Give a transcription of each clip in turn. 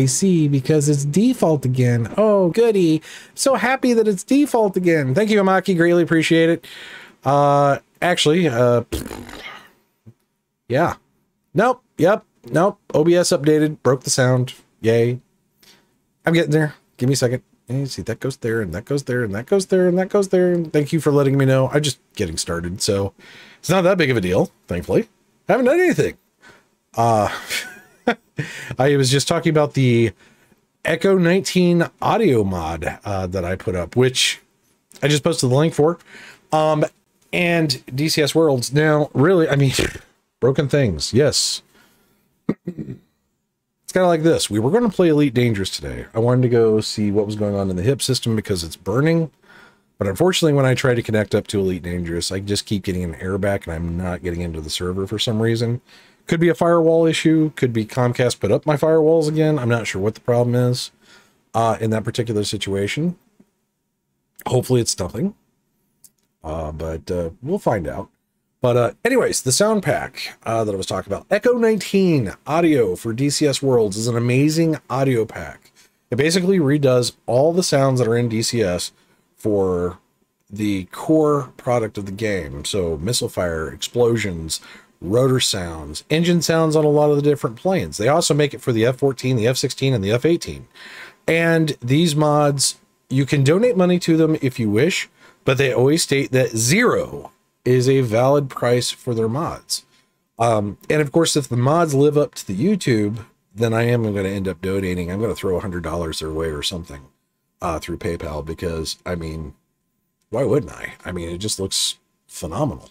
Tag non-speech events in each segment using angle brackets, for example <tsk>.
AC because it's default again. Oh, goody. So happy that it's default again. Thank you, Amaki. Greatly appreciate it. Uh, actually, uh, yeah. Nope. Yep. Nope. OBS updated. Broke the sound. Yay. I'm getting there. Give me a second. And see that goes there and that goes there and that goes there and that goes there. And thank you for letting me know. I'm just getting started. So it's not that big of a deal, thankfully. I haven't done anything. Uh, <laughs> <laughs> I was just talking about the Echo 19 audio mod uh, that I put up, which I just posted the link for. Um, and DCS Worlds. Now, really, I mean, <laughs> broken things. Yes. <clears throat> it's kind of like this. We were going to play Elite Dangerous today. I wanted to go see what was going on in the hip system because it's burning. But unfortunately, when I try to connect up to Elite Dangerous, I just keep getting an error back and I'm not getting into the server for some reason. Could be a firewall issue. Could be Comcast put up my firewalls again. I'm not sure what the problem is uh, in that particular situation. Hopefully it's nothing. Uh, but uh, we'll find out. But uh, anyways, the sound pack uh, that I was talking about, Echo 19 audio for DCS Worlds is an amazing audio pack. It basically redoes all the sounds that are in DCS for the core product of the game. So missile fire, explosions, rotor sounds, engine sounds on a lot of the different planes. They also make it for the F-14, the F-16, and the F-18. And these mods, you can donate money to them if you wish, but they always state that zero is a valid price for their mods. Um, and of course, if the mods live up to the YouTube, then I am going to end up donating. I'm going to throw a hundred dollars their way or something uh, through PayPal because I mean, why wouldn't I? I mean, it just looks phenomenal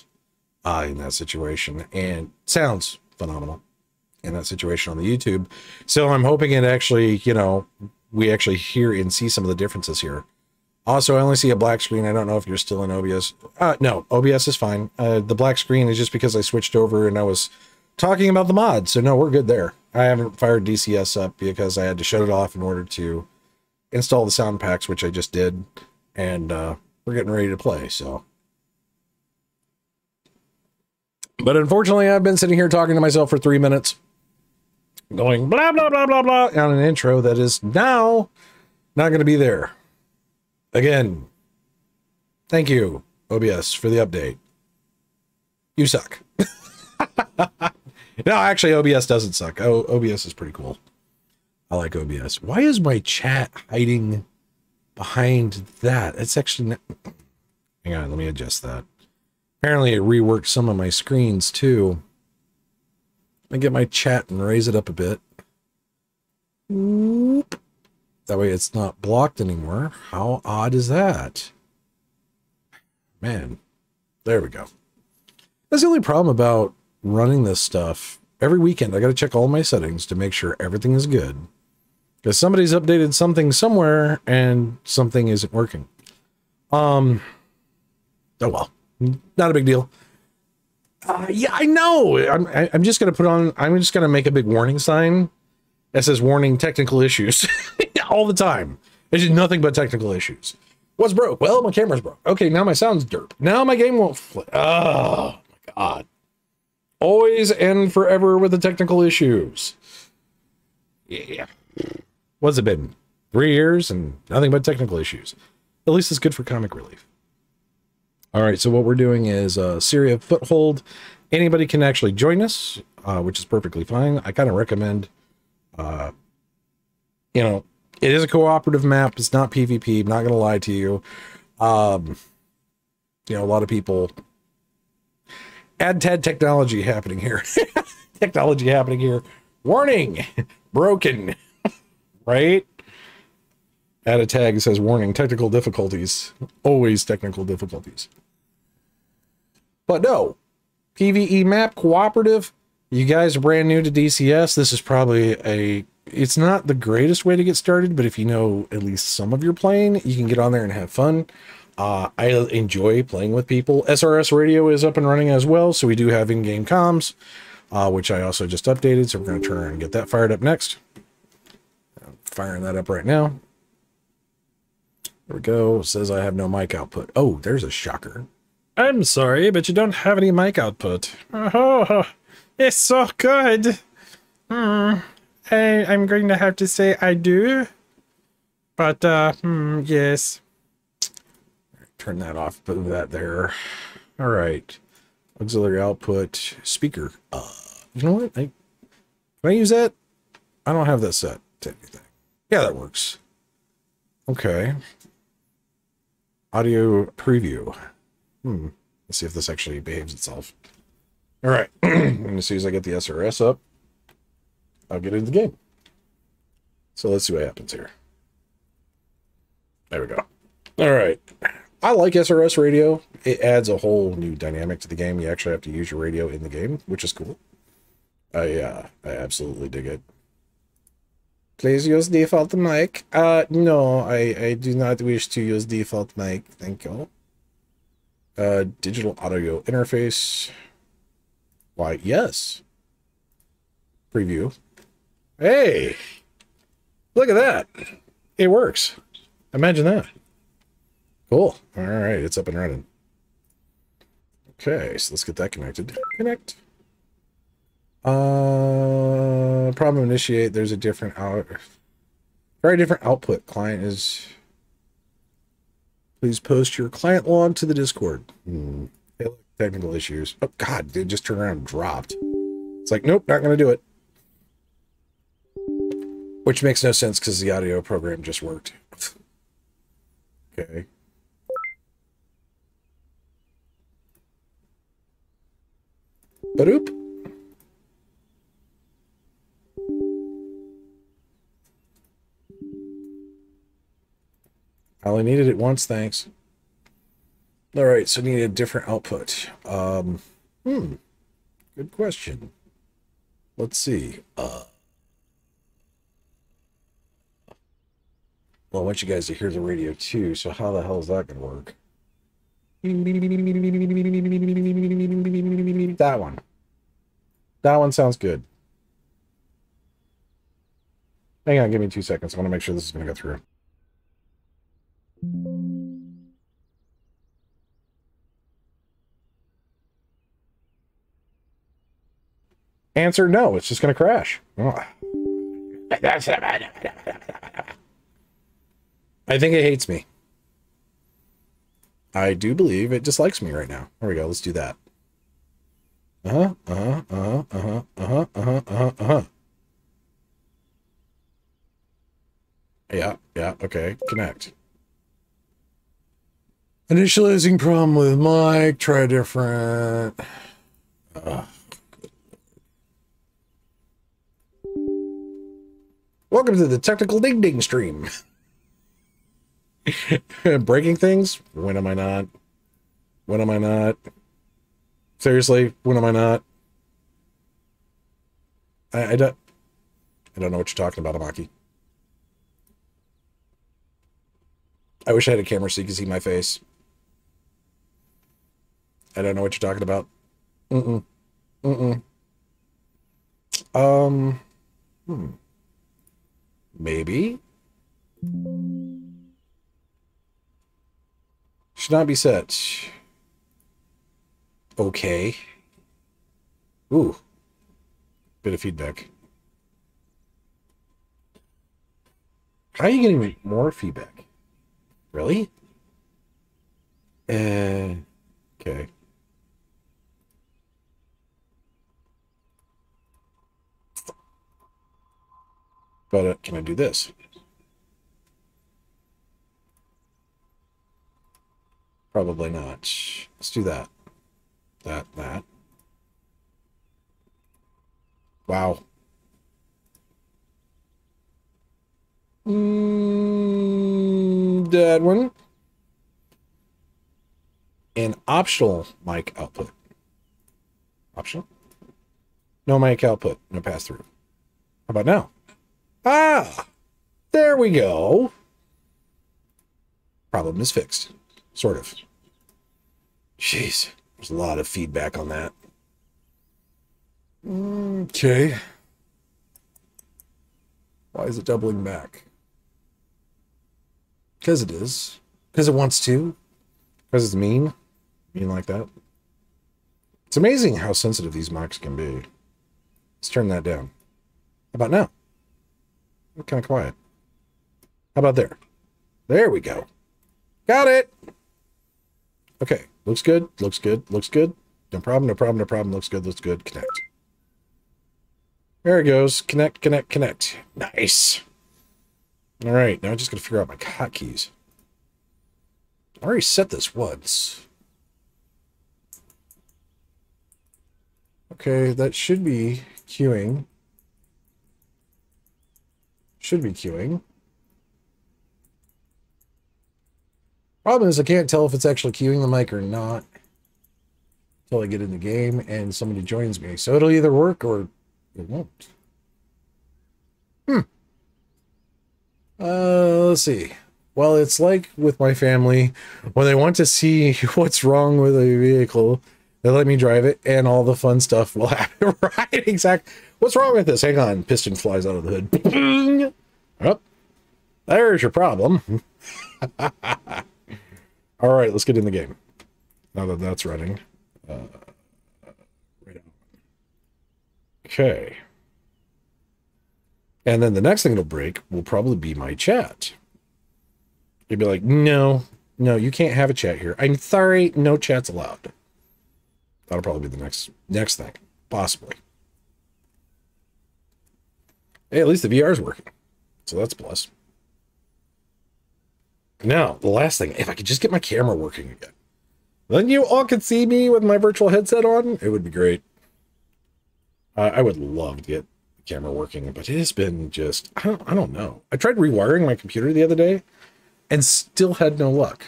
uh, in that situation and sounds phenomenal in that situation on the YouTube. So I'm hoping it actually, you know, we actually hear and see some of the differences here. Also, I only see a black screen. I don't know if you're still in OBS. Uh, no, OBS is fine. Uh, the black screen is just because I switched over and I was talking about the mod. So no, we're good there. I haven't fired DCS up because I had to shut it off in order to install the sound packs, which I just did. And uh, we're getting ready to play. So, but unfortunately, I've been sitting here talking to myself for three minutes, going blah blah blah blah blah on an intro that is now not going to be there. Again, thank you, OBS, for the update. You suck. <laughs> no, actually, OBS doesn't suck. OBS is pretty cool. I like OBS. Why is my chat hiding behind that? It's actually. Hang on, let me adjust that. Apparently, it reworked some of my screens, too. Let me get my chat and raise it up a bit. That way it's not blocked anymore. How odd is that? Man, there we go. That's the only problem about running this stuff. Every weekend, I got to check all my settings to make sure everything is good. Because somebody's updated something somewhere and something isn't working. Um, oh well, not a big deal. Uh, yeah, I know. I'm, I'm just going to put on, I'm just going to make a big warning sign that says warning technical issues <laughs> all the time. It's just nothing but technical issues. What's broke? Well, my camera's broke. Okay, now my sound's derp. Now my game won't play. Oh my god. Always and forever with the technical issues. Yeah. What's it been? Three years and nothing but technical issues. At least it's good for comic relief. All right, so what we're doing is uh, Syria Foothold. Anybody can actually join us, uh, which is perfectly fine. I kind of recommend uh, you know, it is a cooperative map. It's not PvP. I'm not going to lie to you. Um, you know, a lot of people add TAD technology happening here. <laughs> technology happening here. Warning, <laughs> broken, <laughs> right? Add a tag that says warning, technical difficulties. Always technical difficulties. But no, PvE map, cooperative, you guys are brand new to DCS, this is probably a it's not the greatest way to get started, but if you know at least some of your playing, you can get on there and have fun. Uh, I enjoy playing with people. SRS radio is up and running as well, so we do have in-game comms, uh, which I also just updated. So we're going to turn and get that fired up next. I'm firing that up right now. There we go. It says I have no mic output. Oh, there's a shocker. I'm sorry, but you don't have any mic output. Oh, it's so good. Hmm. I, I'm going to have to say I do. But, uh, hmm, yes. Turn that off, put that there. All right. Auxiliary output, speaker. Uh, you know what? I, can I use that? I don't have that set to anything. Yeah, that works. Okay. Audio preview. Hmm. Let's see if this actually behaves itself. All right. <clears throat> as soon as I get the SRS up, I'll get into the game. So let's see what happens here. There we go. All right. I like SRS radio. It adds a whole new dynamic to the game. You actually have to use your radio in the game, which is cool. I uh, I absolutely dig it. Please use default mic. Uh, no, I, I do not wish to use default mic. Thank you. Uh, digital audio interface. Why, yes. Preview. Hey! Look at that. It works. Imagine that. Cool. All right, it's up and running. Okay, so let's get that connected. Connect. Uh, problem initiate. There's a different out, very different output. Client is. Please post your client log to the Discord. Hmm. Technical issues. Oh God, it just turned around and dropped. It's like, nope, not gonna do it. Which makes no sense because the audio program just worked. <sighs> okay. Badoop. I only needed it once, thanks. All right, so I need a different output. Um, hmm, good question. Let's see. Uh, well, I want you guys to hear the radio too, so how the hell is that going to work? That one. That one sounds good. Hang on, give me two seconds. I want to make sure this is going to go through. Answer no, it's just going to crash. I think it hates me. I do believe it dislikes me right now. There we go. Let's do that. Uh-huh, uh-huh, uh-huh, uh-huh, uh-huh, uh-huh, uh-huh, uh-huh. Yeah, yeah, okay. Connect. Initializing problem with mic. Try different. Welcome to the technical ding ding stream. <laughs> Breaking things? When am I not? When am I not? Seriously, when am I not? I, I don't I don't know what you're talking about, Amaki. I wish I had a camera so you could see my face. I don't know what you're talking about. Mm-mm. Mm-mm. Um, hmm. Maybe? Should not be set. Okay. Ooh. Bit of feedback. How are you getting more feedback? Really? Uh, okay. But uh, can I do this? Probably not. Let's do that. That, that. Wow. Mm, that one. An optional mic output. Optional? No mic output, no pass through. How about now? Ah, there we go. Problem is fixed. Sort of. Jeez, there's a lot of feedback on that. Okay. Why is it doubling back? Because it is. Because it wants to. Because it's mean. Mean like that. It's amazing how sensitive these mics can be. Let's turn that down. How about now? Kind of quiet. How about there? There we go. Got it. Okay, looks good, looks good, looks good. No problem, no problem, no problem. Looks good, looks good. Connect. There it goes. Connect, connect, connect. Nice. All right, now I'm just to figure out my hotkeys. I already set this once. Okay, that should be queuing. Should be queuing. Problem is I can't tell if it's actually queuing the mic or not until I get in the game and somebody joins me. So it'll either work or it won't. Hmm. Uh, let's see. Well, it's like with my family when they want to see <laughs> what's wrong with a vehicle, they let me drive it and all the fun stuff will <laughs> happen. right, exactly. What's wrong with this? Hang on. Piston flies out of the hood. oh, there's your problem. <laughs> all right, let's get in the game. Now that that's running. Uh, right. Okay. And then the next thing it'll break will probably be my chat. You'd be like, no, no, you can't have a chat here. I'm sorry, no chat's allowed. That'll probably be the next next thing, possibly. Hey, at least the VR is working. So that's plus. Now, the last thing, if I could just get my camera working again. Then you all could see me with my virtual headset on. It would be great. Uh, I would love to get the camera working, but it has been just, I don't, I don't know. I tried rewiring my computer the other day and still had no luck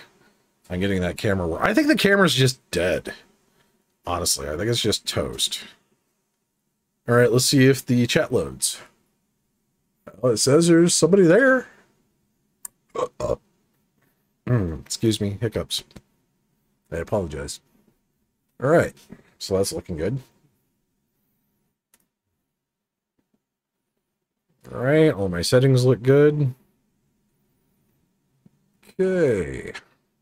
on getting that camera work. I think the camera's just dead. Honestly, I think it's just toast. All right, let's see if the chat loads. Well, it says there's somebody there. Uh. Mm, excuse me, hiccups. I apologize. All right, so that's looking good. All right, all my settings look good. Okay,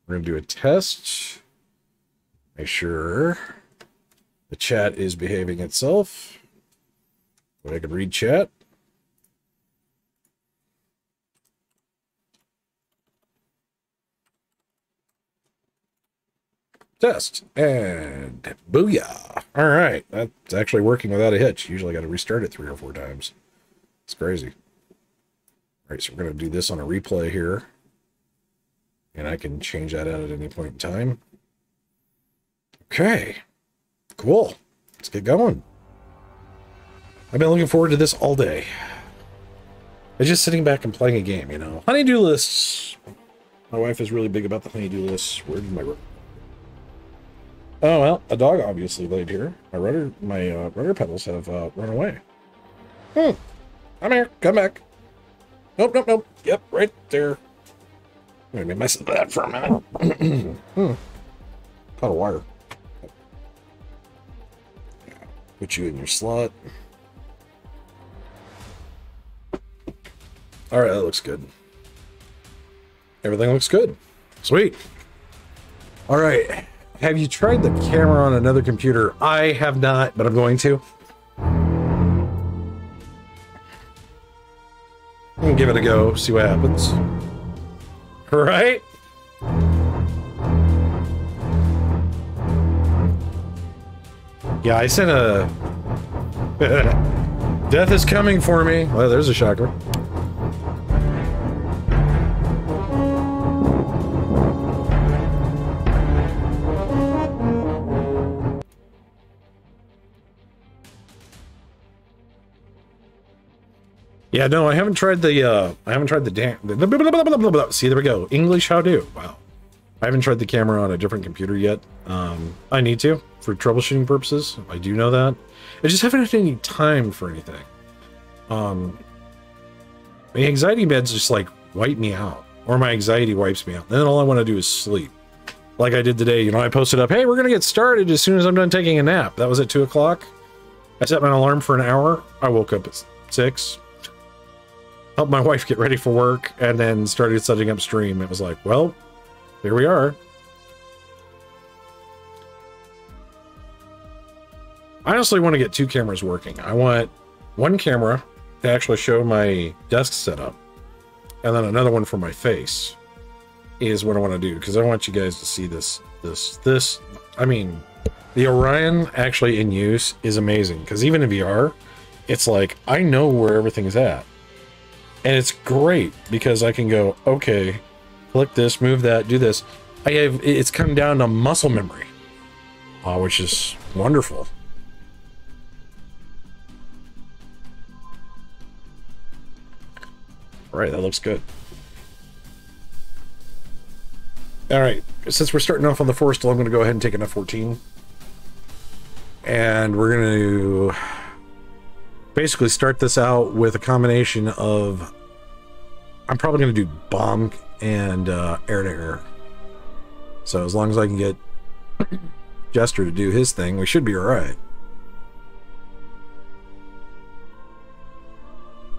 we're gonna do a test. Make sure the chat is behaving itself. I can read chat. Test and booyah. All right, that's actually working without a hitch. Usually got to restart it three or four times. It's crazy. All right, so we're going to do this on a replay here. And I can change that out at any point in time. Okay, cool. Let's get going. I've been looking forward to this all day. I'm just sitting back and playing a game, you know. Honeydew lists. My wife is really big about the honeydew lists. Where did my Oh well, a dog obviously laid here. My rudder, my uh, rudder pedals have uh, run away. Hmm. Come here. Come back. Nope, nope, nope. Yep, right there. I'm gonna be messing with that for a minute. <clears throat> hmm. Caught a wire. Put you in your slot. All right, that looks good. Everything looks good. Sweet. All right. Have you tried the camera on another computer? I have not, but I'm going to. I'm give it a go, see what happens. Right? Yeah, I sent a... <laughs> Death is coming for me. Well, there's a shocker. Yeah, no, I haven't tried the, uh, I haven't tried the damn, see, there we go. English how do. Wow. I haven't tried the camera on a different computer yet. Um, I need to, for troubleshooting purposes. I do know that. I just haven't had any time for anything. Um, my anxiety meds just, like, wipe me out. Or my anxiety wipes me out. And then all I want to do is sleep. Like I did today, you know, I posted up, hey, we're going to get started as soon as I'm done taking a nap. That was at 2 o'clock. I set my alarm for an hour. I woke up at 6 helped my wife get ready for work, and then started setting up stream. It was like, well, here we are. I honestly want to get two cameras working. I want one camera to actually show my desk setup, and then another one for my face is what I want to do because I want you guys to see this. This this. I mean, the Orion actually in use is amazing because even in VR, it's like I know where everything's at, and it's great because I can go okay, click this, move that, do this. I have it's come down to muscle memory, uh, which is wonderful. All right, that looks good. All right, since we're starting off on the Forrestal, I'm going to go ahead and take an F-14. And we're going to basically start this out with a combination of... I'm probably going to do bomb and uh, air-to-air. So as long as I can get <coughs> Jester to do his thing, we should be all right.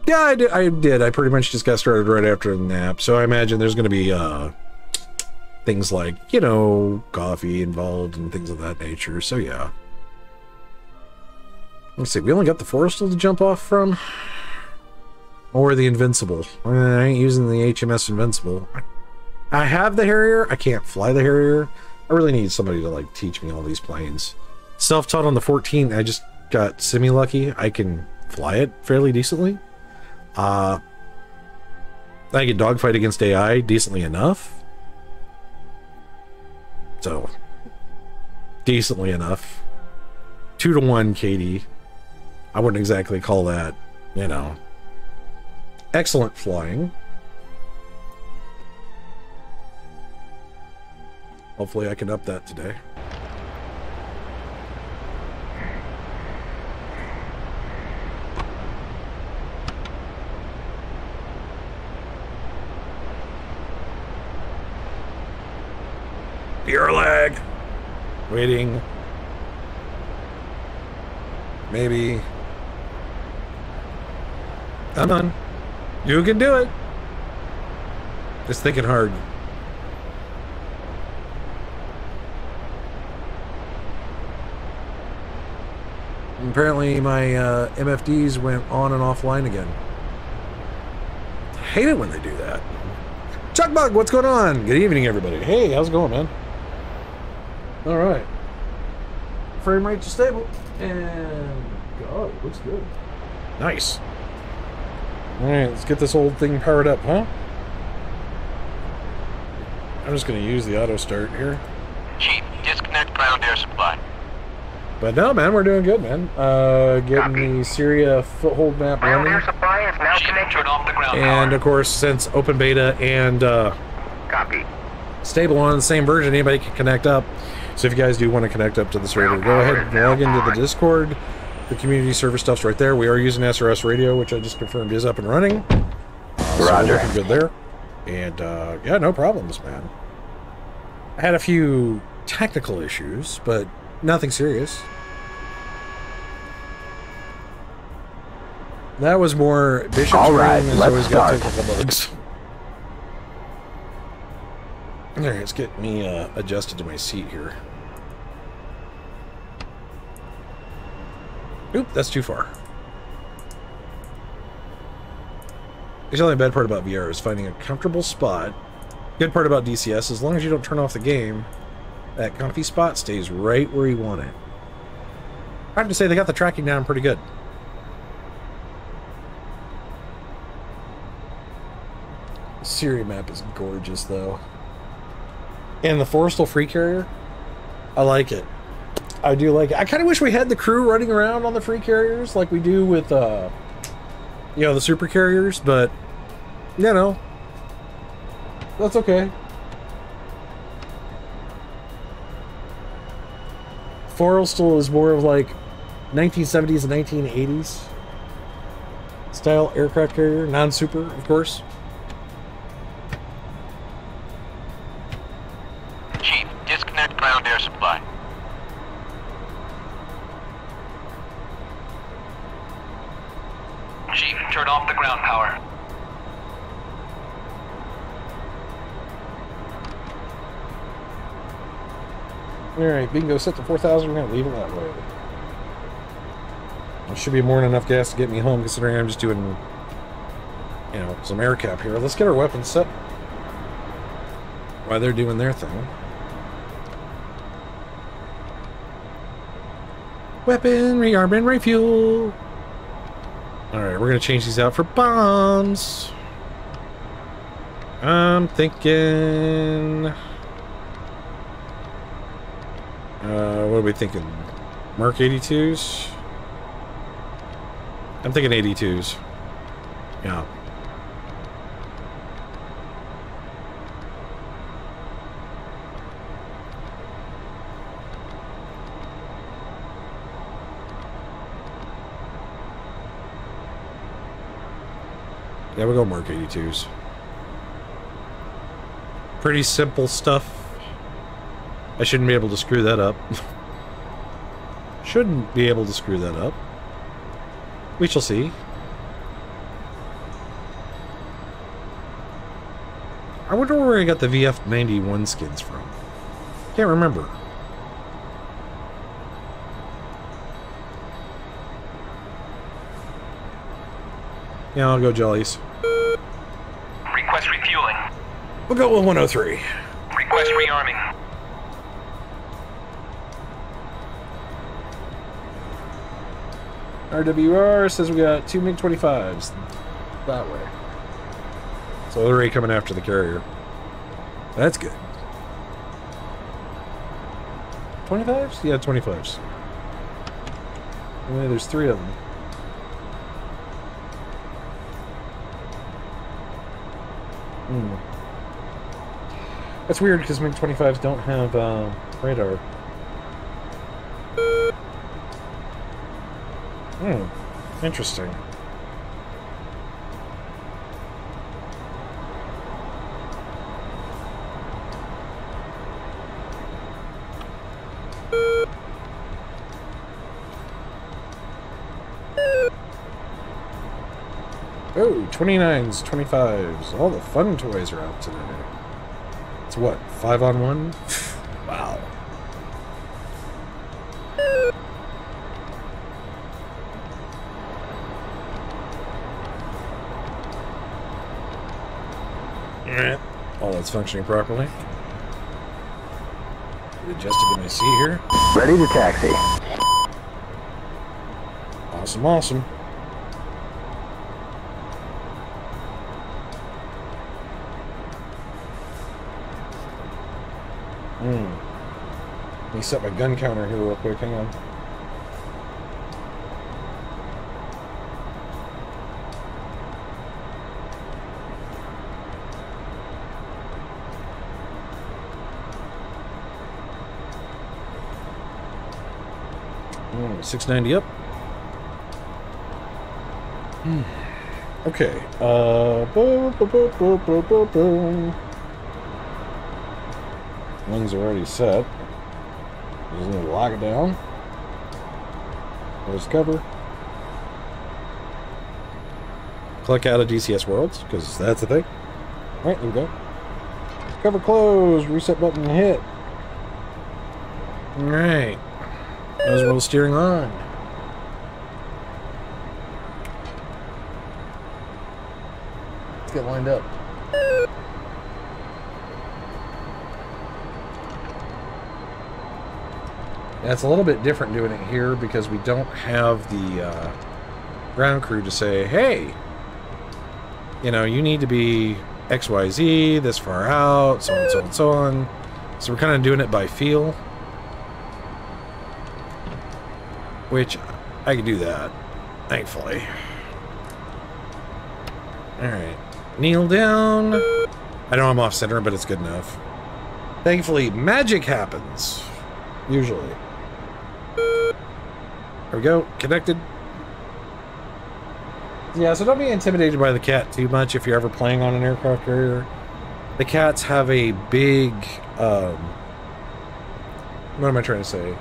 Yeah, I did. I did. I pretty much just got started right after the nap. So I imagine there's going to be uh, things like, you know, coffee involved and things of that nature. So yeah. Let's see. We only got the Forrestal to jump off from. Or the Invincible. I ain't using the HMS Invincible. I have the Harrier. I can't fly the Harrier. I really need somebody to like teach me all these planes. Self-taught on the 14. I just got semi-lucky. I can fly it fairly decently. Uh, I can dogfight against AI decently enough. So, decently enough. Two to one, Katie. I wouldn't exactly call that, you know, excellent flying. Hopefully I can up that today. Ear lag. Waiting. Maybe. Come on. You can do it. Just thinking hard. Apparently my uh, MFDs went on and offline again. I hate it when they do that. Chuck Bug, what's going on? Good evening, everybody. Hey, how's it going, man? All right. Frame rate is stable. And God, looks good. Nice. All right, let's get this old thing powered up, huh? I'm just going to use the auto start here. Chief, disconnect ground air supply. But no, man, we're doing good, man. Uh, getting Copy. the Syria foothold map Ground running. air supply is now connected. off the ground And of course, since open beta and uh, Copy. stable on the same version, anybody can connect up. So if you guys do want to connect up to the server, go ahead and log into the Discord. The community server stuff's right there. We are using SRS radio, which I just confirmed is up and running. Uh, so Roger. looking good there. And uh, yeah, no problems, man. I had a few technical issues, but nothing serious. That was more Bishop's All right, room always got start. technical bugs. Right, let's get me uh, adjusted to my seat here. Oop, that's too far. The only bad part about VR is finding a comfortable spot. Good part about DCS, as long as you don't turn off the game, that comfy spot stays right where you want it. I have to say, they got the tracking down pretty good. Syria map is gorgeous, though. And the Forrestal Free Carrier, I like it. I do like it. I kind of wish we had the crew running around on the free carriers like we do with, uh, you know, the super carriers, but, you know, that's okay. Forrestal is more of like 1970s and 1980s style aircraft carrier, non-super, of course. Chief, disconnect ground air turn off the ground power. All right, bingo set to 4,000. We're going to leave it that way. There should be more than enough gas to get me home, considering I'm just doing, you know, some air cap here. Let's get our weapons set while they're doing their thing. Weapon, rearmament, refuel. All right, we're gonna change these out for bombs. I'm thinking. Uh, what are we thinking? Mark 82s? I'm thinking 82s. Yeah. We'll go Mark 82s. Pretty simple stuff. I shouldn't be able to screw that up. <laughs> shouldn't be able to screw that up. We shall see. I wonder where I got the VF91 skins from. Can't remember. Yeah, I'll go Jollies. Request refueling. We'll go with 103. Request rearming. RWR says we got two MiG-25s that way. So they're already coming after the carrier. That's good. 25s? Yeah, 25s. Yeah, there's three of them. That's weird because MiG-25s don't have uh, radar. Hmm. Interesting. Oh, 29s, 25s. All the fun toys are out today. It's what, five on one? wow. All that's functioning properly. Adjusted to my seat here. Ready to taxi. Awesome, awesome. Me set my gun counter here real quick. Hang on. Hmm, 690 up. Hmm. Okay. Uh. Boom, boom, boom. Wings are already set. Lock it down. There's cover. Click out of DCS Worlds, because that's the thing. Alright, there we go. Cover closed. Reset button hit. Alright. Nose wheel steering on. Let's get lined up. It's a little bit different doing it here because we don't have the uh, ground crew to say, hey, you know, you need to be XYZ, this far out, so on, so on, so on. So we're kind of doing it by feel. Which, I can do that, thankfully. Alright. Kneel down. I know I'm off center, but it's good enough. Thankfully, magic happens. Usually. There we go. Connected. Yeah, so don't be intimidated by the cat too much if you're ever playing on an aircraft carrier. The cats have a big, um, what am I trying to say?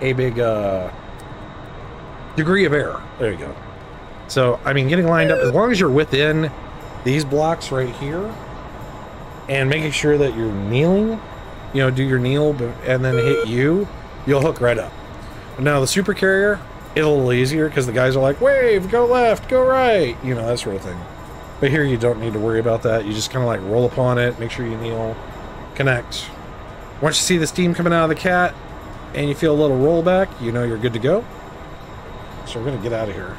A big, uh, degree of error. There you go. So, I mean, getting lined up, as long as you're within these blocks right here, and making sure that you're kneeling, you know, do your kneel and then hit you, you'll hook right up. Now, the super carrier, it's a little easier because the guys are like, wave, go left, go right, you know, that sort of thing. But here you don't need to worry about that. You just kind of like roll upon it, make sure you kneel, connect. Once you see the steam coming out of the cat and you feel a little rollback, you know you're good to go. So we're going to get out of here.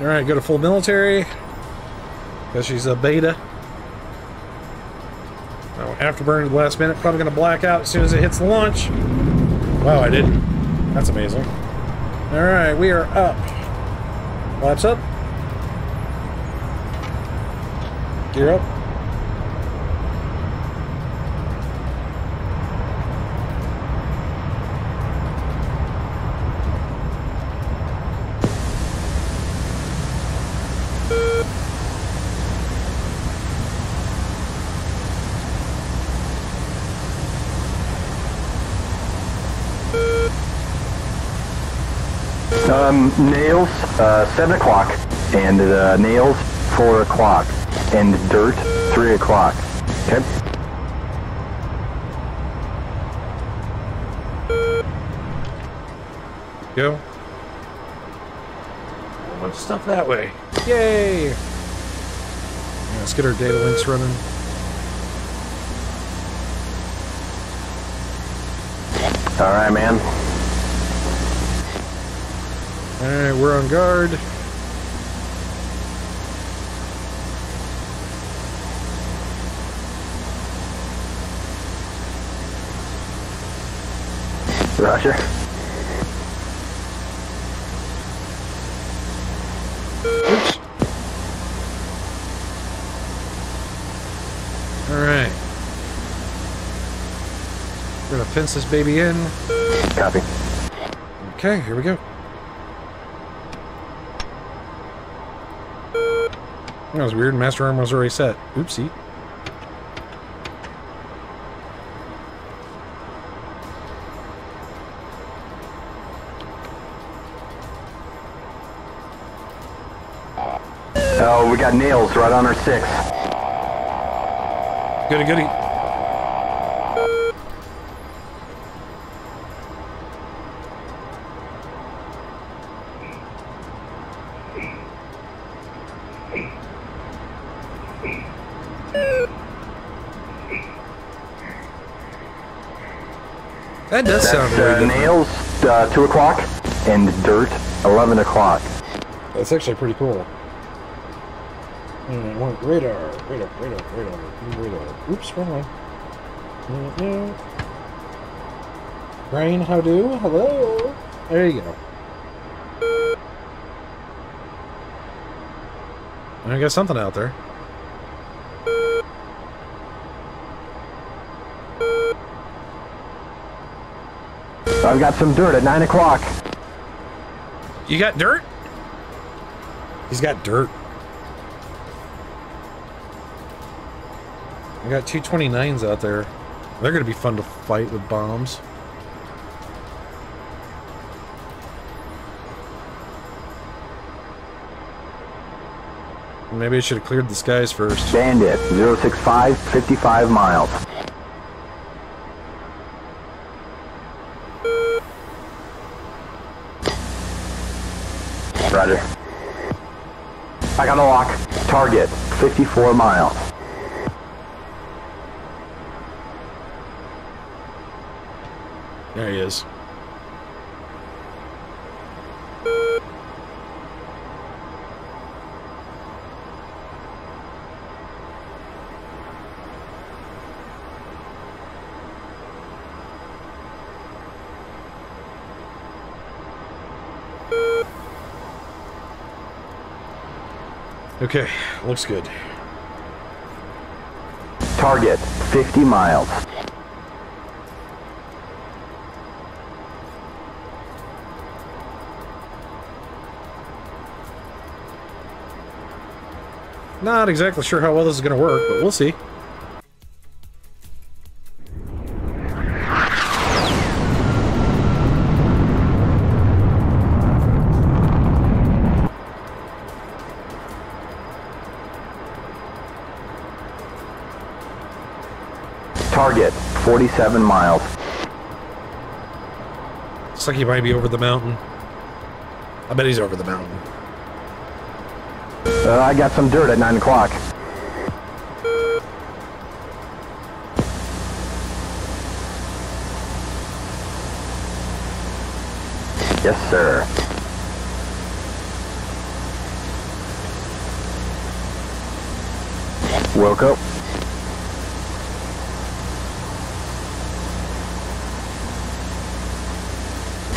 All right, go to full military. Because she's a beta. Oh, afterburn at the last minute. Probably going to black out as soon as it hits launch. Wow, I didn't. That's amazing. All right, we are up. Flaps up. Gear up. 7 o'clock. And uh, nails, 4 o'clock. And dirt, 3 o'clock. Okay? Go. A bunch of stuff that way. Yay! Yeah, let's get our data links running. Alright, man. Alright, we're on guard. Roger. Oops. Alright. We're gonna fence this baby in. Copy. Okay, here we go. That was weird. Master arm was already set. Oopsie. Oh, we got nails right on our 6. Goody goody. That does sound That's very uh, different. nails, uh, 2 o'clock. And dirt, 11 o'clock. That's actually pretty cool. Mm, one- radar, radar, radar, radar, radar. Oops, wrong one. Mm-mm. Brian, how do? Hello. There you go. I got something out there. I've got some dirt at 9 o'clock. You got dirt? He's got dirt. I got 229s out there. They're going to be fun to fight with bombs. Maybe I should have cleared the skies first. Bandit, 065, 55 miles. Roger. I got a lock. Target, 54 miles. There he is. Okay, looks good. Target, 50 miles. Not exactly sure how well this is going to work, but we'll see. 47 miles. Looks like he might be over the mountain. I bet he's over the mountain. Uh, I got some dirt at 9 o'clock. Yes, sir. Woke up.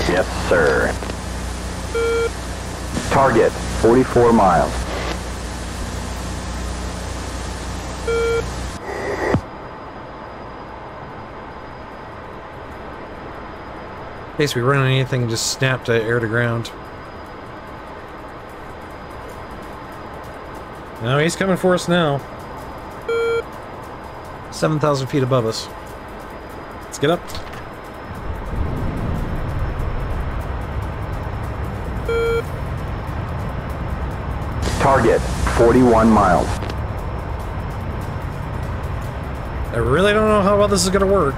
Yes, sir. Target, 44 miles. In case we run anything, just snap to air to ground. No, he's coming for us now. 7,000 feet above us. Let's get up. 41 miles. I really don't know how well this is going to work.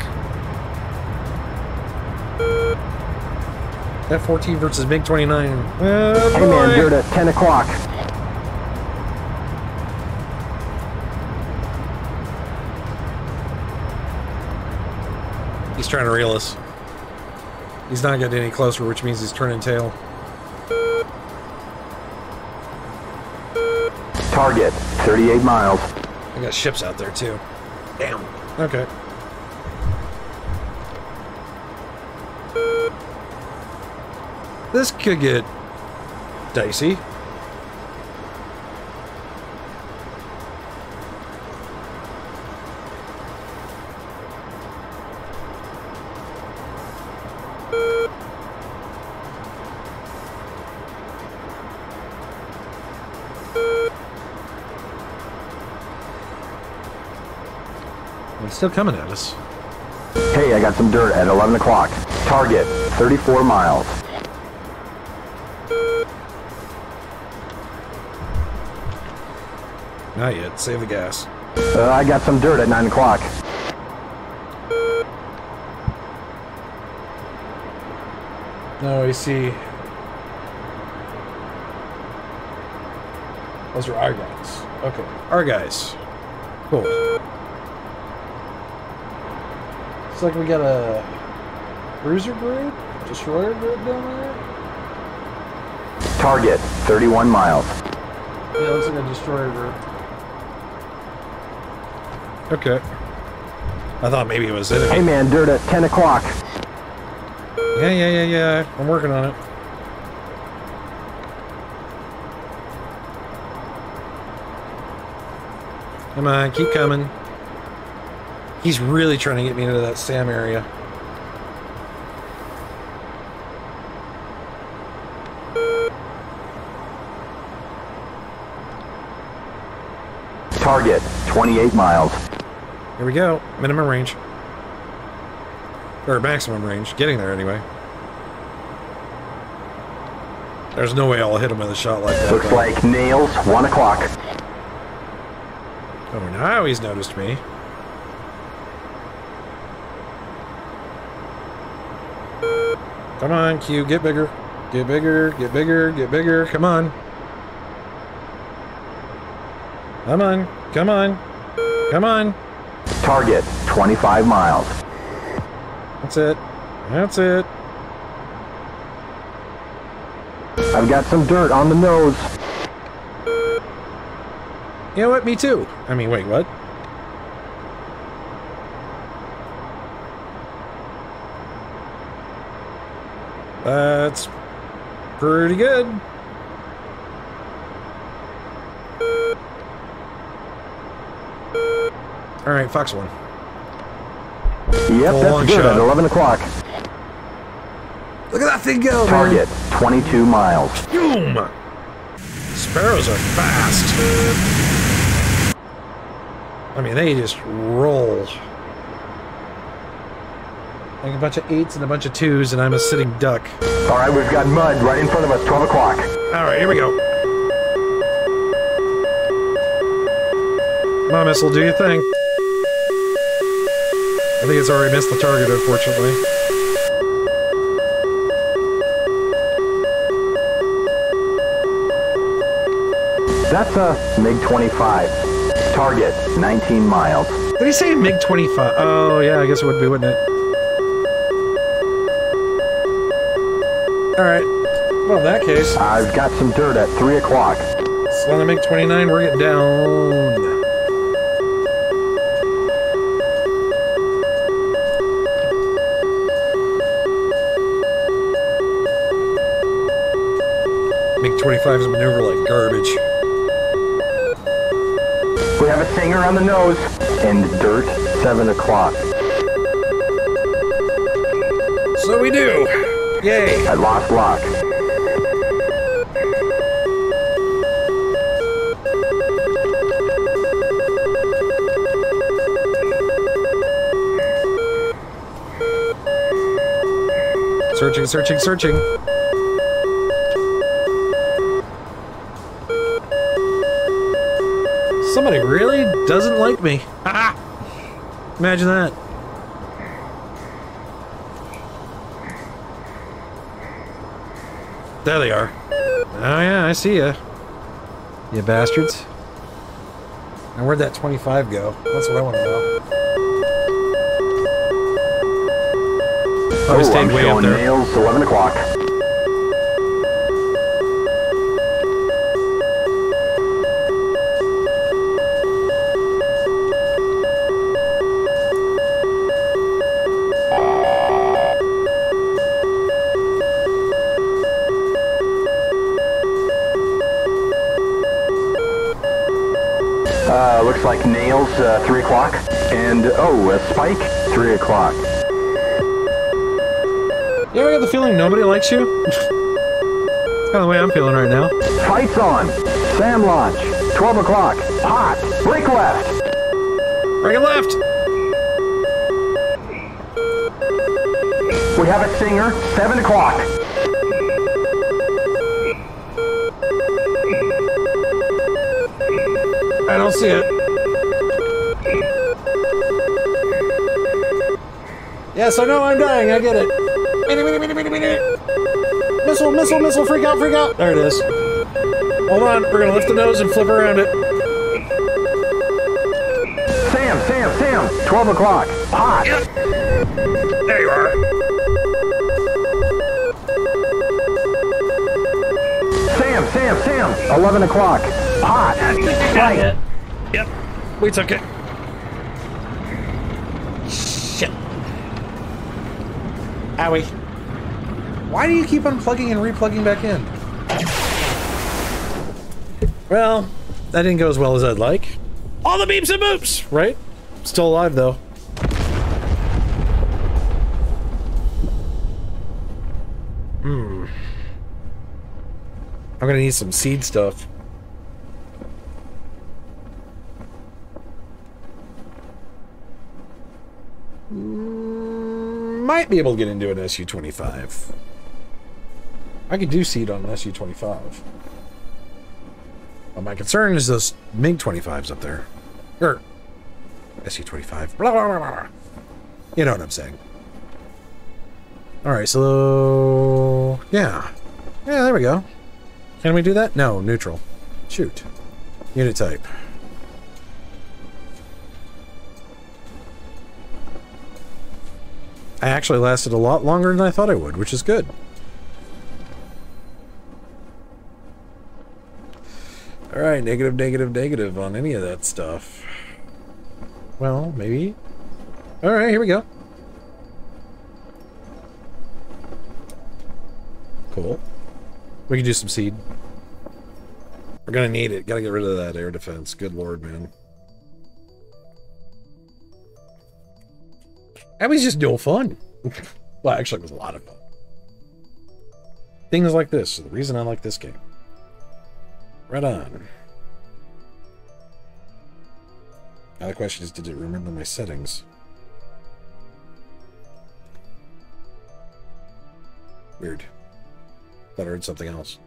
F-14 versus MiG-29. Oh, Hey man, dirt at 10 o'clock. He's trying to reel us. He's not getting any closer, which means he's turning tail. Target, 38 miles. I got ships out there too. Damn. Okay. This could get dicey. Still coming at us. Hey, I got some dirt at 11 o'clock. Target, 34 miles. Not yet. Save the gas. Uh, I got some dirt at 9 o'clock. No, you see. Those are our guys. Okay. Our guys. Cool. Looks like we got a cruiser group, destroyer group down there. Target, 31 miles. Yeah, looks like a destroyer grid. Okay. I thought maybe it was it. Hey man, dirt at 10 o'clock. Yeah, yeah, yeah, yeah. I'm working on it. Come on, keep coming. He's really trying to get me into that SAM area. Target, 28 miles. Here we go. Minimum range. Or maximum range. Getting there anyway. There's no way I'll hit him with a shot like that. Looks though. like nails, 1 o'clock. Oh, now he's noticed me. Come on, Q, get bigger. Get bigger, get bigger, get bigger. Come on. Come on, come on, come on. Target, 25 miles. That's it. That's it. I've got some dirt on the nose. You know what? Me too. I mean, wait, what? That's pretty good. All right, Fox one. Yep, Full that's good shot. at 11 o'clock. Look at that thing go, Target, 22 miles. Boom! Sparrows are fast. I mean, they just roll. Like a bunch of eights and a bunch of twos, and I'm a sitting duck. All right, we've got mud right in front of us, 12 o'clock. All right, here we go. Come on, missile, do your thing. I think it's already missed the target, unfortunately. That's a MiG-25. Target, 19 miles. Did he say MiG-25? Oh, yeah, I guess it would be, wouldn't it? Alright. Well, in that case, I've got some dirt at 3 o'clock. on the MiG 29, we're getting down. MiG 25's maneuver like garbage. We have a singer on the nose. And dirt, 7 o'clock. So we do. Yay. At Lost Lock. Searching, searching, searching. Somebody really doesn't like me. <laughs> Imagine that. There they are. Oh yeah, I see ya. You bastards. And where'd that 25 go? That's what I want to know. Oh, stayed I'm way up there. nails, 11 o'clock. Oh, a spike, 3 o'clock. You ever get the feeling nobody likes you? it's kind of the way I'm feeling right now. Fights on. SAM launch. 12 o'clock. Hot. Break left. Break it left! We have a singer. 7 o'clock. I don't see it. Yes, I know I'm dying. I get it. Missile, missile, missile. Freak out, freak out. There it is. Hold on. We're going to lift the nose and flip around it. SAM, SAM, SAM. 12 o'clock. Hot. There you are. SAM, SAM, SAM. 11 o'clock. Hot. Right. Yep. We took it. Owie. Why do you keep unplugging and replugging back in? Well, that didn't go as well as I'd like. All the beeps and boops, right? Still alive though. Hmm. I'm gonna need some SEAD stuff. Might be able to get into an SU-25. I could do SEAD on an SU-25. But my concern is those MiG-25s up there. Or SU-25. Blah, blah, blah, blah. You know what I'm saying. Alright, so... Yeah. Yeah, there we go. Can we do that? No, neutral. Shoot. Unit type. I actually lasted a lot longer than I thought I would, which is good. Alright, negative, negative, negative on any of that stuff. Well, maybe. Alright, here we go. Cool. We can do some SEAD. We're gonna need it. Gotta get rid of that air defense. Good lord, man. That was just no fun. <laughs> well, actually, it was a lot of fun. Things like this are the reason I like this game. Right on. Now the question is, did it remember my settings? Weird. Thought I heard something else.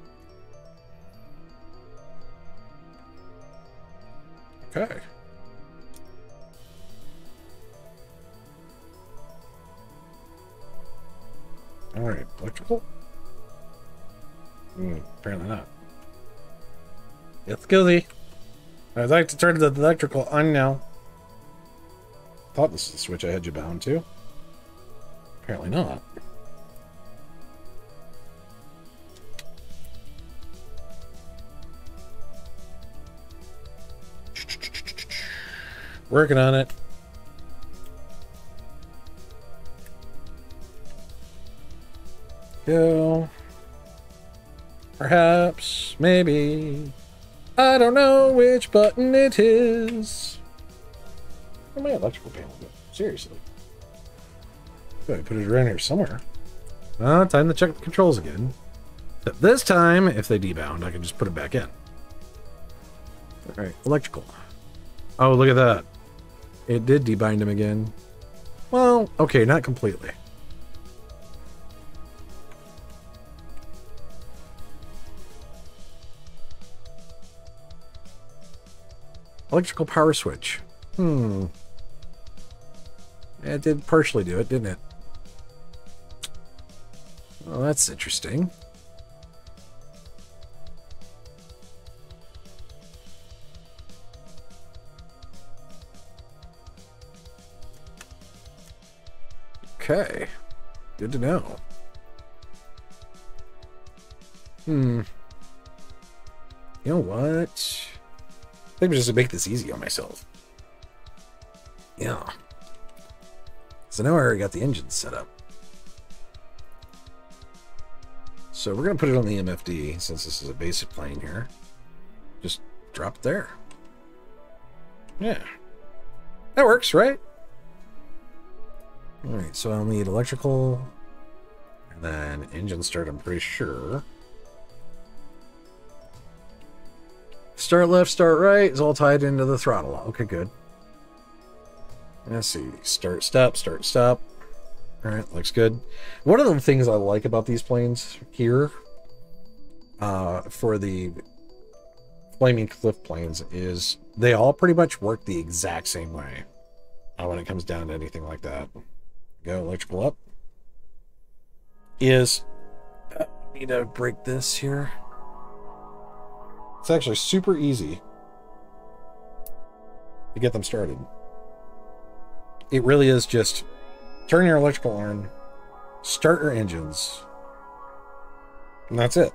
I'd like to turn the electrical on now. Thought this is the switch I had you bound to. Apparently not. Working on it. Go. Perhaps, maybe. I don't know which button it is. Where my electrical panel go? Seriously. Gotta put it around here somewhere. Well, time to check the controls again. But this time, if they debound, I can just put it back in. Alright, electrical. Oh, look at that. It did debind him again. Well, okay, not completely. Electrical power switch. Hmm. It did partially do it, didn't it? Well, that's interesting. Okay. Good to know. Hmm. You know what? Maybe just to make this easy on myself. Yeah. So now I already got the engine set up. So we're going to put it on the MFD since this is a basic plane here. Just drop it there. Yeah. That works, right? Alright, so I'll need electrical and then engine start, I'm pretty sure. Start left, start right is all tied into the throttle. Okay, good. Let's see. Start, stop, start, stop. All right, looks good. One of the things I like about these planes here uh, for the Flaming Cliff planes is they all pretty much work the exact same way uh, when it comes down to anything like that. Go electrical up. Is uh, need to break this here. It's actually super easy to get them started. It really is just turn your electrical on, start your engines, and that's it.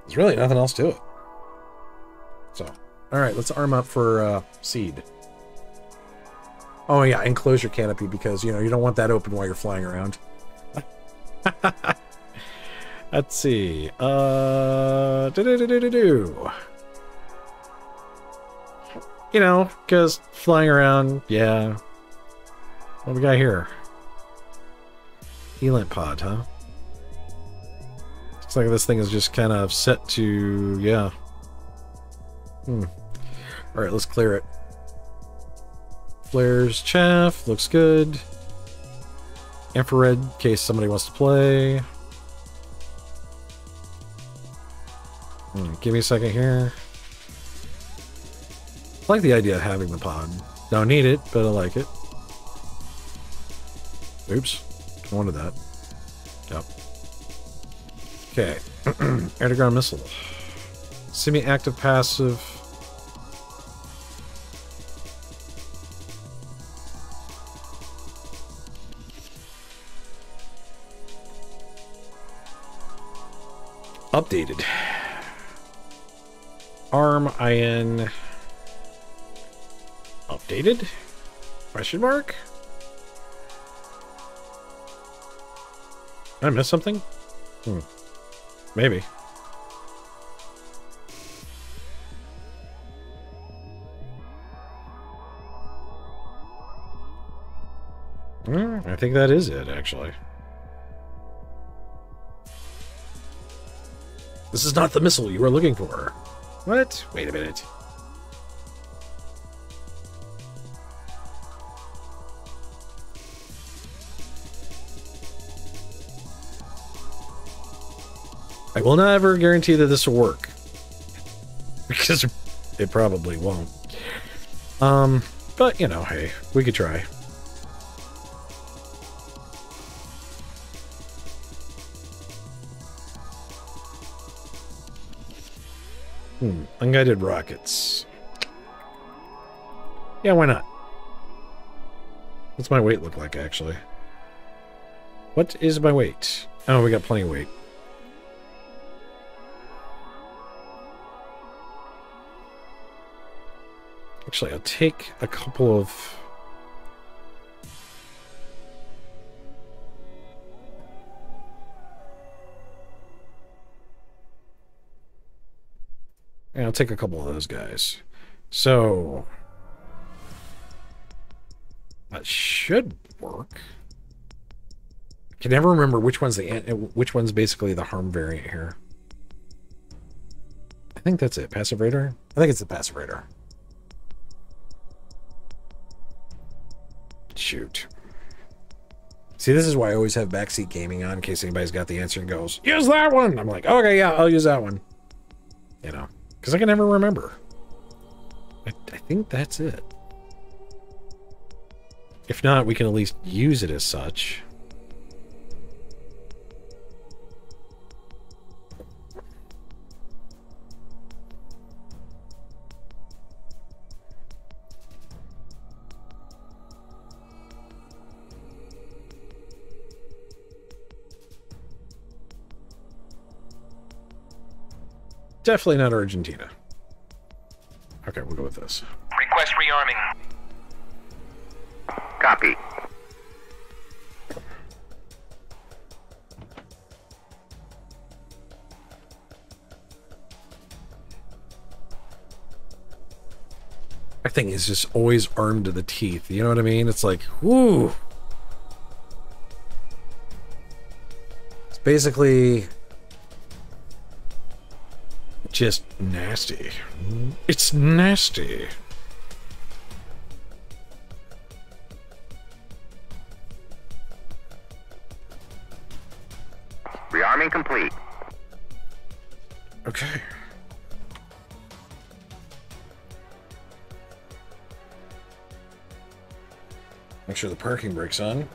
There's really nothing else to it. So, all right, let's arm up for uh, SEAD. Oh yeah, and close your canopy because you know you don't want that open while you're flying around. <laughs> Let's see. Uh, do do do do do. You know, because flying around, yeah. What we got here? ELINT pod, huh? Looks like this thing is just kind of set to, yeah. Hmm. Alright, let's clear it. Flares, chaff, looks good. Infrared, in case somebody wants to play. Hmm, give me a second here. I like the idea of having the pod. Don't need it, but I like it. Oops. I wanted that. Yep. Okay. <clears throat> Air-to-ground missile. Semi-active passive. Updated. Arm IN updated? Question mark? Did I miss something? Hmm. Maybe. Hmm, I think that is it, actually. This is not the missile you were looking for. What? Wait a minute. I will not ever guarantee that this will work. <laughs> Because it probably won't. Um, but, you know, hey, we could try. Hmm, unguided rockets. Yeah, why not? What's my weight look like, actually? What is my weight? Oh, we got plenty of weight. Actually, I'll take a couple of... I'll take a couple of those guys. So... That should work. I can never remember which one's the which one's basically the harm variant here. I think that's it. Passive radar? I think it's the passive radar. Shoot. See, this is why I always have backseat gaming on in case anybody's got the answer and goes, use that one! I'm like, okay, yeah, I'll use that one. You know, because I can never remember. I, I think that's it. If not, we can at least use it as such. Definitely not Argentina. Okay, we'll go with this. Request rearming. Copy. That thing is just always armed to the teeth. You know what I mean? It's like, whoo. It's basically just nasty. It's nasty. Rearming complete. Okay. Make sure the parking brake's on.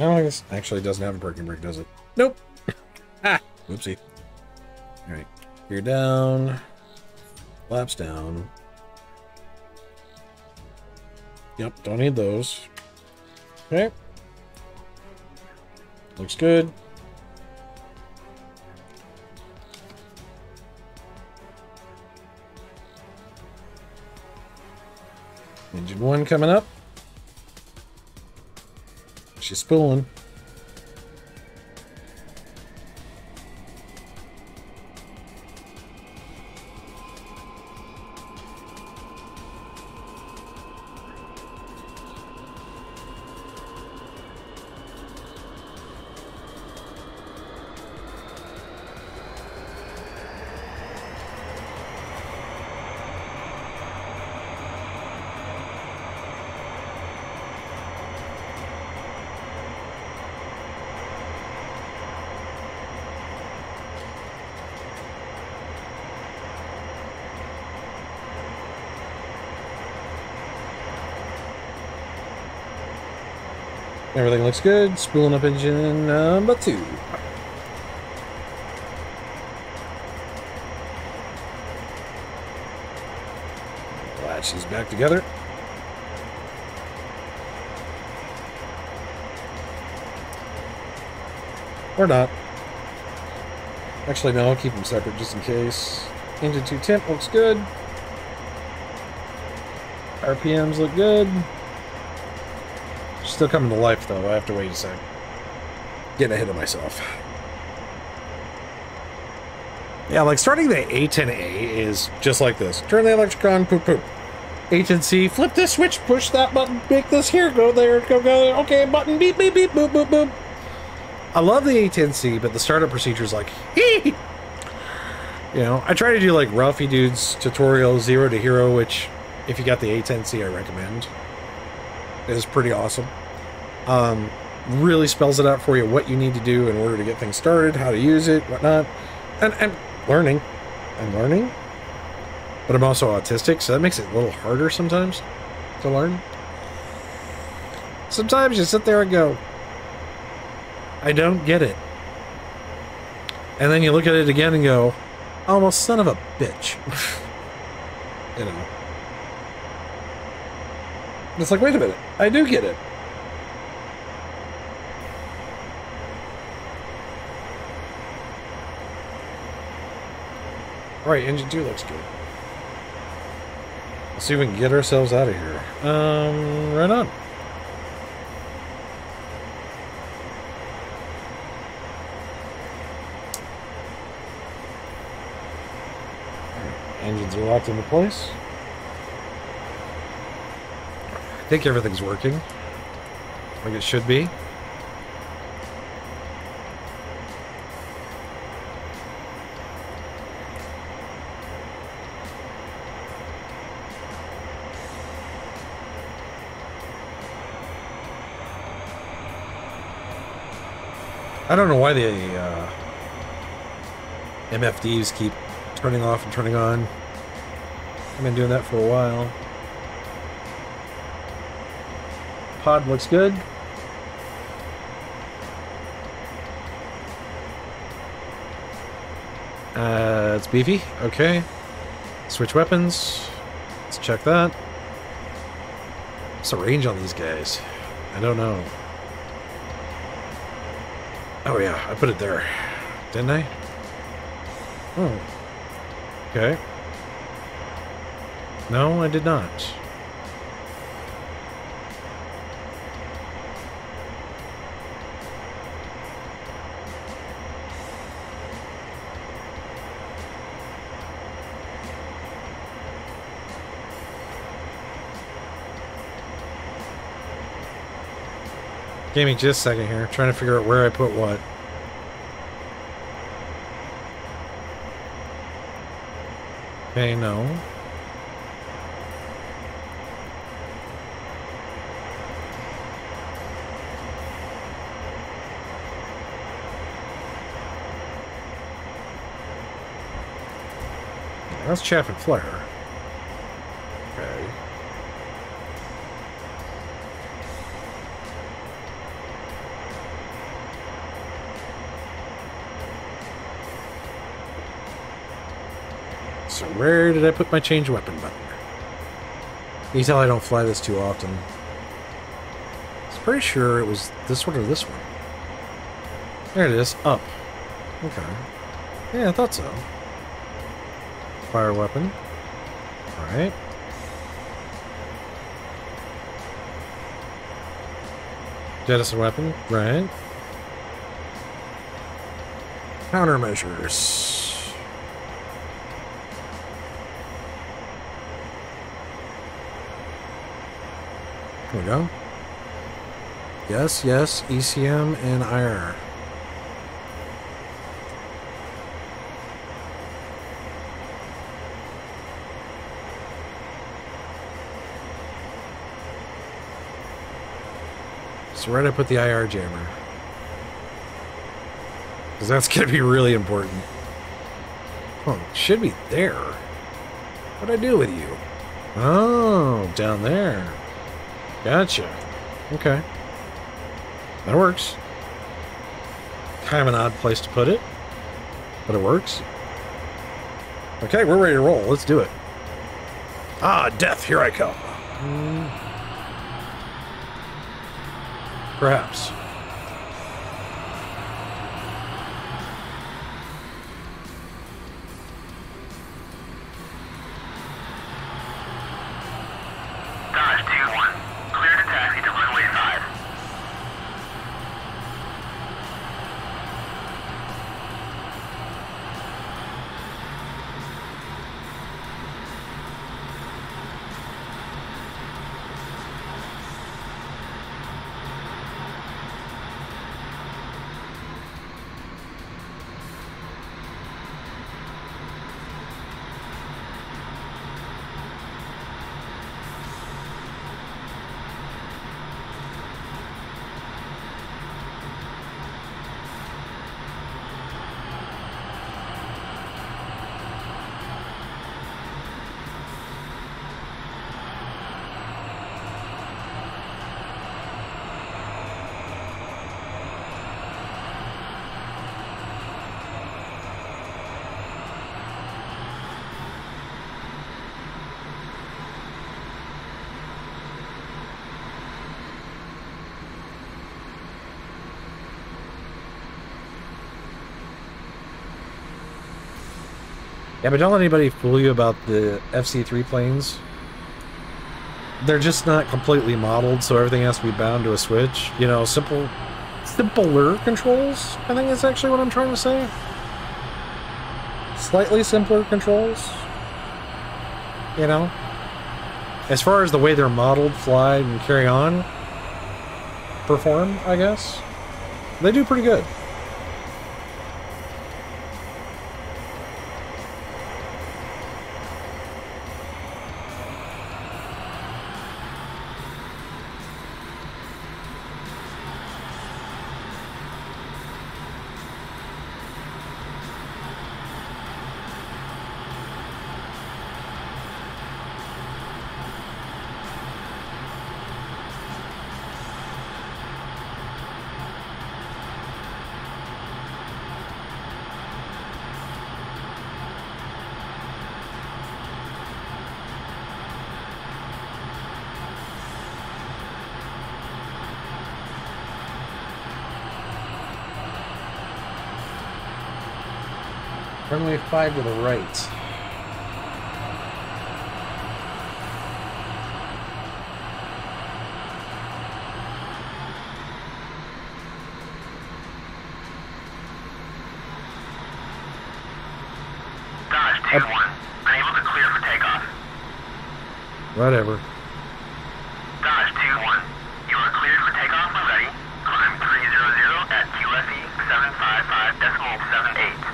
Oh, I guess actually doesn't have a parking brake, does it? Nope. <laughs> ah, whoopsie. All right, gear down, flaps down. Yep, don't need those. Okay. Looks good. Engine one coming up. She's spooling. Looks good. Spooling up engine number two. Glad she's back together. Or not. Actually, no, I'll keep them separate just in case. Engine 2 temp looks good. RPMs look good. Still coming to life, though. I have to wait a sec. Getting ahead of myself. Yeah, like starting the A10A is just like this. Turn the electric on, poop poop. H&C, flip this switch, push that button, make this here, go there, go, go there. Okay, button, beep, beep, beep, boop, boop, boop. I love the A10C, but the startup procedure is like, <laughs> hee! You know, I try to do like Ralfidude's tutorial, Zero to Hero, which, if you got the A10C, I recommend. It is pretty awesome. Um, really spells it out for you what you need to do in order to get things started, how to use it, whatnot. And I'm learning. I'm learning. But I'm also autistic, so that makes it a little harder sometimes to learn. Sometimes you sit there and go, I don't get it. And then you look at it again and go, "Almost son of a bitch. <laughs> you know. It's like, wait a minute. I do get it. All right, engine two looks good. Let's see if we can get ourselves out of here. Um, right on. Engines are locked into place. I think everything's working like it should be. I don't know why the uh, MFDs keep turning off and turning on. I've been doing that for a while. Pod looks good. Uh, it's beefy. Okay. Switch weapons. Let's check that. What's the range on these guys? I don't know. Oh yeah, I put it there. Didn't I? Oh. Okay. No, I did not. Give me just a second here. Trying to figure out where I put what. Okay, no. That's chaff and flare. Where did I put my change weapon button? You can tell I don't fly this too often. I was pretty sure it was this one or this one. There it is, up. Okay. Yeah, I thought so. Fire weapon. Alright. Jettison weapon, right. Countermeasures. Here we go. Yes, yes, ECM and IR. So where did I put the IR jammer? Because that's going to be really important. Oh, should be there. What'd I do with you? Oh, down there. Gotcha. Okay. That works. Kind of an odd place to put it, but it works. Okay, we're ready to roll. Let's do it. Ah, death, here I come. Perhaps. Yeah, but don't let anybody fool you about the FC3 planes. They're just not completely modeled, so everything has to be bound to a switch. You know, simple, simpler controls, I think is actually what I'm trying to say. Slightly simpler controls. You know? As far as the way they're modeled, fly, and carry on, perform, I guess, they do pretty good. Runway 5 to the right. Dodge 2-1. Unable to clear for takeoff. Whatever. Dodge 2-1. You are cleared for takeoff when ready. Climb 300 at QFE 755.78.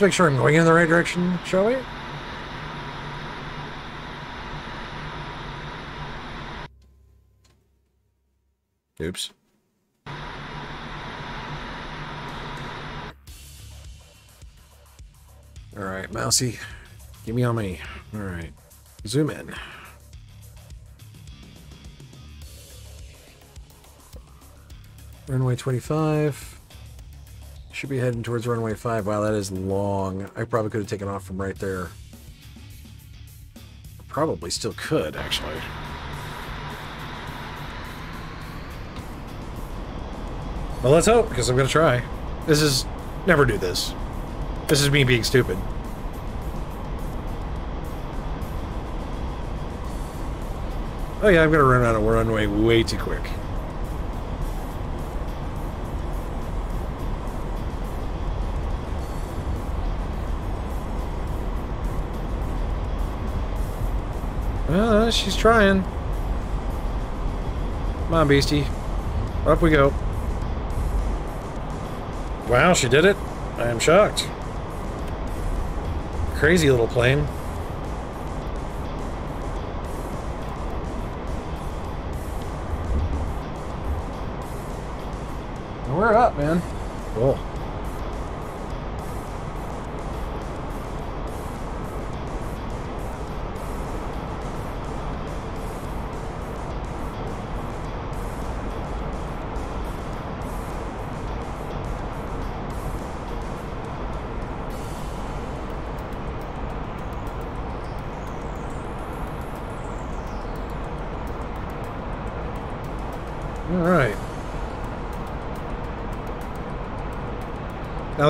Let's make sure I'm going in the right direction, shall we? Oops. Alright, Mousy. Give me on me. Alright. Zoom in. Runway 25. Should be heading towards runway 5. Wow, that is long. I probably could have taken off from right there. Probably still could, actually. Well, let's hope, because I'm going to try. This is... Never do this. This is me being stupid. Oh yeah, I'm going to run out of runway way too quick. She's trying. Come on, Beastie. Up we go. Wow, she did it. I am shocked. Crazy little plane.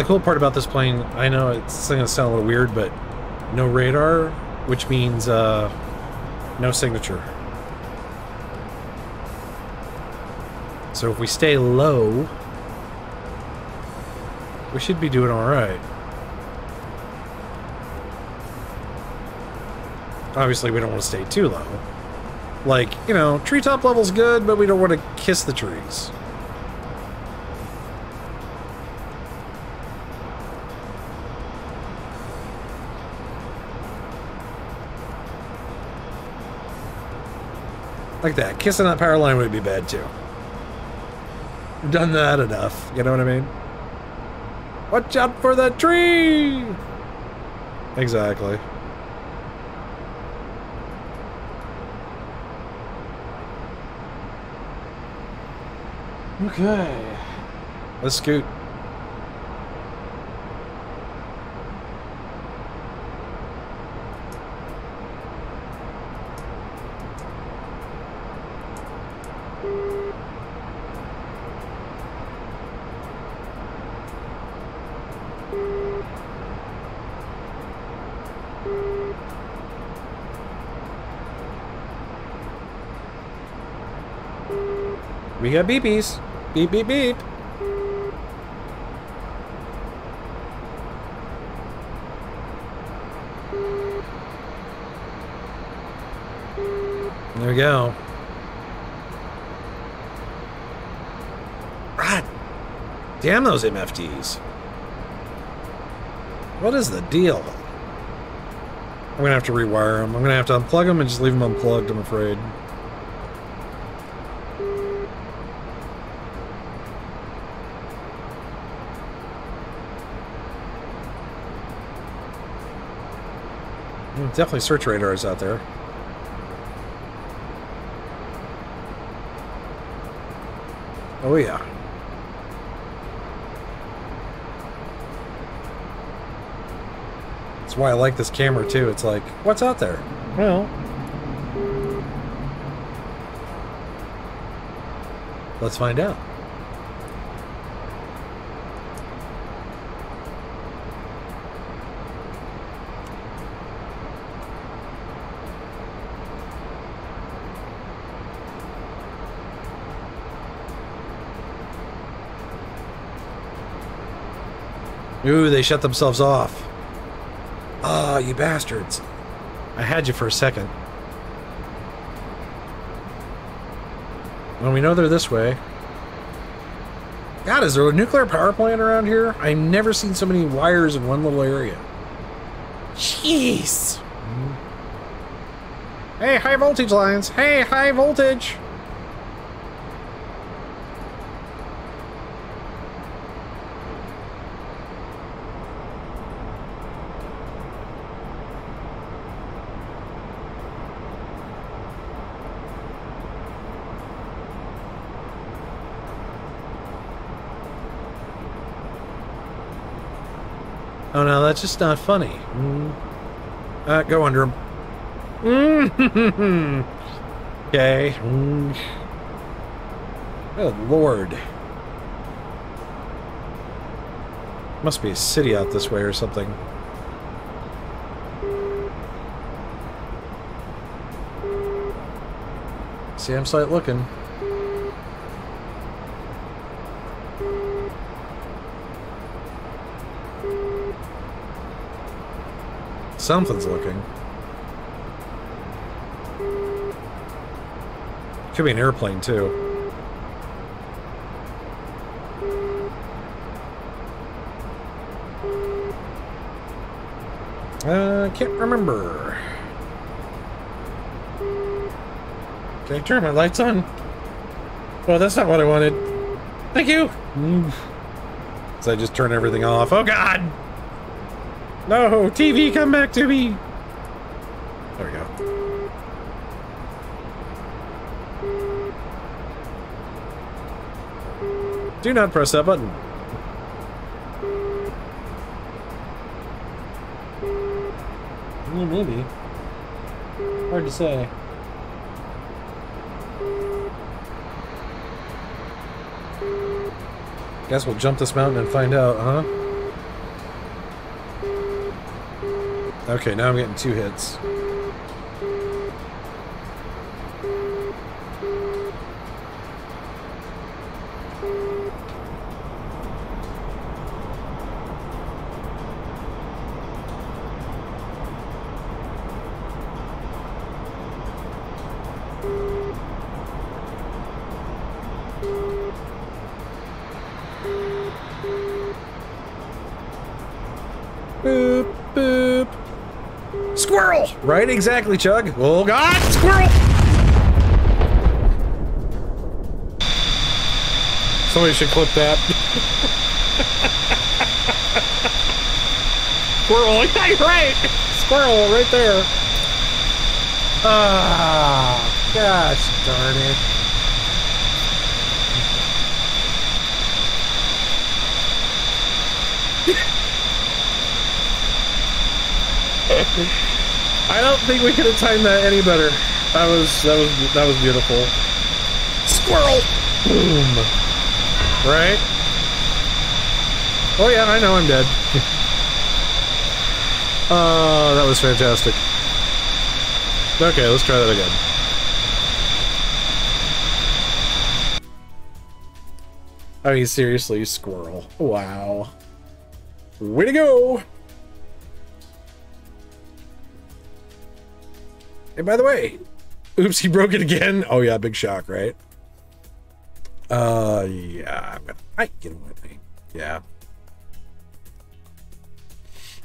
The cool part about this plane, I know it's going to sound a little weird, but no radar, which means uh, no signature. So if we stay low, we should be doing alright. Obviously, we don't want to stay too low. Like, you know, treetop level's good, but we don't want to kiss the trees. Like that. Kissing that power line would be bad too. We've done that enough. You know what I mean? Watch out for the tree! Exactly. Okay. Let's scoot. We got beepies. Beep, beep, beep. There we go. God damn those MFDs. What is the deal? I'm gonna have to rewire them. I'm gonna have to unplug them and just leave them unplugged, I'm afraid. Definitely search radars out there. Oh yeah. That's why I like this camera too. It's like, what's out there? Well, let's find out. Ooh, they shut themselves off. Ah, you bastards. I had you for a second. Well, we know they're this way. God, is there a nuclear power plant around here? I've never seen so many wires in one little area. Jeez. Hey, high voltage lines. Hey, high voltage. That's just not funny. Mm. Uh, go under him. <laughs> Okay. Good lord. Must be a city out this way or something. See, I'm sight looking. Something's looking. Could be an airplane, too. Uh, can't remember. Can I turn my lights on? Well, that's not what I wanted. Thank you! Mm. So I just turn everything off. Oh, God! No, TV, come back to me. There we go. Do not press that button. Yeah, maybe. Hard to say. Guess we'll jump this mountain and find out, huh? Okay, now I'm getting two hits. Exactly, Chug. Oh, God! Squirrel! Somebody should clip that. Squirrel! <laughs> Yeah, you're right! Squirrel, right there. Ah, gosh darn it. <laughs> I don't think we could have timed that any better. That was that was that was beautiful. Squirrel. Boom. Right? Oh yeah, I know I'm dead. Oh, <laughs> that was fantastic. Okay, let's try that again. I mean, seriously, squirrel. Wow. Way to go! And by the way, oops, he broke it again. Oh yeah, big shock, right? Uh, yeah, I'm gonna, I get him with me. Yeah.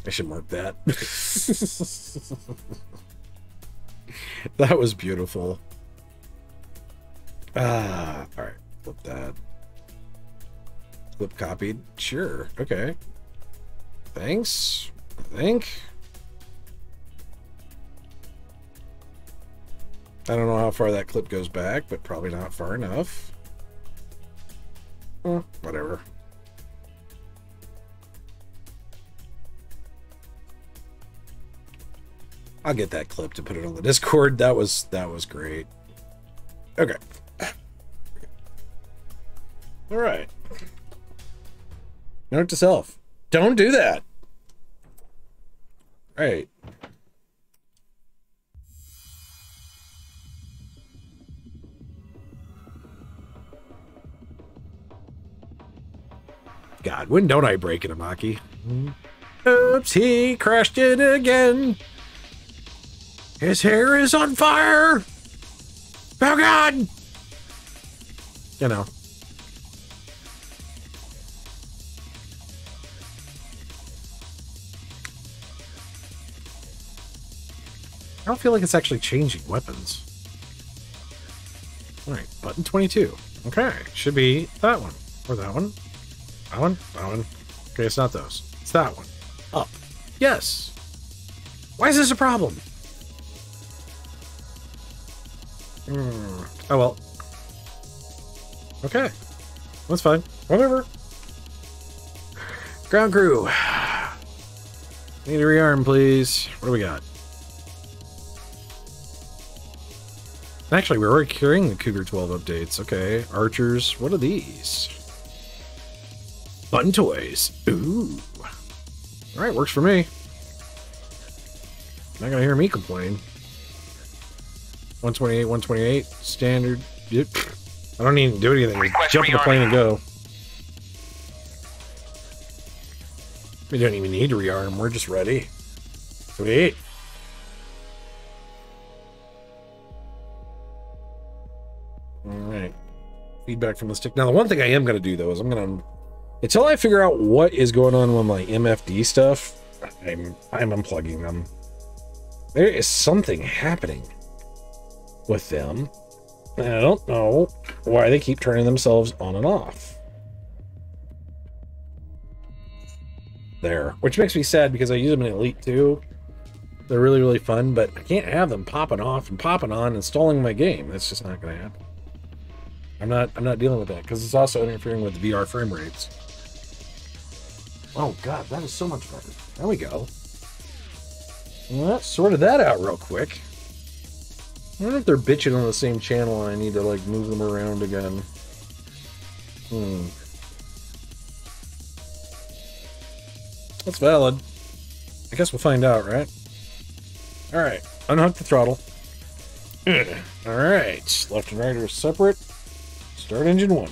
I should mark that. <laughs> that was beautiful. Ah, all right, flip that. Flip copied. Sure. Okay. Thanks. I think. I don't know how far that clip goes back, but probably not far enough. Eh, whatever. I'll get that clip to put it on the Discord. That was that was great. Okay. All right. Note to self: Don't do that. Right. God, when don't I break it, Amaki? Oops, he crashed it again. His hair is on fire. Oh God! You know. I don't feel like it's actually changing weapons. Alright, button 22. Okay, should be that one. Or that one. That one. That one. Okay, it's not those. It's that one. Up. Yes. Why is this a problem? Hmm. Oh well. Okay. That's fine. Whatever. Ground crew. Need a rearm, please. What do we got? Actually, we're already carrying the Cougar 12 updates. Okay. Archers. What are these? Button toys. Ooh. Alright, works for me. Not gonna hear me complain. 128, 128, standard. Yep. I don't need to do anything. Request jump in the plane and go. We don't even need to rearm. We're just ready. Sweet. All right. Feedback from the stick. Now, the one thing I am going to do though is I'm going to, until I figure out what is going on with my MFD stuff, I'm I'm unplugging them. There is something happening with them. And I don't know why they keep turning themselves on and off. There, which makes me sad because I use them in Elite 2. They're really, really fun, but I can't have them popping off and popping on, installing my game. That's just not to happen. I'm not. I'm not dealing with that because it's also interfering with the VR frame rates. Oh God, that is so much better. There we go. Well, that sorted that out real quick. I wonder if they're bitching on the same channel and I need to like move them around again. Hmm. That's valid. I guess we'll find out, right? Alright, unhook the throttle. <clears throat> Alright, left and right are separate. Start engine one.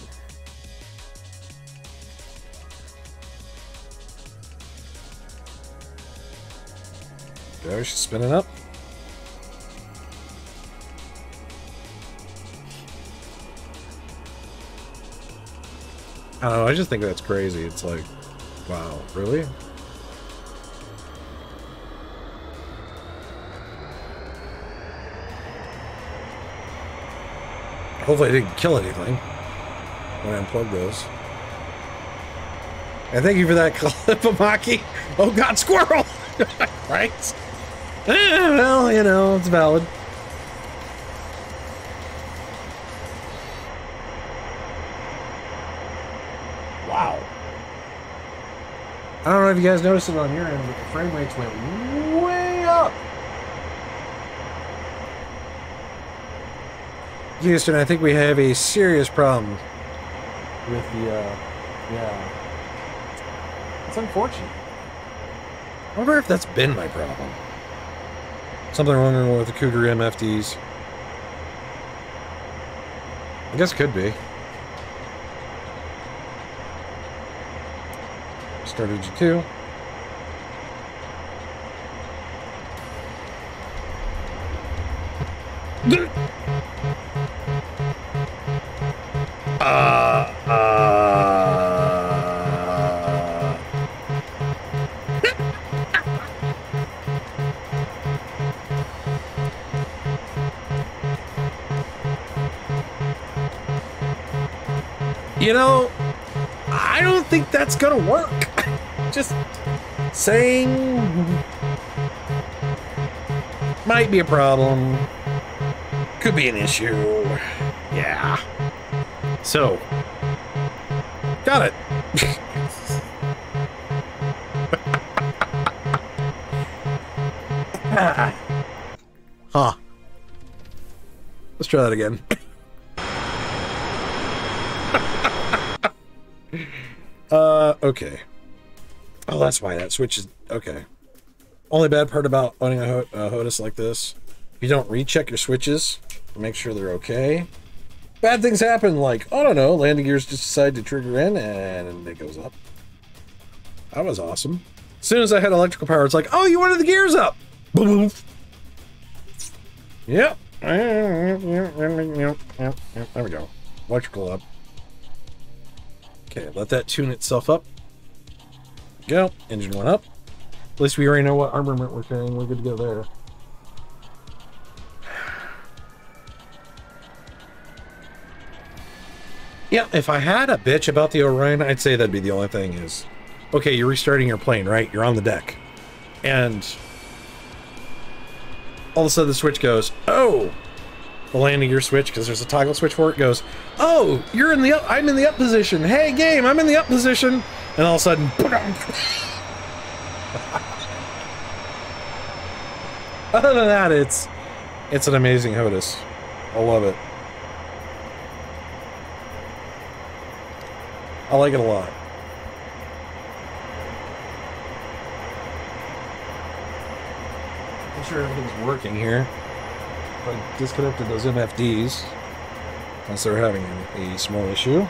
There, she's spinning up. I don't know, I just think that's crazy. It's like, wow, really? Hopefully I didn't kill anything when I unplugged those. And thank you for that <laughs> clip, Amaki. Oh god, squirrel! <laughs> right? Eh, well, you know, it's valid. Wow. I don't know if you guys noticed it on your end, but the frame rates went way up. Houston, I think we have a serious problem with the, uh, yeah. It's unfortunate. I wonder if that's been my problem. Something wrong with the Cougar MFDs. I guess it could be. Started you too. You know, I don't think that's gonna work. <laughs> Just saying. Might be a problem. Could be an issue. Yeah. So, got it. <laughs> huh. Let's try that again. Okay. Oh, that's why that switch is okay. Only bad part about owning a, Ho- a HOTAS like this, you don't recheck your switches, to make sure they're okay. Bad things happen, like, I don't know, landing gears just decide to trigger in and it goes up. That was awesome. As soon as I had electrical power, it's like, oh, you wanted the gears up. Boom. Yep. There we go. Electrical up. Okay, let that tune itself up. Go. Engine went up. At least we already know what armament we're carrying. We're good to go there. Yeah, if I had a bitch about the Orion, I'd say that'd be the only thing is, okay, you're restarting your plane, right? You're on the deck. And all of a sudden the switch goes, oh, the landing gear switch, because there's a toggle switch for it, goes, oh, you're in the up, I'm in the up position. Hey, game, I'm in the up position. And all of a sudden, <laughs> other than that, it's, it's an amazing HOTAS. I love it. I like it a lot. Make sure everything's working here. I disconnected those MFDs. Unless they're having a, small issue.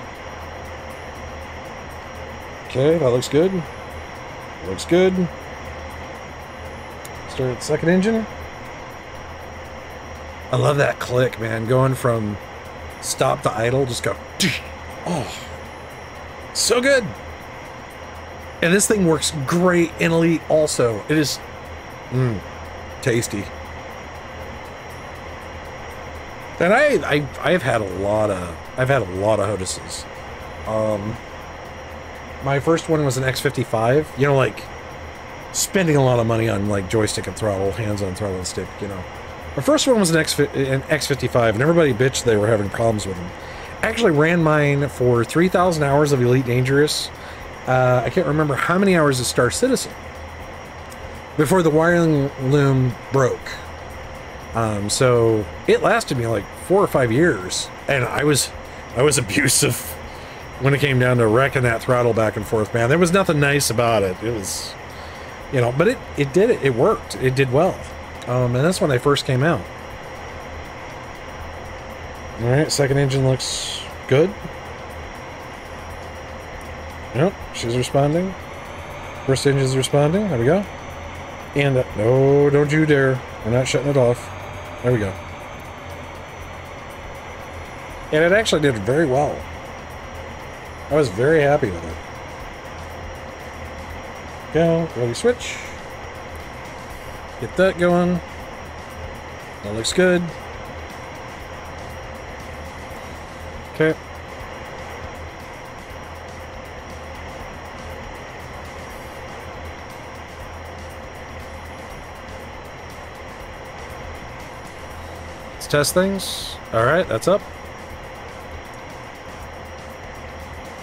Okay, that looks good. Looks good. Start second engine. I love that click, man. Going from stop to idle, just go. <tsk> Oh, so good. And this thing works great in Elite also. It is mm, tasty. And I, I I've had a lot of I've had a lot of HOTASes. Um my first one was an X55, you know like spending a lot of money on like joystick and throttle, hands on throttle and stick, you know. My first one was an X an X55 and everybody bitched they were having problems with them. I actually ran mine for 3,000 hours of Elite Dangerous. Uh, I can't remember how many hours of Star Citizen before the wiring loom broke. Um, so it lasted me like four or five years, and I was I was <laughs> abusive when it came down to wrecking that throttle back and forth. Man, there was nothing nice about it. It was, you know, but it it did it. It worked. It did well, um, and that's when they first came out. All right, second engine looks good. Yep, she's responding. First engine's responding. There we go. And uh, no, don't you dare. We're not shutting it off. There we go. And it actually did very well. I was very happy with it. Go, ready switch. Get that going. That looks good. Okay. Test things. All right, that's up.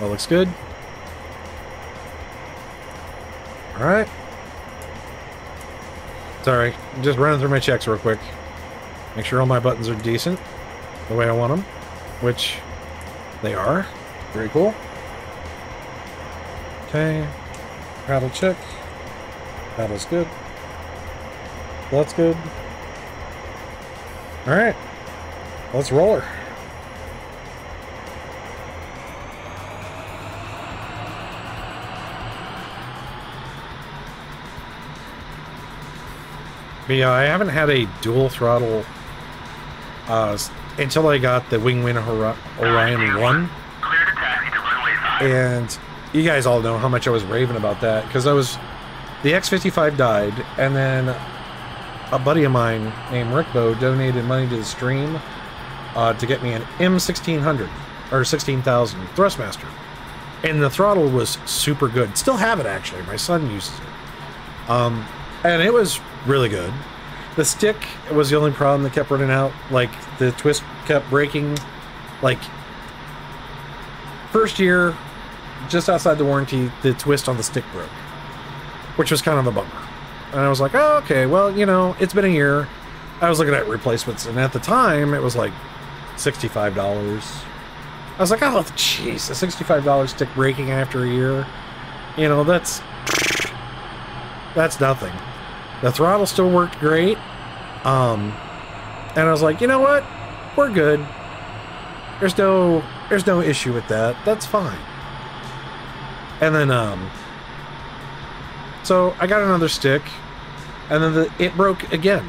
That looks good. All right. Sorry, just running through my checks real quick. Make sure all my buttons are decent, the way I want them, which they are. Very cool. Okay. Paddle check. Paddle's good. That's good. All right, let's roll her. But yeah, I haven't had a dual throttle uh, until I got the WinWing Orion 1. And you guys all know how much I was raving about that because I was. The X 55 died, and then a buddy of mine named Rick Bo donated money to the stream uh, to get me an M1600 or 16,000 Thrustmaster. And the throttle was super good. Still have it actually. My son uses it. Um, and it was really good. The stick was the only problem that kept running out. Like the twist kept breaking. Like first year, just outside the warranty, the twist on the stick broke, which was kind of a bummer. And I was like, oh, okay, well, you know, it's been a year. I was looking at replacements, and at the time, it was like $65. I was like, oh, jeez, a $65 stick breaking after a year. You know, that's that's nothing. The throttle still worked great. Um, and I was like, you know what? We're good. There's no there's no issue with that. That's fine. And then um so I got another stick and then the, it broke again.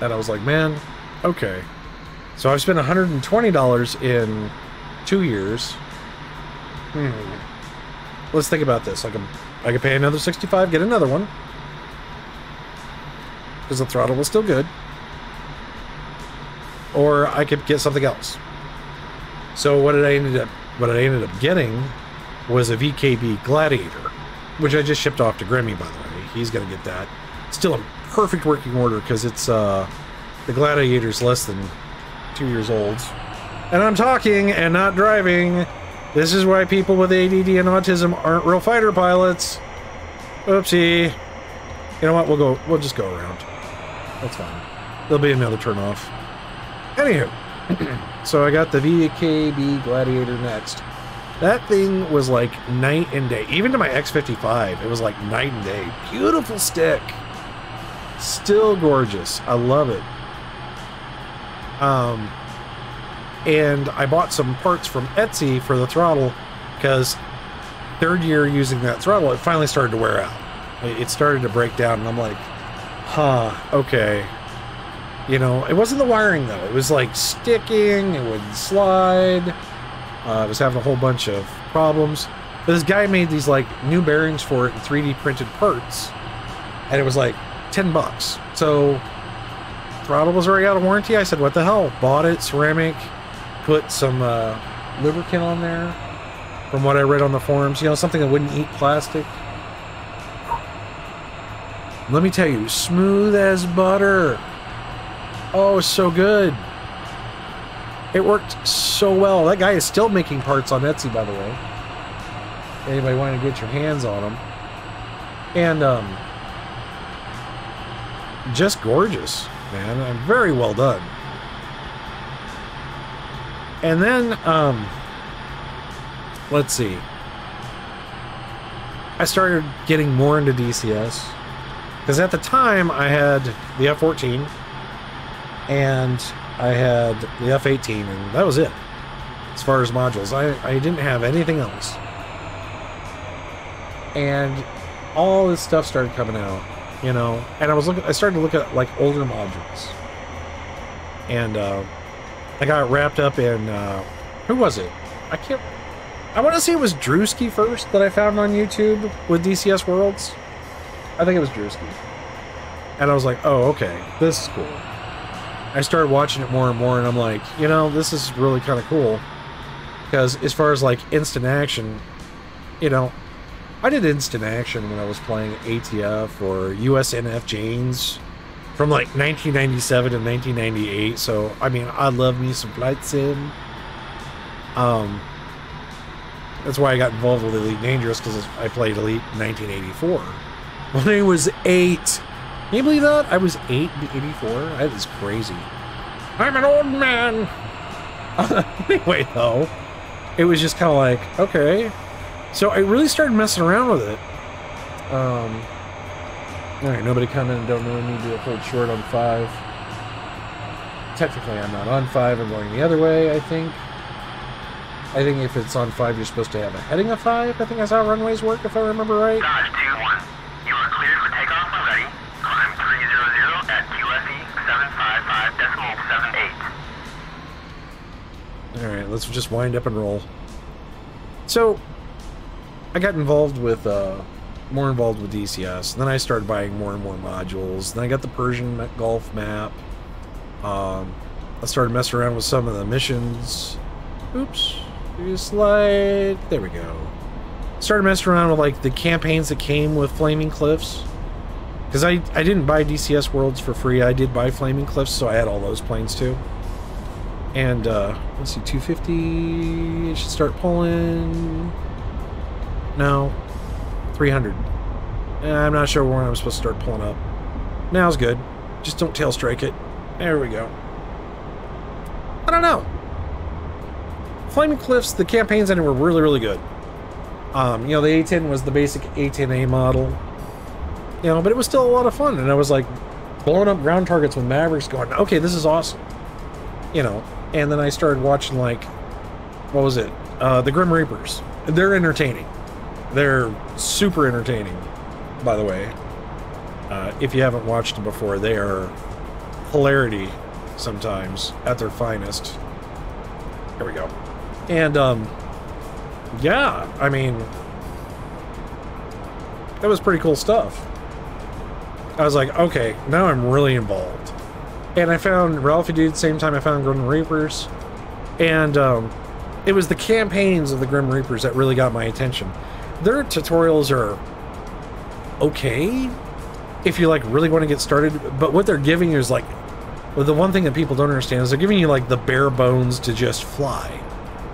And I was like, man, okay. So I've spent $120 in 2 years. Hmm. Let's think about this. I can I could pay another 65, get another one. Cuz the throttle was still good. Or I could get something else. So what did I ended up what I ended up getting was a VKB Gladiator, which I just shipped off to Grimmy by the way. He's gonna get that. Still a perfect working order because it's uh the Gladiator's less than two years old. And I'm talking and not driving. This is why people with ADD and autism aren't real fighter pilots. Oopsie. You know what? We'll go. We'll just go around. That's fine. There'll be another turn off. Anywho, <clears throat> so I got the VKB Gladiator next. That thing was like night and day. Even to my X55, it was like night and day. Beautiful stick. Still gorgeous. I love it. Um, and I bought some parts from Etsy for the throttle because third year using that throttle, it finally started to wear out. It started to break down, and I'm like, huh, okay. You know, it wasn't the wiring though. It was like sticking, it would slide. Uh, was having a whole bunch of problems. But this guy made these like new bearings for it in 3D printed parts, and it was like 10 bucks. So, throttle was already out of warranty. I said, what the hell? Bought it, ceramic, put some uh, lubricant on there from what I read on the forums. You know, something that wouldn't eat plastic. Let me tell you, smooth as butter. Oh, so good. It worked so well. That guy is still making parts on Etsy, by the way. Anybody wanting to get your hands on them? And um, just gorgeous, man. And very well done. And then, um, let's see. I started getting more into DCS because at the time I had the F14 and I had the F18, and that was it. As far as modules, I, I didn't have anything else. And all this stuff started coming out, you know. And I was looking, I started to look at like older modules, and uh, I got wrapped up in uh, who was it? I can't. I want to say it was Drewski first that I found on YouTube with DCS Worlds. I think it was Drewski. And I was like, oh, okay, this is cool. I started watching it more and more, and I'm like, you know, this is really kind of cool. Because as far as like instant action, you know, I did instant action when I was playing ATF or USNF Janes from like 1997 to 1998. So, I mean, I love me some flight sim. Um, that's why I got involved with Elite Dangerous because I played Elite in 1984 <laughs> when I was eight. Can you believe that? I was eight in 84. That is crazy. I'm an old man. <laughs> anyway, though, it was just kind of like, okay. So I really started messing around with it. Um, all right, nobody commented. Don't know me. Do a hold short on five. Technically, I'm not on five. I'm going the other way. I think. I think if it's on five, you're supposed to have a heading of five. I think that's how runways work, if I remember right. Dodge 2-1. Alright, let's just wind up and roll. So, I got involved with, uh, more involved with DCS, and then I started buying more and more modules, then I got the Persian Gulf map, um, I started messing around with some of the missions. Oops, you slide, there we go. Started messing around with, like, the campaigns that came with Flaming Cliffs. Because I, I didn't buy DCS Worlds for free. I did buy Flaming Cliffs, so I had all those planes too. And, uh, let's see, 250. It should start pulling. No. 300. Eh, I'm not sure when I'm supposed to start pulling up. Now's good. Just don't tail strike it. There we go. I don't know. Flaming Cliffs, the campaigns in it were really, really good. Um, you know, the A10 was the basic A10A model. You know, but it was still a lot of fun. And I was like blowing up ground targets with Mavericks going, okay, this is awesome. You know, and then I started watching like, what was it? Uh, the Grim Reapers. They're entertaining. They're super entertaining, by the way. Uh, if you haven't watched them before, they are hilarity sometimes at their finest. Here we go. And, um, yeah, I mean, that was pretty cool stuff. I was like, okay, now I'm really involved. And I found Ralfidude same time I found Grim Reapers. And, um, it was the campaigns of the Grim Reapers that really got my attention. Their tutorials are okay if you like really want to get started, but what they're giving you is like well, the one thing that people don't understand is they're giving you like the bare bones to just fly.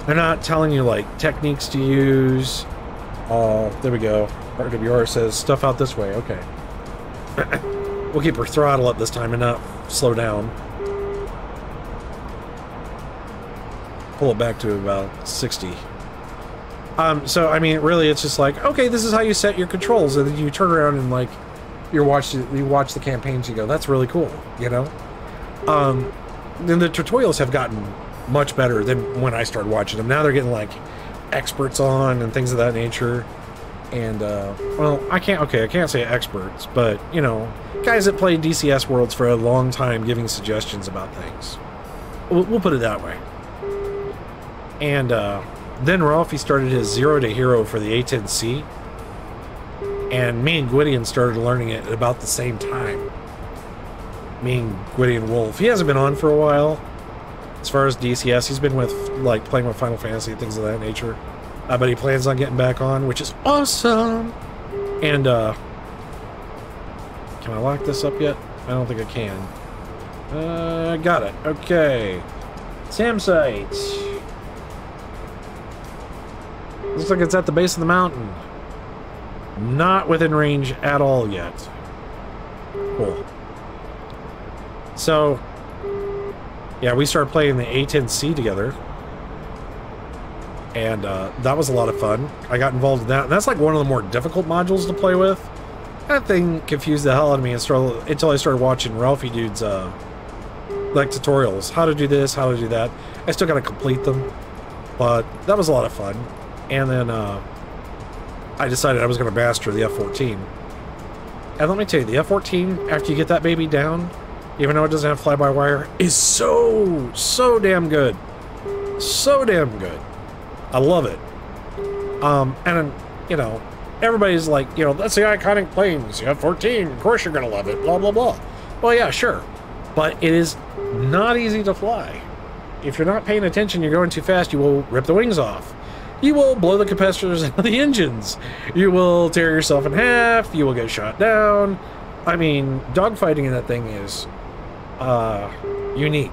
They're not telling you like techniques to use. Oh, there we go. RWR says stuff out this way. Okay. <coughs> we'll keep her throttle up this time and not slow down. Pull it back to about 60. Um, so I mean, really, it's just like, okay, this is how you set your controls, and then you turn around and like, you watch you watch the campaigns, you go, that's really cool, you know. Um, then the tutorials have gotten much better than when I started watching them. Now they're getting like experts on and things of that nature. And uh, well, I can't. Okay, I can't say experts, but you know, guys that played DCS Worlds for a long time, giving suggestions about things. We'll, we'll put it that way. And uh, then Ralphie started his Zero to Hero for the A10C, and me and Gwydion started learning it at about the same time. Me and Gwydion Wolf. He hasn't been on for a while. As far as DCS, he's been with like playing with Final Fantasy and things of that nature. Uh, but he plans on getting back on, which is awesome. And uh, can I lock this up yet? I don't think I can. Uh, got it. Okay. SAM site. Looks like it's at the base of the mountain. Not within range at all yet. Cool. So, yeah, we started playing the A10C together. And uh, that was a lot of fun. I got involved in that. And that's like one of the more difficult modules to play with. That thing confused the hell out of me until I started watching Ralfidude's uh, like tutorials. How to do this, how to do that. I still got to complete them. But that was a lot of fun. And then uh, I decided I was going to master the F-14. And let me tell you, the F-14, after you get that baby down, even though it doesn't have fly-by-wire, is so, so damn good. So damn good. I love it. Um, and, you know, everybody's like, you know, that's the iconic planes. F-14. Of course you're going to love it. Blah, blah, blah. Well, yeah, sure. But it is not easy to fly. If you're not paying attention, you're going too fast, you will rip the wings off. You will blow the capacitors <laughs> out of the engines. You will tear yourself in half. You will get shot down. I mean, dogfighting in that thing is uh, unique.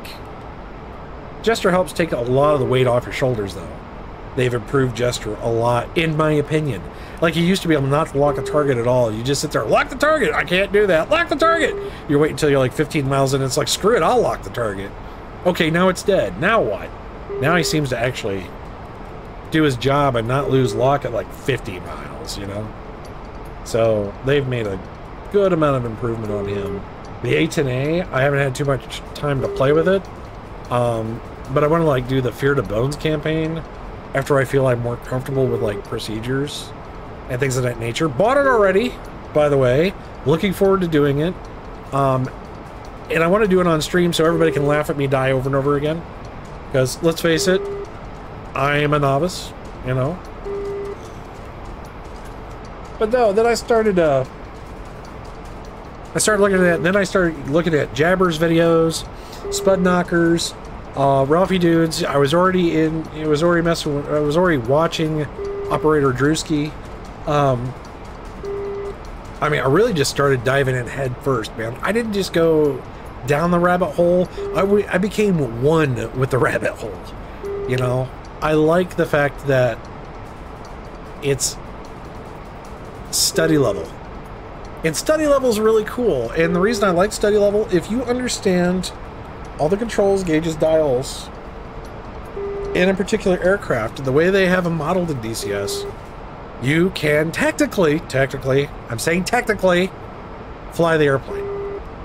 Jester helps take a lot of the weight off your shoulders, though. They've improved Jester a lot, in my opinion. Like, you used to be able not to lock a target at all. You just sit there, lock the target! I can't do that! Lock the target! You wait until you're like 15 miles in, and it's like, screw it, I'll lock the target. Okay, now it's dead. Now what? Now he seems to actually do his job and not lose lock at like 50 miles, you know? So, they've made a good amount of improvement on him. The A10A, I haven't had too much time to play with it. Um, but I want to like do the Fear to Bones campaign after I feel I'm more comfortable with like procedures and things of that nature. Bought it already, by the way. Looking forward to doing it. Um, and I want to do it on stream so everybody can laugh at me die over and over again. Because let's face it, I am a novice, you know. But no, then I started uh I started looking at then I started looking at Jabbers videos, Spud Knockers, uh Ralfidudes. I was already in it was already messing with, I was already watching Operator Drewski. Um I mean, I really just started diving in head first, man. I didn't just go down the rabbit hole. I, I became one with the <laughs> rabbit hole. You know, I like the fact that it's study level. And study level is really cool. And the reason I like study level, if you understand all the controls, gauges, dials, and in particular aircraft, the way they have them modeled in DCS, you can technically, technically, I'm saying technically, fly the airplane.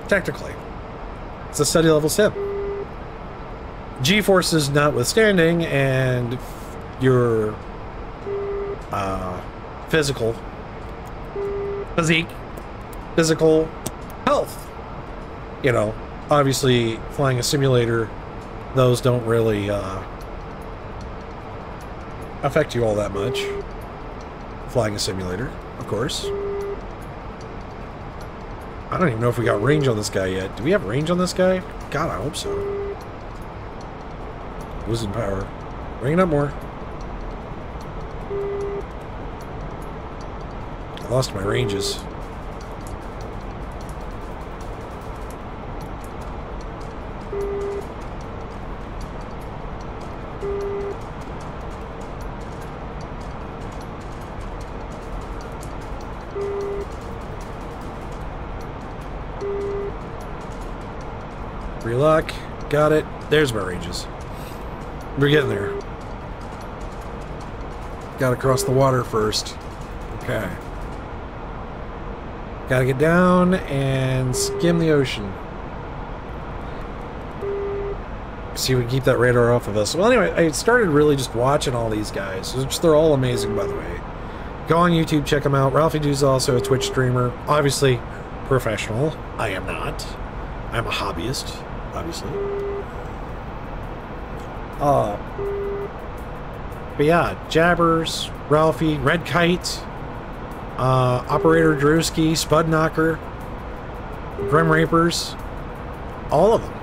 Technically. It's a study level sim. G forces notwithstanding, and your uh, physical physique, physical health. You know, obviously, flying a simulator, those don't really uh, affect you all that much. Flying a simulator, of course. I don't even know if we got range on this guy yet. Do we have range on this guy? God, I hope so. Losing power. Bring it up more. I lost my ranges. Got it. There's my ranges. We're getting there. Gotta cross the water first. Okay. Gotta get down and skim the ocean. See if we keep that radar off of us. Well, anyway, I started really just watching all these guys, which they're all amazing, by the way. Go on YouTube, check them out. Ralfidude's also a Twitch streamer. Obviously, professional. I am not. I'm a hobbyist, obviously. Uh, but yeah, Jabbers, Ralphie, Red Kite, uh, Operator Drewski, Spud Knocker, Grim Reapers, all of them.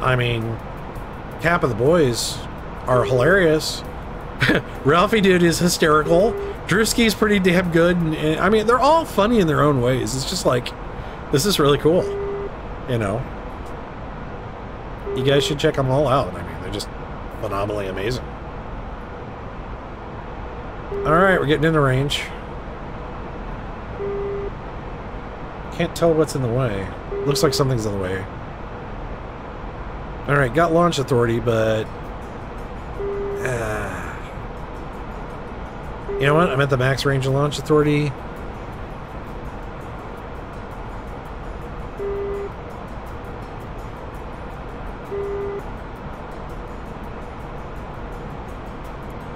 I mean, Cap of the Boys are hilarious. <laughs> Ralfidude is hysterical. Drewski's pretty damn good. And, and, I mean, they're all funny in their own ways. It's just like, this is really cool. You know? You guys should check them all out. I mean, phenomenally amazing. Alright, we're getting in the range. Can't tell what's in the way. Looks like something's in the way. Alright, got launch authority, but... Uh, you know what? I'm at the max range of launch authority.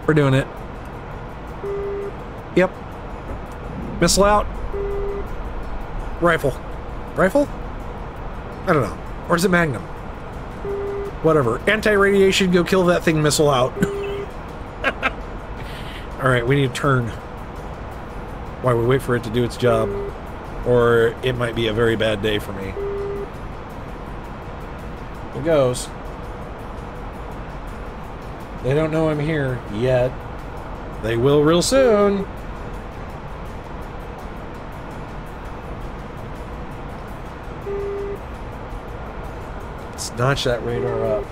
We're doing it. Yep. Missile out. Rifle. Rifle? I don't know. Or is it Magnum? Whatever. Anti-radiation, go kill that thing missile out. <laughs> Alright, we need to turn. While we wait for it to do its job. Or it might be a very bad day for me. It goes. They don't know I'm here yet. They will real soon. Let's notch that radar up.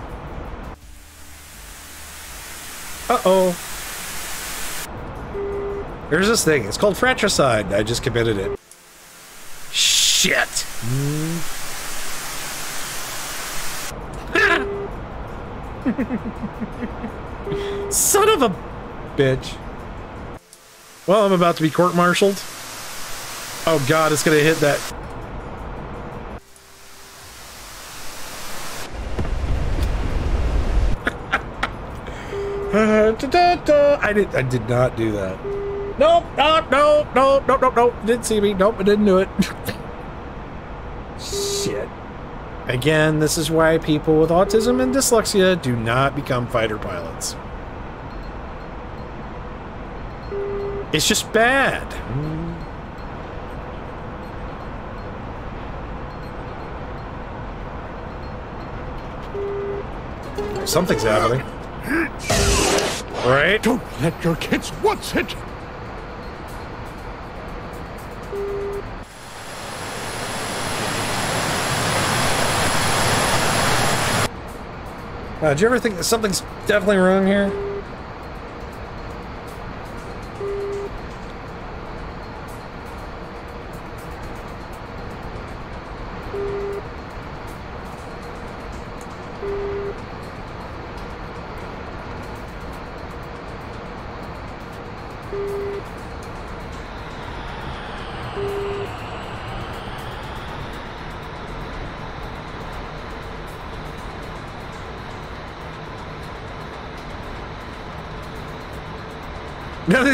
Uh-oh. There's this thing. It's called fratricide. I just committed it. Shit. Hmm. <laughs> Son of a bitch. Well, I'm about to be court-martialed. Oh god, it's gonna hit that. <laughs> I did I did not do that. Nope, nope, nope, nope, nope, nope, nope. Didn't see me. Nope, I didn't do it. <laughs> Shit. Again, this is why people with autism and dyslexia do not become fighter pilots. It's just bad. Something's happening. Right? Don't let your kids watch it. Uh, did you ever think that something's definitely wrong here?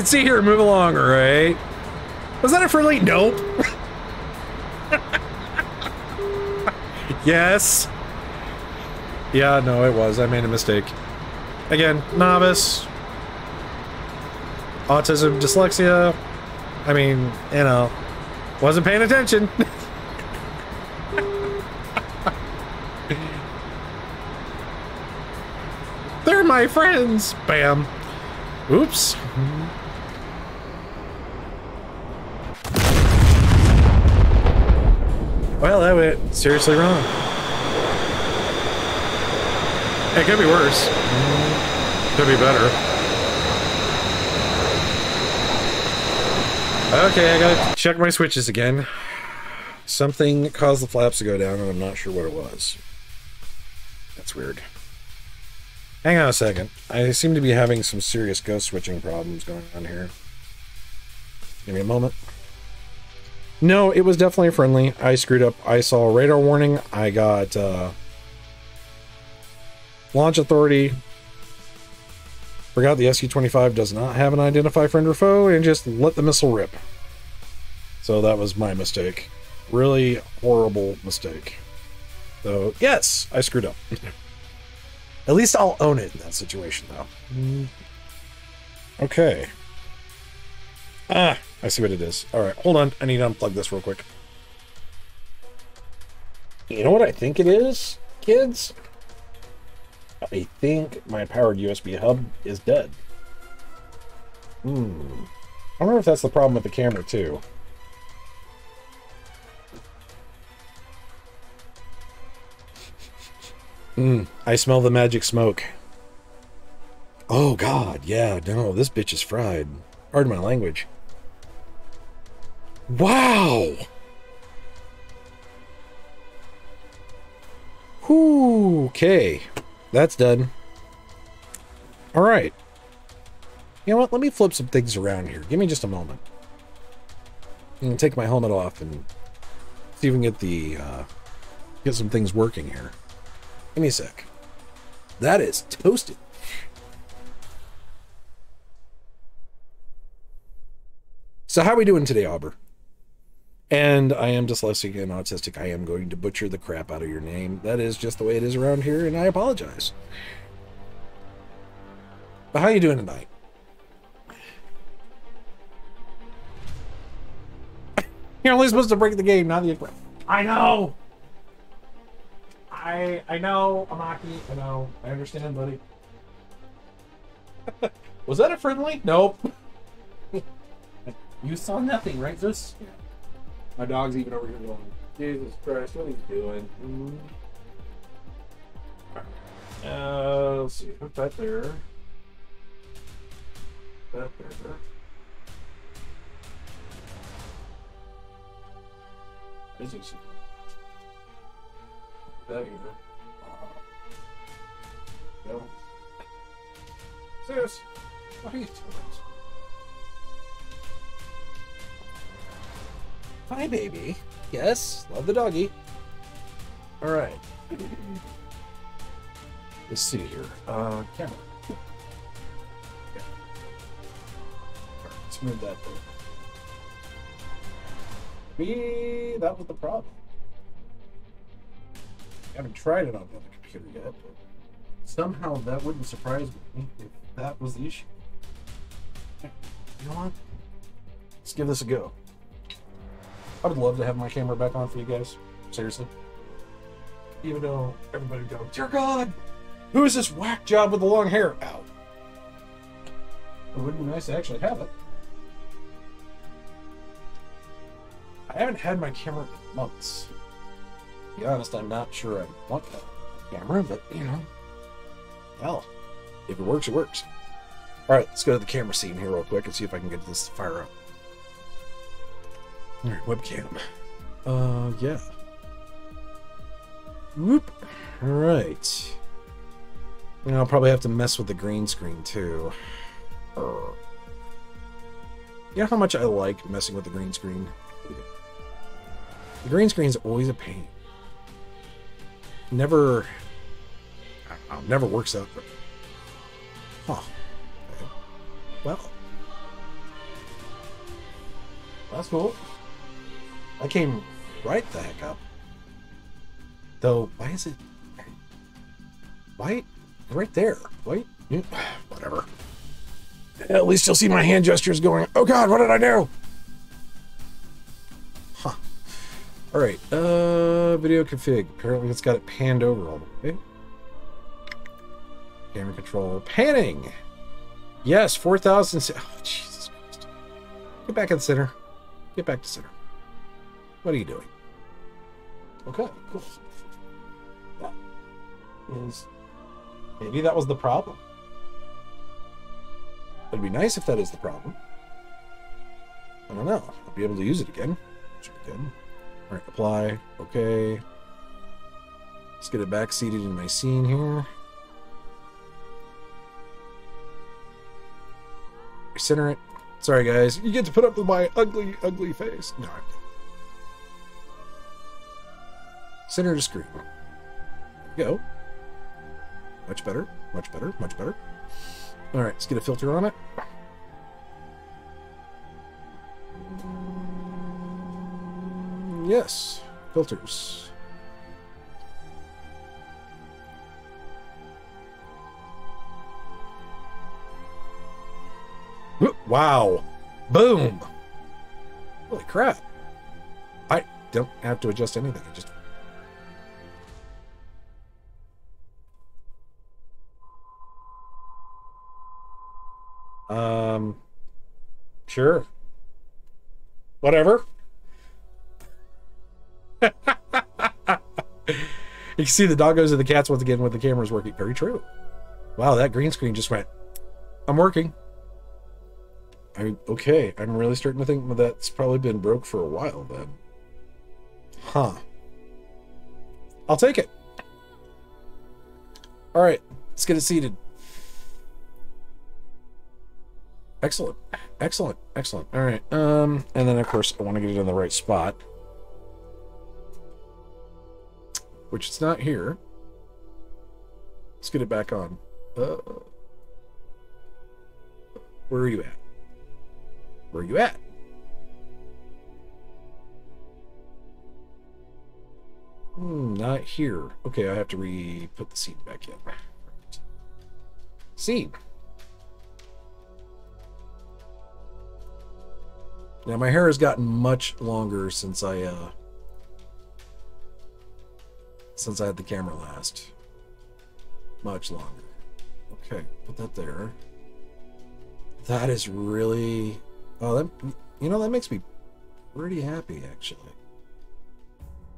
See here. Move along, right? Was that a friendly? Nope. <laughs> yes. Yeah, no, it was. I made a mistake. Again, novice. Autism, dyslexia. I mean, you know, wasn't paying attention. <laughs> They're my friends. Bam. Oops. Well, that went seriously wrong. It could be worse. Could be better. Okay, I gotta check my switches again. Something caused the flaps to go down, and I'm not sure what it was. That's weird. Hang on a second. I seem to be having some serious ghost switching problems going on here. Give me a moment. No, it was definitely friendly. I screwed up. I saw a radar warning. I got uh, launch authority. Forgot the SU-25 does not have an identify friend or foe and just let the missile rip. So that was my mistake. Really horrible mistake. So, yes, I screwed up. At least I'll own it in that situation, though. Okay. Ah, I see what it is. All right, hold on. I need to unplug this real quick. You know what I think it is, kids? I think my powered USB hub is dead. Hmm. I wonder if that's the problem with the camera, too. Hmm. I smell the magic smoke. Oh, God. Yeah, no, this bitch is fried. Pardon my language. Wow! Okay. That's done. Alright. You know what? Let me flip some things around here. Give me just a moment. I'm gonna take my helmet off and see if we can get the uh, get some things working here. Give me a sec. That is toasted. So how are we doing today, Auber? And I am dyslexic and autistic. I am going to butcher the crap out of your name. That is just the way it is around here, and I apologize. But how are you doing tonight? You're only supposed to break the game, not the equipment. I know. I I know, Amaki. I know. I understand, buddy. <laughs> Was that a friendly? Nope. <laughs> you saw nothing, right? This. My dog's even over here going, Jesus Christ, what are you doing? Uh, let's see. Put that there. That there. Is it? That here. No. Sis, what are you doing? Hi, baby. Yes, love the doggy. All right. Let's see here. Uh, camera. Okay. Right, let's move that thing. Maybe that was the problem. I haven't tried it on the other computer yet, but somehow that wouldn't surprise me if that was the issue. You know what? let's give this a go. I would love to have my camera back on for you guys. Seriously. Even though everybody would go, Dear God, who is this whack job with the long hair? Ow. It would be nice to actually have it. I haven't had my camera in months. To be honest, I'm not sure I want that camera, but you know, hell, if it works, it works. All right, let's go to the camera scene here real quick and see if I can get this to fire up. All right, webcam. Uh, yeah. Whoop. All right. Know, I'll probably have to mess with the green screen too. Uh, you know how much I like messing with the green screen? The green screen's always a pain. Never, know, never works out. Huh. Well, that's cool. I came right the heck up. Though, why is it? Why? Right there. Wait. <sighs> Whatever. At least you'll see my hand gestures going, oh god, what did I do? Huh. Alright, uh, video config. Apparently it's got it panned over all the way. Camera control. Panning! Yes, 4,000. Oh, Jesus Christ. Get back in the center. Get back to center. What are you doing? Okay, cool. That is. Maybe that was the problem. It'd be nice if that is the problem. I don't know. I'll be able to use it again. Should be good. Alright, apply. Okay. Let's get it back seated in my scene here. Center it. Sorry, guys. You get to put up with my ugly, ugly face. No. Center to screen. Go. Much better. Much better. Much better. All right, let's get a filter on it. Yes, filters. <gasps> Wow. Boom. Holy crap. I don't have to adjust anything. I just Um, sure. Whatever. <laughs> you can see the doggos and the cats once again when the camera's working. Very true. Wow, that green screen just went. I'm working. I okay. I'm really starting to think that's probably been broke for a while then. Huh. I'll take it. All right, let's get it seated. Excellent. Excellent. Excellent. All right. Um, and then of course I want to get it in the right spot. Which it's not here. Let's get it back on. Uh, where are you at? Where are you at? Hmm, not here. Okay, I have to re-put the scene back in. Scene. Now my hair has gotten much longer since I uh since I had the camera last. Much longer. Okay, put that there. That is really oh that you know that makes me pretty happy actually.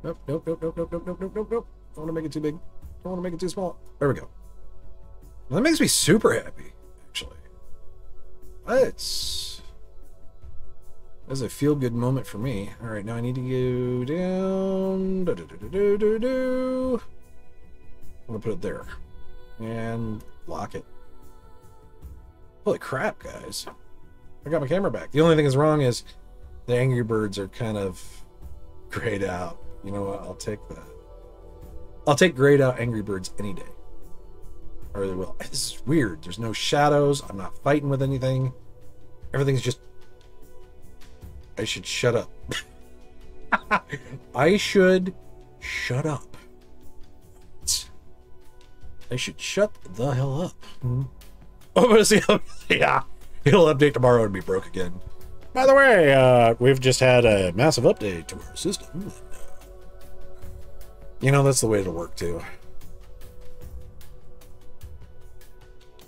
Nope, nope, nope, nope, nope, nope, nope, nope, nope. Don't want to make it too big. Don't want to make it too small. There we go. Well, that makes me super happy, actually. It's that's a feel good moment for me. All right, now I need to go down. Do, do, do, do, do, do. I'm gonna put it there and lock it. Holy crap, guys! I got my camera back. The only thing that's wrong is the Angry Birds are kind of grayed out. You know what? I'll take that. I'll take grayed out Angry Birds any day. I really will. This is weird. There's no shadows. I'm not fighting with anything. Everything's just I should shut up. I should shut up. I should shut the hell up. Hmm. Oh, but see, <laughs> yeah, it'll update tomorrow and be broke again. By the way, uh, we've just had a massive update to our system. You know, that's the way it'll work too.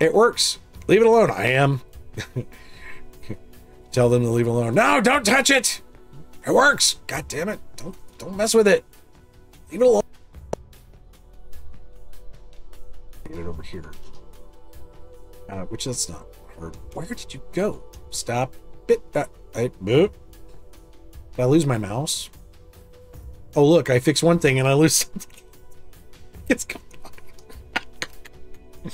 It works. Leave it alone. I am. <laughs> Tell them to leave it alone. No, don't touch it. It works. God damn it. Don't don't mess with it. Leave it alone. Get it over here. Uh, which that's not hard. Where did you go? Stop it. That I boop. Did I lose my mouse? Oh look, I fix one thing and I lose <laughs> something. It's gone. <laughs>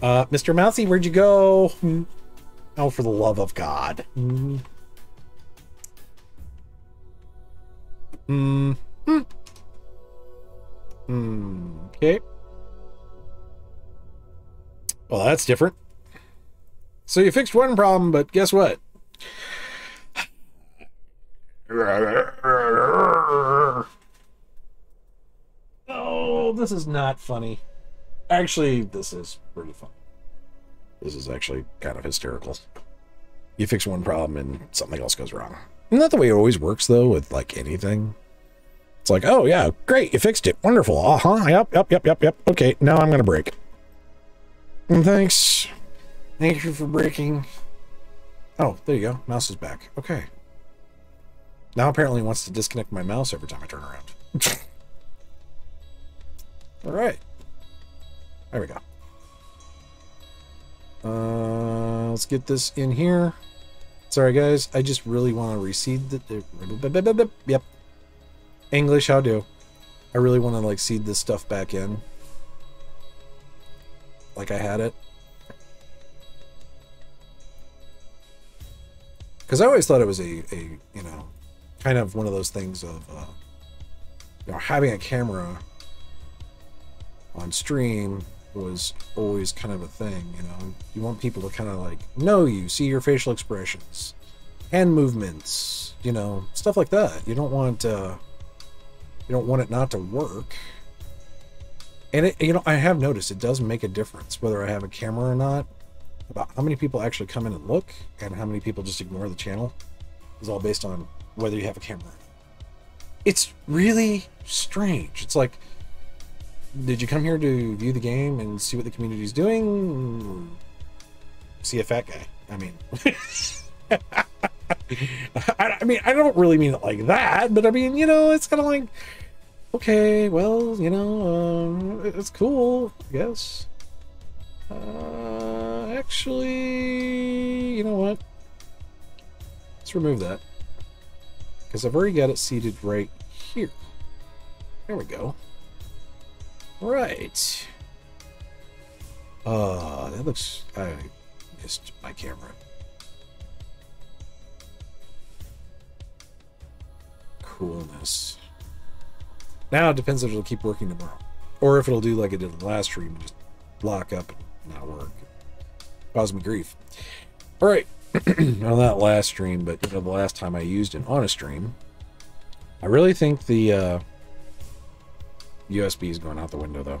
Uh, Mr. Mousy, where'd you go? Oh, for the love of God. Hmm. Hmm. Hmm. Okay. Well, that's different. So you fixed one problem, but guess what? Oh, this is not funny. Actually, this is pretty fun. This is actually kind of hysterical. You fix one problem and something else goes wrong. Isn't that the way it always works, though, with like anything? It's like, oh, yeah, great, you fixed it. Wonderful. Uh huh. Yep, yep, yep, yep, yep. Okay, now I'm going to break. Thanks. Thank you for breaking. Oh, there you go. Mouse is back. Okay. Now apparently wants to disconnect my mouse every time I turn around. <laughs> All right. There we go. Uh, let's get this in here. Sorry, guys. I just really want to reseed the... Yep. English, how do? I really want to, like, seed this stuff back in. Like I had it. Because I always thought it was a, a, you know, kind of one of those things of, uh, you know, having a camera on stream was always kind of a thing, you know. You want people to kind of like know you, see your facial expressions, hand movements, you know, stuff like that. You don't want uh you don't want it not to work. And it you know, I have noticed it does make a difference whether I have a camera or not about how many people actually come in and look and how many people just ignore the channel is all based on whether you have a camera. It's really strange. It's like did you come here to view the game and see what the community's doing? See a fat guy. I mean, <laughs> I, I, mean, I don't really mean it like that, but I mean, you know, it's kind of like, okay, well, you know, uh, it's cool, I guess. Uh, actually, you know what? Let's remove that. Because I've already got it seated right here. There we go. Right. Uh, that looks... I missed my camera. Coolness. Now it depends if it'll keep working tomorrow. Or if it'll do like it did in the last stream and just lock up and not work. Cause me grief. Alright. <clears throat> on that last stream, but you know, the last time I used it on a stream, I really think the uh, USB is going out the window though.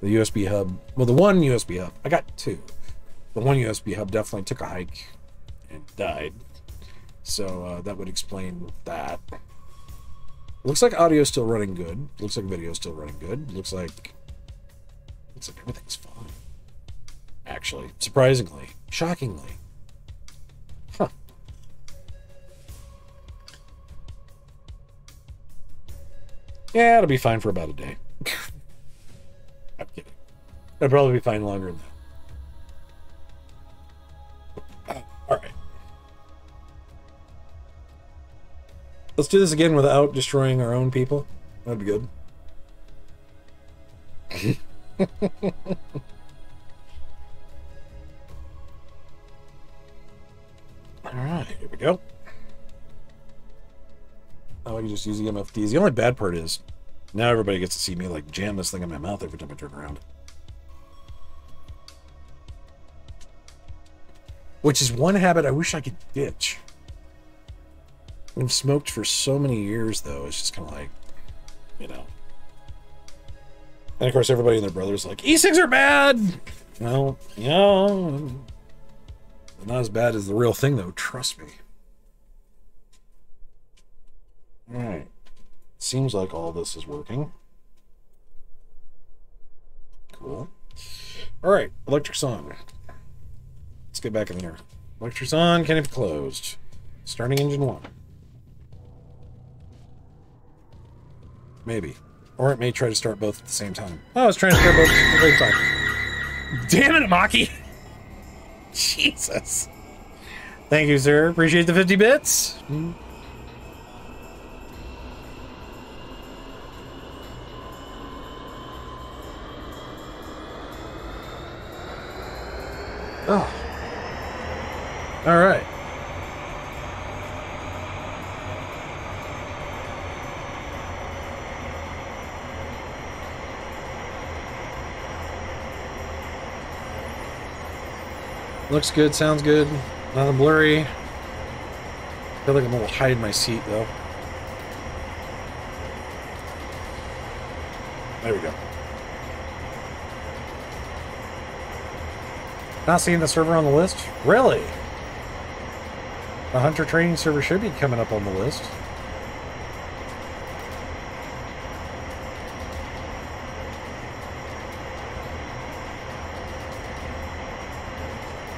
The USB hub, well, the one USB hub, I got two. The one USB hub definitely took a hike and died. So uh, that would explain that. Looks like audio is still running good. Looks like video is still running good. Looks like looks like everything's fine. Actually, surprisingly, shockingly. Huh. Yeah, it'll be fine for about a day. <laughs> I'm kidding. I'll probably be fine longer than that. all right. Let's do this again without destroying our own people. That'd be good. <laughs> all right, here we go. Oh, I can just use the MFDs. The only bad part is now everybody gets to see me like jam this thing in my mouth every time I turn around. Which is one habit I wish I could ditch. I've smoked for so many years, though. It's just kind of like, you know. And of course, everybody and their brothers like, e-cigs are bad! Well, you know, not as bad as the real thing, though. Trust me. Seems like all this is working. Cool. All right, electric's on. Let's get back in there. Electric's on, be closed. Starting engine one. Maybe. Or it may try to start both at the same time. Oh, I was trying to start both at the same time. Damn it, Maki! <laughs> Jesus. Thank you, sir. Appreciate the 50 bits. Hmm. Oh. All right. Looks good, sounds good. Nothing blurry. Feel like I'm a little high in my seat though. There we go. Not seeing the server on the list? Really? The Hunter training server should be coming up on the list.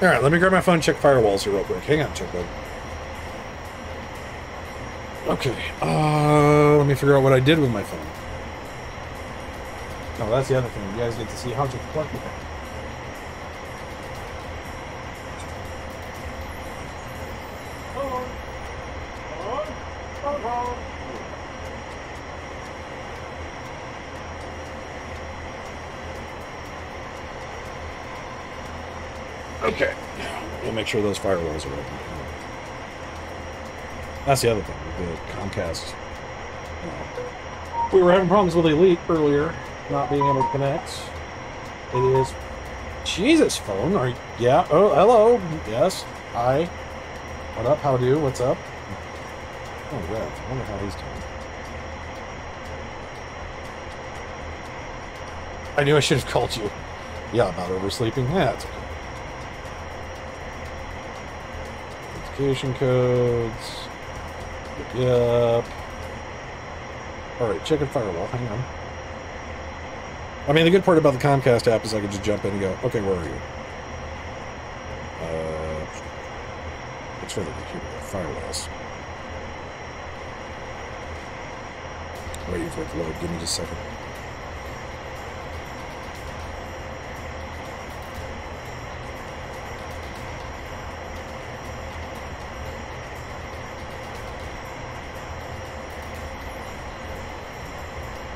Alright, let me grab my phone check firewalls here real quick. Hang on, check bud. Okay, uh, let me figure out what I did with my phone. No, that's the other thing. You guys get to see how to plug the phone. Okay. We'll make sure those firewalls are open. That's the other thing with the Comcast. We were having problems with Elite earlier, not being able to connect. It is Jesus phone. Are you, yeah? Oh, hello. Yes. Hi. What up? How do? You? What's up? Oh, Rev. I wonder how he's doing. I knew I should have called you. Yeah, about oversleeping. Yeah, it's okay. Codes. Yep. Alright, check checking firewall. Hang on. I mean, the good part about the Comcast app is I can just jump in and go, okay, where are you? Uh, it's for the computer, firewalls. Waiting for it to load. Give me just a second.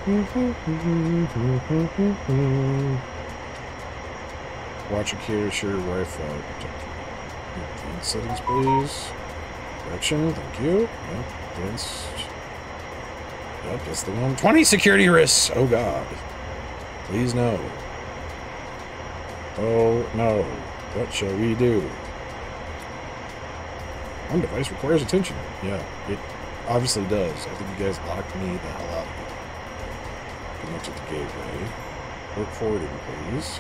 Watch your carrier share Wi-Fi protector. Advanced settings, please. Correction, thank you. Yep, advanced. Yep, that's the one. 20 security risks! Oh god. Please no. Oh no. What shall we do? One device requires attention. Yeah, it obviously does. I think you guys locked me the hell out to the gateway. Port forwarding, please.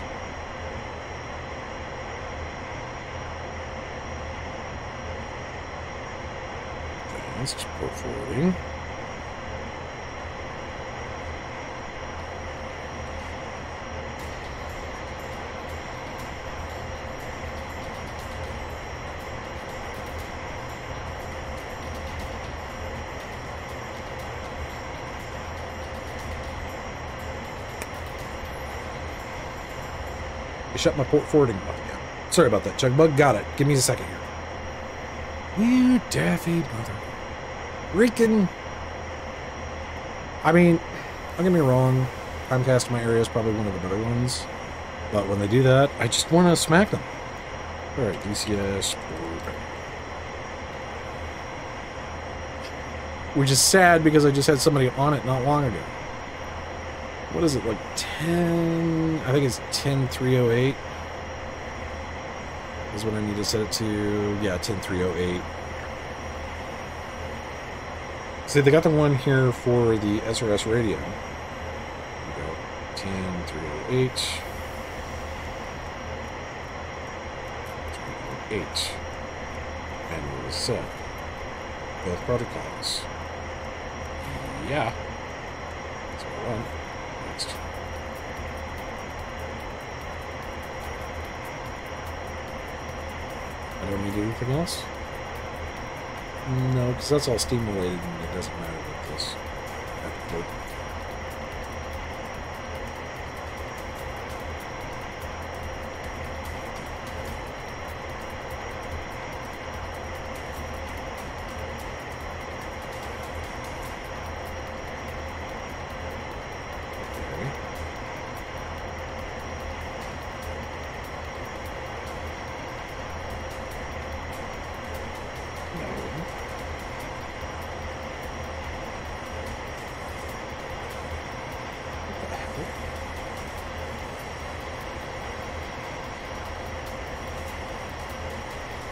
Advanced port shut my port forwarding off again. Sorry about that, Chugbug. Got it. Give me a second here. You daffy mother. Freaking. I mean, don't get me wrong. Comcast in my area is probably one of the better ones. But when they do that, I just want to smack them. Alright, DCS. Which is sad because I just had somebody on it not long ago. What is it, like 10? I think it's 10308 is what I need to set it to. Yeah, 10308. See, they got the one here for the SRS radio. We go 10308. 308. And we'll set both protocols. Yeah. So one. Next. I don't anything else? No, because that's all steam related and it doesn't matter with this. That work. Okay. No. What the hell?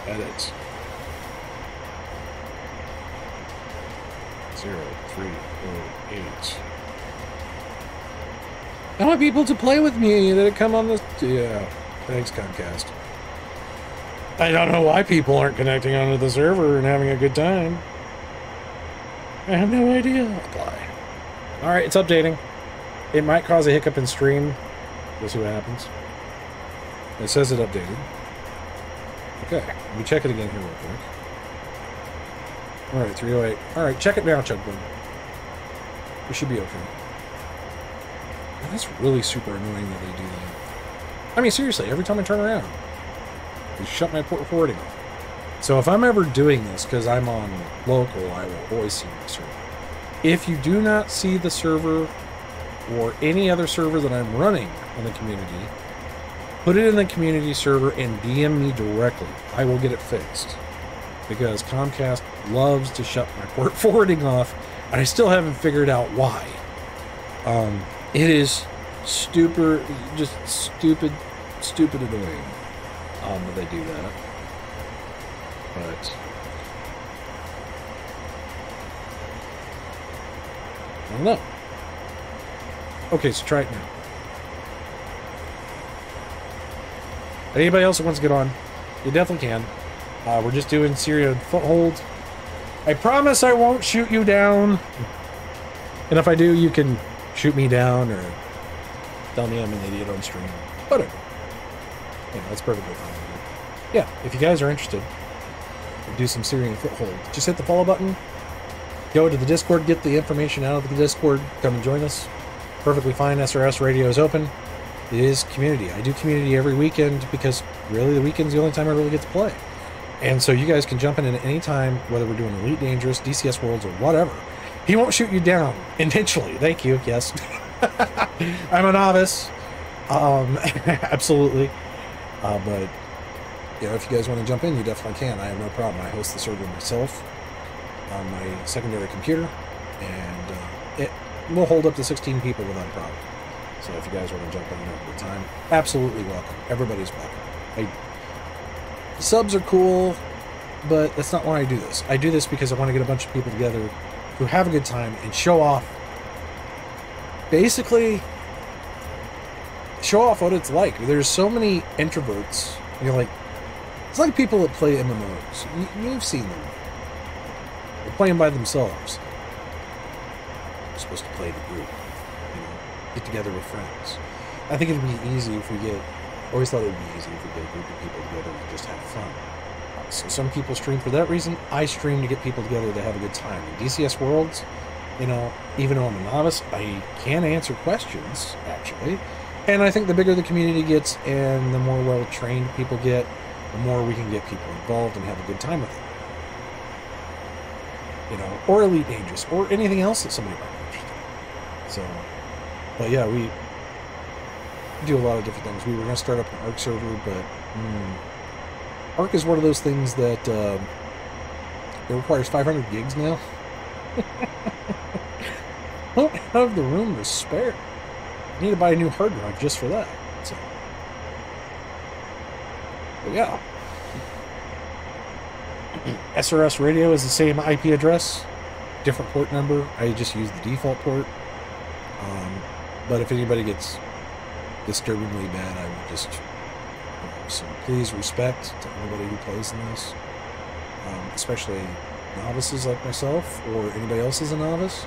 Edit. Zero three oh eight. I want people to play with me that come on this. Yeah, thanks Comcast. I don't know why people aren't connecting onto the server and having a good time. I have no idea. Apply. All right, it's updating. It might cause a hiccup in stream. We'll see what happens. It says it updated. Okay, let me check it again here real quick. All right, 308. All right, check it now, Chugbug. We should be okay. That's really super annoying that they do that. I mean, seriously, every time I turn around, they shut my port forwarding off. So if I'm ever doing this, because I'm on local, I will always see my server. If you do not see the server or any other server that I'm running on the community, put it in the community server and DM me directly. I will get it fixed. Because Comcast loves to shut my port <laughs> forwarding off, and I still haven't figured out why. Um, it is stupid, just stupid, stupid annoying um, that they do that. But I don't know. Okay, so try it now. Anybody else that wants to get on, you definitely can. Uh, we're just doing Syria foothold. I promise I won't shoot you down. And if I do, you can shoot me down or tell me I'm an idiot on stream. Whatever. Yeah, that's perfectly fine. me. Yeah, if you guys are interested, do some Syrian foothold. Just hit the follow button. Go to the Discord, get the information out of the Discord. Come and join us. Perfectly fine. SRS radio is open. It is community. I do community every weekend because really the weekend's the only time I really get to play. And so you guys can jump in at any time, whether we're doing Elite Dangerous, DCS Worlds, or whatever. He won't shoot you down intentionally. Thank you. Yes. <laughs> I'm a novice. Um, <laughs> absolutely. Uh, but, you know, if you guys want to jump in, you definitely can. I have no problem. I host the server myself on my secondary computer, and uh, it will hold up to 16 people without a problem. So if you guys want to jump in at a time, absolutely welcome. Everybody's welcome. I, subs are cool, but that's not why I do this. I do this because I want to get a bunch of people together who have a good time and show off. Basically, show off what it's like. There's so many introverts. You're like, it's like people that play MMOs. You, you've seen them. They're playing by themselves. They're supposed to play the group. You know, get together with friends. I think it'd be easy if we get. Always thought it would be easy if we get a group of people together and just have fun. So some people stream for that reason. I stream to get people together to have a good time. In DCS Worlds, you know, even though I'm a novice, I can answer questions actually. And I think the bigger the community gets and the more well trained people get, the more we can get people involved and have a good time with it. You know, or Elite Dangerous, or anything else that somebody might be interested in. So, but yeah, we do a lot of different things. We were going to start up an ARK server, but mm, ARK is one of those things that um, it requires 500 gigs now. <laughs> don't have the room to spare. I need to buy a new hard drive just for that. So, but yeah. <clears throat> SRS radio is the same IP address, different port number. I just use the default port. Um, but if anybody gets disturbingly bad, I will just. So please respect to anybody who plays in this, um, especially novices like myself or anybody else is a novice.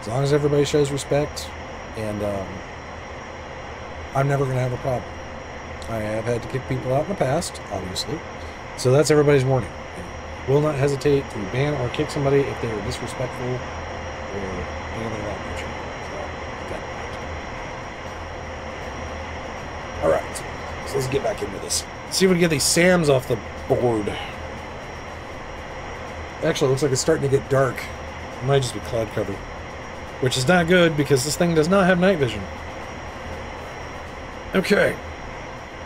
As long as everybody shows respect, and um, I'm never going to have a problem. I have had to kick people out in the past, obviously. So that's everybody's warning. Will not hesitate to ban or kick somebody if they are disrespectful or anything of that nature. So, okay. All right. So let's get back into this. See if we can get these SAMs off the board. Actually, it looks like it's starting to get dark. It might just be cloud cover. Which is not good because this thing does not have night vision. Okay.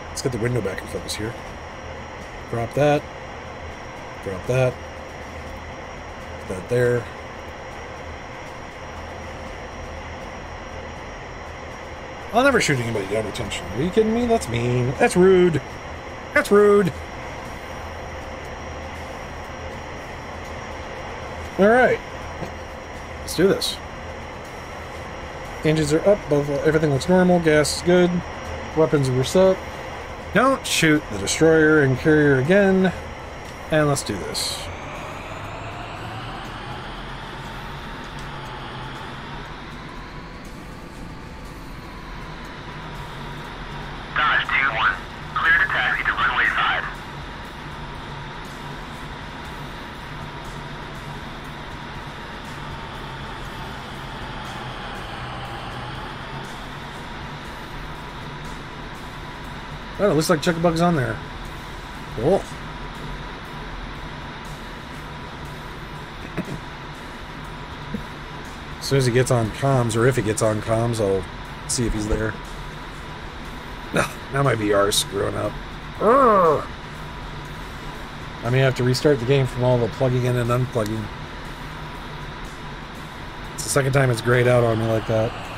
Let's get the window back in focus here. Drop that. Drop that. Put that there. I'll never shoot anybody down attention. Are you kidding me? That's mean. That's rude. That's rude. All right. Let's do this. Engines are up. Both, everything looks normal. Gas is good. Weapons are set. Don't shoot the destroyer and carrier again. And let's do this. Looks like Chuckabug's on there. Cool. As soon as he gets on comms, or if he gets on comms, I'll see if he's there. No, now my VR's screwing up. Urgh. I may have to restart the game from all the plugging in and unplugging. It's the second time it's grayed out on me like that.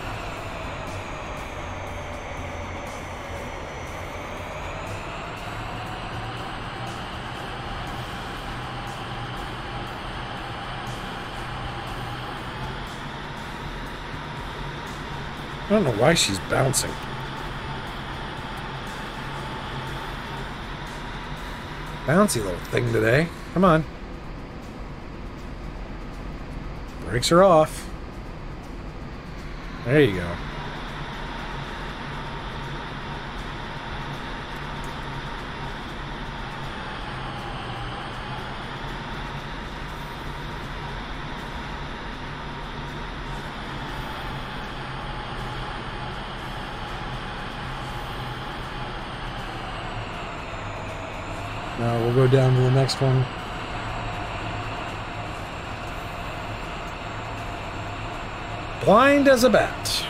Why she's bouncing. Bouncy little thing today. Come on. Brakes are off. There you go. Down to the next one. Blind as a bat.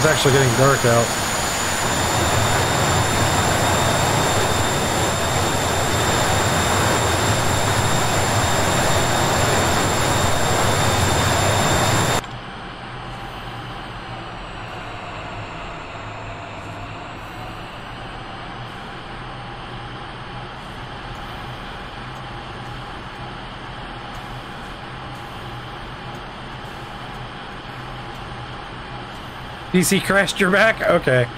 It's actually getting dark out. PC crashed your back? Okay.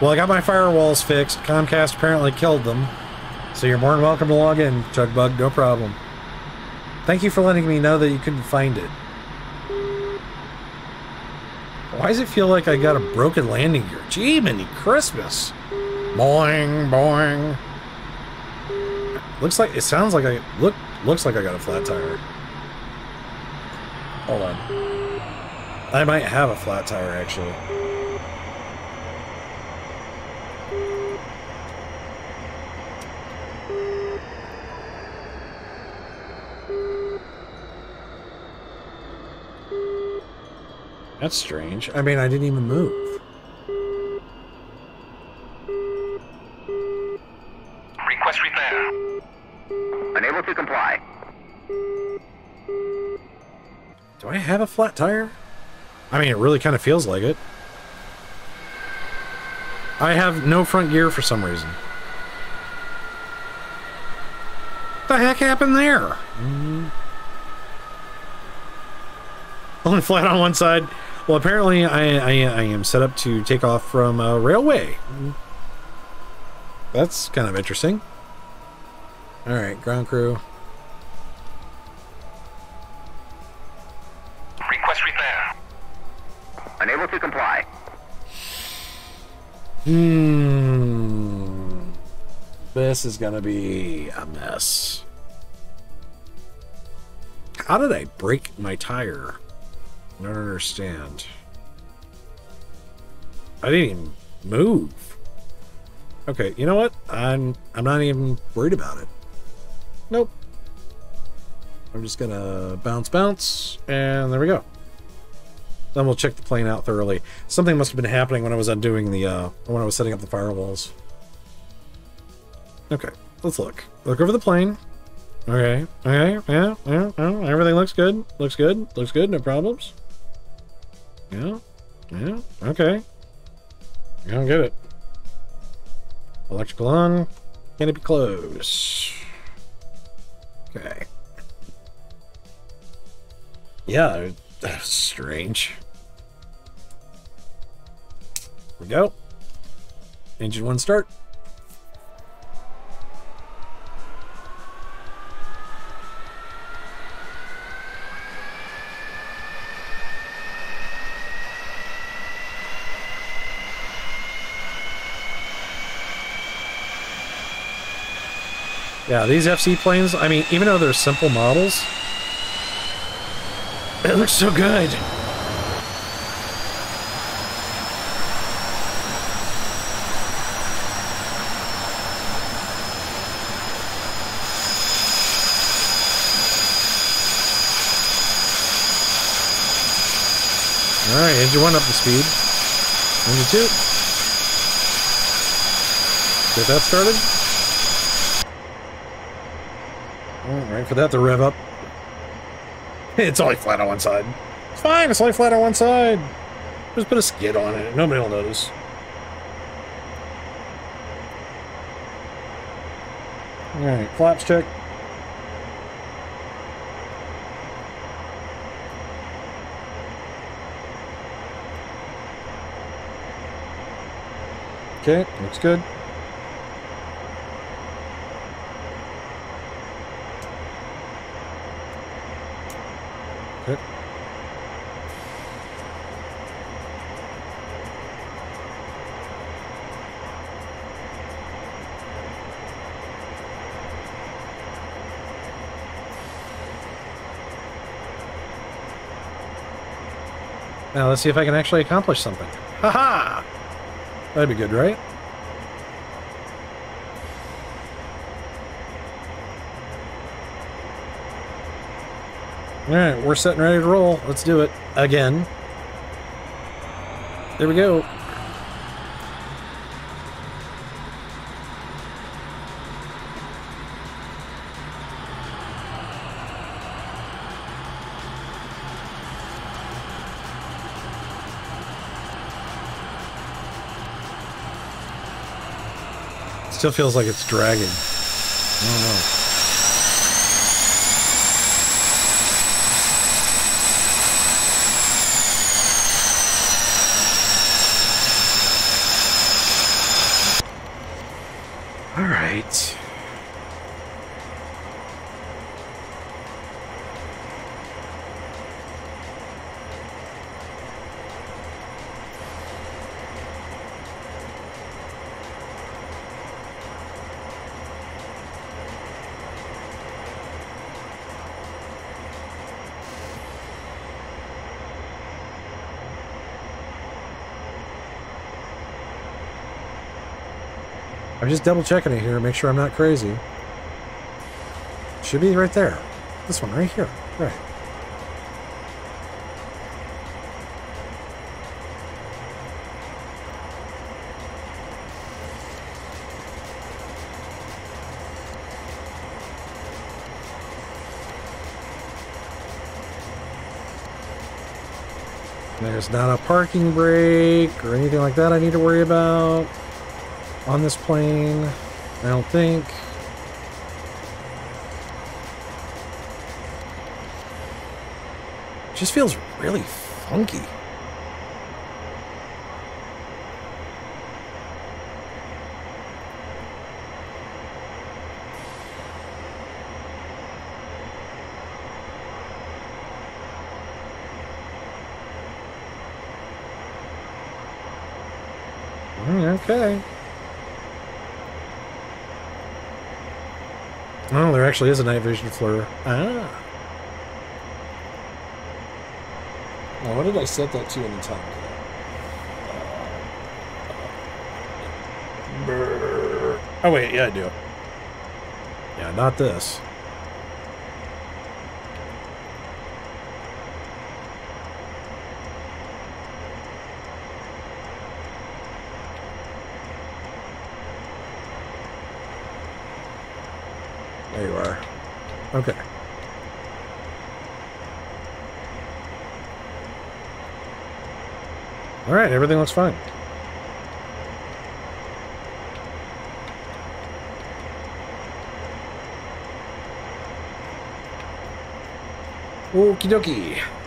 Well, I got my firewalls fixed. Comcast apparently killed them. So you're more than welcome to log in, Chugbug. No problem. Thank you for letting me know that you couldn't find it. Why does it feel like I got a broken landing gear? Gee, mini Christmas. Boing, boing. Looks like it sounds like I look looks like I got a flat tire. I might have a flat tire, actually. That's strange. I mean, I didn't even move. Request repair. Unable to comply. Do I have a flat tire? I mean, it really kind of feels like it. I have no front gear for some reason. What the heck happened there? Mm. Only flat on one side. Well, apparently I, I, I am set up to take off from a railway. That's kind of interesting. All right, ground crew. Hmm. This is gonna be a mess. How did I break my tire? I don't understand. I didn't even move. Okay, you know what? I'm I'm not even worried about it. Nope. I'm just gonna bounce, bounce, and there we go. Then we'll check the plane out thoroughly. Something must have been happening when I was undoing the, uh, when I was setting up the firewalls. Okay, let's look. Look over the plane. Okay, okay, yeah, yeah, yeah, everything looks good. Looks good, looks good, no problems. Yeah, yeah, okay. I don't get it. Electrical on, Can it be closed? Okay. Yeah, that's <sighs> strange. We go. Engine one start. Yeah, these FC planes, I mean, even though they're simple models, <clears throat> it looks so good. Alright, engine one up to speed. Engine two. Get that started. Alright, for that to rev up. <laughs> It's only flat on one side. It's fine, it's only flat on one side. Just put a skid on it. Nobody will notice. Alright, flaps check. Okay, looks good. Now let's see if I can actually accomplish something. Haha! That'd be good, right? Alright, we're set and ready to roll. Let's do it. Again. There we go. Still feels like it's dragging. I don't know. just double checking it here, make sure I'm not crazy. Should be right there. This one right here. Right. There's not a parking brake or anything like that I need to worry about on this plane. I don't think. Just feels really funky. Mm, Okay. Oh, there actually is a night vision flare. Ah. Now, what did I set that to in the time code? Oh wait, yeah, I do. Yeah, not this. There you are. Okay. All right, everything looks fine. Okie dokie.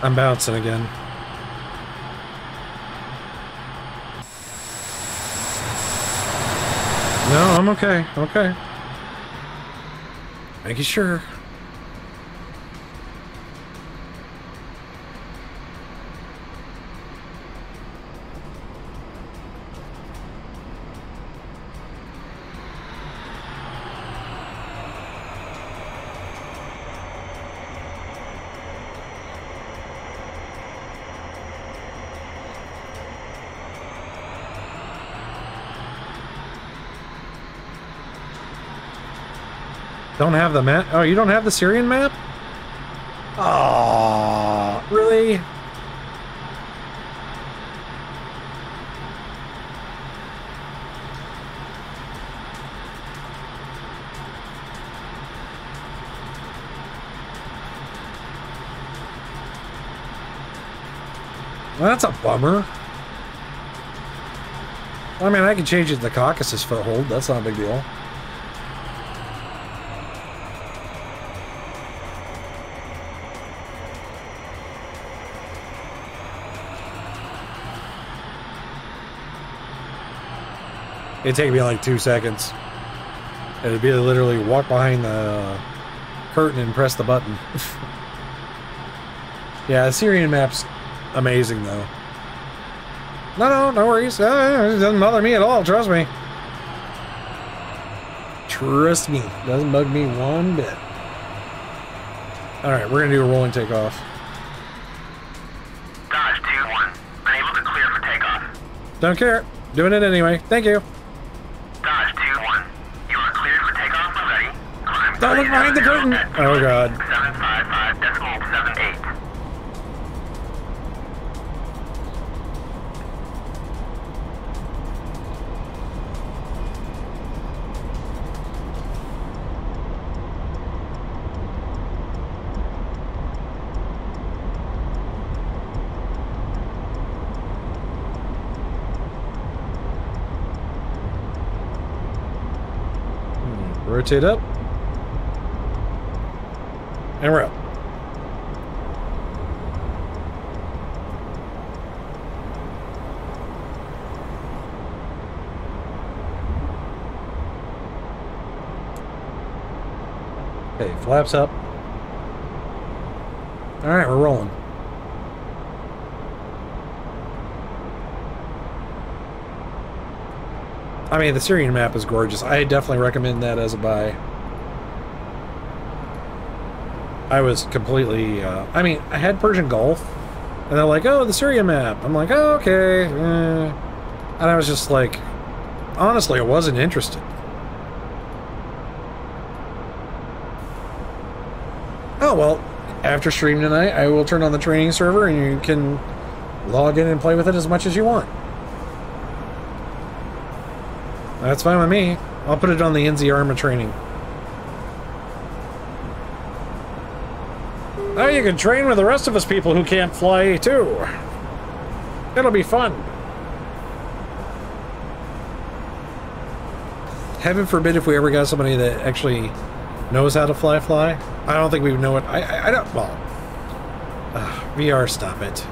I'm bouncing again. No, I'm okay. Okay. Making sure. Don't have the map? Oh, you don't have the Syrian map? Oh, really? Well, that's a bummer. I mean, I can change it to the Caucasus foothold. That's not a big deal. It'd take me like two seconds. It'd be literally walk behind the curtain and press the button. <laughs> yeah, the Syrian map's amazing though. No, no, no worries. Uh, it doesn't bother me at all. Trust me. Trust me. Doesn't bug me one bit. All right, we're gonna do a rolling takeoff. Dodge 2-1. Unable to clear for takeoff. Don't care. Doing it anyway. Thank you. Don't look behind the curtain. Oh, God. 755 decimal 78. Rotate up. And we're out. Okay, flaps up. All right, we're rolling. I mean, the Syrian map is gorgeous. I definitely recommend that as a buy. I was completely. Uh, I mean, I had Persian Gulf, and they're like, "Oh, the Syria map." I'm like, "Oh, okay," eh. and I was just like, honestly, I wasn't interested. Oh well, after stream tonight, I will turn on the training server, and you can log in and play with it as much as you want. That's fine with me. I'll put it on the NZ Arma training. You can train with the rest of us people who can't fly too. It'll be fun. Heaven forbid if we ever got somebody that actually knows how to fly fly. I don't think we know it. I, I, I don't, well, uh, VR, stop it.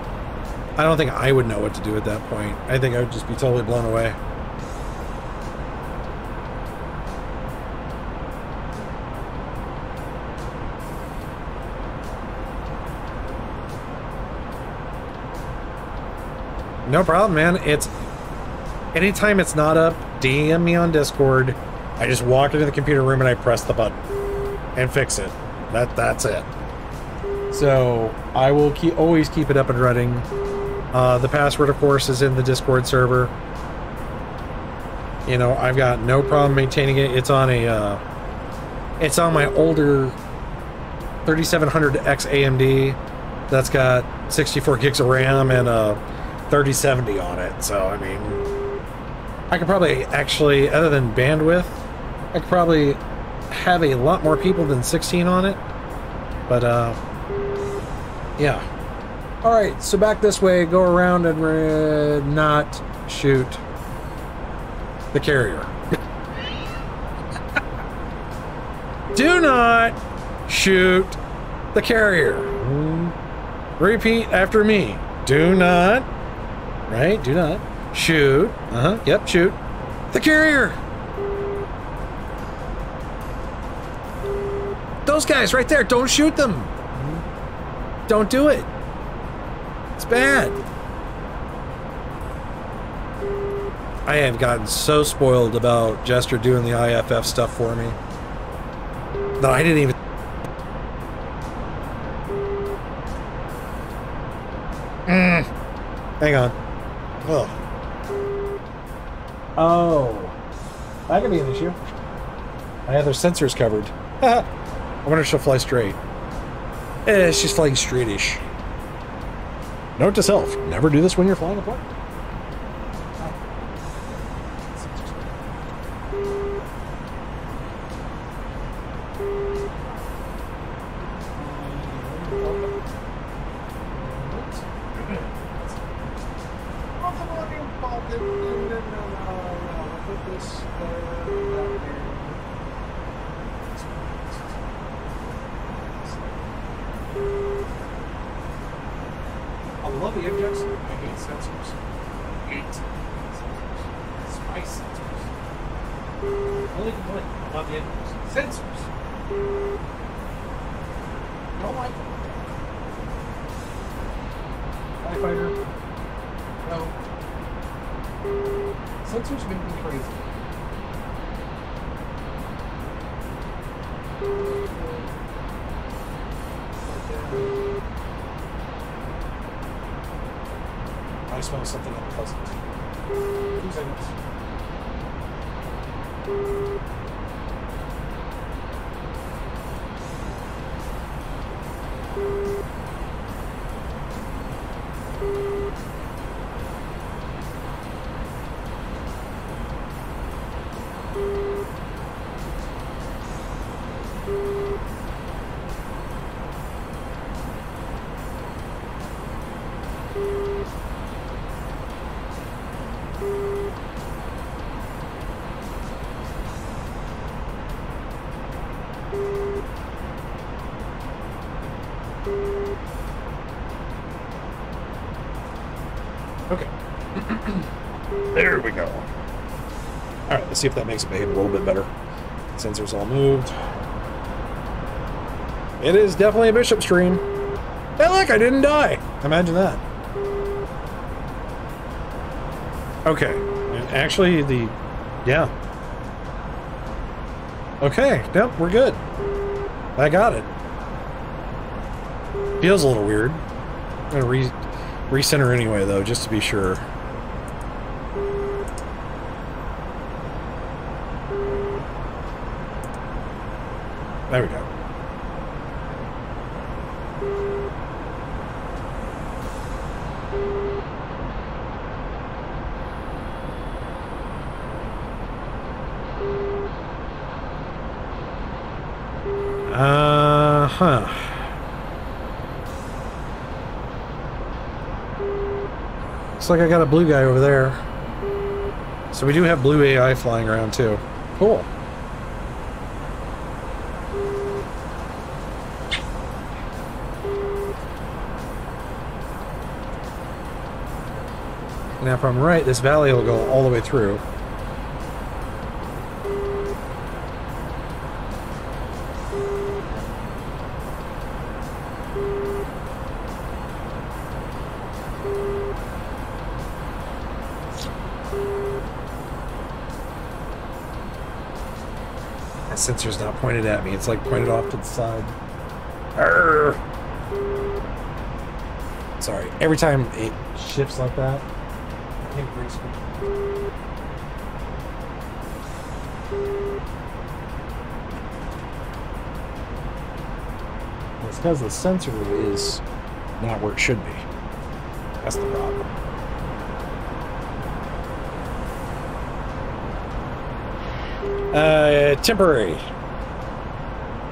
I don't think I would know what to do at that point. I think I would just be totally blown away. No problem, man. It's anytime it's not up, DM me on Discord. I just walk into the computer room and I press the button and fix it. That that's it. So I will keep always keep it up and running. Uh, the password, of course, is in the Discord server. You know, I've got no problem maintaining it. It's on a, uh, it's on my older 3700X AMD that's got 64 gigs of RAM and a 3070 on it. So, I mean, I could probably actually, other than bandwidth, I could probably have a lot more people than 16 on it. But, uh, yeah. All right, so back this way, go around and not shoot the carrier. <laughs> Do not shoot the carrier. Repeat after me. Do not, right? Do not shoot. Uh huh. Yep, shoot the carrier. Those guys right there, don't shoot them. Don't do it. It's bad. I have gotten so spoiled about Jester doing the IFF stuff for me that I didn't even. Mm. Hang on. Their sensors covered. <laughs> I wonder if she'll fly straight. Eh, she's flying straightish. Note to self, never do this when you're flying a plane. Let's see if that makes it behave a little bit better. Sensors all moved. It is definitely a bishop stream. Hey, look, I didn't die. Imagine that. Okay, actually, the Yeah. Okay, nope, we're good. I got it. Feels a little weird. I'm gonna re recenter anyway though, just to be sure. There we go. Uh huh. Looks like I got a blue guy over there. So we do have blue AI flying around too. Cool. Now, if I'm right, this valley will go all the way through. Sensor's not pointed at me. It's like pointed off to the side. Sorry. Every time it shifts like that, I think green screen. It's because the sensor is not where it should be. That's the problem. Uh, temporary.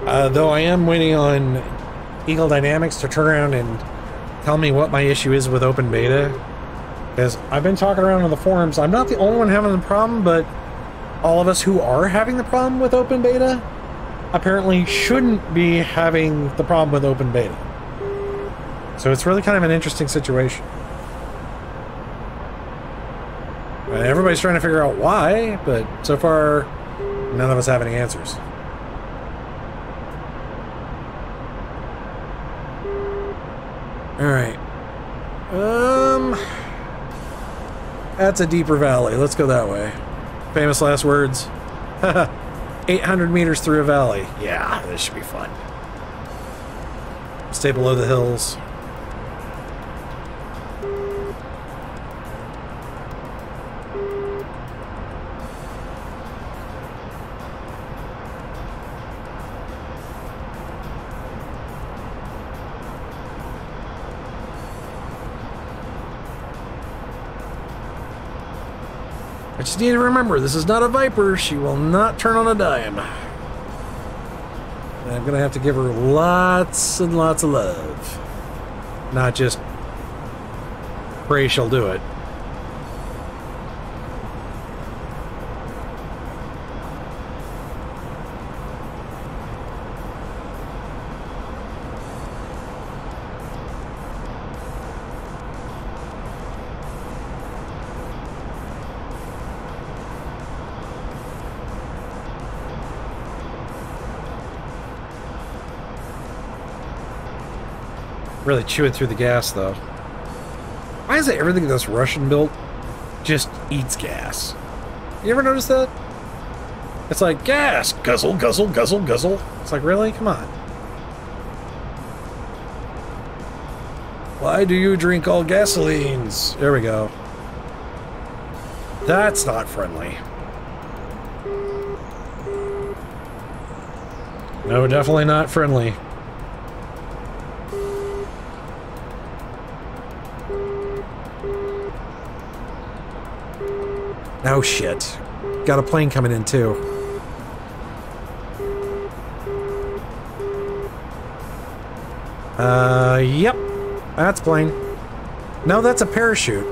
Uh, though I am waiting on Eagle Dynamics to turn around and tell me what my issue is with open beta. Because I've been talking around on the forums. I'm not the only one having the problem, but all of us who are having the problem with open beta apparently shouldn't be having the problem with open beta. So it's really kind of an interesting situation. Everybody's trying to figure out why, but so far, none of us have any answers. All right. Um, that's a deeper valley. Let's go that way. Famous last words. <laughs> 800 meters through a valley. Yeah, this should be fun. Stay below the hills. Just need to remember, this is not a Viper. She will not turn on a dime. And I'm gonna have to give her lots and lots of love. Not just pray she'll do it. Really chewing through the gas, though. Why is it everything that's Russian built just eats gas? You ever notice that? It's like gas, guzzle, guzzle, guzzle, guzzle. It's like, really? Come on. Why do you drink all gasolines? There we go. That's not friendly. No, definitely not friendly. Oh shit. Got a plane coming in too. Uh, yep. That's plane. No, that's a parachute.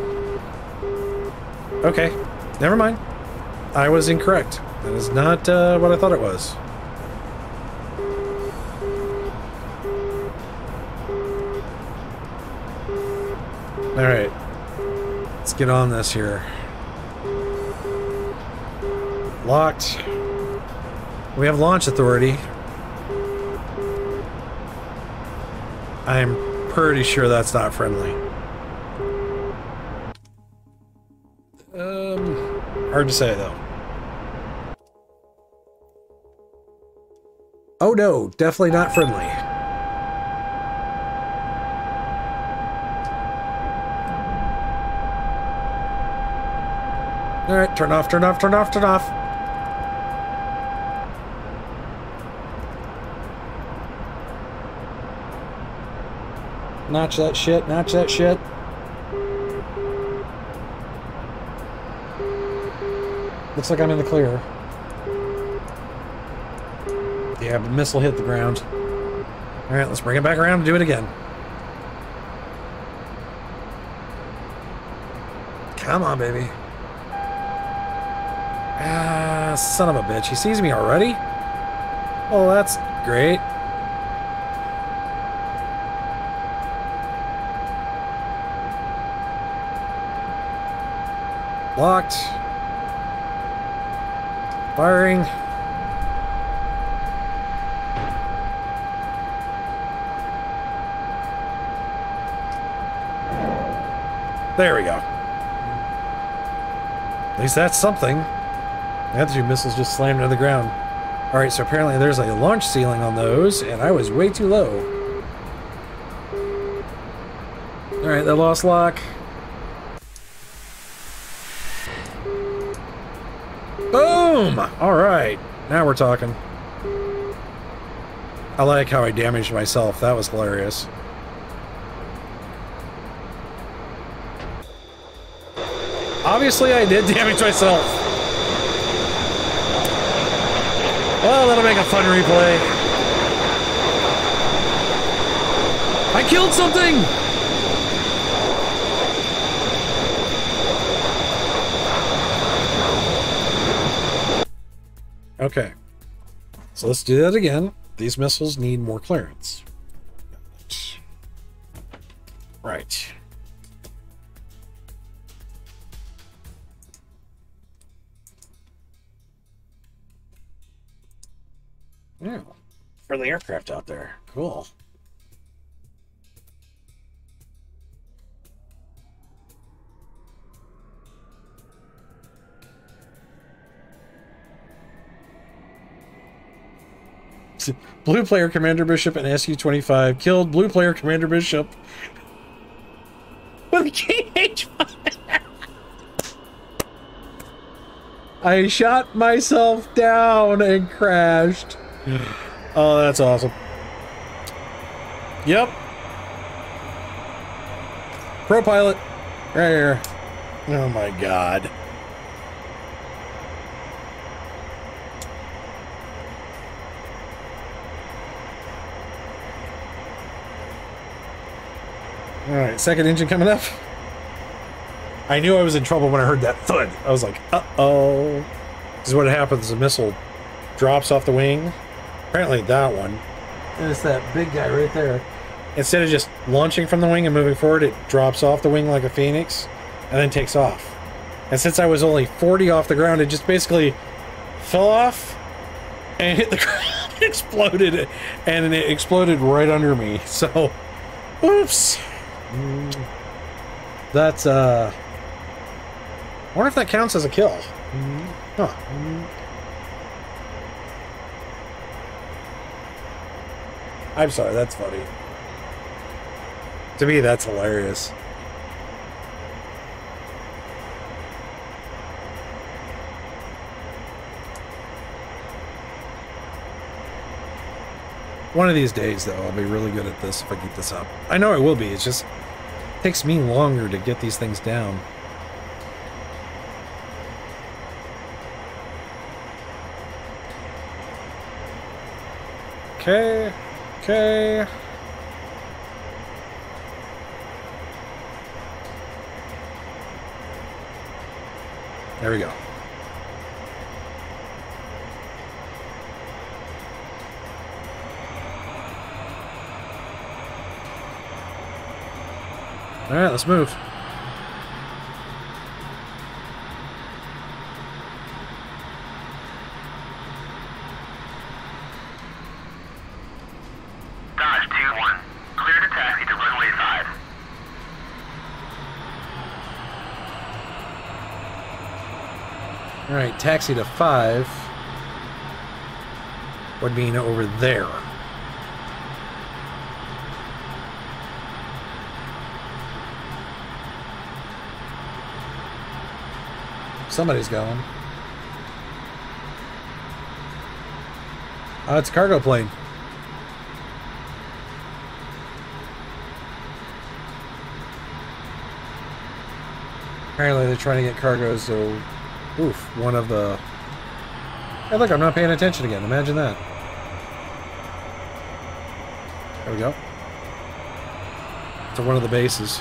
Okay. Never mind. I was incorrect. That is not uh, what I thought it was. Alright. Let's get on this here. Locked. We have launch authority. I'm pretty sure that's not friendly. Um, hard to say though. Oh no, definitely not friendly. All right, turn off, turn off, turn off, turn off. Notch that shit, notch that shit. Looks like I'm in the clear. Yeah, but missile hit the ground. All right, let's bring it back around and do it again. Come on, baby. Ah, son of a bitch. He sees me already? Oh, that's great. Locked. Firing. There we go. At least that's something. The other two missiles just slammed into the ground. Alright, so apparently there's a launch ceiling on those, and I was way too low. Alright, they lost lock. Now we're talking. I like how I damaged myself. That was hilarious. Obviously, I did <laughs> damage myself. Well, that'll make a fun replay. I killed something! Okay. So let's do that again. These missiles need more clearance. Right. Hmm. Yeah. Friendly aircraft out there. Cool. Blue player Commander Bishop and SU-25 killed blue player Commander Bishop with KH-5. I shot myself down and crashed. <sighs> Oh, that's awesome. Yep. Pro pilot. Right here. Oh my god. Alright, second engine coming up. I knew I was in trouble when I heard that thud. I was like, uh-oh. This is what happens. A missile drops off the wing. Apparently that one. And it's that big guy right there. Instead of just launching from the wing and moving forward, it drops off the wing like a phoenix and then takes off. And since I was only 40 off the ground, it just basically fell off and hit the <laughs> ground, exploded, and it exploded right under me. So, oops. Mm. That's, uh... I wonder if that counts as a kill. Huh. I'm sorry, that's funny. To me, that's hilarious. One of these days, though, I'll be really good at this if I keep this up. I know I will be, it's just... It takes me longer to get these things down. Okay. Okay. There we go. All right, let's move. Dodge 2-1. Clear to taxi to runway 5. All right, taxi to five. would mean over there. Somebody's going. Oh, it's a cargo plane. Apparently they're trying to get cargo, so... Oof, one of the... Hey, look, I'm not paying attention again. Imagine that. There we go. To one of the bases.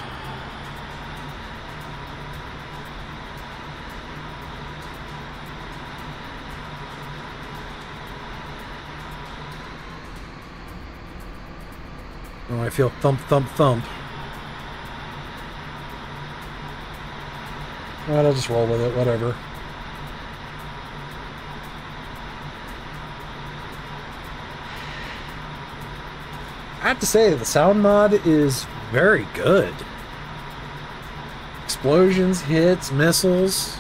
Feel thump, thump, thump. Alright, I'll just roll with it, whatever. I have to say, the sound mod is very good. Explosions, hits, missiles.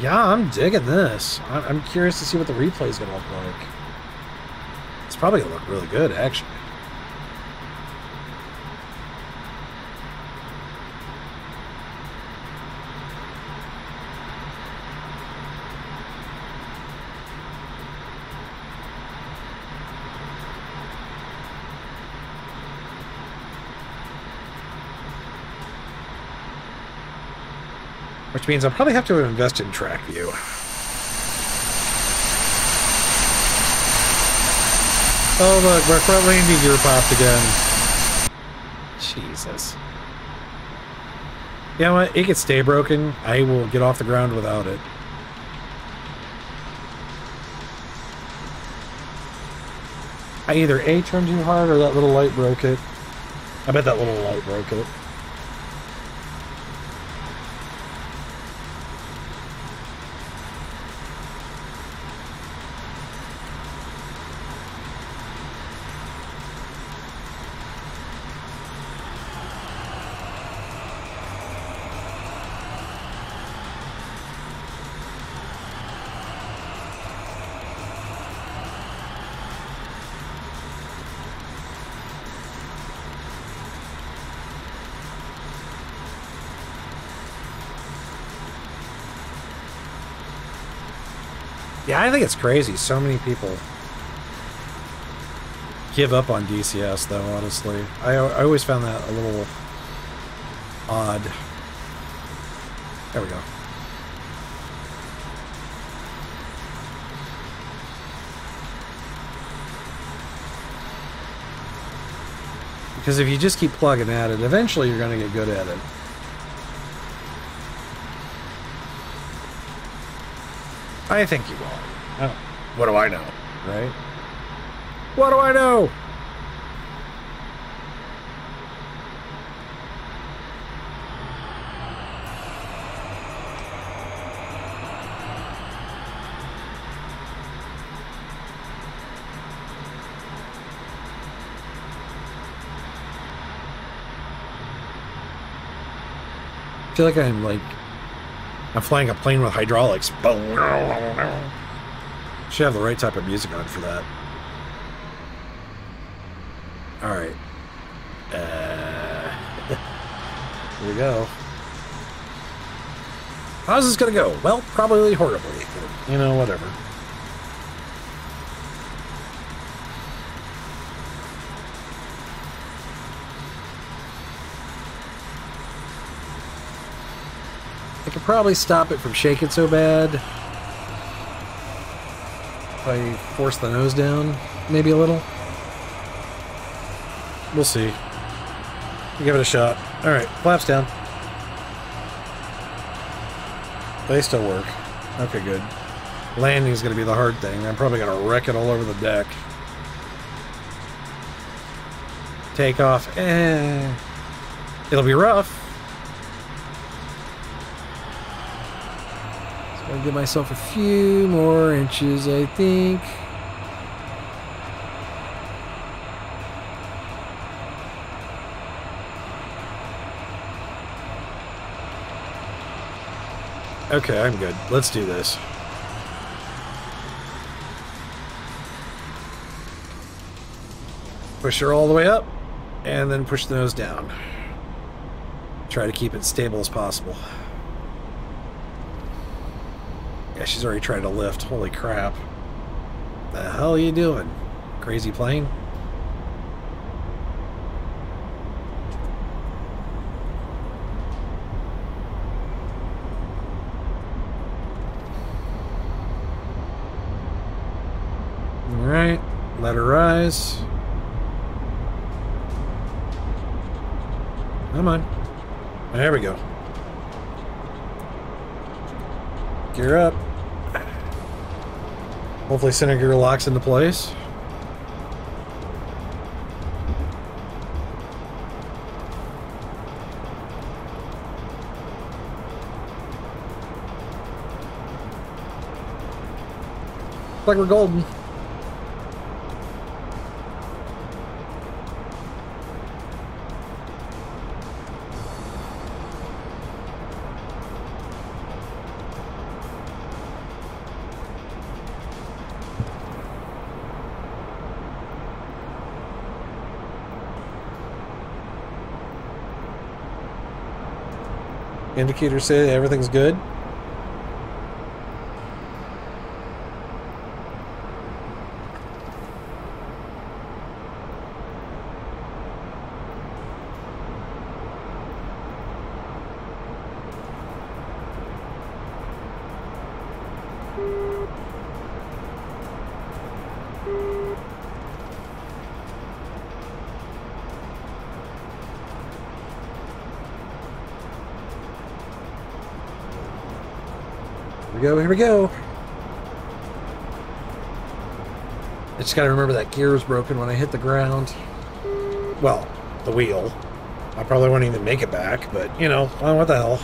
Yeah, I'm digging this. I'm curious to see what the replay is going to look like. It's probably going to look really good, actually. Which means I'll probably have to invest in track view. Oh look, my front landing gear popped again. Jesus. You know what? It can stay broken. I will get off the ground without it. I either A turned too hard or that little light broke it. I bet that little light broke it. Think it's crazy. So many people give up on DCS, though, honestly. I, I always found that a little odd. There we go. Because if you just keep plugging at it, eventually you're going to get good at it. I think you will. What do I know, right? What do I know? I feel like I'm like I'm flying a plane with hydraulics. Should have the right type of music on for that. All right. Uh, <laughs> here we go. How's this gonna go? Well, probably horribly. You know, whatever. I could probably stop it from shaking so bad. I force the nose down, maybe a little. We'll see. We'll give it a shot. Alright, flaps down. They still work. Okay, good. Landing's gonna be the hard thing. I'm probably gonna wreck it all over the deck. Takeoff, eh. It'll be rough. Give myself a few more inches, I think. Okay, I'm good. Let's do this. Push her all the way up, and then push the nose down. Try to keep it stable as possible. Yeah, she's already trying to lift. Holy crap. The hell are you doing? Crazy plane? Alright, let her rise. Come on. There we go. Gear up. Hopefully center gear locks into place. Like we're golden. Indicators say everything's good. Here we go. I just gotta remember that gear was broken when I hit the ground. Well, the wheel. I probably won't even make it back, but you know, oh, what the hell.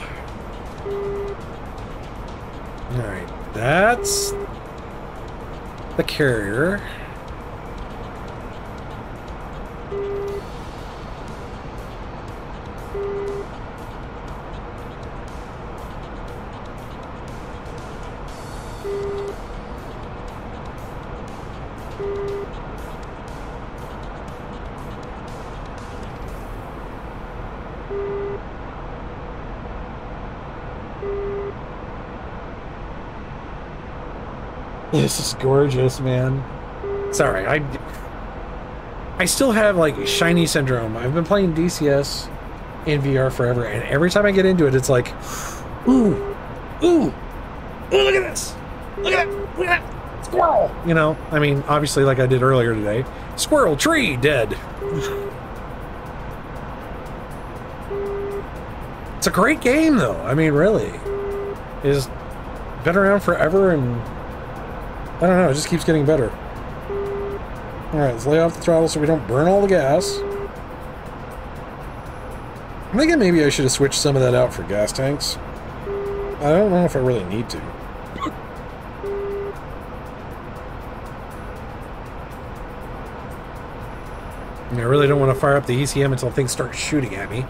Alright, that's the carrier. This is gorgeous, man. Sorry, I I still have like shiny syndrome. I've been playing DCS in VR forever, and every time I get into it, it's like, ooh, ooh, ooh, look at this, look at that, look at that squirrel. You know, I mean, obviously, like I did earlier today, squirrel tree dead. It's a great game, though. I mean, really, is been around forever and I don't know, it just keeps getting better. Alright, let's lay off the throttle so we don't burn all the gas. I'm thinking maybe I should have switched some of that out for gas tanks. I don't know if I really need to. I, really don't want to fire up the ECM until things start shooting at me.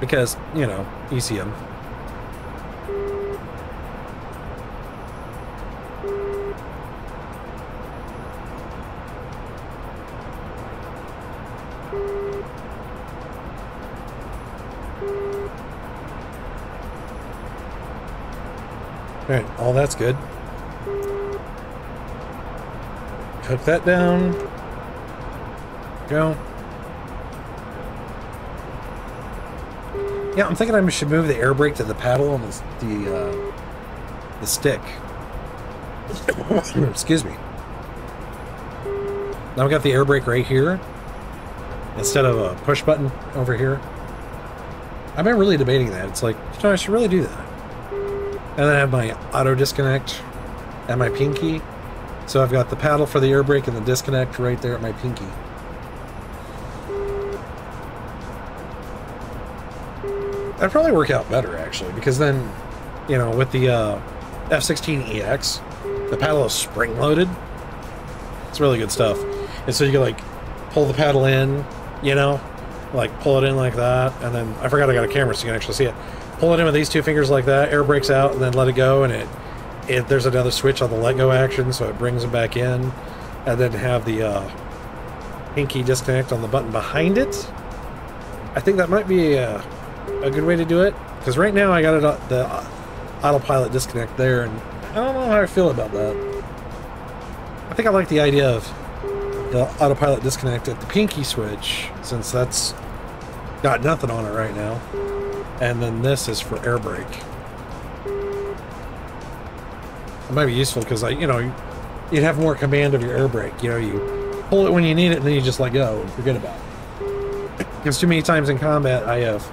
Because, you know, ECM. That's good. Hook that down. Go. Yeah, I'm thinking I should move the air brake to the paddle on the the, uh, the stick. <coughs> Excuse me. Now we got the air brake right here instead of a push button over here. I've been really debating that. It's like, you know, I should really do that. And then I have my auto disconnect at my pinky. So I've got the paddle for the air brake and the disconnect right there at my pinky. That'd probably work out better actually, because then, you know, with the uh, F16EX, the paddle is spring loaded. It's really good stuff. And so you can like pull the paddle in, you know, like pull it in like that, and then I forgot I got a camera so you can actually see it. Pull it in with these two fingers like that, air brakes out, and then let it go, and it, it there's another switch on the let go action, so it brings them back in. and then have the uh, pinky disconnect on the button behind it. I think that might be a, a good way to do it because right now I got it uh, the uh, autopilot disconnect there, and I don't know how I feel about that. I think I like the idea of the autopilot disconnect at the pinky switch since that's got nothing on it right now, and then this is for air brake. It might be useful because I, you know, you'd have more command of your air brake. You know, you pull it when you need it, and then you just let go and forget about it. Because too many times in combat, I have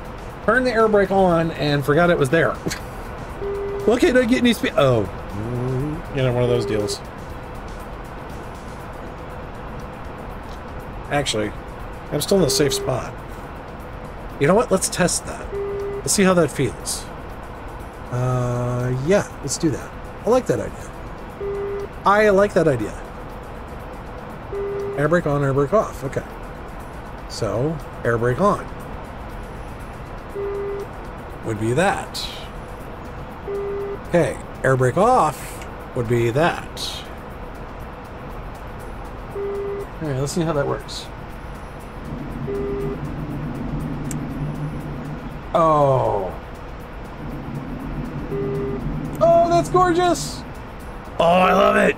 turned the air brake on and forgot it was there. <laughs> Look at it get any speed. Oh, you know, one of those deals. Actually, I'm still in a safe spot. You know what? Let's test that. Let's see how that feels. Uh, yeah, let's do that. I like that idea. I like that idea. Air brake on, air brake off. Okay. So, air brake on would be that. Okay, air brake off would be that. Alright, let's see how that works. Oh. Oh, that's gorgeous! Oh, I love it!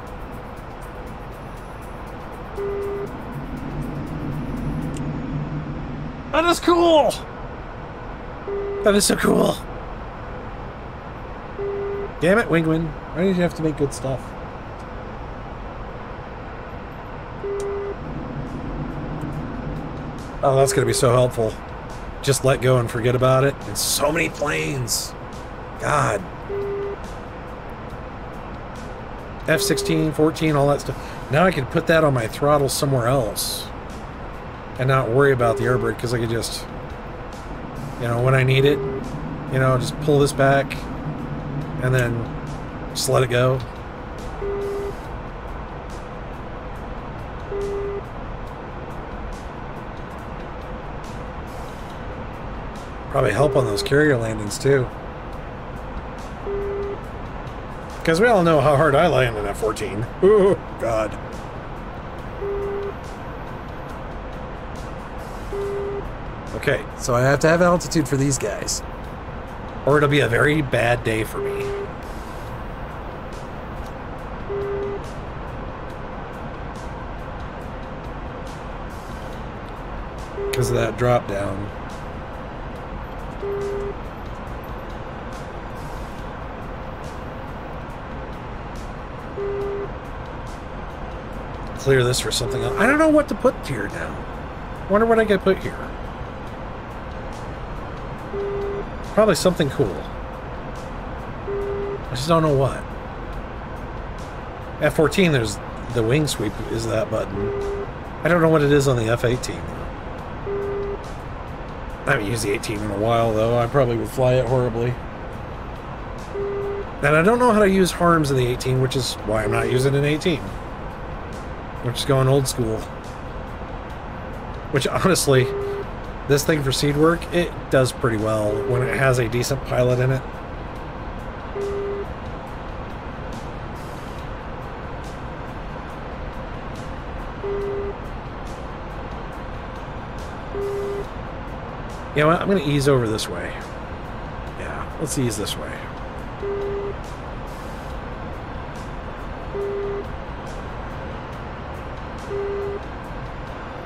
That is cool! That is so cool! Damn it, WinWing. Why did you have to make good stuff? Oh, that's going to be so helpful. Just let go and forget about it. And so many planes. God. F-16, 14, all that stuff. Now I can put that on my throttle somewhere else. And not worry about the air brake because I could just, you know, when I need it, you know, just pull this back and then just let it go. Probably help on those carrier landings too. Because we all know how hard I land in F-14. <laughs> Oh, God. Okay, So I have to have altitude for these guys. or it'll be a very bad day for me. Because of that drop down. Clear this for something else. I don't know what to put here now. Wonder what I could put here. Probably something cool. I just don't know what. F-14, there's the wing sweep is that button. I don't know what it is on the F-18. I haven't used the 18 in a while, though. I probably would fly it horribly. And I don't know how to use HARMs in the 18, which is why I'm not using an 18. We're just going old school. Which, honestly, this thing for SEAD work, it does pretty well when it has a decent pilot in it. You know what? I'm going to ease over this way. Yeah, let's ease this way.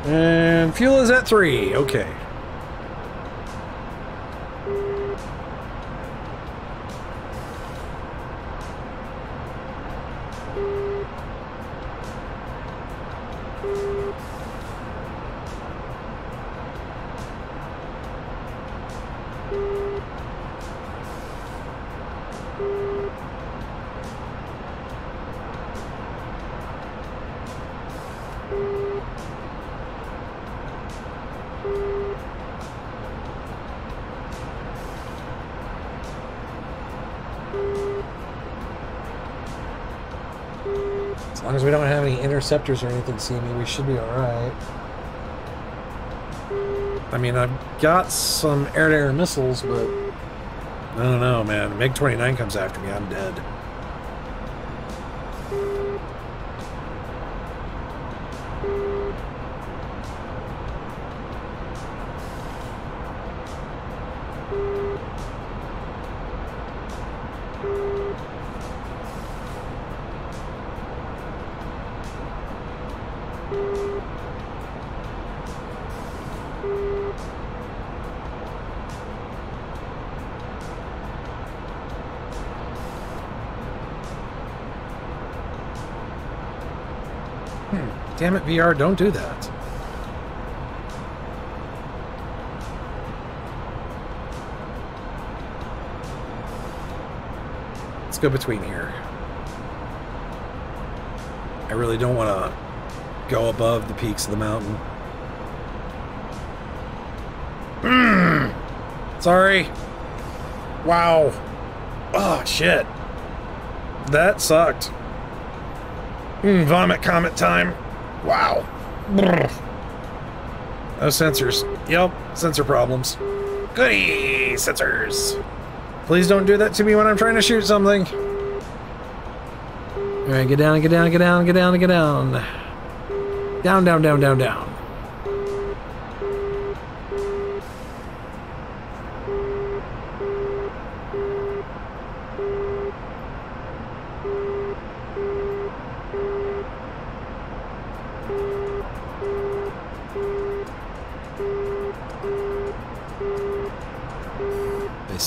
And fuel is at three. Okay. Interceptors or anything see me, we should be alright. I mean, I've got some air-to-air missiles, but I don't know, man. MiG-29 comes after me, I'm dead. Damn it, VR, don't do that. Let's go between here. I really don't want to go above the peaks of the mountain. Mm. Sorry. Wow. Oh, shit. That sucked. Mm, vomit comet time. Wow. No sensors. Yep, sensor problems. Goody, sensors. Please don't do that to me when I'm trying to shoot something. Alright, get down, get down, get down, get down, get down. Down, down, down, down, down.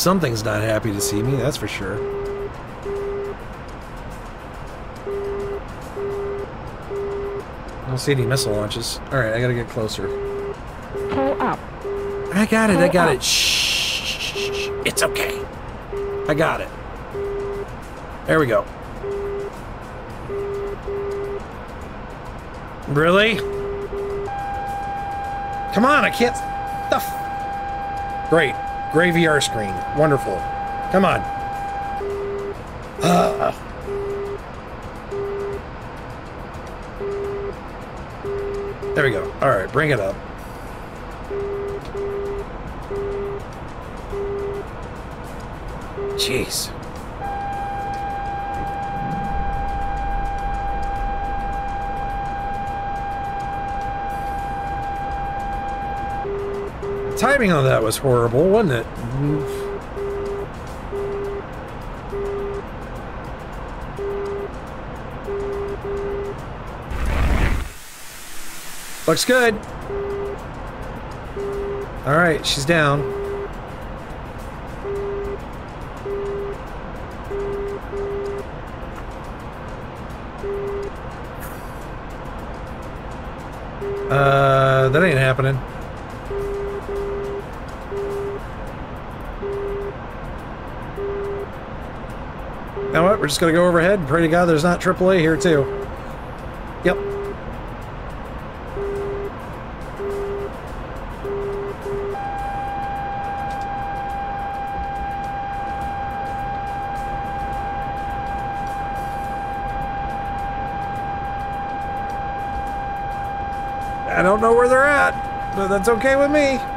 Something's not happy to see me, that's for sure. I don't see any missile launches. Alright, I gotta get closer. Pull up. I got it, I got it. Shh. It's okay. I got it. There we go. Really? Come on, I can't. The f- Great. Gray VR screen. Wonderful. Come on. Ah. There we go. All right, bring it up. Jeez. Timing on that was horrible, wasn't it? Looks good. All right, she's down. Uh, that ain't happening. We're just gonna go overhead and pray to God there's not AAA here too. Yep. I don't know where they're at, but that's okay with me.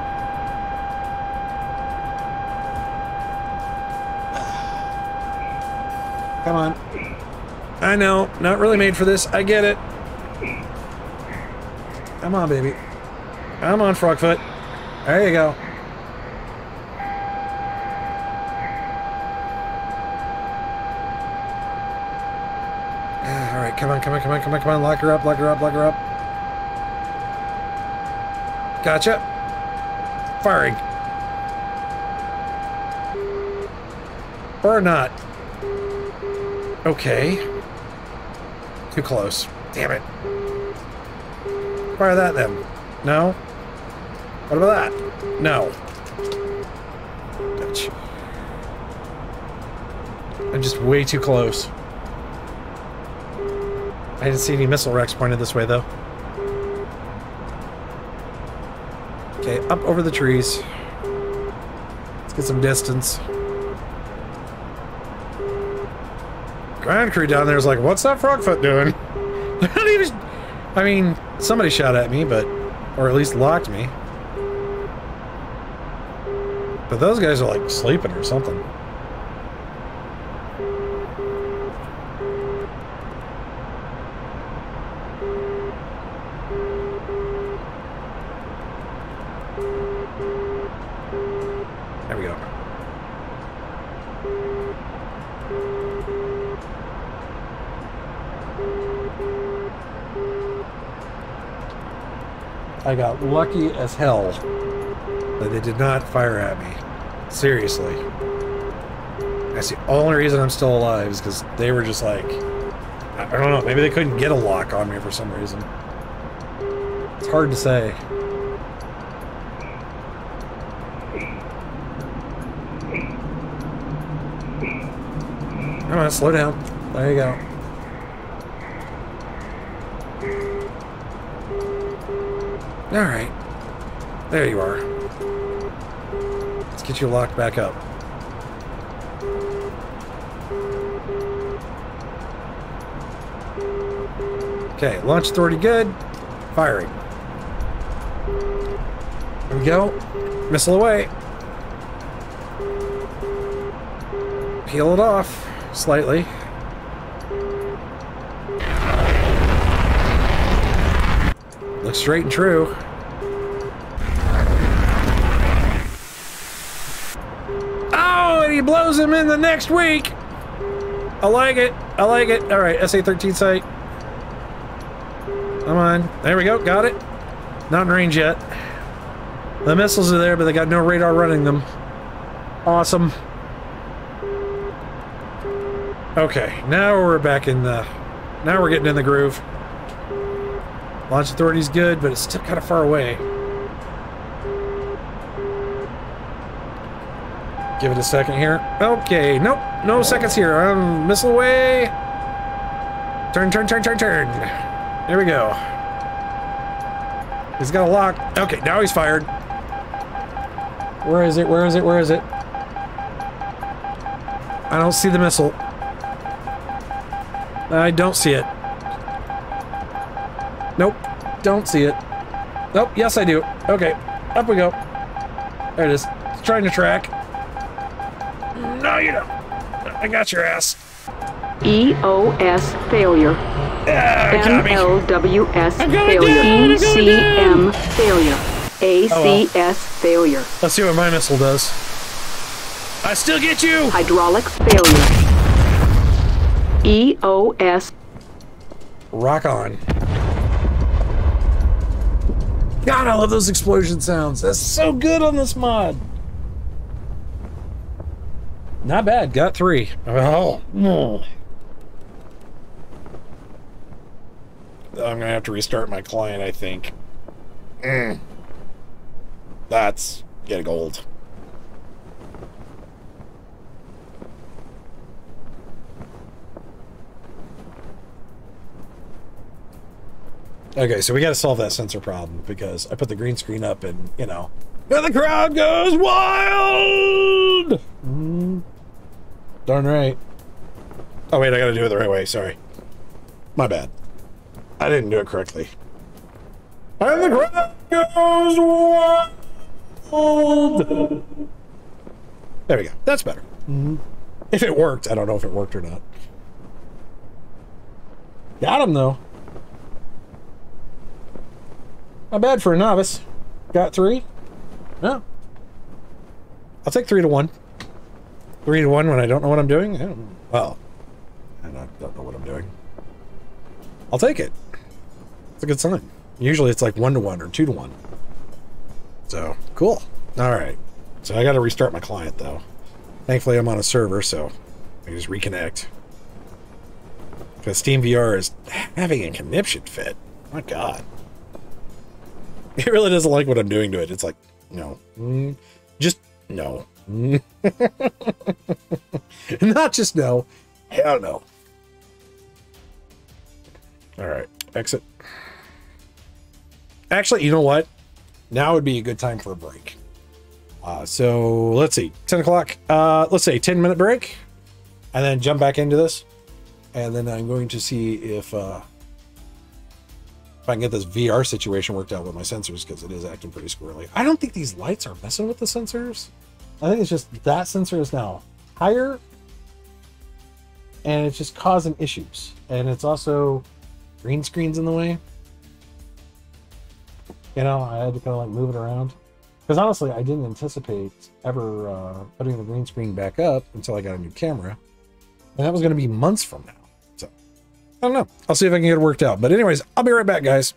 I know, not really made for this. I get it. Come on, baby. Come on, Frogfoot. There you go. Ah, All right, come on, come on, come on, come on, come on. Lock her up, lock her up, lock her up. Gotcha. Firing. Or not. Okay. Too close. Damn it. Fire that then. No? What about that? No. I'm just way too close. I didn't see any missile wrecks pointed this way, though. Okay, up over the trees. Let's get some distance. Ground crew down there is like, what's that frogfoot doing? <laughs> Not even... I mean, somebody shot at me, but... Or at least locked me. But those guys are like sleeping or something. I got lucky as hell that they did not fire at me. Seriously. That's the only reason I'm still alive is because they were just like, I don't know, maybe they couldn't get a lock on me for some reason. It's hard to say. Come on, slow down. There you go. All right. There you are. Let's get you locked back up. Okay, launch authority good. Firing. There we go. Missile away. Peel it off slightly. Straight and true. Oh, and he blows him in the next week. I like it. I like it. All right, SA-13 site. Come on. There we go. Got it. Not in range yet. The missiles are there, but they got no radar running them. Awesome. Okay, now we're back in the... Now we're getting in the groove. Launch authority's good, but it's still kind of far away. Give it a second here. Okay, nope, no seconds here. Um, missile away. Turn, turn, turn, turn, turn. There we go. He's got a lock. Okay, now he's fired. Where is it? Where is it? Where is it? I don't see the missile. I don't see it. Nope. Don't see it. Nope. Yes, I do. Okay. Up we go. There it is. It's trying to track. No, you don't. I got your ass. EOS failure. Ah. MLWS I'm failure. down, I'm ECM failure. well. ACS failure. Let's see what my missile does. I still get you! Hydraulic failure. EOS Rock on. God, I love those explosion sounds. That's so good on this mod. Not bad. Got three. Oh. I'm gonna have to restart my client, I think. Mm. That's getting old. Okay, so we got to solve that sensor problem because I put the green screen up and, you know, and the crowd goes wild! Mm. Darn right. Oh, wait, I got to do it the right way. Sorry. My bad. I didn't do it correctly. And the crowd goes wild! There we go. That's better. If it worked, I don't know if it worked or not. Got him, though. Not bad for a novice. Got three? No. I'll take three to one. Three to one when I don't know what I'm doing? I don't, well, I don't don't know what I'm doing. I'll take it. It's a good sign. Usually it's like one to one or two to one. So, cool. All right. So I got to restart my client though. Thankfully I'm on a server, so I can just reconnect. Because Steam VR is having a conniption fit. My God. <laughs> It really doesn't like what I'm doing to it. It's like, no. Mm, just no. Mm. <laughs> Not just no. Hell no. All right. Exit. Actually, you know what? Now would be a good time for a break. Uh, so let's see. 10 o'clock. Uh, let's say 10 minute break. And then jump back into this. And then I'm going to see if uh, if I can get this VR situation worked out with my sensors because it is acting pretty squirrely. I don't think these lights are messing with the sensors. I think it's just that sensor is now higher and it's just causing issues. And it's also green screens in the way. You know, I had to kind of like move it around. Because honestly, I didn't anticipate ever uh, putting the green screen back up until I got a new camera. And that was going to be months from now. I don't know. I'll see if I can get it worked out. But anyways, I'll be right back, guys.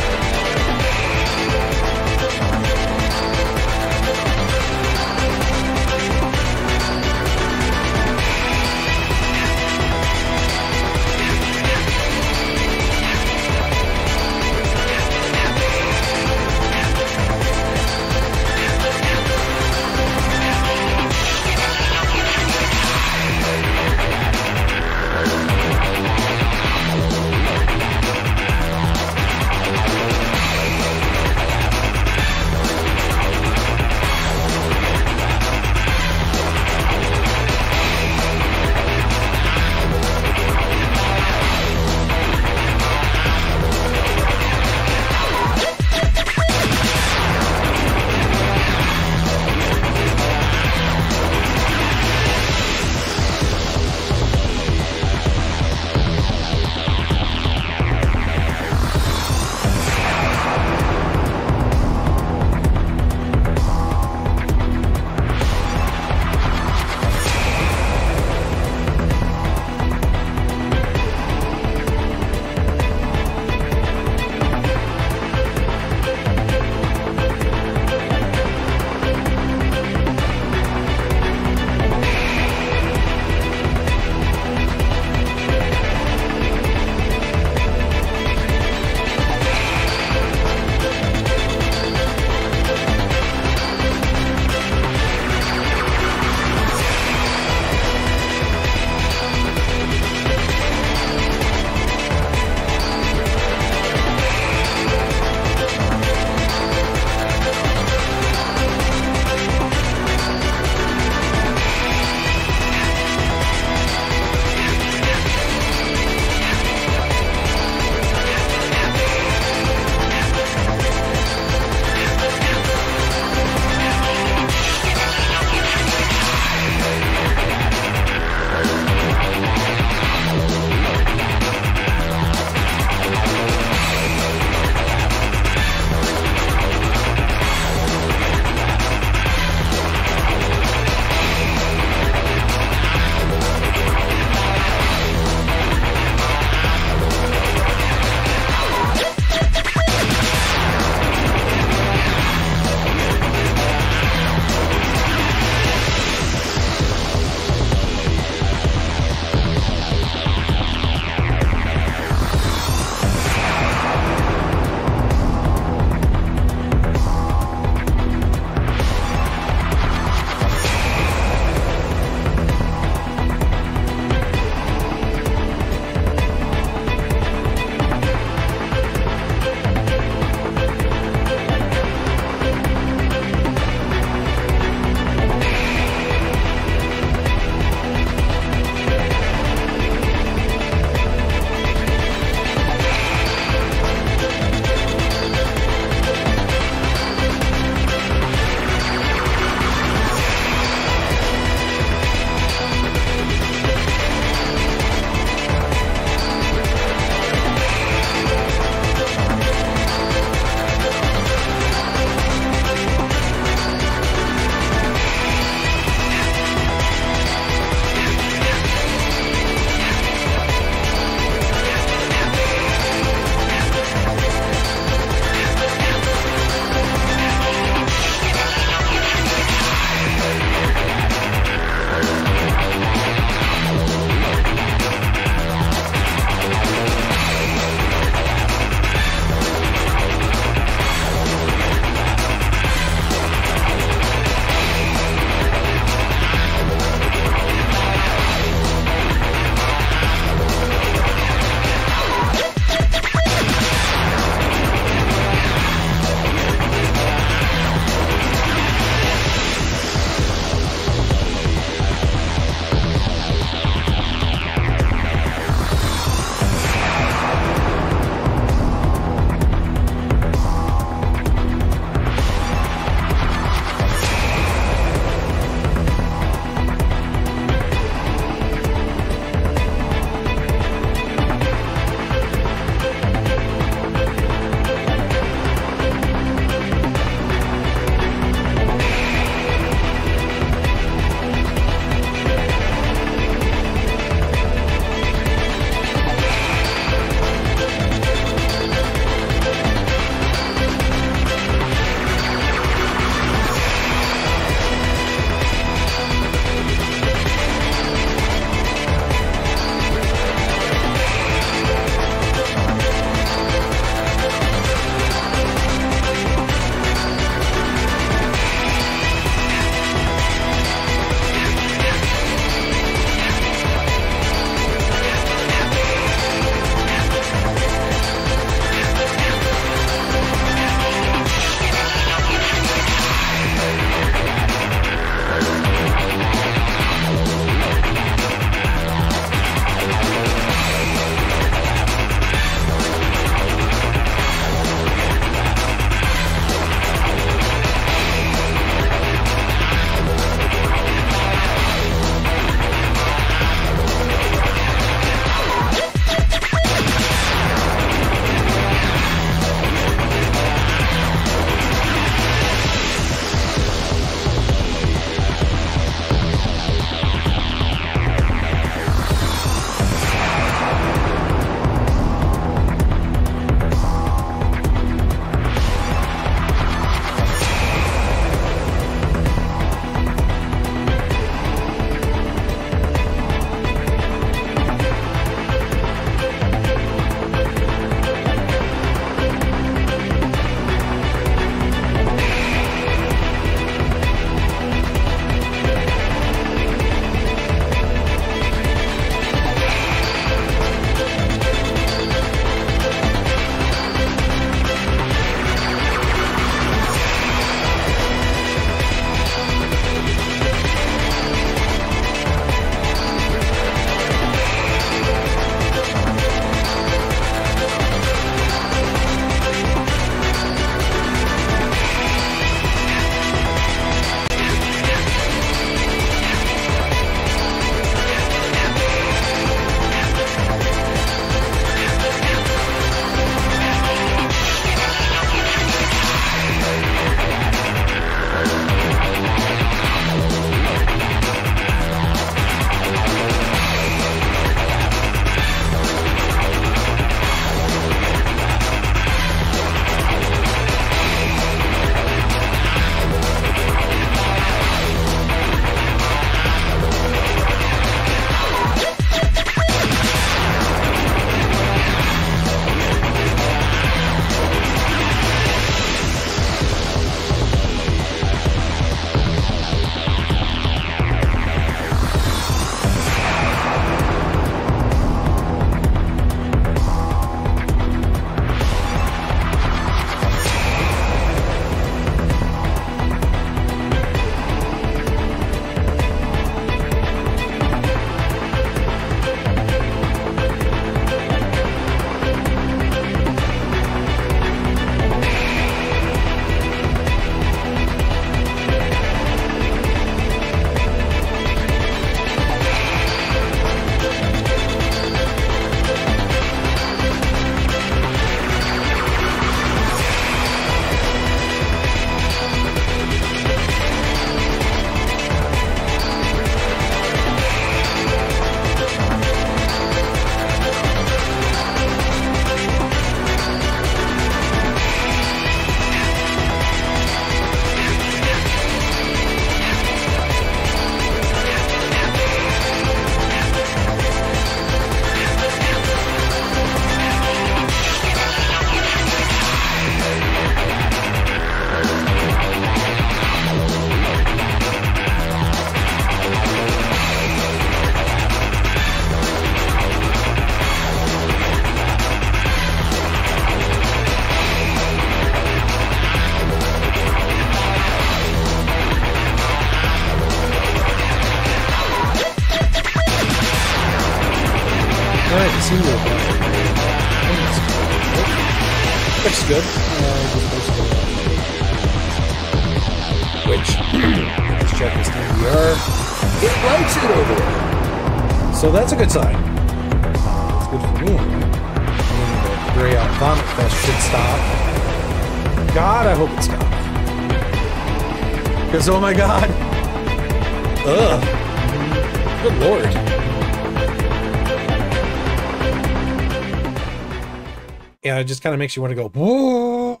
It just kind of makes you want to go, whoa.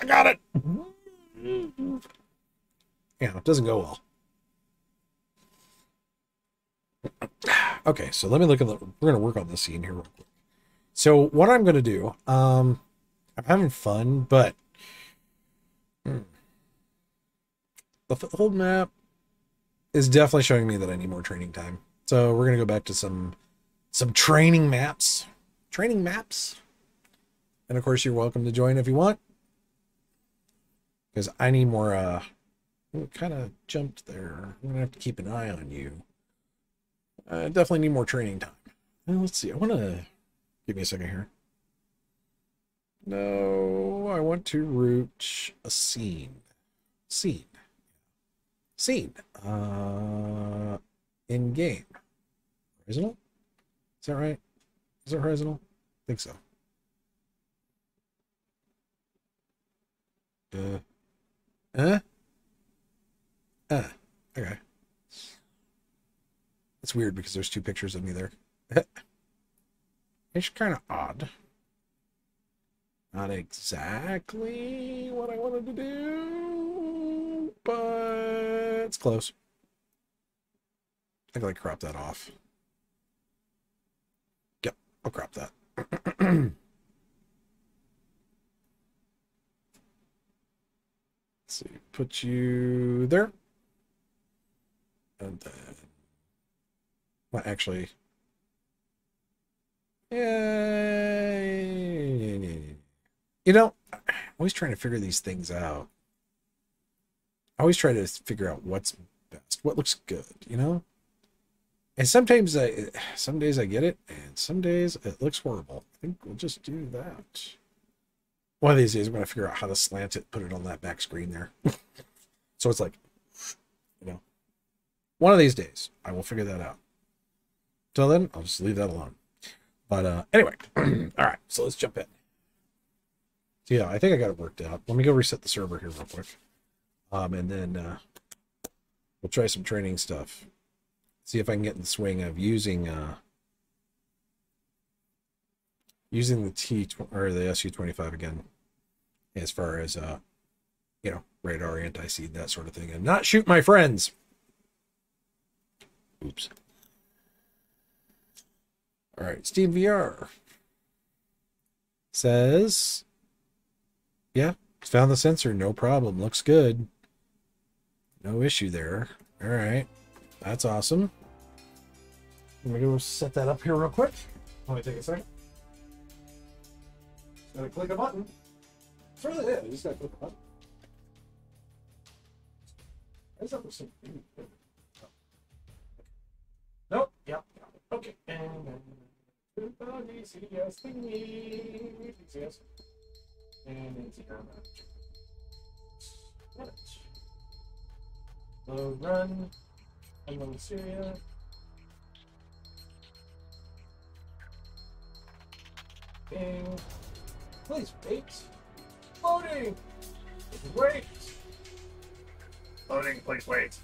I got it. Yeah, it doesn't go well. Okay, so let me look at the. We're gonna work on this scene here real quick. So what I'm gonna do, um, I'm having fun, but hmm. the whole map is definitely showing me that I need more training time. So we're gonna go back to some some training maps, training maps, and of course you're welcome to join if you want, because I need more. uh Kind of jumped there. I'm gonna have to keep an eye on you. I definitely need more training time. Uh, let's see. I want to give me a second here. No, I want to root a scene. Scene. Scene. Uh, in game. Horizontal? Is that right? Is it horizontal? I think so. Uh. Huh? Ah. Okay. It's weird because there's two pictures of me there. <laughs> it's kind of odd. Not exactly what I wanted to do, but it's close. I can like crop that off. Yep, I'll crop that. <clears throat> Let's see, put you there. And then well, actually, yeah, you know, I'm always trying to figure these things out. I always try to figure out what's best, what looks good, you know. And sometimes I, some days I get it, and some days it looks horrible. I think we'll just do that. One of these days, I'm going to figure out how to slant it, put it on that back screen there. <laughs> so it's like, you know, one of these days I will figure that out. Till then, I'll just leave that alone. But uh anyway, <clears throat> all right, so let's jump in. So yeah, I think I got it worked out. Let me go reset the server here real quick. Um, and then uh we'll try some training stuff. See if I can get in the swing of using uh using the T or the SU twenty five again as far as uh you know radar anti-SEAD that sort of thing and not shoot my friends oops all right, Steam VR says, yeah, found the sensor, no problem. Looks good. No issue there. All right, that's awesome. Let me go set that up here real quick. Let me take a second. Gotta click a button. That's really it. I just gotta click a button. Is that some- Nope. Yep. Okay. And then. Everybody's yes, thingy. Yes. And it's? Load run. I'm on Syria. Bing. Please wait. Loading. Wait. Loading, please wait.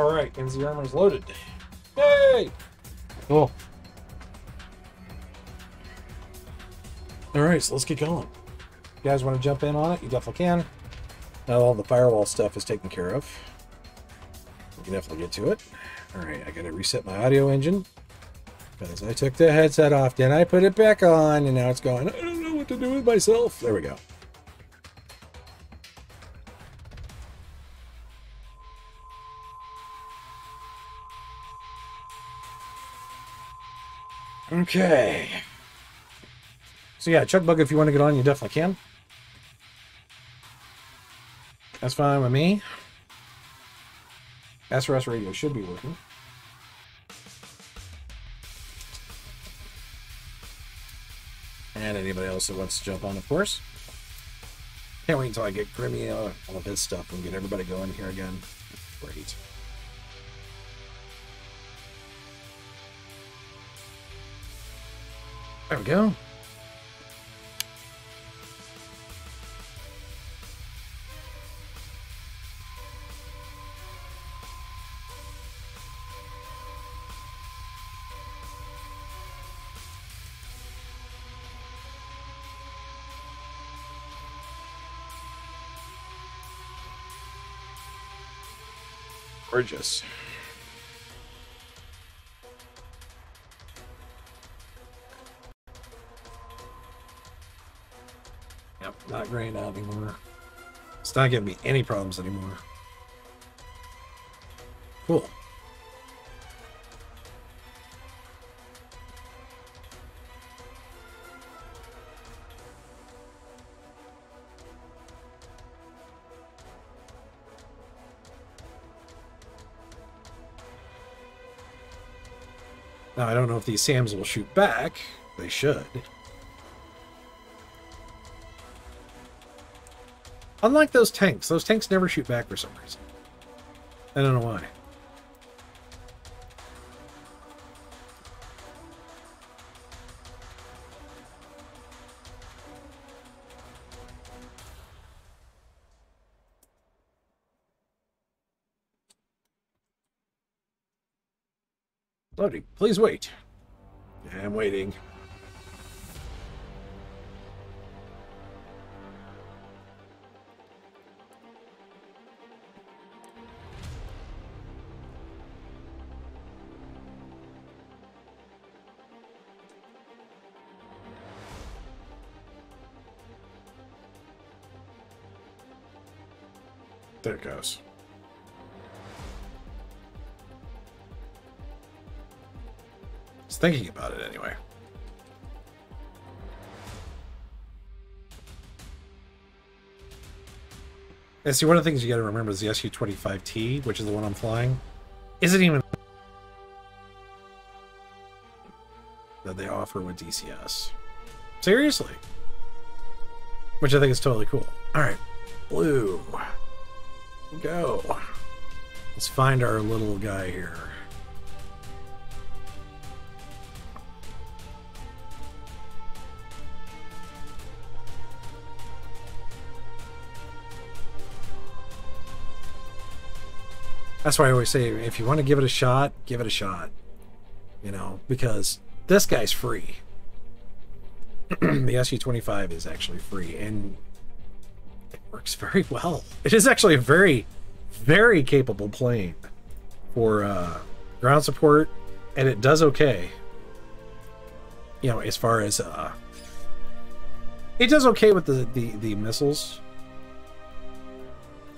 Alright, Genzi armor's loaded. Yay! Cool. Alright, so let's get going. You guys want to jump in on it, you definitely can. Now all the firewall stuff is taken care of. We can definitely get to it. Alright, I gotta reset my audio engine. Because I took the headset off, then I put it back on, and now it's going, I don't know what to do with myself. There we go. Okay. So yeah, Chugbug, if you want to get on, you definitely can. That's fine with me. SRS radio should be working. And anybody else that wants to jump on, of course. Can't wait until I get Grimmy uh, all of his stuff and get everybody going here again. Great. There we go. Gorgeous. Not graying out anymore. It's not giving me any problems anymore. Cool. Now, I don't know if these SAMs will shoot back. They should. Unlike those tanks, those tanks never shoot back for some reason. I don't know why. Loading. Please wait. I'm waiting. Thinking about it anyway. And see, one of the things you got to remember is the SU-25T, which is the one I'm flying, isn't even that they offer with DCS. Seriously. Which I think is totally cool. All right, blue. Go. Let's find our little guy here. That's why I always say if you want to give it a shot, give it a shot. You know, because this guy's free. <clears throat> the SU-25 is actually free and it works very well. It is actually a very, very capable plane for uh, ground support, and it does okay. You know, as far as uh, it does okay with the the, the missiles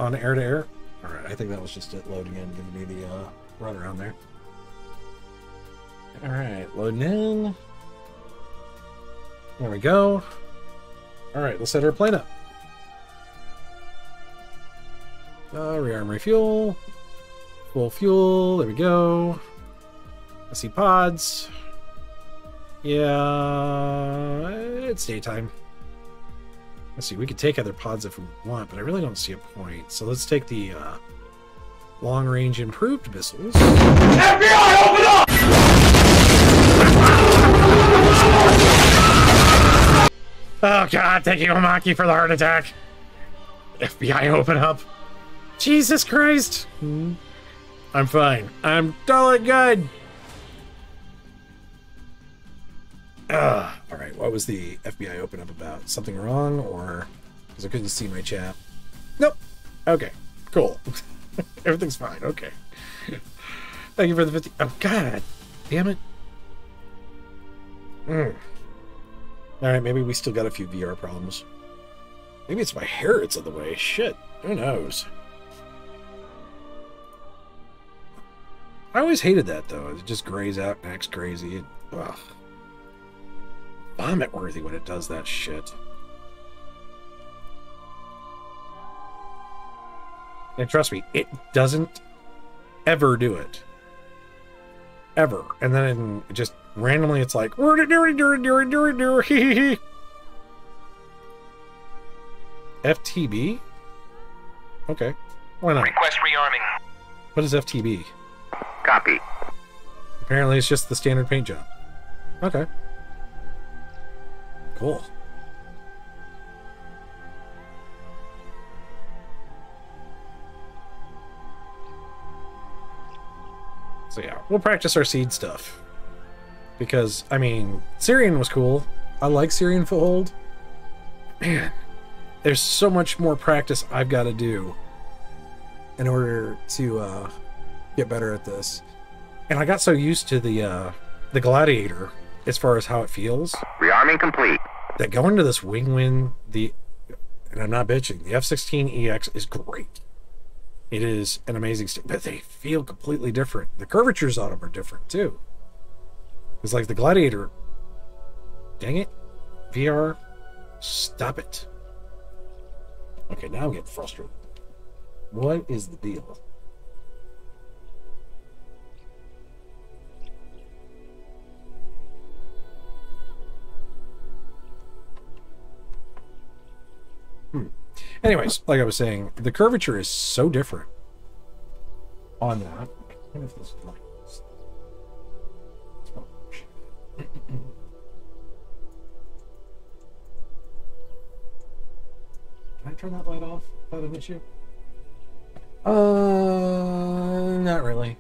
on air to air. All right, I think that was just it loading in, giving me the uh, run around there. All right, loading in. There we go. All right, let's set our plane up. Uh, rearm refuel. Full fuel. There we go. I see pods. Yeah, it's daytime. Let's see, we could take other pods if we want, but I really don't see a point. So let's take the uh, long-range improved missiles. FBI, open up! Oh god, thank you, Omaki, for the heart attack. FBI, open up. Jesus Christ. Hmm. I'm fine. I'm totally good. All right. What was the FBI open up about? Something wrong, or because I couldn't see my chat? Nope. Okay. Cool. <laughs> Everything's fine. Okay. Thank you for the 50. Oh, God. Damn it. Mm. All right. Maybe we still got a few VR problems. Maybe it's my hair it's in the way. Shit. Who knows? I always hated that, though. It just grays out acts crazy. Ugh. Vomit worthy when it does that shit. And trust me, it doesn't ever do it. Ever. And then it just randomly it's like <laughs> FTB? Okay. Why not? Request rearming. What is FTB? Copy. Apparently it's just the standard paint job. Okay. Cool. So yeah, we'll practice our SEAD stuff. Because, I mean, Syrian was cool. I like Syrian Foothold. Man, there's so much more practice I've got to do in order to uh, get better at this. And I got so used to the uh, the Gladiator as far as how it feels Rearming complete. that going to this wing win the and I'm not bitching the F16EX is great. It is an amazing st- but they feel completely different. The curvatures on them are different too. It's like the Gladiator. Dang it, VR, stop it. Okay, now I'm getting frustrated. What is the deal? Anyways, like I was saying, the curvature is so different on that. Is-. Can I turn that light off without an issue? Uh, not really.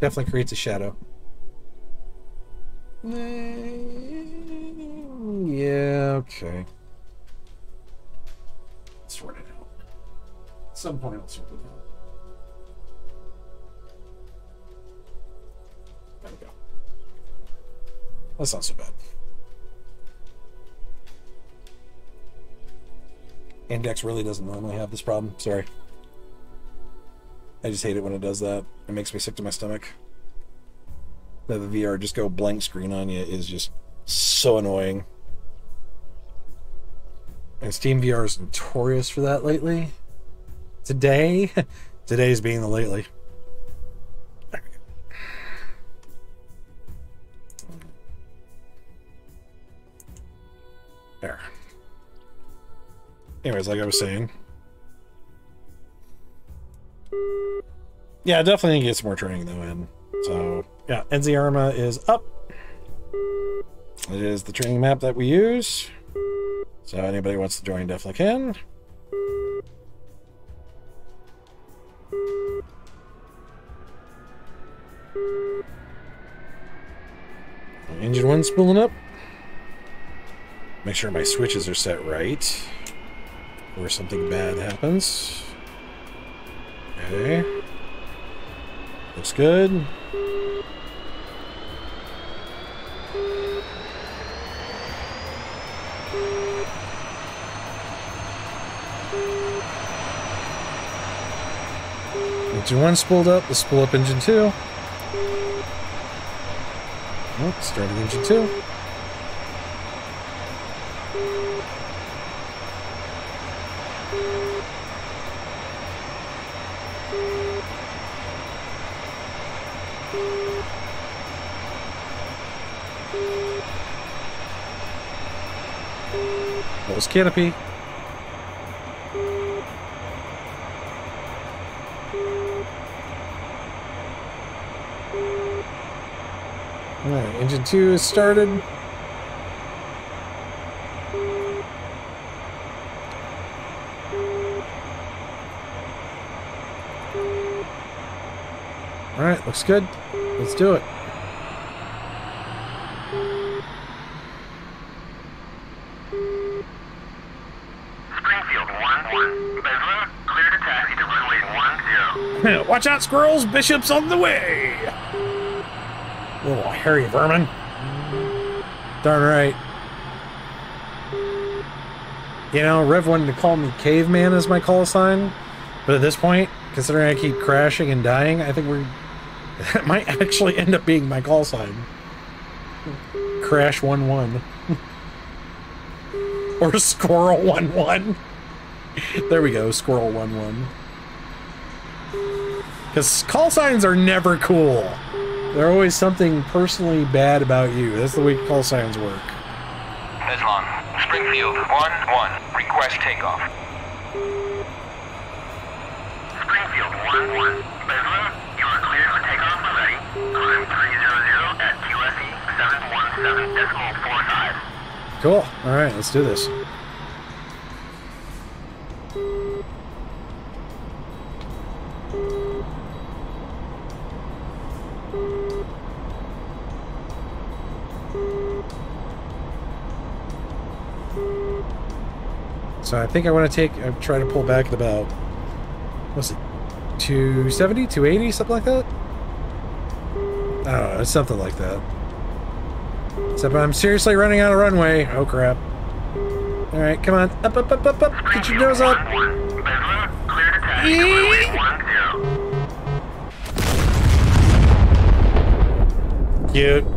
Definitely creates a shadow. Mm, Yeah, okay. Sort it out. At some point, I'll sort it out. There we go. That's not so bad. Index really doesn't normally have this problem. Sorry. I just hate it when it does that. It makes me sick to my stomach. That the VR just go blank screen on you is just so annoying. And Steam VR is notorious for that lately. Today, <laughs> today's being the lately. There. Anyways, like I was saying. Yeah, definitely need to get some more training though in. So yeah, NZ Arma is up. It is the training map that we use. So anybody wants to join definitely can. Engine one spooling up. Make sure my switches are set right. Or something bad happens. Okay. Looks good. Engine one spooled up, let's spool up engine two. Oh, starting engine two. That was canopy. Alright, engine 2 is started. Alright, looks good. Let's do it. Watch out, squirrels! Bishop's on the way! Little hairy vermin. Darn right. You know, Rev wanted to call me caveman as my call sign, but at this point, considering I keep crashing and dying, I think we're <laughs> that might actually end up being my call sign. Crash one one. <laughs> or squirrel one one. There we go, squirrel one one. Because call signs are never cool. They're always something personally bad about you. That's the way call signs work. Meslon, Springfield 1-1. Request takeoff. Springfield 1-1. Beslan, you are cleared for takeoff when ready. Climb 300 at QFE 717.45. Cool. All right, let's do this. So I think I want to take, I try to pull back at about, what's it, 270, 280, something like that? I don't know, it's something like that. Except I'm seriously running out of runway. Oh crap. Alright, come on. Up, up, up, up, up. Get your nose up. 1-1. Beslan, clear to taxi. Runway 10. Cute.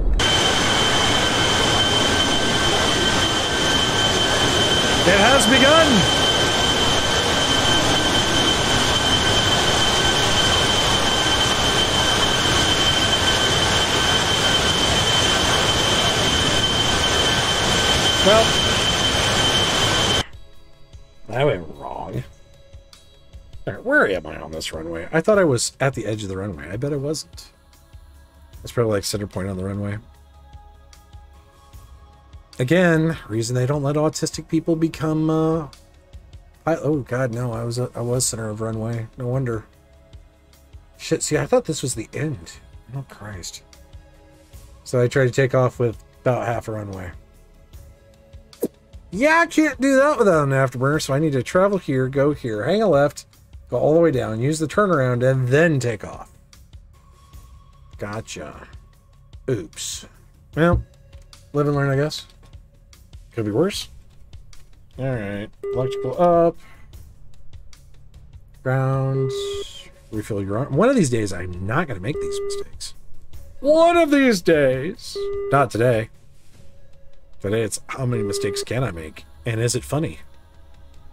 It has begun! Well, I went wrong. Where am I on this runway? I thought I was at the edge of the runway. I bet I wasn't. It's probably like center point on the runway. Again, reason they don't let autistic people become. Uh, I, oh God, no! I was I was center of runway. No wonder. Shit. See, I thought this was the end. Oh Christ. So I tried to take off with about half a runway. Yeah, I can't do that without an afterburner, so I need to travel here, go here, hang a left, go all the way down, use the turnaround, and then take off. Gotcha. Oops. Well, live and learn, I guess. Could be worse. Alright. Electrical up. Ground. Refill your arm. One of these days, I'm not going to make these mistakes. One of these days. Not today. Today, it's how many mistakes can I make? And is it funny?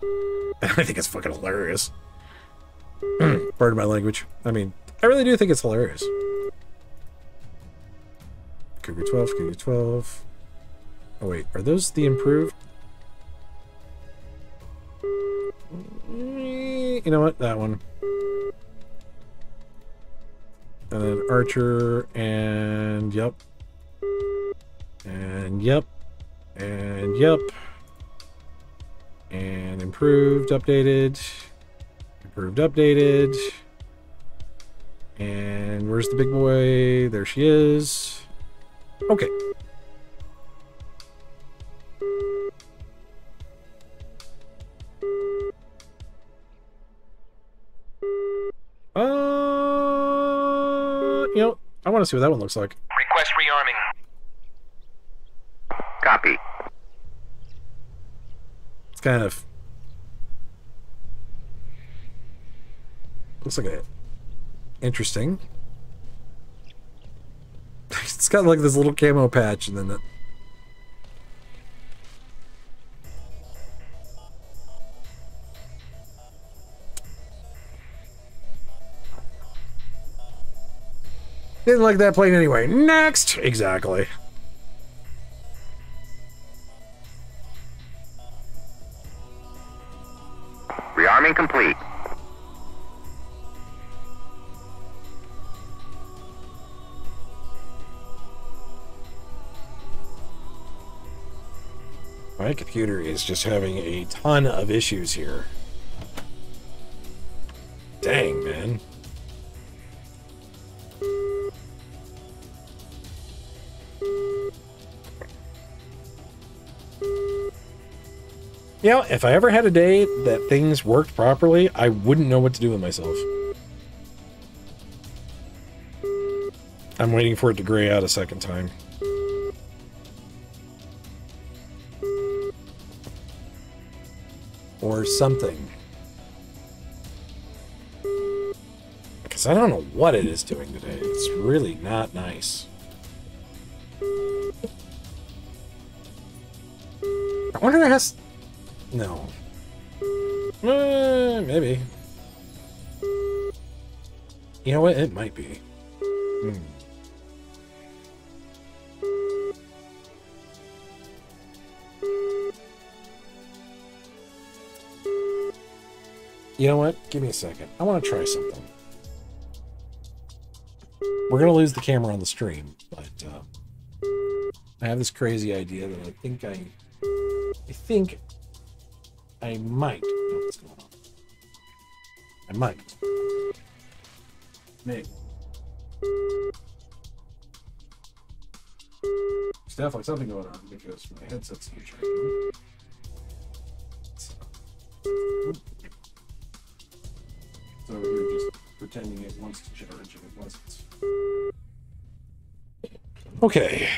<laughs> I think it's fucking hilarious. <clears throat> Pardon my language. I mean, I really do think it's hilarious. Cougar 12, Cougar 12. Oh wait, are those the improved? You know what? That one. And then Archer, and yep. And yep. And yep. And improved, updated. Improved, updated. And where's the big boy? There she is. Okay. Uh, you know, I want to see what that one looks like. Request rearming. Copy. It's kind of looks like a interesting. <laughs> It's got like this little camo patch, and then it. Didn't like that plane anyway. Next! Exactly. Rearming complete. My computer is just having a ton of issues here. Dang, man. You know, if I ever had a day that things worked properly, I wouldn't know what to do with myself. I'm waiting for it to gray out a second time. Or something. Because I don't know what it is doing today. It's really not nice. I wonder if it has... No. Uh, maybe. You know what? It might be. Hmm. You know what? Give me a second. I want to try something. We're going to lose the camera on the stream, but uh, I have this crazy idea that I think I... I think I might know what's going on. I might. Maybe. There's definitely something going on because my headset's not charging. So, so we're just pretending it wants to charge and it wasn't. Okay,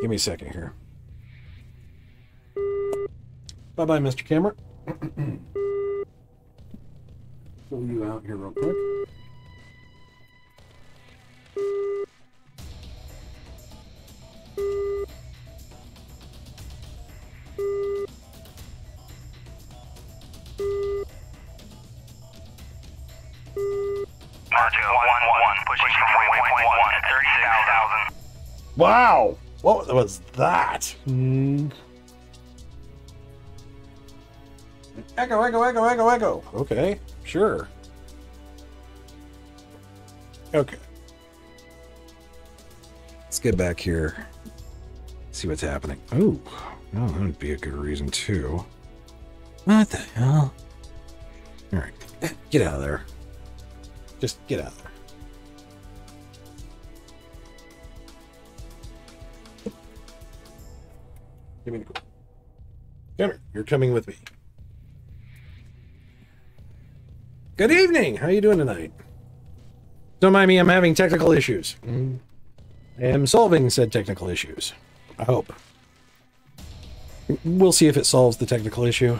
give me a second here. Bye bye, Mr. Camera. Pull you out here real quick. Martin 1-1, pushing from waypoint 1 at 36,000. Wow! What was that? Hmm. Echo, echo, echo, echo, echo. Okay, sure. Okay. Let's get back here. See what's happening. Oh, that would be a good reason too. What the hell? All right, get out of there. Just get out of there. Give me the Come here. You're coming with me. Good evening. How are you doing tonight? Don't mind me. I'm having technical issues. I am solving said technical issues. I hope. We'll see if it solves the technical issue.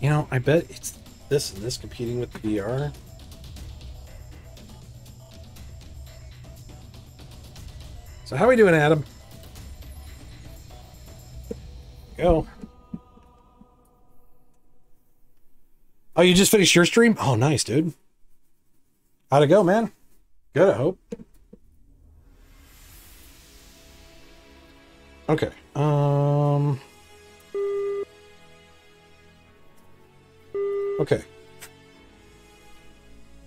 You know, I bet it's this and this competing with the VR. So how are we doing, Adam? Go. Oh, you just finished your stream? Oh, nice, dude. How'd it go, man? Good, I hope. Okay. Um. Okay.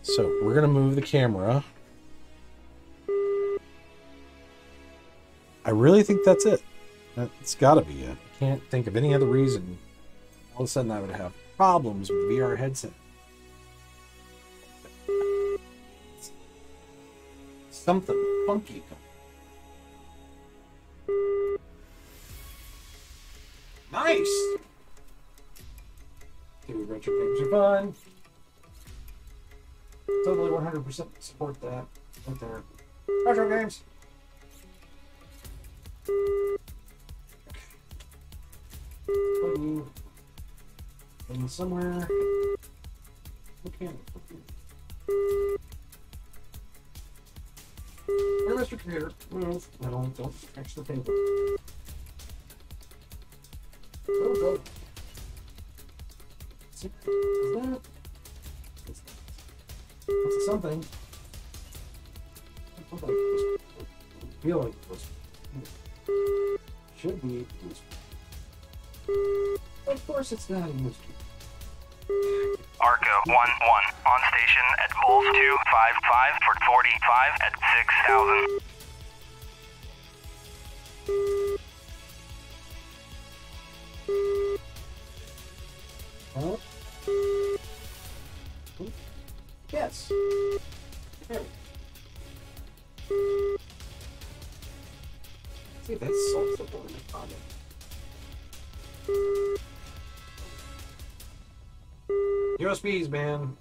So we're gonna move the camera. I really think that's it. That's got to be it. I can't think of any other reason. All of a sudden, I would have problems with VR headset. Something funky. Nice. Dude, retro games are fun. Totally 100% support that. Right there. Retro games. Put somewhere. Okay. Here, Mr. Computer. Hmm, no, don't touch the paper. Oh, go, go. Is that? Something. I feel like it was- I should be used. Of course it's not used. Arco 1-1, on station at Bulls 255 for 45 at 6,000. USBs, man.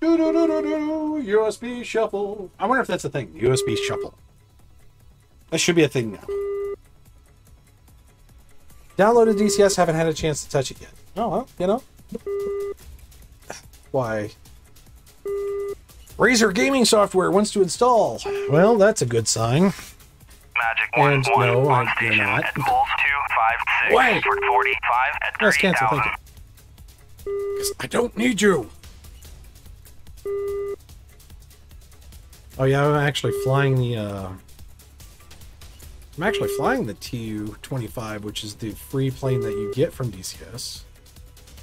Do do do do do. USB shuffle. I wonder if that's a thing. USB shuffle. That should be a thing now. Downloaded DCS. Haven't had a chance to touch it yet. Oh well, you know. Why? Razer Gaming Software wants to install. Well, that's a good sign. Magic and one, no, one I station not. at Bulls 256 Wait. for 45 at 3,000 don't need you. Oh yeah, I'm actually flying the uh I'm actually flying the Tu-25, which is the free plane that you get from DCS.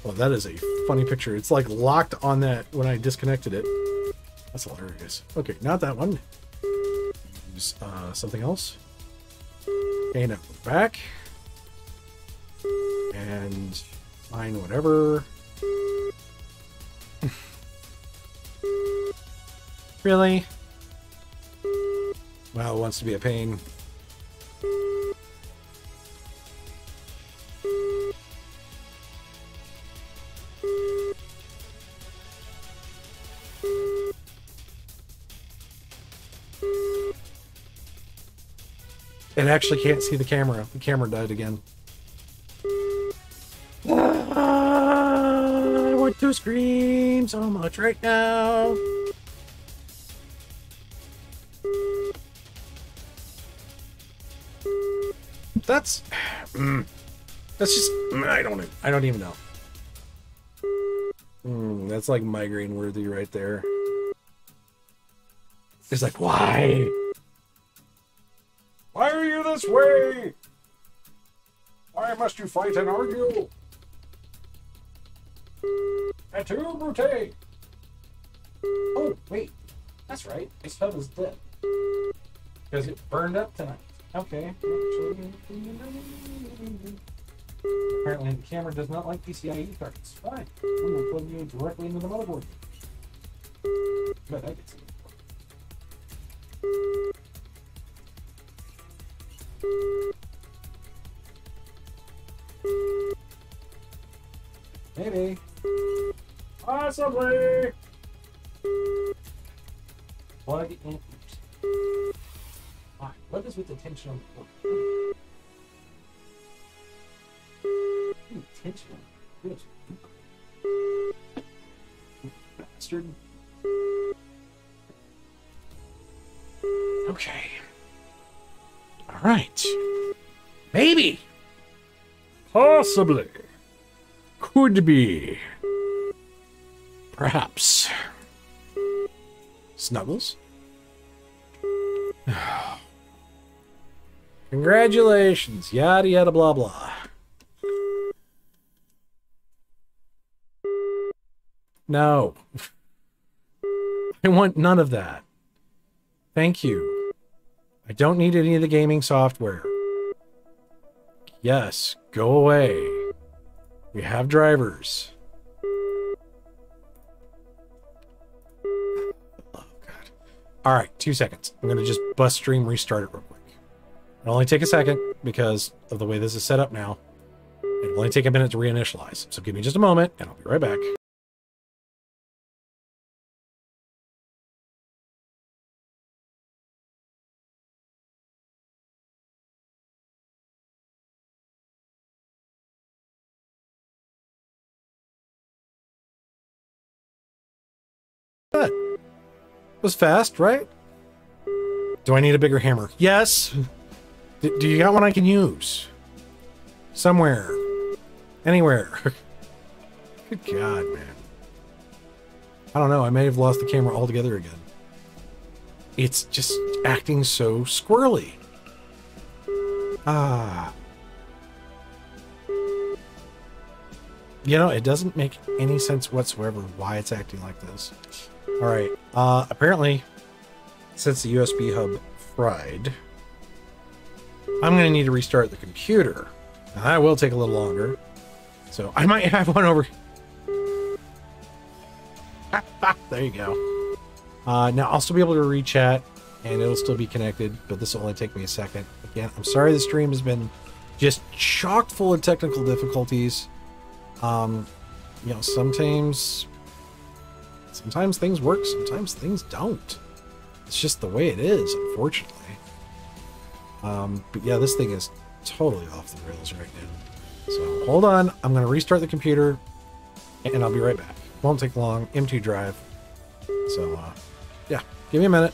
Well, that is a funny picture. It's like locked on that when I disconnected it. That's hilarious. Okay, not that one. Use uh, something else. Go back. And fine, whatever. Really? Wow, it wants to be a pain. It actually can't see the camera. The camera died again. Ah, I want to scream so much right now. That's mm, that's just mm, I don't I don't even know. Mm, that's like migraine worthy right there. It's like why? Why are you this way? Why must you fight and argue? Tu, Brute? Oh, wait. That's right. This hub is dead. Because it burned up tonight. Okay. Apparently the camera does not like PCIe cards. Fine. We will plug you directly into the motherboard. But I some. Maybe. Possibly. Plug in. Oops. Why? What is with the tension on the board? Hmm, Tension on. Bastard. Okay. All right. Maybe. Possibly. Could be. Perhaps. Snuggles? Congratulations. Yada yada blah blah. No. <laughs> I want none of that. Thank you. I don't need any of the gaming software. Yes, go away. We have drivers. Oh, God. All right, two seconds. I'm going to just bust stream restart it real quick. It'll only take a second because of the way this is set up now. It'll only take a minute to reinitialize. So give me just a moment and I'll be right back. Was fast, right? Do I need a bigger hammer? Yes. Do you got one I can use? Somewhere. Anywhere. <laughs> Good God, man. I don't know. I may have lost the camera altogether again. It's just acting so squirrely. Ah. You know, it doesn't make any sense whatsoever why it's acting like this. All right. Uh, apparently, since the USB hub fried, I'm going to need to restart the computer. Now, that will take a little longer. So I might have one over. <laughs> there you go. Uh, now I'll still be able to re-chat and it'll still be connected, but this will only take me a second. Again, I'm sorry the stream has been just chock full of technical difficulties. Um, you know, sometimes Sometimes things work, sometimes things don't. It's just the way it is, unfortunately. Um, but yeah, this thing is totally off the rails right now. So hold on, I'm going to restart the computer, and I'll be right back. Won't take long. M2 drive. So uh, yeah, give me a minute.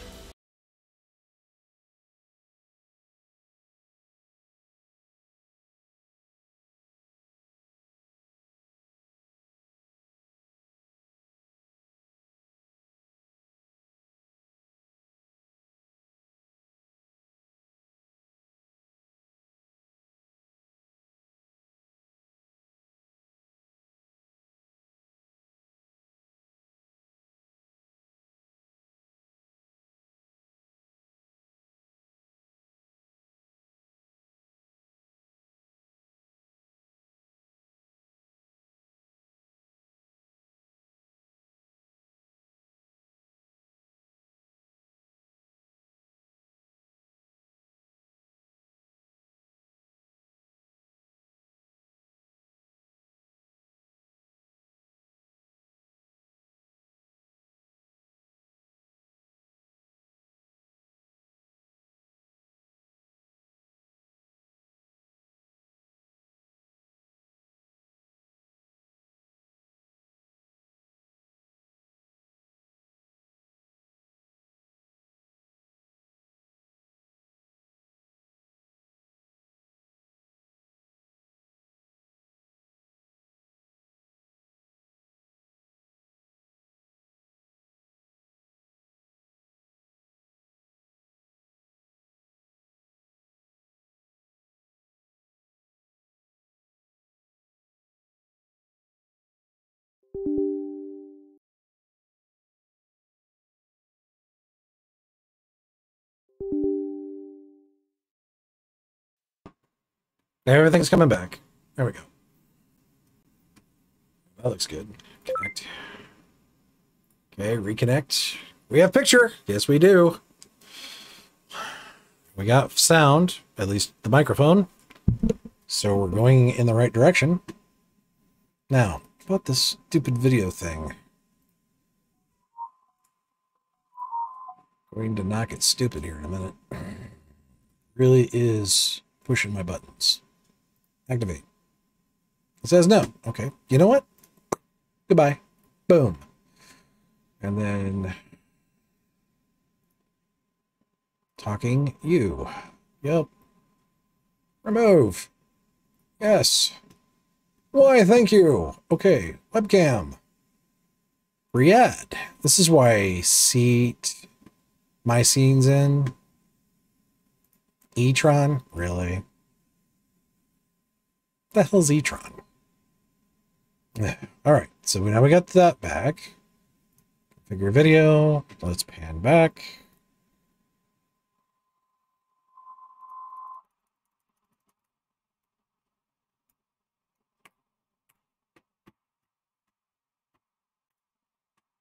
Everything's coming back. There we go. That looks good. Connect. Okay, reconnect. We have picture. Yes, we do. We got sound, at least the microphone. So we're going in the right direction. Now, about this stupid video thing. Going to knock it stupid here in a minute. Really is pushing my buttons. Activate. It says no. Okay. You know what? Goodbye. Boom. And then talking you. Yep. Remove. Yes. Why, thank you. Okay. Webcam. Riyadh. This is why seat my scenes in. E-tron? Really? the hell's e-tron? <laughs> All right, so now we got that back. Configure video. Let's pan back.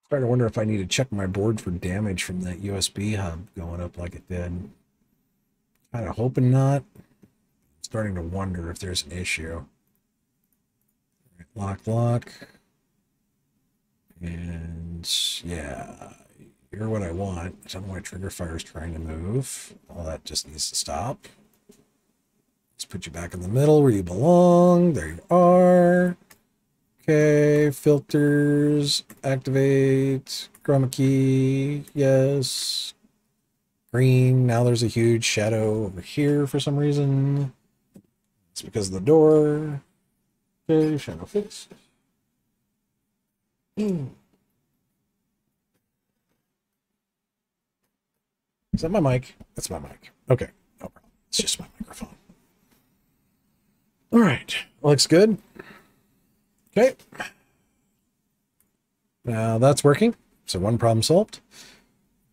Starting to wonder if I need to check my board for damage from that USB hub going up like it did. Kind of hoping not. Starting to wonder if there's an issue. Lock, lock. And yeah, you're what I want. I don't know why trigger fire is trying to move. All that just needs to stop. Let's put you back in the middle where you belong. There you are. Okay, filters, activate, chroma key, yes. Green, now there's a huge shadow over here for some reason. It's because of the door. Okay, shadow fixed. Mm. Is that my mic? That's my mic. Okay, no problem. It's just my microphone. All right, looks good. Okay. Now that's working. So one problem solved.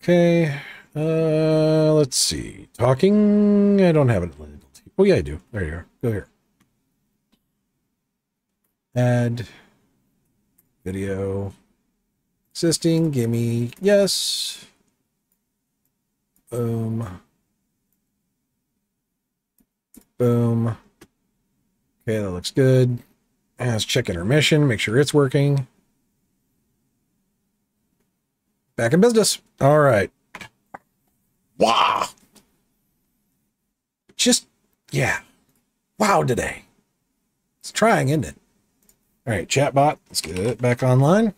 Okay. Uh, let's see. Talking. I don't have it. Oh yeah, I do. There you are. Go here. Add video. Existing. Gimme. Yes. Boom. Boom. Okay, that looks good. Let's check intermission, make sure it's working. Back in business. All right. Wow. Just, yeah. Wow today. It's trying, isn't it? All right, chatbot. Let's get it back online.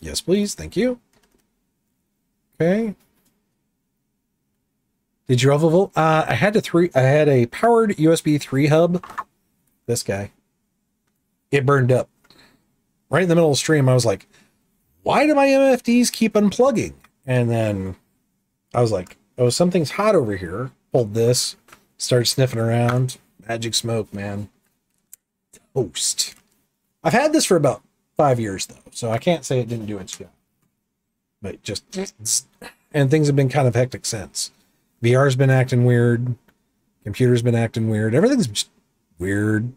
Yes, please. Thank you. Okay. Did you overvolt? Uh, I had to three. I had a powered USB three hub. This guy. It burned up right in the middle of the stream. I was like, "Why do my MFDs keep unplugging?" And then I was like, "Oh, something's hot over here." Pulled this, started sniffing around. Magic smoke, man. Toast. I've had this for about five years though, so I can't say it didn't do its job. But just and things have been kind of hectic since. VR's been acting weird. Computer's been acting weird. Everything's weird.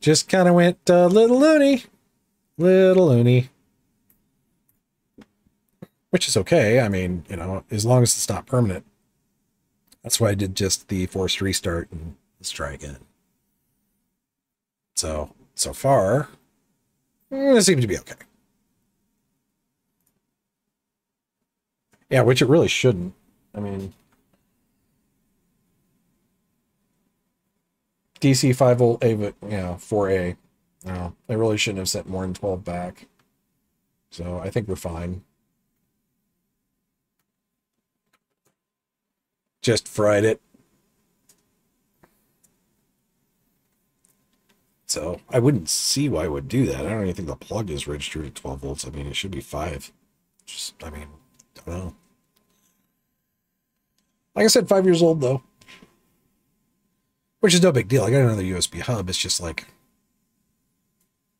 Just kind of went uh, little loony, little loony, which is okay. I mean, you know, as long as it's not permanent. That's why I did just the forced restart and let's try again. So, so far, mm, it seems to be okay. Yeah, which it really shouldn't. I mean, DC 5 volt A, but yeah, 4A. No, I really shouldn't have sent more than 12 back. So I think we're fine. Just fried it. So I wouldn't see why I would do that. I don't even think the plug is registered at 12 volts. I mean, it should be 5. Just, I mean, don't know. Like I said, five years old though. Which is no big deal. I got another USB hub. It's just like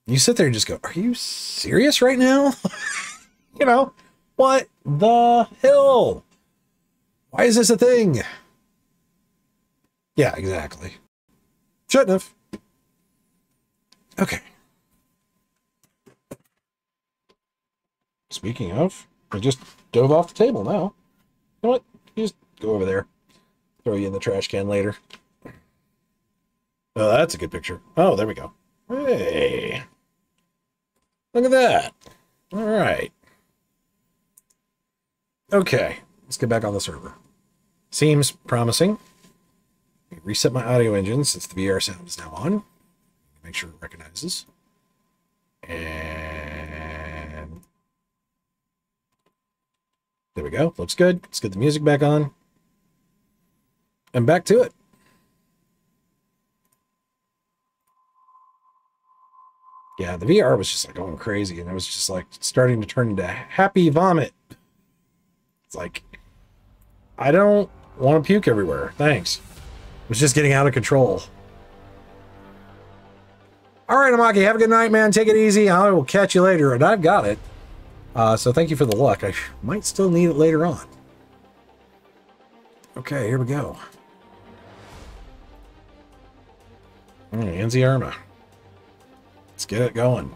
you sit there and just go, Are you serious right now? <laughs> you know, what the hell? Why is this a thing? Yeah, exactly. Shouldn't have. Okay. Speaking of, I just dove off the table now. You know what? Go over there. Throw you in the trash can later. Oh, that's a good picture. Oh, there we go. Hey. Look at that. All right. Okay, let's get back on the server. Seems promising. Reset my audio engine since the VR sound is now on. Make sure it recognizes. And there we go. Looks good. Let's get the music back on. And back to it. Yeah, the VR was just like going crazy, and it was just like starting to turn into happy vomit. It's like, I don't want to puke everywhere. Thanks. It was just getting out of control. All right, Amaki, have a good night, man. Take it easy. I will catch you later, and I've got it. Uh, so thank you for the luck. I might still need it later on. Okay, here we go. Mm, Anzi Arma. Let's get it going.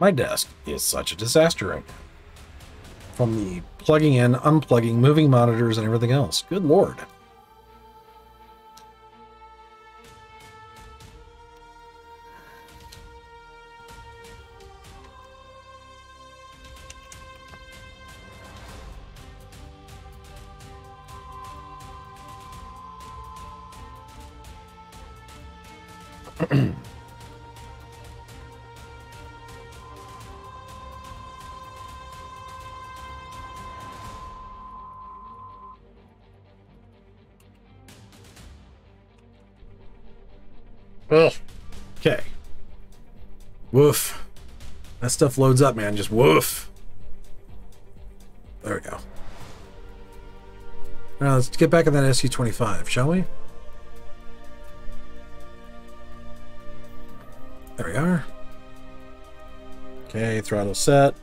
My desk is such a disaster right now. From the plugging in, unplugging, moving monitors, and everything else. Good lord. Stuff loads up, man. Just woof. There we go. Now let's get back in that SU-25, shall we? There we are. Okay, throttle set.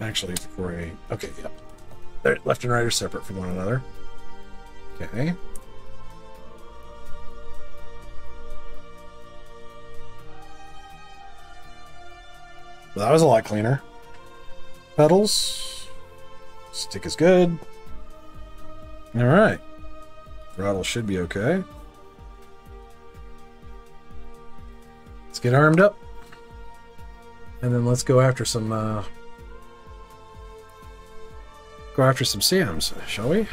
Actually, for a... Okay, yep. There, left and right are separate from one another. Okay. Well, that was a lot cleaner. Pedals. Stick is good. All right. Throttle should be okay. Let's get armed up. And then let's go after some, uh, go after some SAMs, shall we?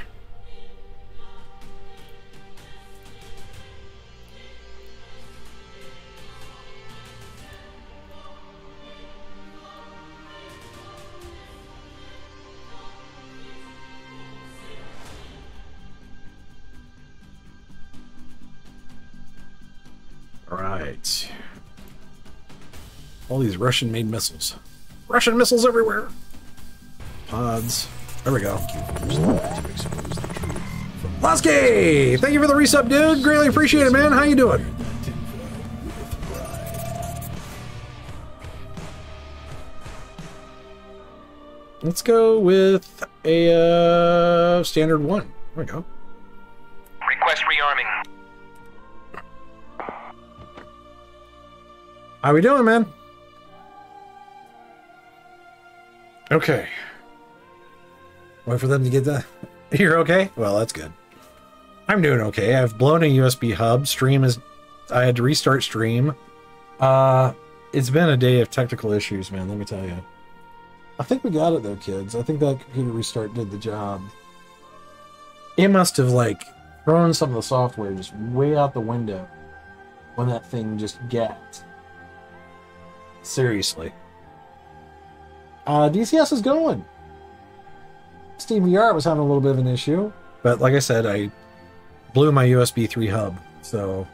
All these Russian-made missiles. Russian missiles everywhere. Pods. There we go. Lasky! Thank you for the resub, dude. Greatly appreciate it, man. How you doing? Let's go with a uh, standard one. There we go. Request rearming. How we doing, man? Okay. Wait for them to get the. <laughs> You're okay? Well, that's good. I'm doing okay. I've blown a USB hub. Stream is. I had to restart stream. Uh, it's been a day of technical issues, man. Let me tell you. I think we got it though, kids. I think that computer restart did the job. It must have like thrown some of the software just way out the window when that thing just gapped. Seriously. Uh, DCS is going. Steam VR was having a little bit of an issue, but like I said, I blew my USB 3 hub, so.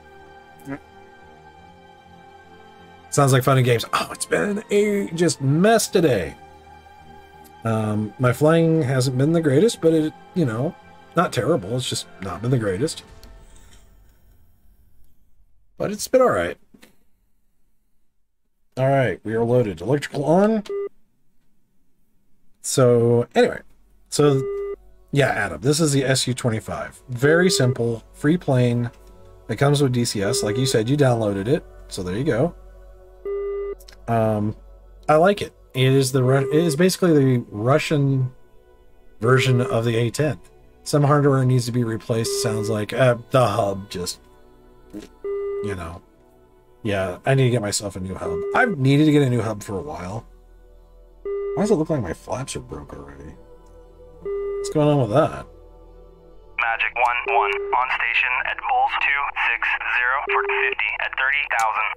Sounds like fun and games. Oh, it's been a just mess today. Um, my flying hasn't been the greatest, but it, you know, not terrible. It's just not been the greatest. But it's been alright. Alright, we are loaded. Electrical on. So, anyway. So, yeah, Adam, this is the SU-25. Very simple, free plane. It comes with DCS. Like you said, you downloaded it. So there you go. Um, I like it. It is the it is basically the Russian version of the A10. Some hardware needs to be replaced. Sounds like uh, the hub just, you know, yeah. I need to get myself a new hub. I've needed to get a new hub for a while. Why does it look like my flaps are broke already? What's going on with that? Magic 1 1 on station at Bulls 260 for 50 at 30,000.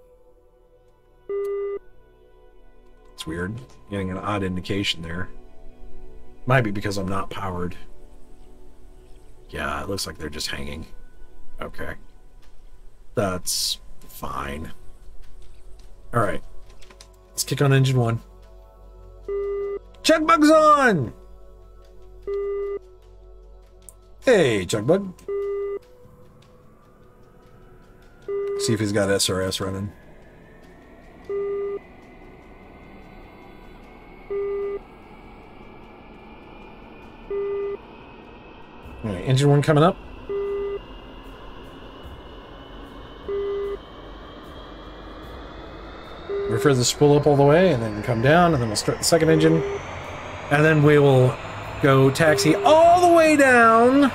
It's weird. Getting an odd indication there. Might be because I'm not powered. Yeah, it looks like they're just hanging. Okay. That's fine. Alright. Let's kick on engine one. Chugbug's on! Hey, Chugbug. See if he's got SRS running. Engine one coming up. For the spool up all the way and then come down and then we'll start the second engine. And then we will go taxi all the way down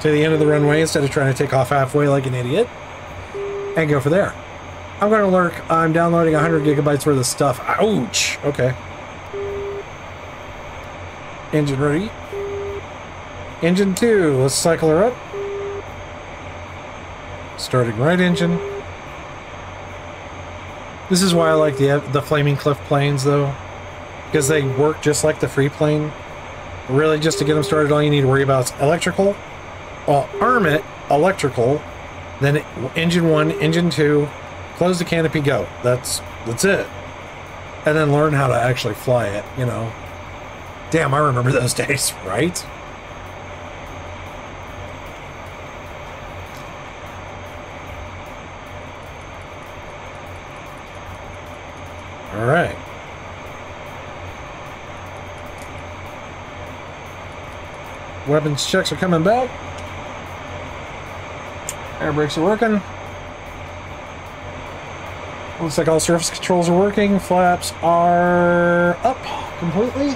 to the end of the runway instead of trying to take off halfway like an idiot. And go for there. I'm going to lurk. I'm downloading 100 gigabytes worth of stuff. Ouch! Okay. Engine ready. Engine 2, let's cycle her up. Starting right engine. This is why I like the the Flaming Cliff planes, though. Because they work just like the free plane. Really, just to get them started, all you need to worry about is electrical. Well, arm it, electrical. Then engine 1, engine 2, close the canopy, go. That's, that's it. And then learn how to actually fly it, you know. Damn, I remember those <laughs> days, right? All right. Weapons checks are coming back. Air brakes are working. Looks like all surface controls are working. Flaps are up. completely.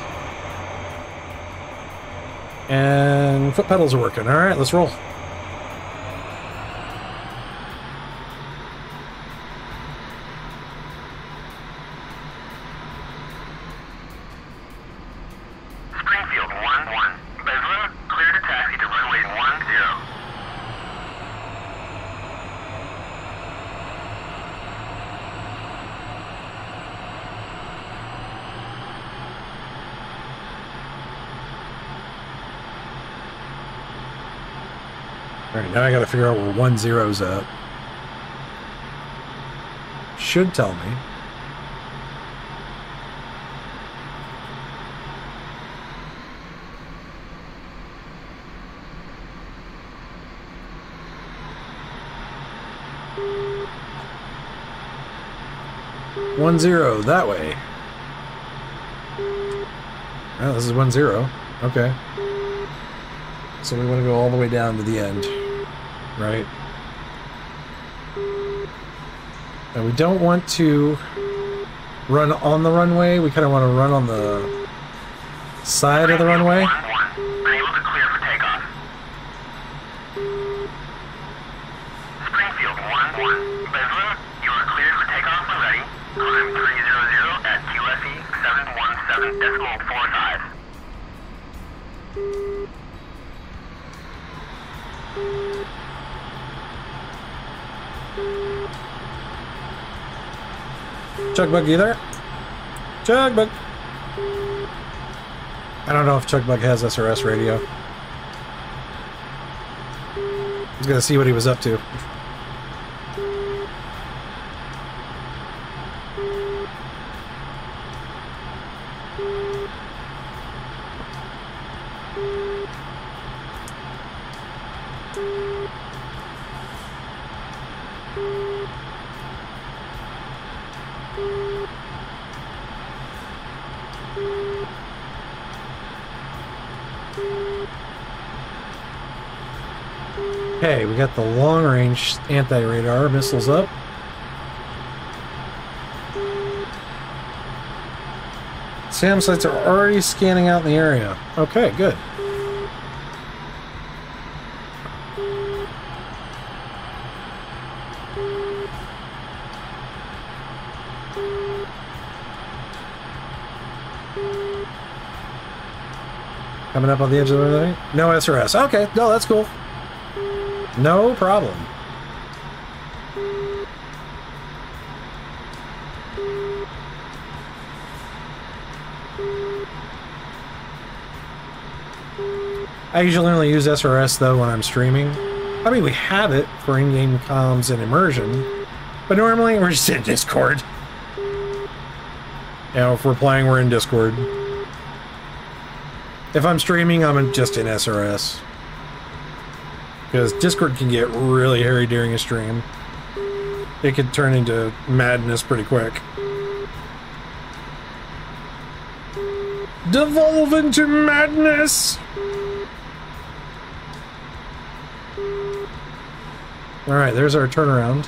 And foot pedals are working. All right, let's roll. Springfield 1-1. Beslan, clear to taxi to runway 10. All right, now I got to figure out where one zero's at. Should tell me. One zero that way. Oh, this is one zero. Okay. So we want to go all the way down to the end, right? And we don't want to run on the runway. We kind of want to run on the side of the runway. Chugbug, you there? Chugbug. I don't know if Chugbug has SRS radio. He's gonna see what he was up to. Range anti radar missiles up. SAM sites are already scanning out in the area. Okay, good. Coming up on the edge of the? No SRS. Okay, no, that's cool. No problem. I usually only use SRS though when I'm streaming. I mean, we have it for in-game comms and immersion, but normally we're just in Discord. You know, if we're playing, we're in Discord. If I'm streaming, I'm just in SRS. Because Discord can get really hairy during a stream. It could turn into madness pretty quick. Devolve into madness! Alright, there's our turnaround.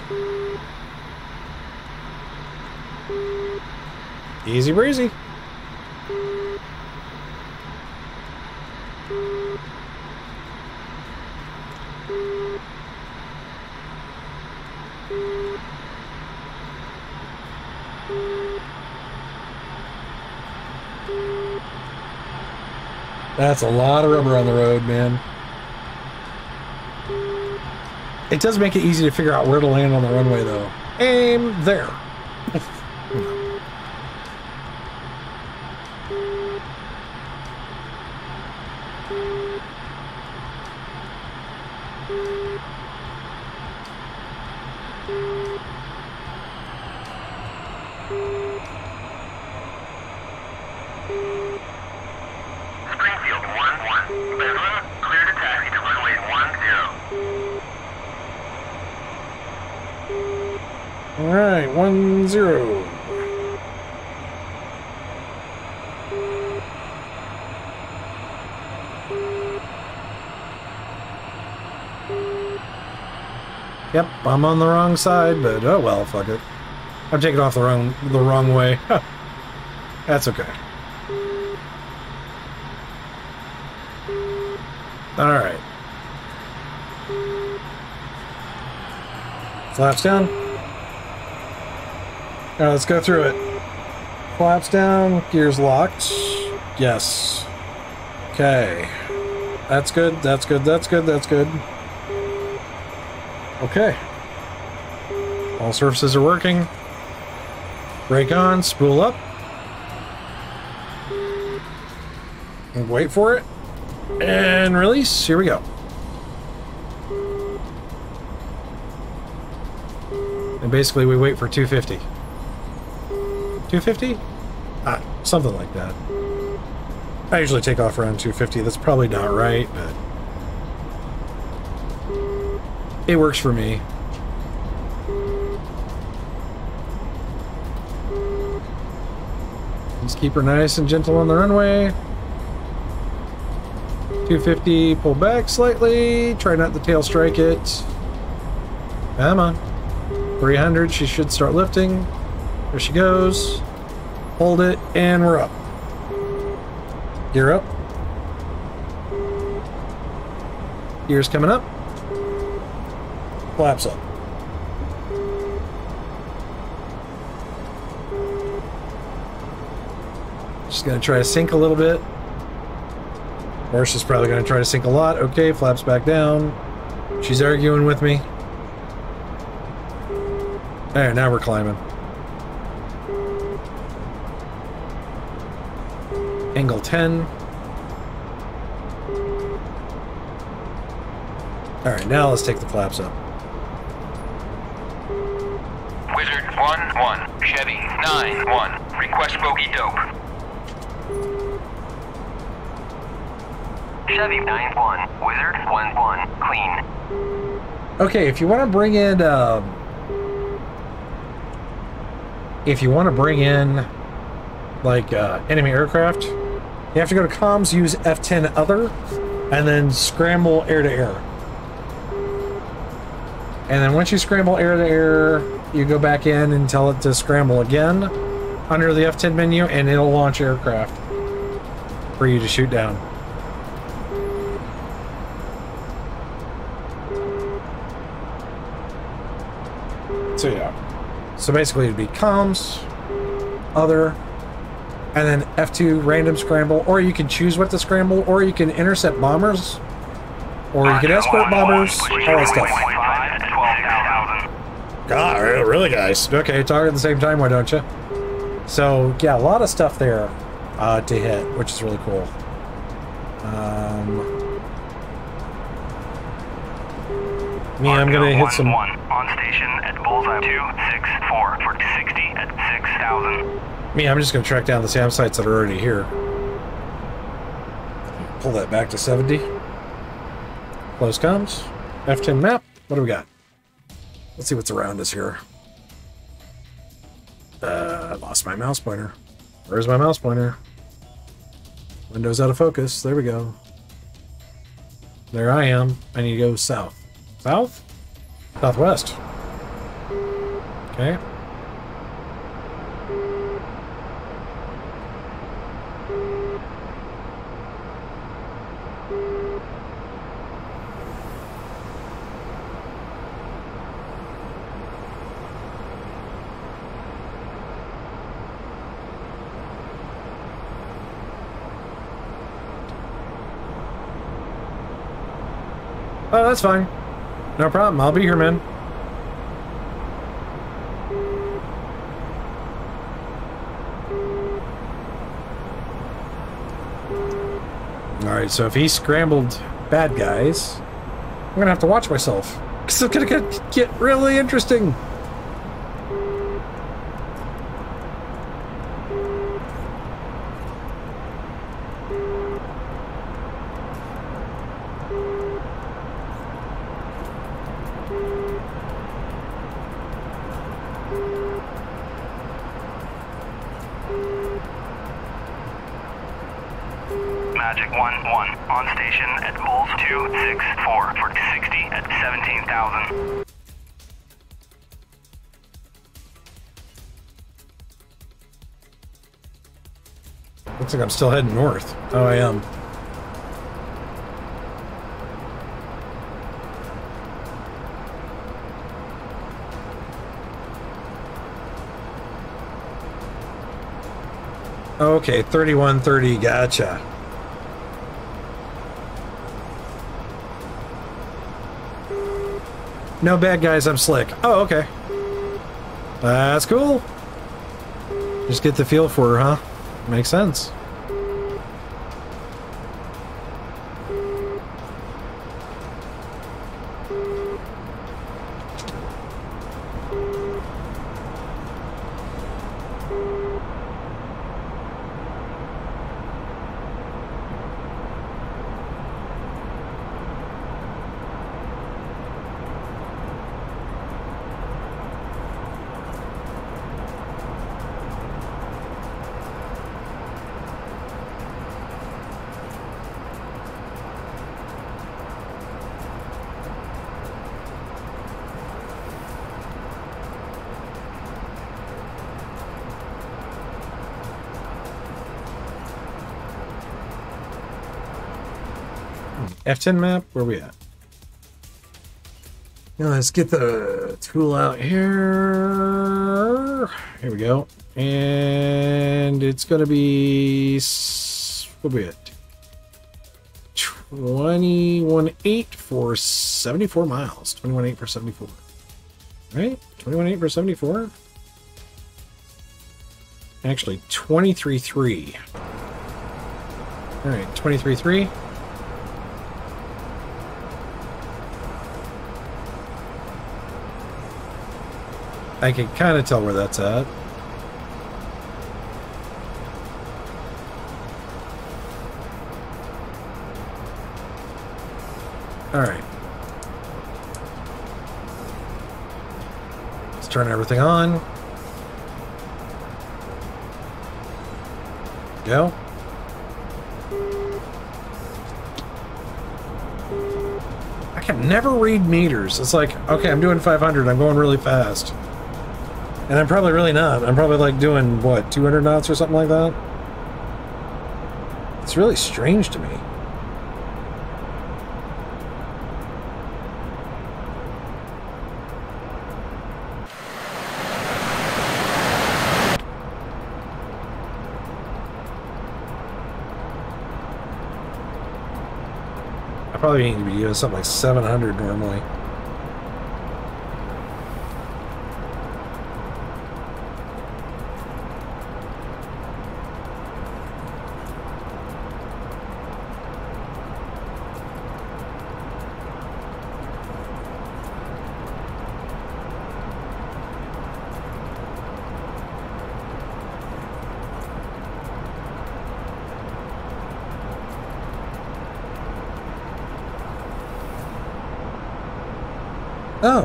Easy breezy. That's a lot of rubber on the road, man. It does make it easy to figure out where to land on the runway, though. Aim there. <laughs> I'm on the wrong side, but oh well, fuck it. I'm taking off the wrong the wrong way. <laughs> That's okay. All right. Flaps down. All right, let's go through it. Flaps down, gears locked. Yes. Okay. That's good, that's good, that's good, that's good. Okay. All surfaces are working. Brake on, spool up. And wait for it. And release. Here we go. And basically we wait for 250. 250? Ah, something like that. I usually take off around 250. That's probably not right, but it works for me. Just keep her nice and gentle on the runway. 250, pull back slightly. Try not to tail strike it. Come on. 300, she should start lifting. There she goes. Hold it, and we're up. Gear up. Gears coming up. Flaps up. Just gonna try to sink a little bit. Horse is probably gonna try to sink a lot. Okay, flaps back down. She's arguing with me. Alright, now we're climbing. Angle 10. Alright, now let's take the flaps up. Wizard 1-1, Chevy 9-1. Request bogey dope. Chevy 9-1, Wizard 1-1, clean. Okay, if you want to bring in, um, if you want to bring in, like, uh, enemy aircraft, you have to go to comms, use F10 other, and then scramble air to air. And then once you scramble air to air, you go back in and tell it to scramble again under the F10 menu, and it'll launch aircraft for you to shoot down. So basically it'd be comms, other, and then F2 random scramble, or you can choose what to scramble, or you can intercept bombers, or you can escort bombers, all that stuff. God, really, guys? Okay, talk at the same time, why don't you? So yeah, a lot of stuff there uh, to hit, which is really cool. Um, me, I'm gonna hit some. One on station at bullseye 264 for 60 at 6,000. Me, I'm just gonna track down the SAM sites that are already here. Pull that back to 70. Close comes. F10 map. What do we got? Let's see what's around us here. Uh, I lost my mouse pointer. Where's my mouse pointer? Windows out of focus. There we go. There I am. I need to go south. South? Southwest. Okay. That's fine. No problem. I'll be here, man. Alright, so if he scrambled bad guys, I'm gonna have to watch myself. <laughs> Because it's gonna get, get really interesting. Looks like I'm still heading north. Oh, I am. Okay, 3130, gotcha. No bad guys, I'm slick. Oh, okay. That's cool. Just get the feel for her, huh? Makes sense. F10 map? Where we at? Now let's get the tool out here. Here we go. And it's going to be... What we at? 21.8 for 74 miles. 21.8 for 74. Right? 21.8 for 74? Actually, 23.3. All right, 23.3. I can kind of tell where that's at. All right. Let's turn everything on. Go. I can never read meters. It's like, okay, I'm doing 500. I'm going really fast. And I'm probably really not. I'm probably like doing, what, 200 knots or something like that? It's really strange to me. I probably need to be doing something like 700 normally.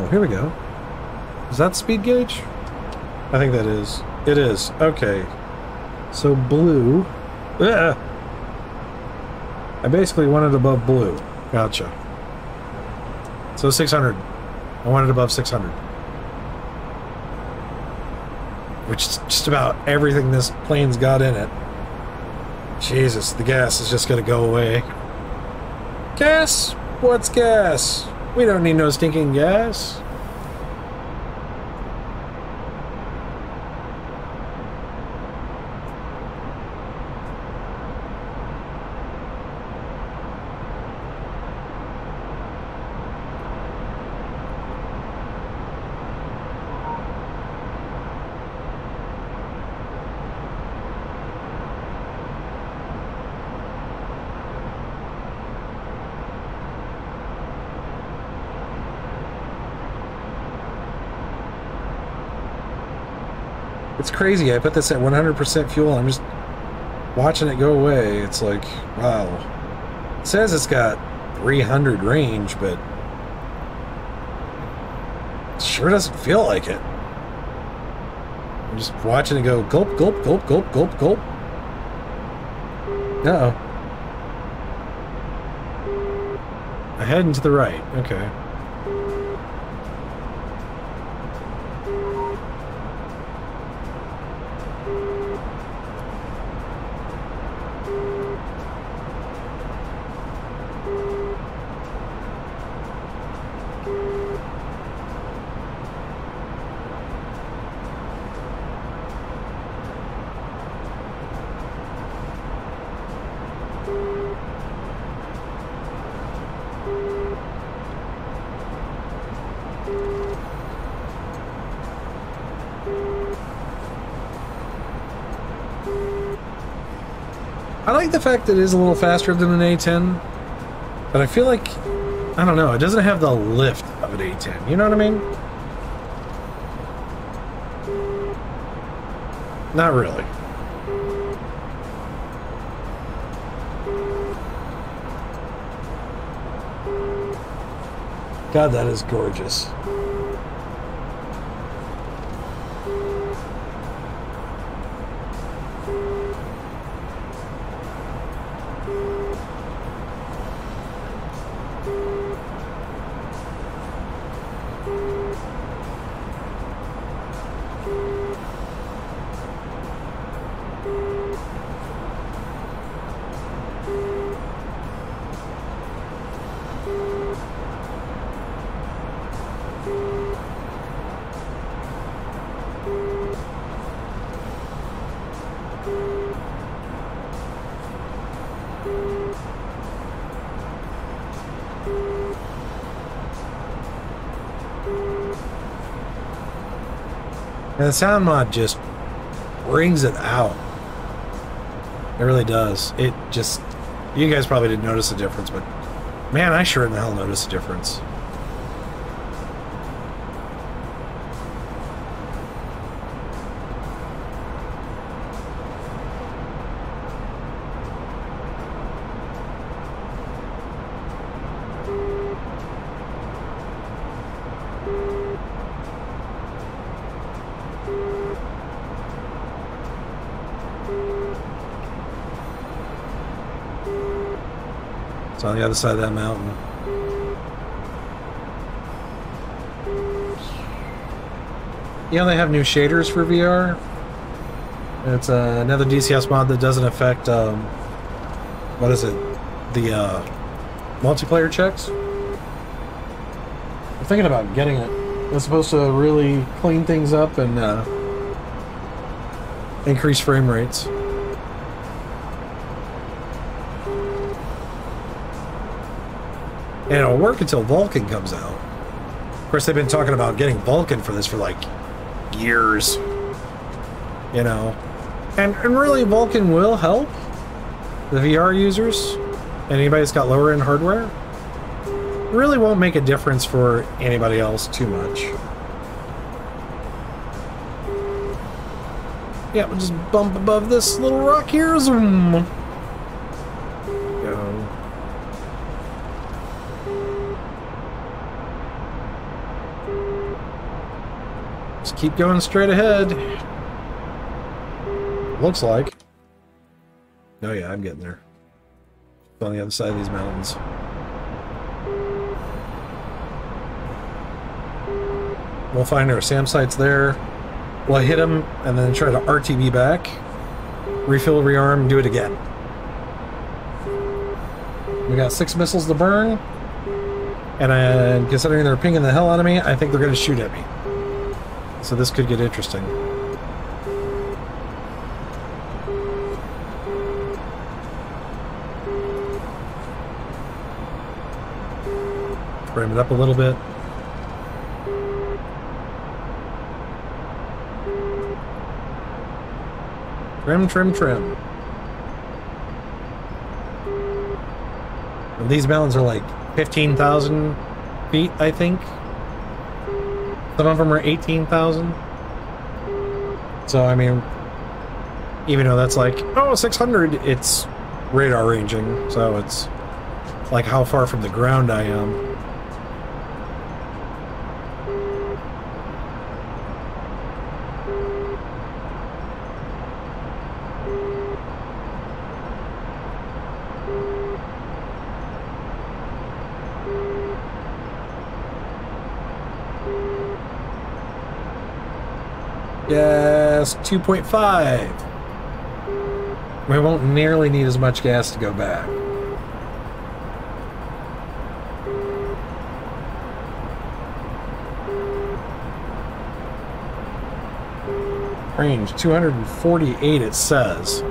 Here we go. Is that speed gauge? I think that is. It is. Okay. So blue. Ah! I basically want it above blue. Gotcha. So 600. I want it above 600. Which is just about everything this plane's got in it. Jesus, the gas is just gonna go away. Gas? What's gas? We don't need no stinking gas. Crazy. I put this at 100% fuel. I'm just watching it go away. It's like, wow. It says it's got 300 range, but sure doesn't feel like it. I'm just watching it go gulp, gulp, gulp, gulp, gulp, gulp. Uh oh. I head into the right. Okay. The fact that it is a little faster than an A10, but I feel like, I don't know, it doesn't have the lift of an A10. You know what I mean? Not really. God, that is gorgeous. The sound mod just brings it out. It really does. It just, you guys probably didn't notice the difference, but man, I sure in the hell noticed a difference. Other side of that mountain. You know they have new shaders for VR. It's uh, another DCS mod that doesn't affect um, what is it? The uh, multiplayer checks. I'm thinking about getting it. It's supposed to really clean things up and uh, increase frame rates. Work until Vulkan comes out. Of course, they've been talking about getting Vulkan for this for like years. You know. And, and really, Vulkan will help the VR users. And anybody that's got lower end hardware. Really won't make a difference for anybody else too much. Yeah, we'll just bump above this little rock here. Zoom. Keep going straight ahead. Looks like. Oh yeah, I'm getting there. It's on the other side of these mountains. We'll find our SAM sites there. We'll hit them and then try to RTB back. Refill, rearm, do it again. We got six missiles to burn. And I, considering they're pinging the hell out of me, I think they're going to shoot at me. So this could get interesting. Frame it up a little bit. Trim, trim, trim. And these mountains are like 15,000 feet, I think. Some of them are 18,000. So, I mean, even though that's like, oh, 600, it's radar ranging. So it's like how far from the ground I am. Yes, 2.5. We won't nearly need as much gas to go back. Range 248 it says.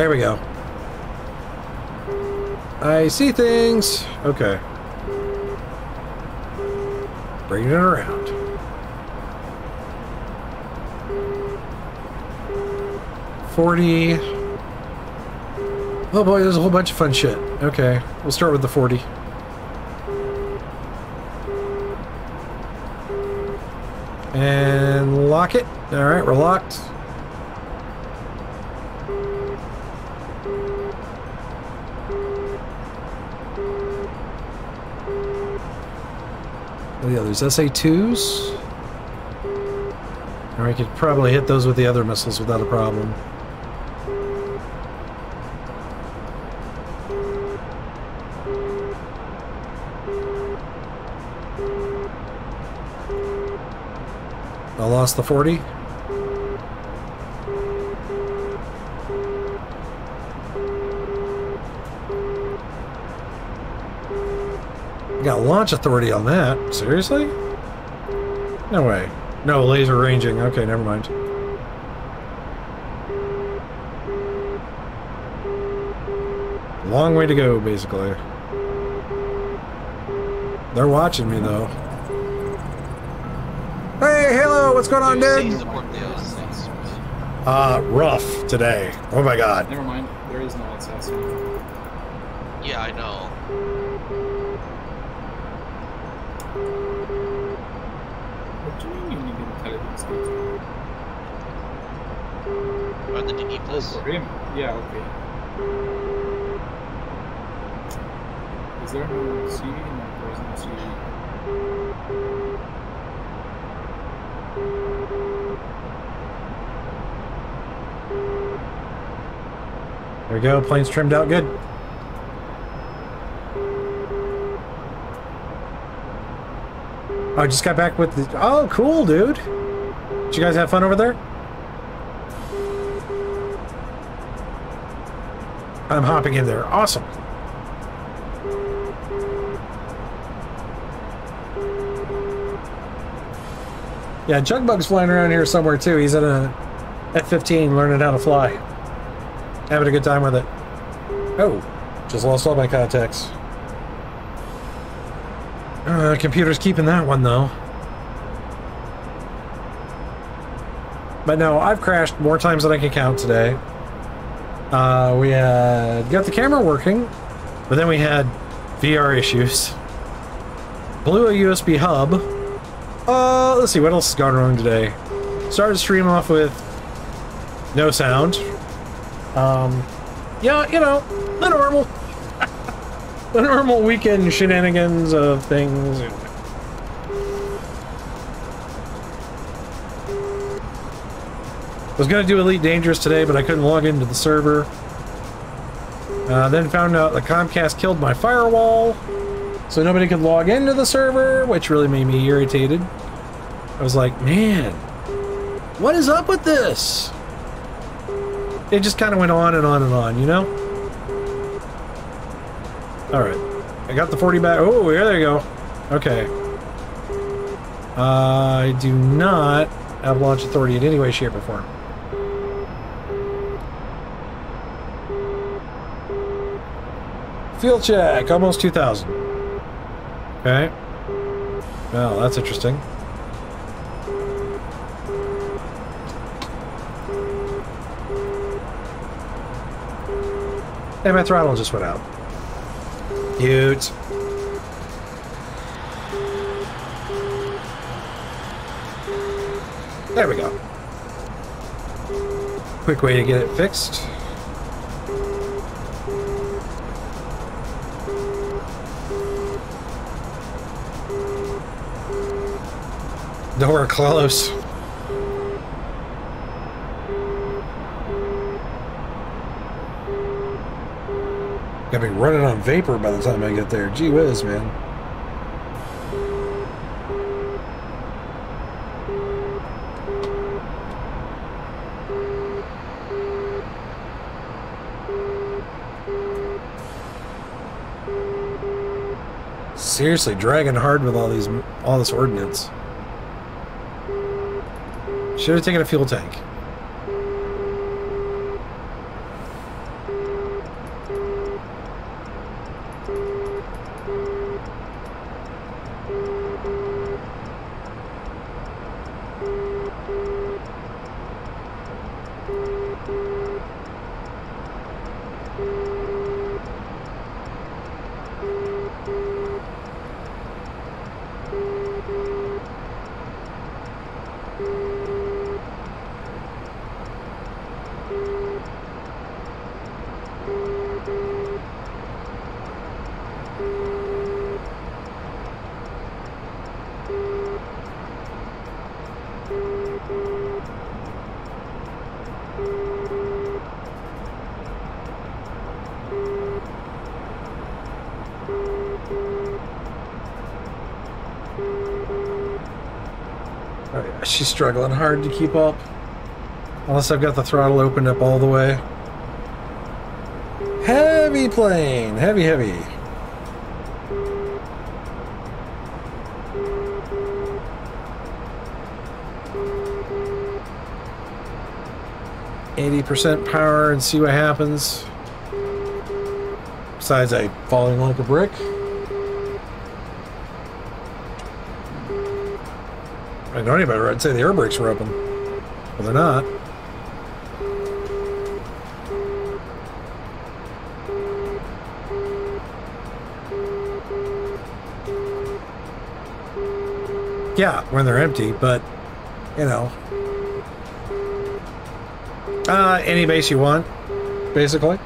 There we go. I see things. Okay. Bringing it around. Forty. Oh boy, there's a whole bunch of fun shit. Okay, we'll start with the 40. And lock it. Alright, we're locked. What are the others? SA-2s? Or I could probably hit those with the other missiles without a problem. I lost the 40. Launch authority on that. Seriously? No way. No, laser ranging. Okay, never mind. Long way to go, basically. They're watching me, though. Hey, Halo, what's going on, dude? Uh, rough today. Oh my god. Never mind. There is no assassin. Yeah, I know. What do you mean you need intelligence data? Run the DD Oh, plus. for him? Yeah, okay. Is there no CV? No, there is no CV. There we go. Plane's trimmed out good. Oh, I just got back with the... Oh, cool, dude. Did you guys have fun over there? I'm hopping in there. Awesome. Yeah, Chugbug's flying around here somewhere too. He's at a F-15 learning how to fly. Having a good time with it. Oh, just lost all my contacts. Uh, computer's keeping that one though. But no, I've crashed more times than I can count today. Uh, we had got the camera working, but then we had VR issues. Blew a USB hub. Uh, let's see, what else has gone wrong today? Started stream off with no sound. Um, yeah, you know, the normal. <laughs> the normal weekend shenanigans of things. I was gonna do Elite Dangerous today, but I couldn't log into the server. Uh, then found out the Comcast killed my firewall, so nobody could log into the server, which really made me irritated. I was like, man, what is up with this? It just kind of went on and on and on, you know? Alright. I got the 40 back. Oh, yeah, there you go. Okay. I do not have launch authority in any way, shape, or form. Field check, almost 2,000. Okay. Well, that's interesting. Hey, my throttle just went out. Cute. There we go. Quick way to get it fixed. Nowhere close. Gotta be running on vapor by the time I get there. Gee whiz, man. Seriously, dragging hard with all these, all this ordnance. Should have taken a fuel tank. Struggling hard to keep up. Unless I've got the throttle opened up all the way. Heavy plane! Heavy, heavy. Eighty percent power and see what happens. Besides, I falling like a brick. I know any better, I'd say the air brakes were open. But they're not. Yeah, when they're empty, but, you know. Uh, any base you want, basically.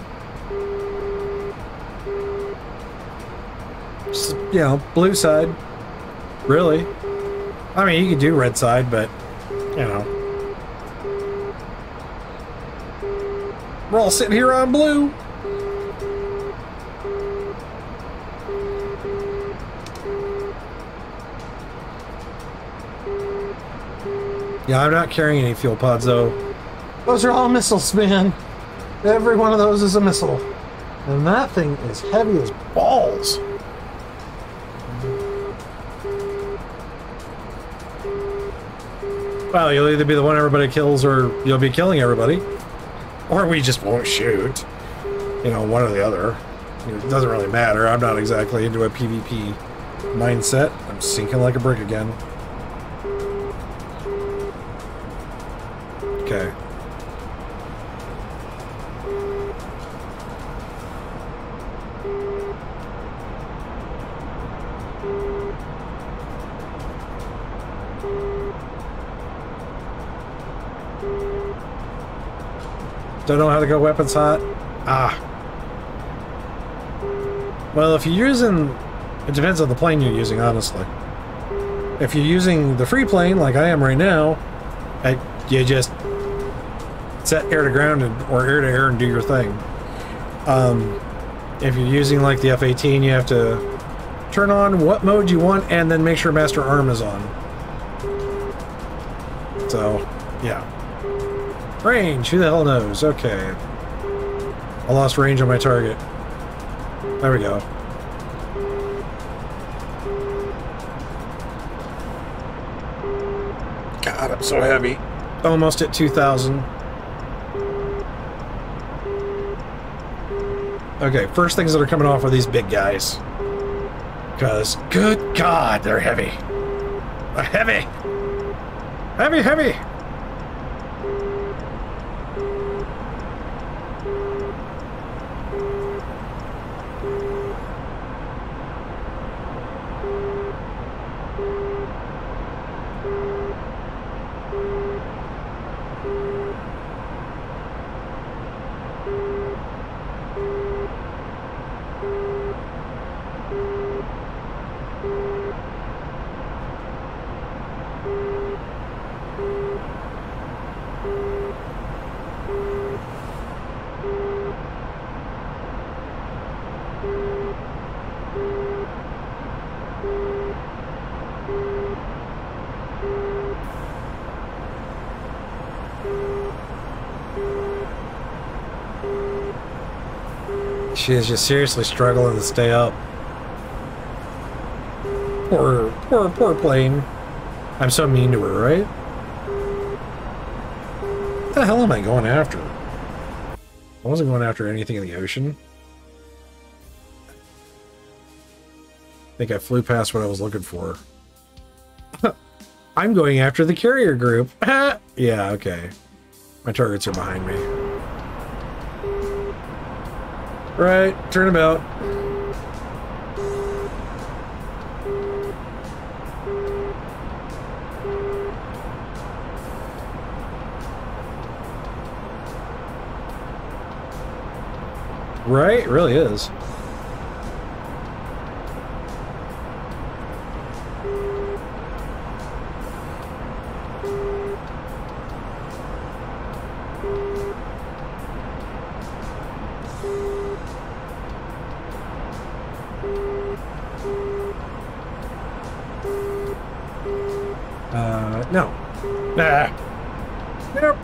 You know, blue side. Really. I mean, you could do red side, but, you know. We're all sitting here on blue. Yeah, I'm not carrying any fuel pods, though. Those are all missiles, man. Every one of those is a missile. And that thing is heavy as balls. Well, you'll either be the one everybody kills or you'll be killing everybody. Or we just won't shoot. You know, one or the other. It doesn't really matter. I'm not exactly into a PvP mindset. I'm sinking like a brick again. Don't know how to go weapons hot? Ah. Well, if you're using... It depends on the plane you're using, honestly. If you're using the free plane, like I am right now, I, you just set air to ground and, or air to air and do your thing. Um, if you're using like the F-18, you have to turn on what mode you want and then make sure Master Arm is on. Range, who the hell knows? Okay. I lost range on my target. There we go. God, I'm so heavy. Almost at 2,000. Okay, first things that are coming off are these big guys. Because, good God, they're heavy. They're heavy. Heavy, heavy. She is just seriously struggling to stay up. Poor, poor, poor plane. I'm so mean to her, right? What the hell am I going after? I wasn't going after anything in the ocean. I think I flew past what I was looking for. <laughs> I'm going after the carrier group. <laughs> yeah, okay. My targets are behind me. Right, turnabout. Right, it really is.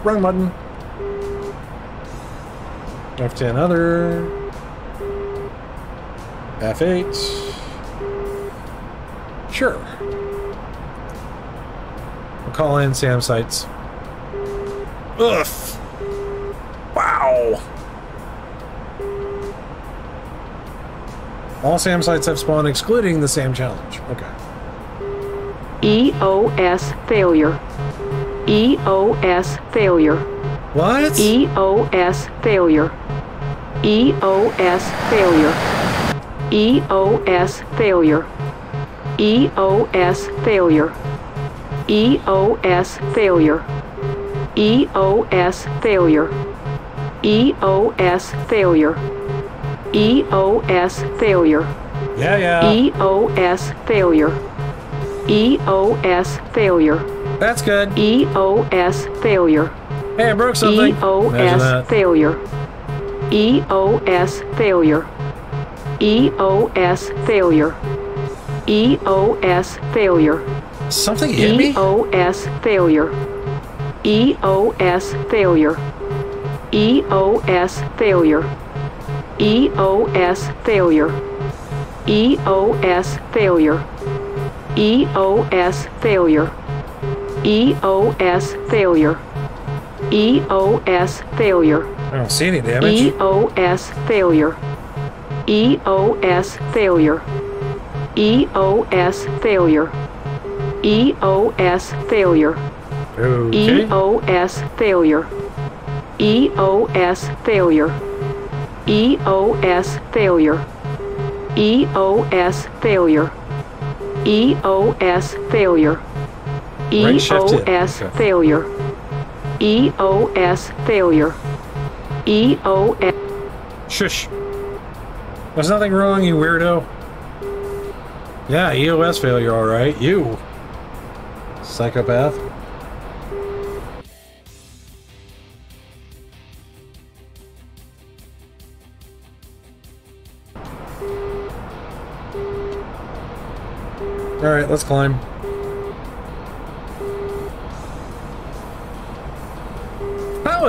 Wrong button. F10 other. F8. Sure. We'll call in SAM sites. Ugh. Wow. All SAM sites have spawned, excluding the SAM challenge. Okay. EOS failure. EOS failure. What? EOS failure. EOS failure. EOS failure. EOS failure. EOS failure. EOS failure. EOS failure. EOS failure. Yeah, yeah. EOS failure. EOS failure. That's good. EOS failure. Hey, I broke something. Imagine EOS failure. EOS failure. EOS failure. EOS failure. Something hit me? EOS failure. EOS failure. EOS failure. EOS failure. EOS failure. EOS failure. EOS failure. EOS failure. I don't see any damage. EOS failure. EOS failure. EOS failure. EOS failure. Okay. EOS failure. EOS failure. EOS failure. EOS failure. EOS failure. Right shift in. EOS Okay. failure. EOS failure. EOS Shush. There's nothing wrong, you weirdo. Yeah, EOS failure, alright. You. Psychopath. Alright, let's climb.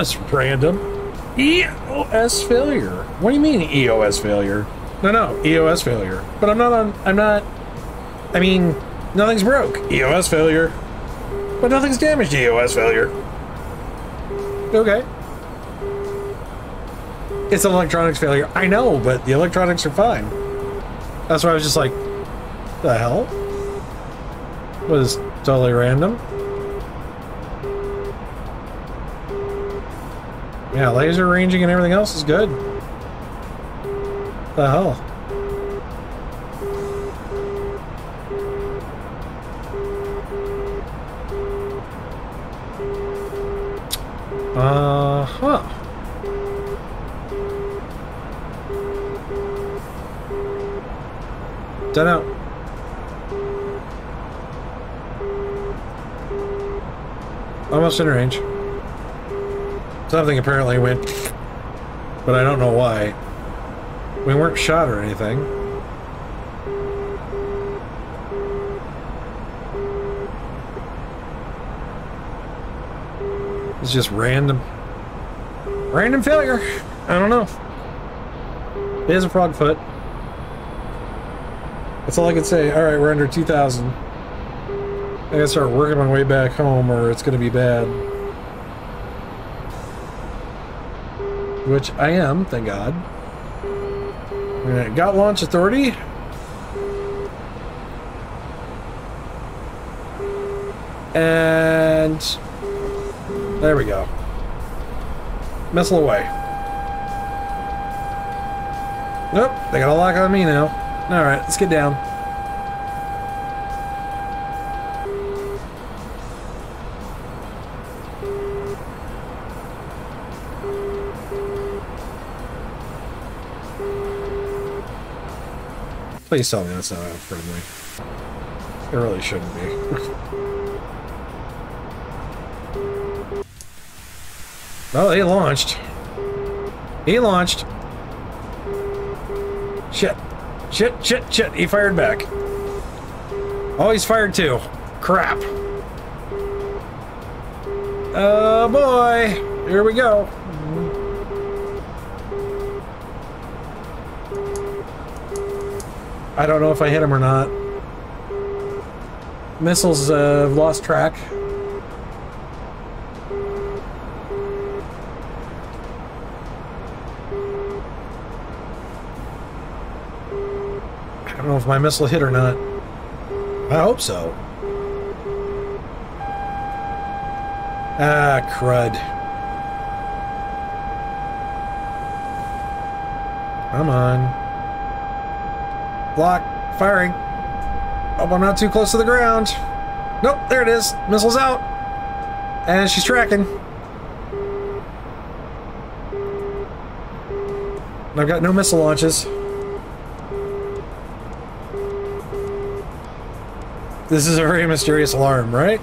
Was random. EOS failure. What do you mean EOS failure? No, no, EOS failure. But I'm not on. I'm not. I mean, nothing's broke. EOS failure. But nothing's damaged. EOS failure. Okay. It's an electronics failure. I know, but the electronics are fine. That's why I was just like, the hell? Was totally random. Yeah, laser ranging and everything else is good. The hell? Uh huh. Don't know. Almost in range. Something apparently went, but I don't know why. We weren't shot or anything. It's just random. Random failure. I don't know. It is a frog foot. That's all I can say. Alright, we're under 2,000. I gotta start working my way back home or it's gonna be bad. Which I am, thank God. Got launch authority. And there we go. Missile away. Nope, they got a lock on me now. Alright, let's get down. Please tell me that's not friendly. It really shouldn't be. <laughs> oh, he launched. He launched. Shit. Shit, shit, shit. He fired back. Oh, he's fired too. Crap. Oh boy, here we go. I don't know if I hit him or not. Missiles uh, lost track. I don't know if my missile hit or not. I hope so. Ah, crud. Come on. Block. Firing. Hope I'm not too close to the ground. Nope, there it is. Missile's out. And she's tracking. And I've got no missile launches. This is a very mysterious alarm, right?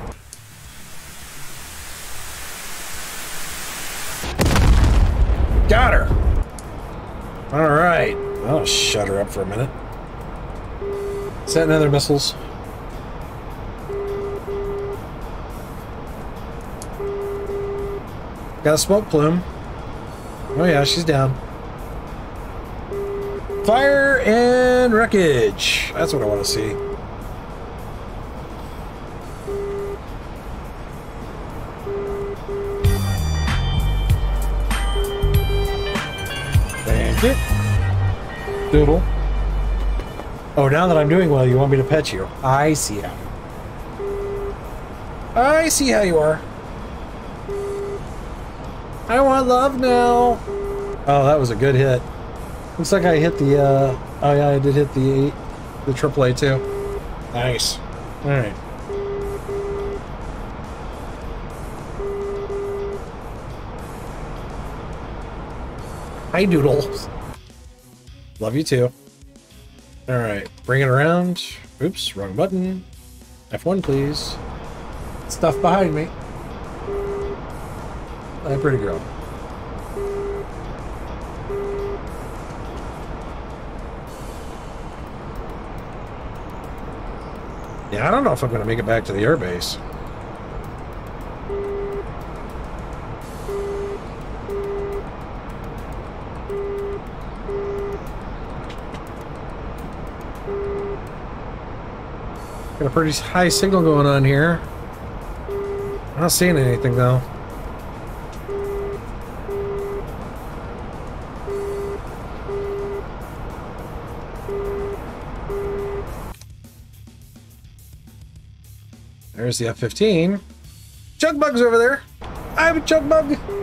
Set another missiles. Got a smoke plume. Oh yeah, she's down. Fire and wreckage. That's what I want to see. Thank you. Doodle. Oh, now that I'm doing well, you want me to pet you. I see how. I see how you are. I want love now. Oh, that was a good hit. Looks like I hit the, uh, oh yeah, I did hit the, the AAA too. Nice. Alright. Hi, Doodles. Love you too. Bring it around. Oops, wrong button. F1, please. Stuff behind me. Hi, pretty girl. Yeah, I don't know if I'm going to make it back to the airbase. A pretty high signal going on here. I'm not seeing anything though. There's the F-15. Chugbug's over there. I have a Chugbug.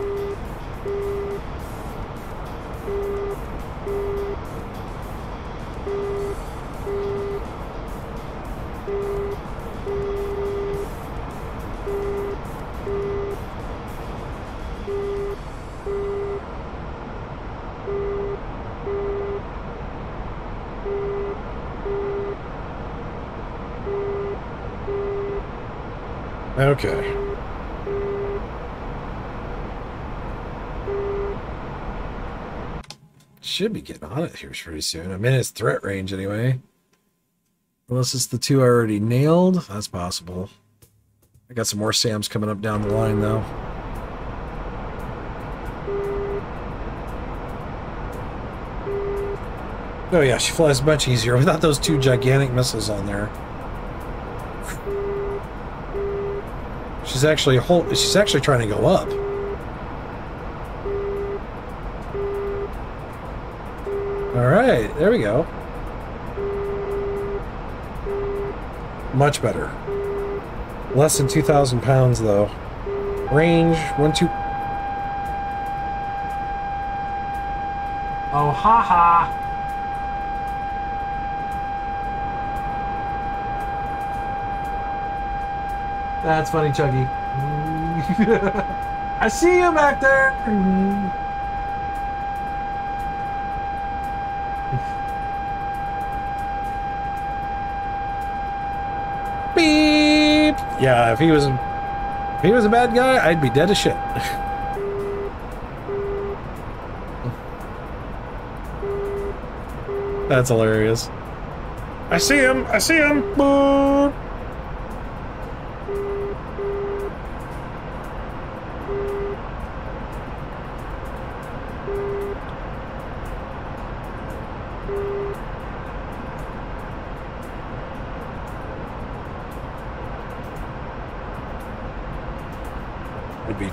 Should be getting on it here pretty soon. I'm in its threat range anyway. Unless it's the two I already nailed. That's possible. I got some more SAMs coming up down the line though. Oh yeah, she flies much easier without those two gigantic missiles on there. She's actually hold, she's actually trying to go up. There we go. Much better. Less than 2,000 pounds, though. Range, one, two... Oh! -ha. Ha. That's funny, Chuggy. <laughs> I see you back there! Beep! Yeah, if he was if he was a bad guy, I'd be dead as shit. <laughs> That's hilarious. I see him! I see him! Boop.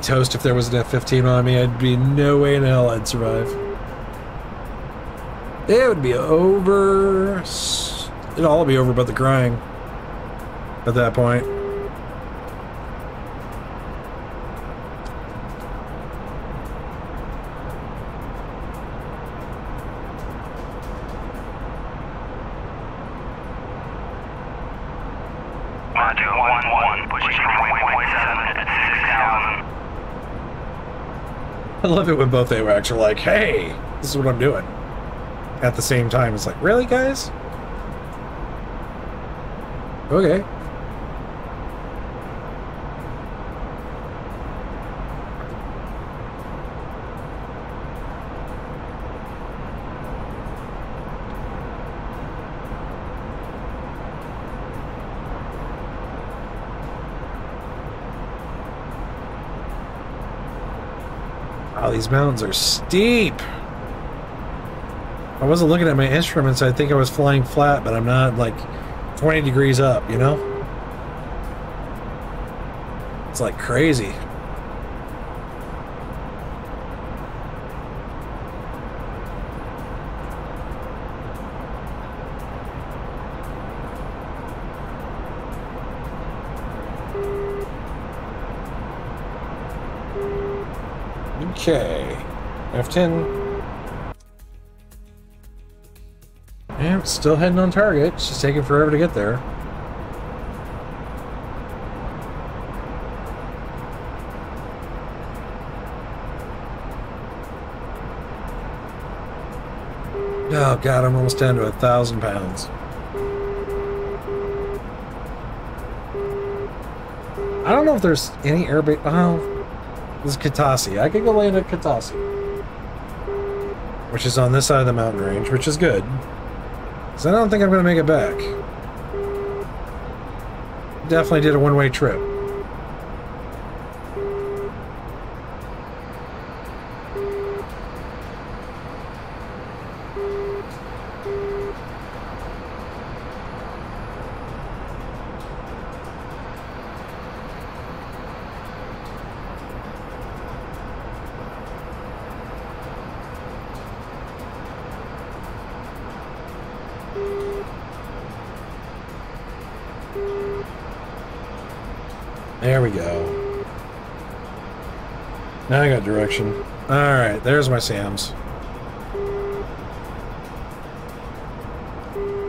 Toast if there was an F-15 on me. I'd be no way in hell I'd survive. It would be over. It'd all be over but the crying. At that point. Love it when both AWACS are like, hey, this is what I'm doing. At the same time, it's like, really, guys? Okay. These mountains are steep. I wasn't looking at my instruments. I think I was flying flat, but I'm not like 20 degrees up, you know? It's like crazy. Okay. F10. Yeah, still heading on target. It's just taking forever to get there. Oh god, I'm almost down to a thousand pounds. I don't know if there's any air base. Oh, this is Kutaisi. I could go land at Kutaisi. Which is on this side of the mountain range, which is good. Because I don't think I'm going to make it back. Definitely did a one-way trip. Direction. Alright, there's my SAMs.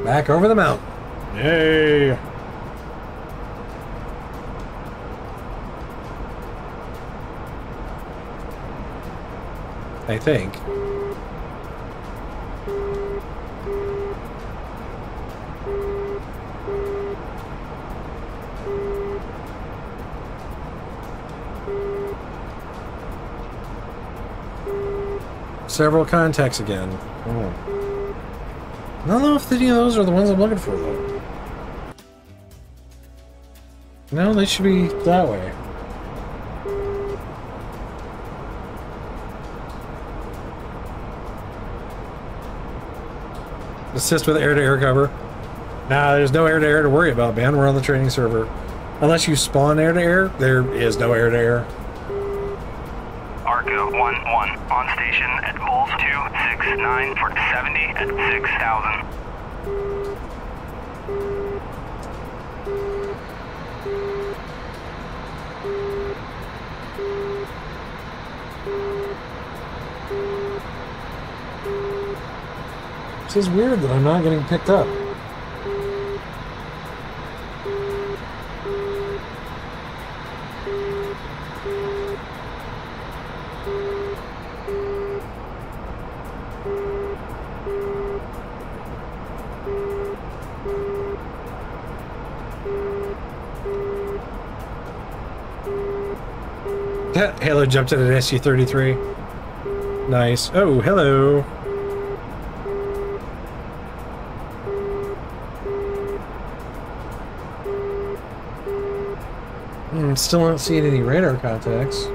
Back over the mountain. Yay! I think. Several contacts again. Oh. I don't know if any of those are the ones I'm looking for, though. No, they should be that way. Assist with air-to-air cover. Nah, there's no air-to-air to worry about, man. We're on the training server. Unless you spawn air-to-air, there is no air-to-air. Arco 1-1 on station at Bulls 269 for 70 at 6,000. This is weird that I'm not getting picked up. Jumped in an SU-33. Nice. Oh, hello. Hmm, still not seeing any radar contacts.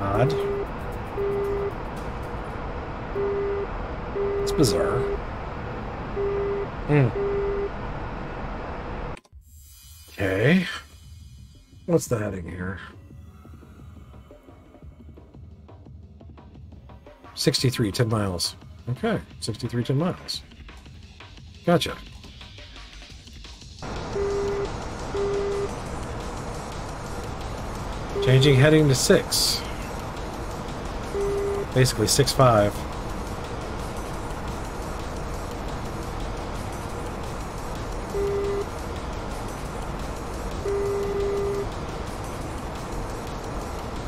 Odd. It's bizarre. Hmm. Okay. What's the heading here? 63, 10 miles. Okay, 63, 10 miles. Gotcha. Changing heading to 6. Basically 6-5.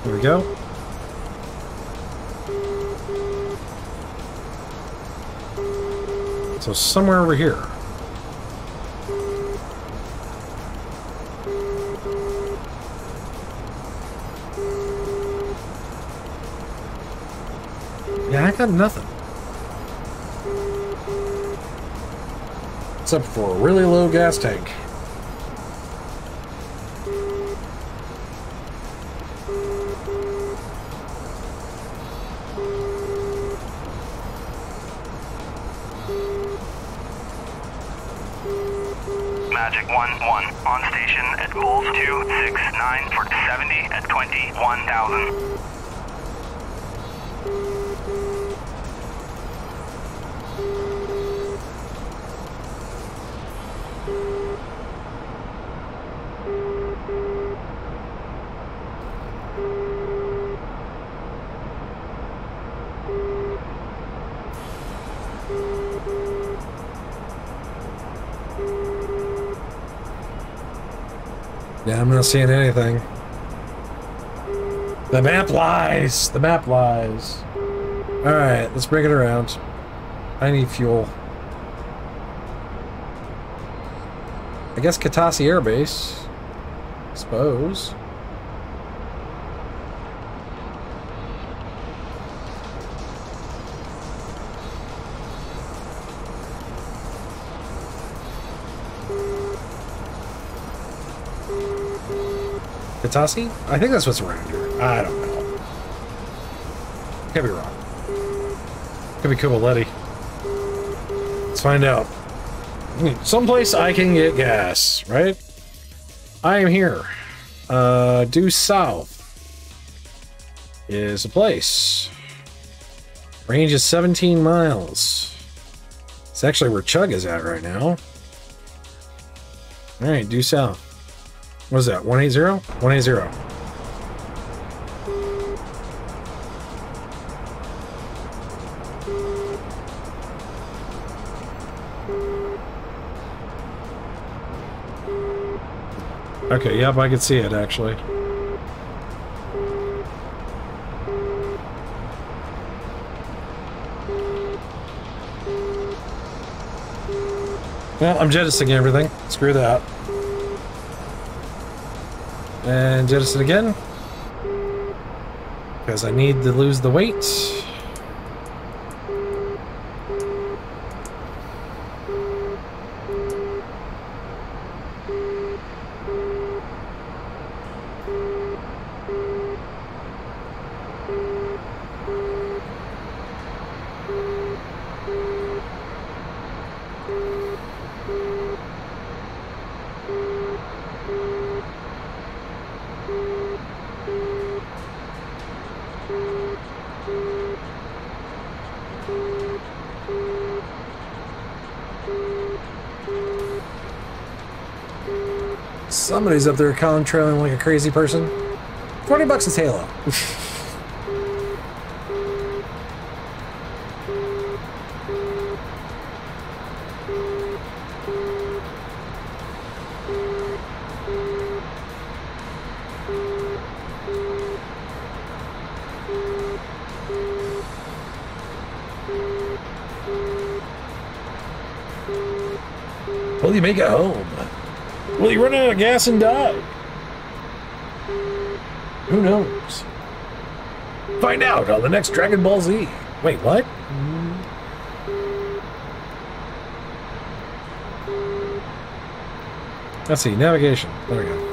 There we go. So somewhere over here. Yeah, I got nothing. Except for a really low gas tank. Not seeing anything. The map lies! The map lies. Alright, let's bring it around. I need fuel. I guess Kutaisi Air Base. Suppose. Kutaisi? I think that's what's around here. I don't know. Could be wrong. Could be Kobuleti. Let's find out. Someplace I can get gas, right? I am here. Uh, due south is a place. Range is 17 miles. It's actually where Chug is at right now. Alright, due south. What is that? 180? 180. Okay, yep, I can see it actually. Well, I'm jettisoning everything. Screw that. And jettison again. Because I need to lose the weight. Up there contrailing like a crazy person. 20 bucks is Halo. Will you make it home? Run out of gas and die? Who knows? Find out on the next Dragon Ball Z. Wait, what? Let's see, navigation. There we go.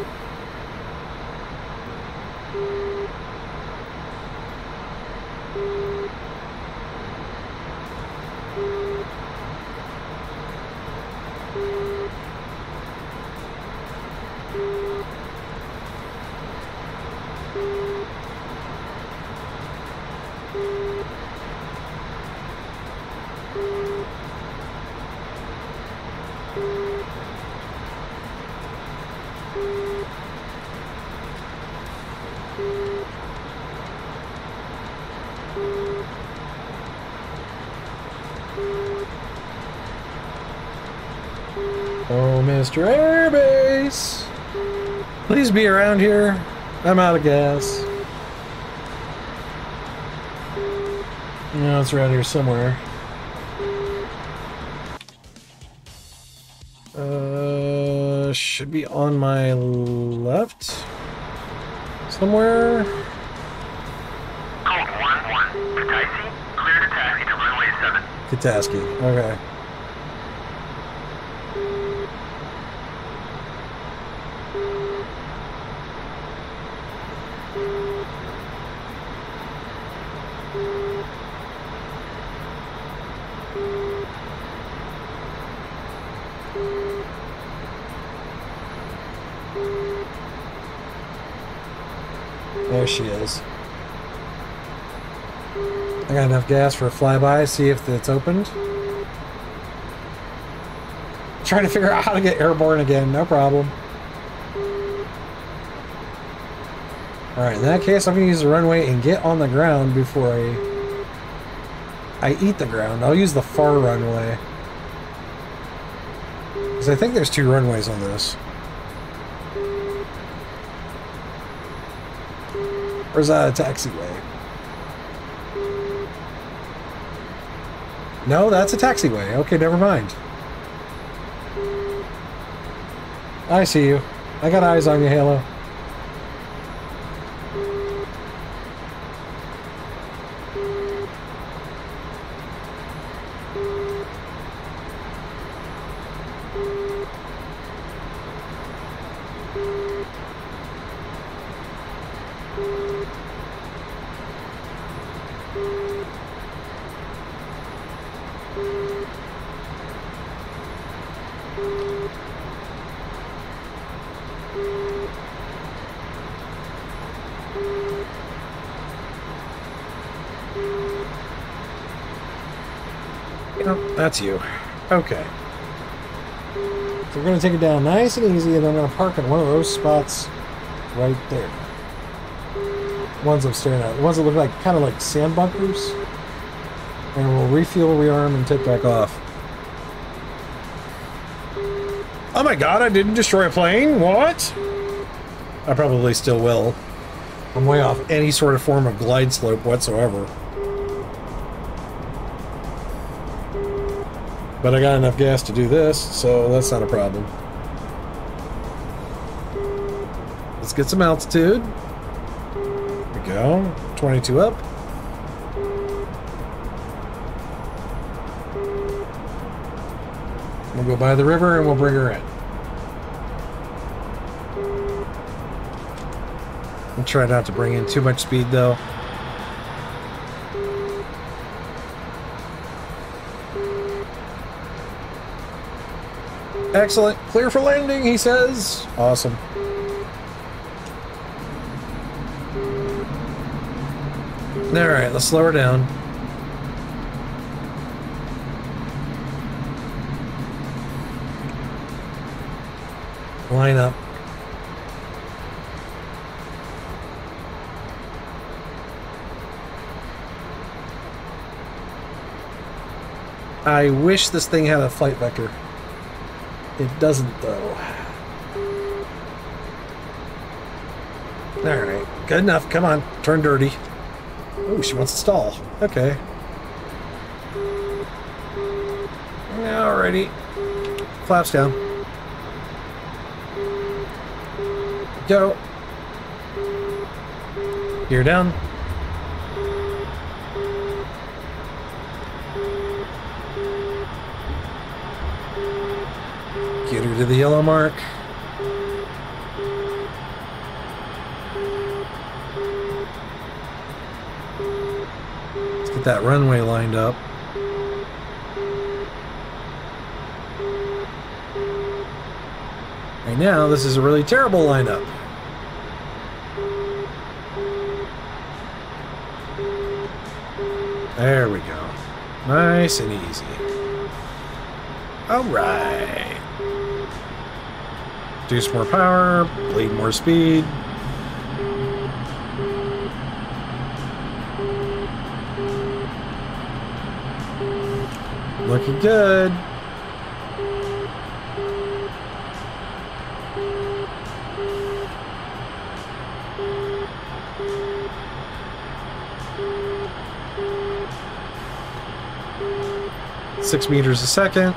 I'm out of gas. No, it's around here somewhere. Uh, should be on my left? Somewhere? Code 1-1. Kutaisi, clear to taxi to runway 7. Kataski. Okay. There she is. I got enough gas for a flyby, see if it's opened. Trying to figure out how to get airborne again, no problem. Alright, in that case, I'm going to use the runway and get on the ground before I... I eat the ground. I'll use the far runway. Because I think there's two runways on this. Or is that a taxiway? No, that's a taxiway. Okay, never mind. I see you. I got eyes on you, Halo. That's you. Okay. So we're going to take it down nice and easy, and I'm going to park in one of those spots right there. Ones I'm staring at. Ones that look like kind of like sand bunkers. And we'll refuel, rearm, and take back off. Oh my god, I didn't destroy a plane? What? I probably still will. I'm way off any sort of form of glide slope whatsoever. But I got enough gas to do this, so that's not a problem. Let's get some altitude. There we go. 22 up. We'll go by the river and we'll bring her in. I'll try not to bring in too much speed though. Excellent. Clear for landing, he says. Awesome. Alright, let's slow her down. Line up. I wish this thing had a flight vector. It doesn't, though. Alright, good enough. Come on, turn dirty. Oh, she wants to stall. Okay. Alrighty. Flaps down. Go. Gear down. Get her to the yellow mark. Let's get that runway lined up. Right now, this is a really terrible lineup. There we go. Nice and easy. All right. Reduce more power, bleed more speed. Looking good. Six meters a second.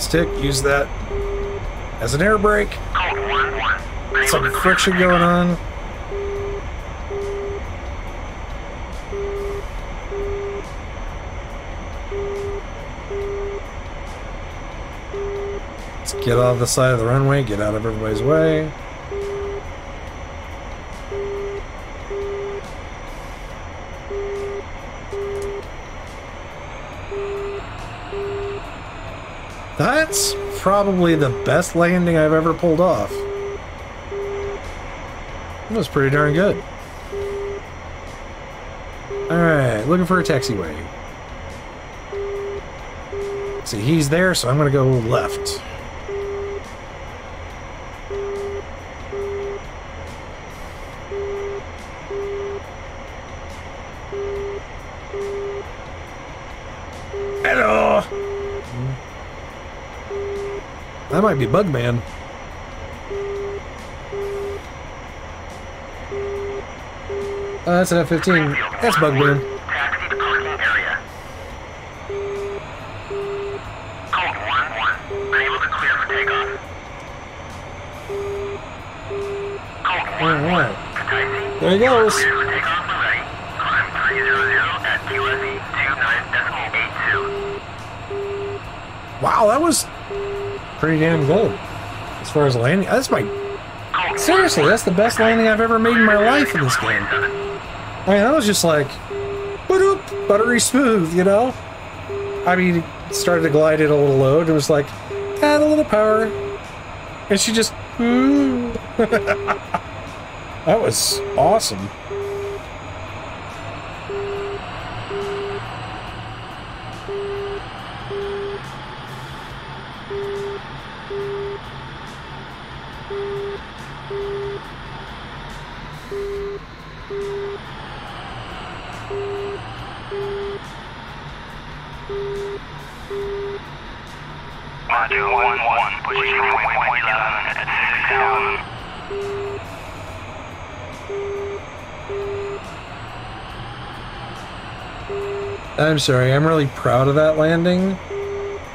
Stick, use that as an air brake. Code 1-1. Unable Some friction going on. Let's get off the side of the runway, get out of everybody's way. That's probably the best landing I've ever pulled off. That was pretty darn good. Alright, looking for a taxiway. See, he's there, so I'm gonna go left. Hello! That might be Bugman. Uh, that's an F-15. That's Bugman. Taxi to parking area. Code 1-1. Unable to clear for takeoff. Code 1-1. Taisi, There he goes. cleared for takeoff and ready. Climb 300 at QFE 29.82. Wow, that was pretty damn good. As far as landing, that's my seriously, that's the best landing I've ever made in my life in this game. I mean, that was just like ba-doop, buttery smooth, you know. I mean, started to glide at a little low, and it was like add a little power, and she just. <laughs> That was awesome. I'm sorry, I'm really proud of that landing.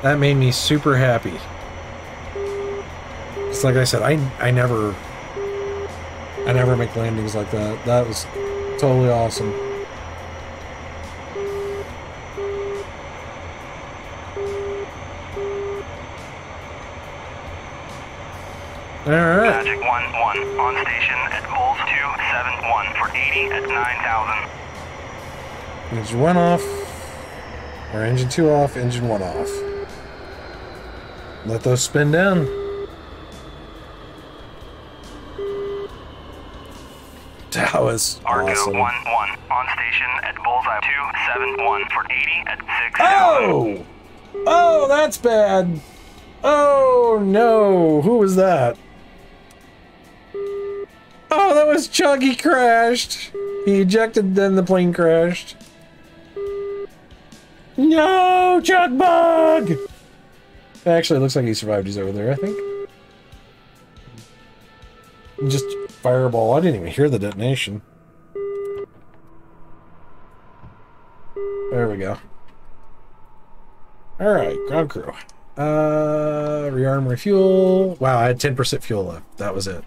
That made me super happy. It's like I said, I I never I never make landings like that. That was totally awesome. Alright. Magic 1-1. On station at Bulls 271 for 80 at 9,000. Engine one off. Two off, engine one off. Let those spin down. That was Argo awesome. 1-1. On station at Bullseye 271 for 80 at 6,000. Oh! Oh, that's bad. Oh no, who was that? Oh, that was. He crashed. He ejected, then the plane crashed. No, Chugbug! Actually, it looks like he survived. He's over there, I think. Just fireball. I didn't even hear the detonation. There we go. Alright, ground crew. Uh, rearm refuel. Wow, I had 10% fuel left. That was it.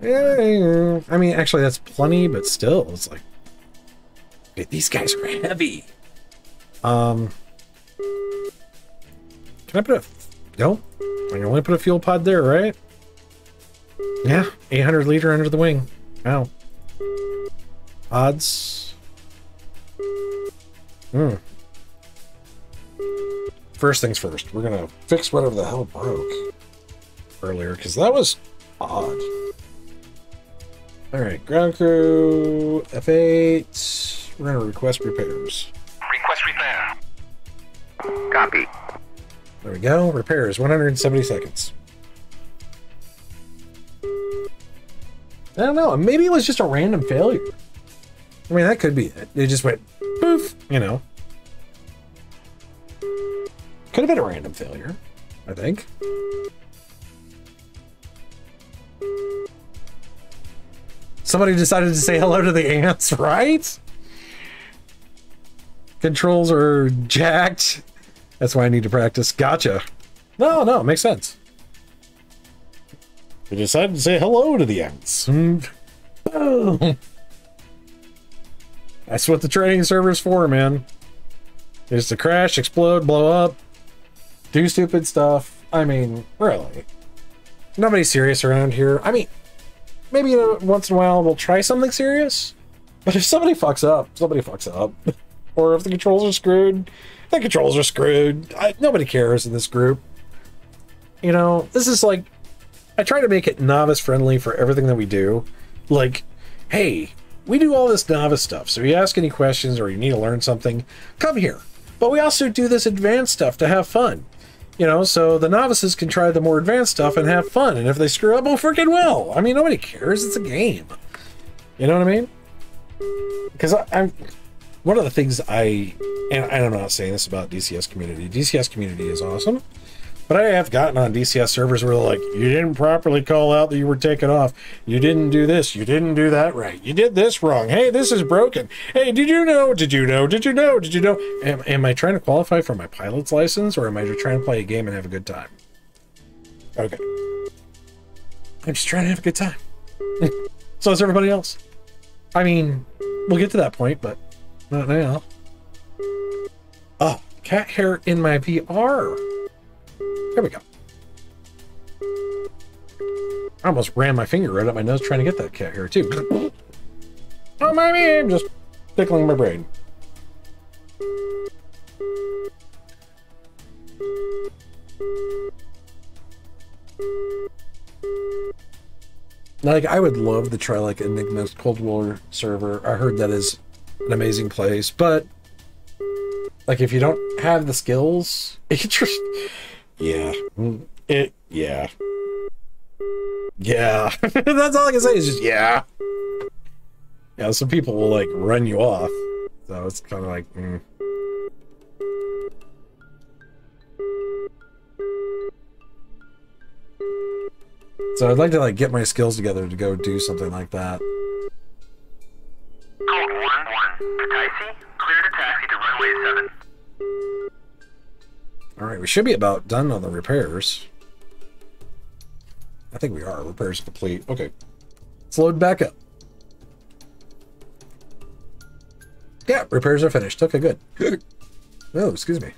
Yeah, I mean, actually, that's plenty, but still, it's like, these guys are heavy. Um, can I put a? No, I can only put a fuel pod there, right? Yeah, 800 liter under the wing. Wow. Odds. Hmm. First things first, we're gonna fix whatever the hell broke earlier, because that was odd. Alright, ground crew, F8. We're gonna request repairs. Copy. There we go. Repairs, 170 seconds. I don't know. Maybe it was just a random failure. I mean, that could be it. It just went poof, you know. Could have been a random failure, I think. Somebody decided to say hello to the ants, <laughs> right? Controls are jacked. That's why I need to practice. Gotcha. No, no, it makes sense. We decided to say hello to the ants. Mm. Boom. That's what the training server's for, man. Is to crash, explode, blow up, do stupid stuff. I mean, really. Nobody's serious around here. I mean, maybe once in a while we'll try something serious. But if somebody fucks up, somebody fucks up. <laughs> or if the controls are screwed, the controls are screwed. I, nobody cares in this group. You know, this is like, I try to make it novice friendly for everything that we do. Like, hey, we do all this novice stuff. So if you ask any questions or you need to learn something, come here. But we also do this advanced stuff to have fun. You know, so the novices can try the more advanced stuff and have fun. And if they screw up, oh, freaking well. I mean, nobody cares. It's a game. You know what I mean? Because I'm one of the things I, and I'm not saying this about DCS community. DCS community is awesome. But I have gotten on DCS servers where they're like, you didn't properly call out that you were taken off. You didn't do this. You didn't do that right. You did this wrong. Hey, this is broken. Hey, did you know? Did you know? Did you know? Did you know? Am, am I trying to qualify for my pilot's license or am I just trying to play a game and have a good time? Okay. I'm just trying to have a good time. <laughs> so is everybody else. I mean, we'll get to that point, but not now. Oh, cat hair in my VR. There we go. I almost ran my finger right up my nose trying to get that cat hair too. <clears throat> oh my I'm just tickling my brain. Like, I would love to try like Enigma's Cold War server. I heard that is an amazing place, but like if you don't have the skills, <laughs> it just yeah. It yeah. Yeah. <laughs> That's all I can say is just yeah. Yeah, some people will like run you off. So it's kind of like mm. So I'd like to like get my skills together to go do something like that. Code 1-1. Taxi, clear to taxi to runway 7. Alright, we should be about done on the repairs. I think we are. Repairs complete. Okay. Let's load back up. Yeah, repairs are finished. Okay, good. Good. <laughs> Oh, excuse me.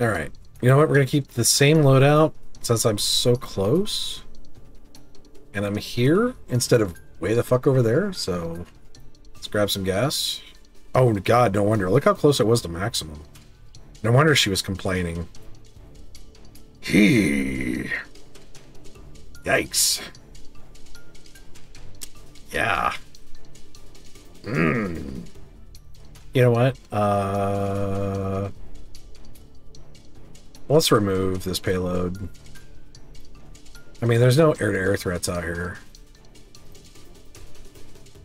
Alright. You know what? We're going to keep the same loadout since I'm so close. And I'm here instead of way the fuck over there. So let's grab some gas. Oh, God, no wonder. Look how close it was to maximum. No wonder she was complaining. He. Yikes. Yeah. Hmm. You know what? Uh. Let's remove this payload. I mean, there's no air-to-air threats out here.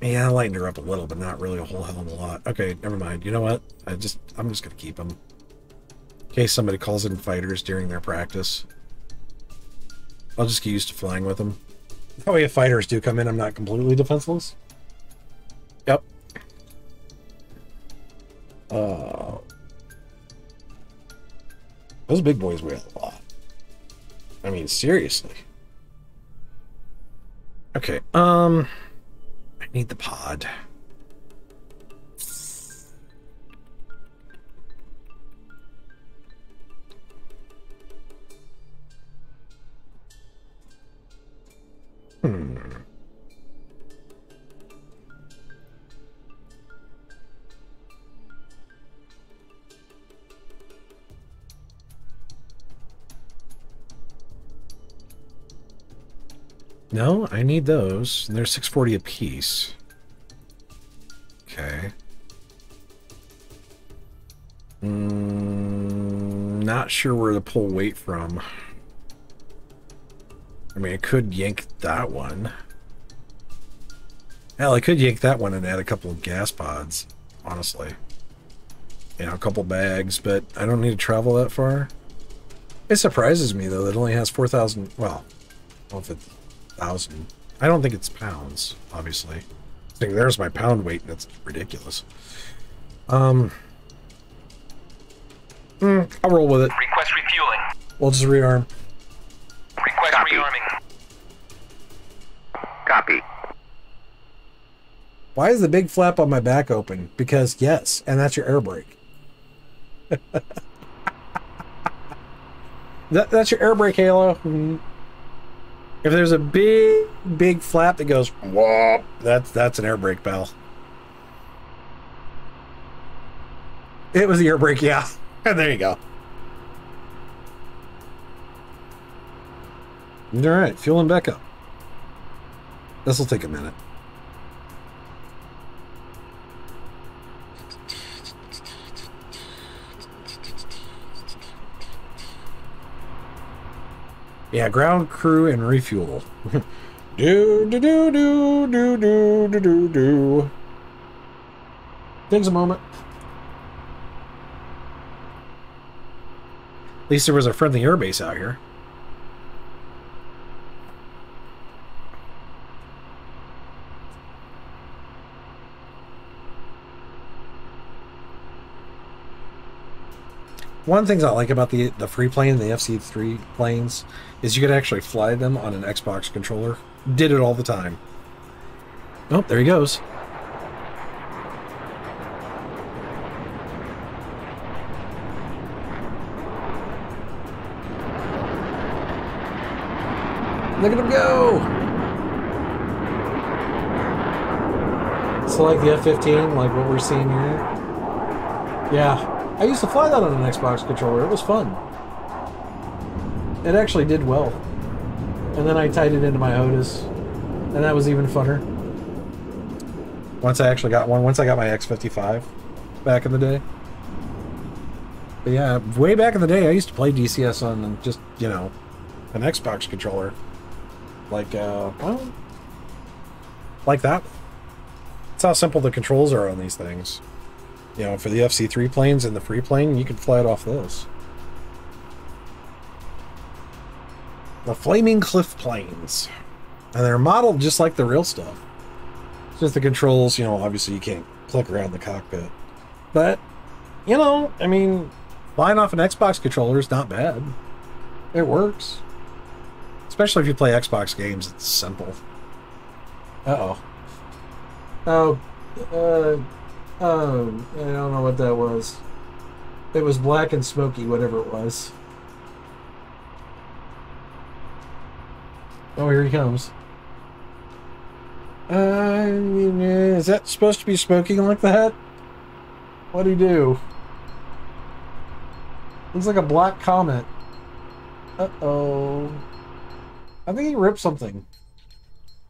Yeah, I lightened her up a little, but not really a whole hell of a lot. Okay, never mind. You know what? I just, I'm just gonna keep them. In case somebody calls in fighters during their practice. I'll just get used to flying with them. That way if fighters do come in, I'm not completely defenseless. Yep. Uh, those big boys weigh a lot. I mean, seriously. Okay, um... Need the pod. Hmm. No, I need those. And they're 640 a piece. Okay. Mm, not sure where to pull weight from. I mean, I could yank that one. Hell, I could yank that one and add a couple of gas pods, honestly. You know, a couple bags, but I don't need to travel that far. It surprises me, though, that it only has 4,000, well, well, if it's 1,000. I don't think it's pounds, obviously. I think there's my pound weight, and it's ridiculous. Um, mm, I'll roll with it. Request refueling. We'll just rearm. Request Copy. rearming. Copy. Why is the big flap on my back open? Because yes, and that's your air brake. <laughs> that, that's your air brake, Halo. Mhm. If there's a big, big flap that goes whoop, that's that's an air brake, bell. It was the air brake, yeah. And <laughs> there you go. All right, fueling back up. This will take a minute. Yeah, ground crew and refuel. <laughs> do do do do do do do do do. Takes a moment. At least there was a friendly airbase out here. One of the things I like about the the free plane, the FC3 planes, is you could actually fly them on an Xbox controller. Did it all the time. Oh, there he goes. Look at him go! So like the F-15, like what we're seeing here. Yeah, I used to fly that on an Xbox controller. It was fun. It actually did well. And then I tied it into my HOTAS, and that was even funner. Once I actually got one, once I got my X55 back in the day. But yeah, way back in the day, I used to play DCS on just, you know, an Xbox controller. Like, uh, well, like that. That's how simple the controls are on these things. You know, for the FC3 planes and the free plane, you can fly it off those. The Flaming Cliff planes. And they're modeled just like the real stuff. Just the controls, you know, obviously you can't click around the cockpit. But, you know, I mean, flying off an Xbox controller is not bad. It works. Especially if you play Xbox games, it's simple. Uh-oh. Oh, uh, oh, I don't know what that was. It was black and smoky, whatever it was. Oh, here he comes. Uh, is that supposed to be smoking like that? What'd he do? Looks like a black comet. Uh-oh. I think he ripped something.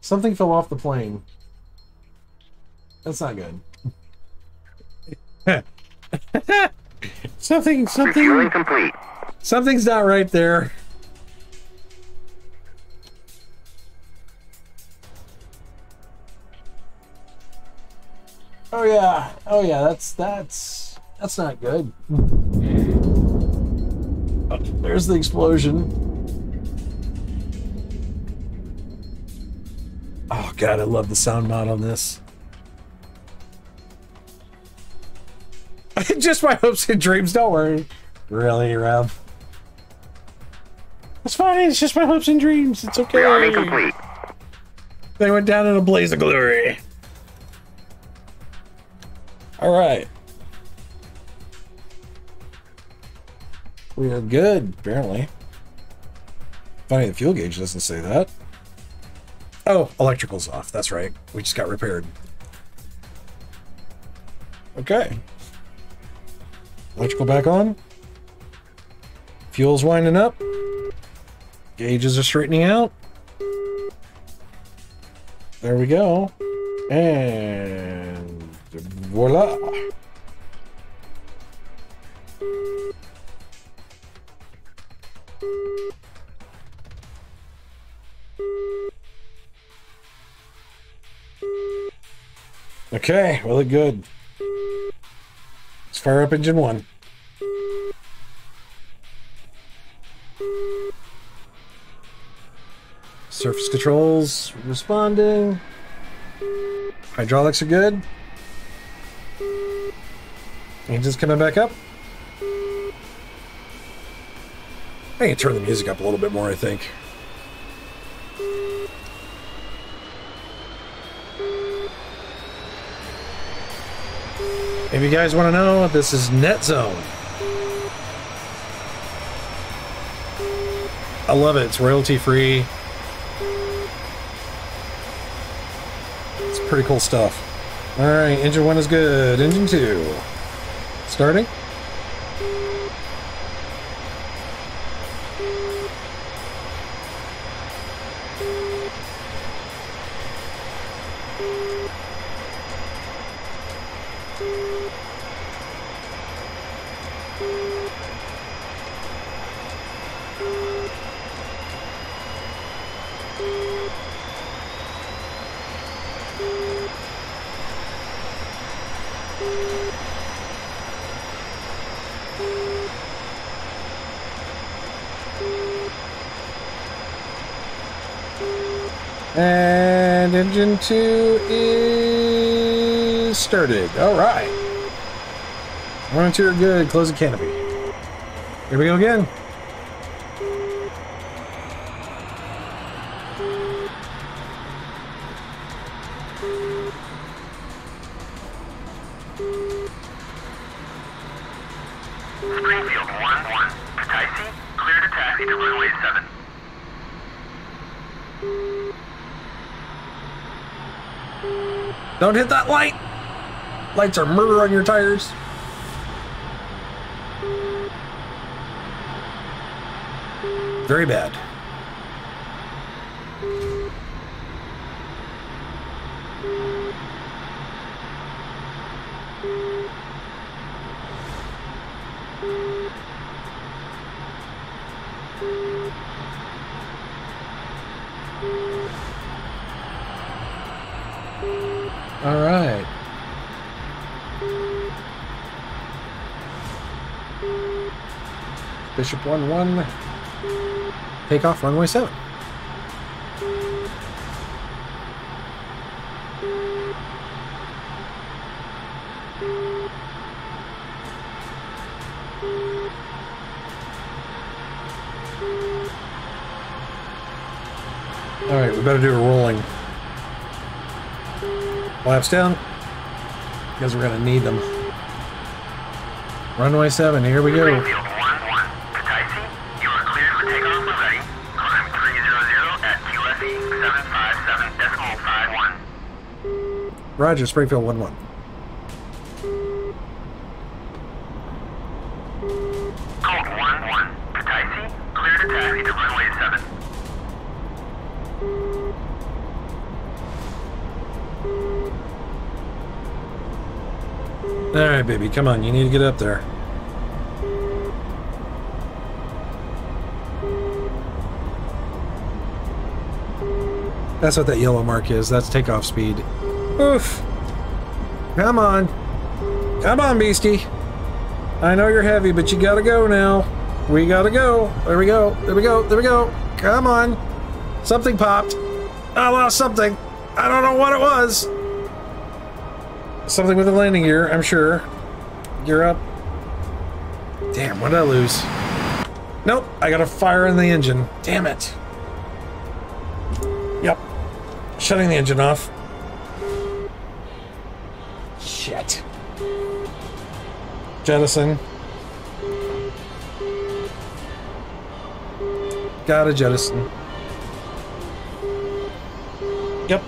Something fell off the plane. That's not good. <laughs> something, something, Refueling complete. something's not right there. Oh yeah, oh yeah, that's that's that's not good. Oh, there's the explosion. Oh god, I love the sound mod on this. <laughs> Just my hopes and dreams, don't worry. Really, Rev? It's fine, it's just my hopes and dreams. It's okay. Rearming complete. They went down in a blaze of glory. Alright. We are good, apparently. Funny, the fuel gauge doesn't say that. Oh, electrical's off. That's right. We just got repaired. Okay. Electrical back on. Fuel's winding up. Gauges are straightening out. There we go. And voila. Okay, really good. Let's fire up engine one. Surface controls responding. Hydraulics are good. Engine's coming back up. I can turn the music up a little bit more, I think. If you guys want to know, this is Net Zone. I love it. It's royalty free. It's pretty cool stuff. All right, engine one is good. Engine two. Starting. And engine two is started. All right. One and two are good. Close the canopy. Here we go again. Don't hit that light. Lights are murder on your tires. Very bad. 1 1. Take off runway 7. All right, we better do a rolling. Laps down. Because we're to need them. Runway 7, here we go. Runway 7. All right, baby, come on. You need to get up there. That's what that yellow mark is. That's takeoff speed. Oof. Come on. Come on, beastie. I know you're heavy, but you gotta go now. We gotta go. There we go. There we go. There we go. Come on. Something popped. I lost something. I don't know what it was. Something with the landing gear, I'm sure. Gear up. Damn, what did I lose? Nope, I got a fire in the engine. Damn it. Yep. Shutting the engine off. Jettison. Gotta jettison. Yep.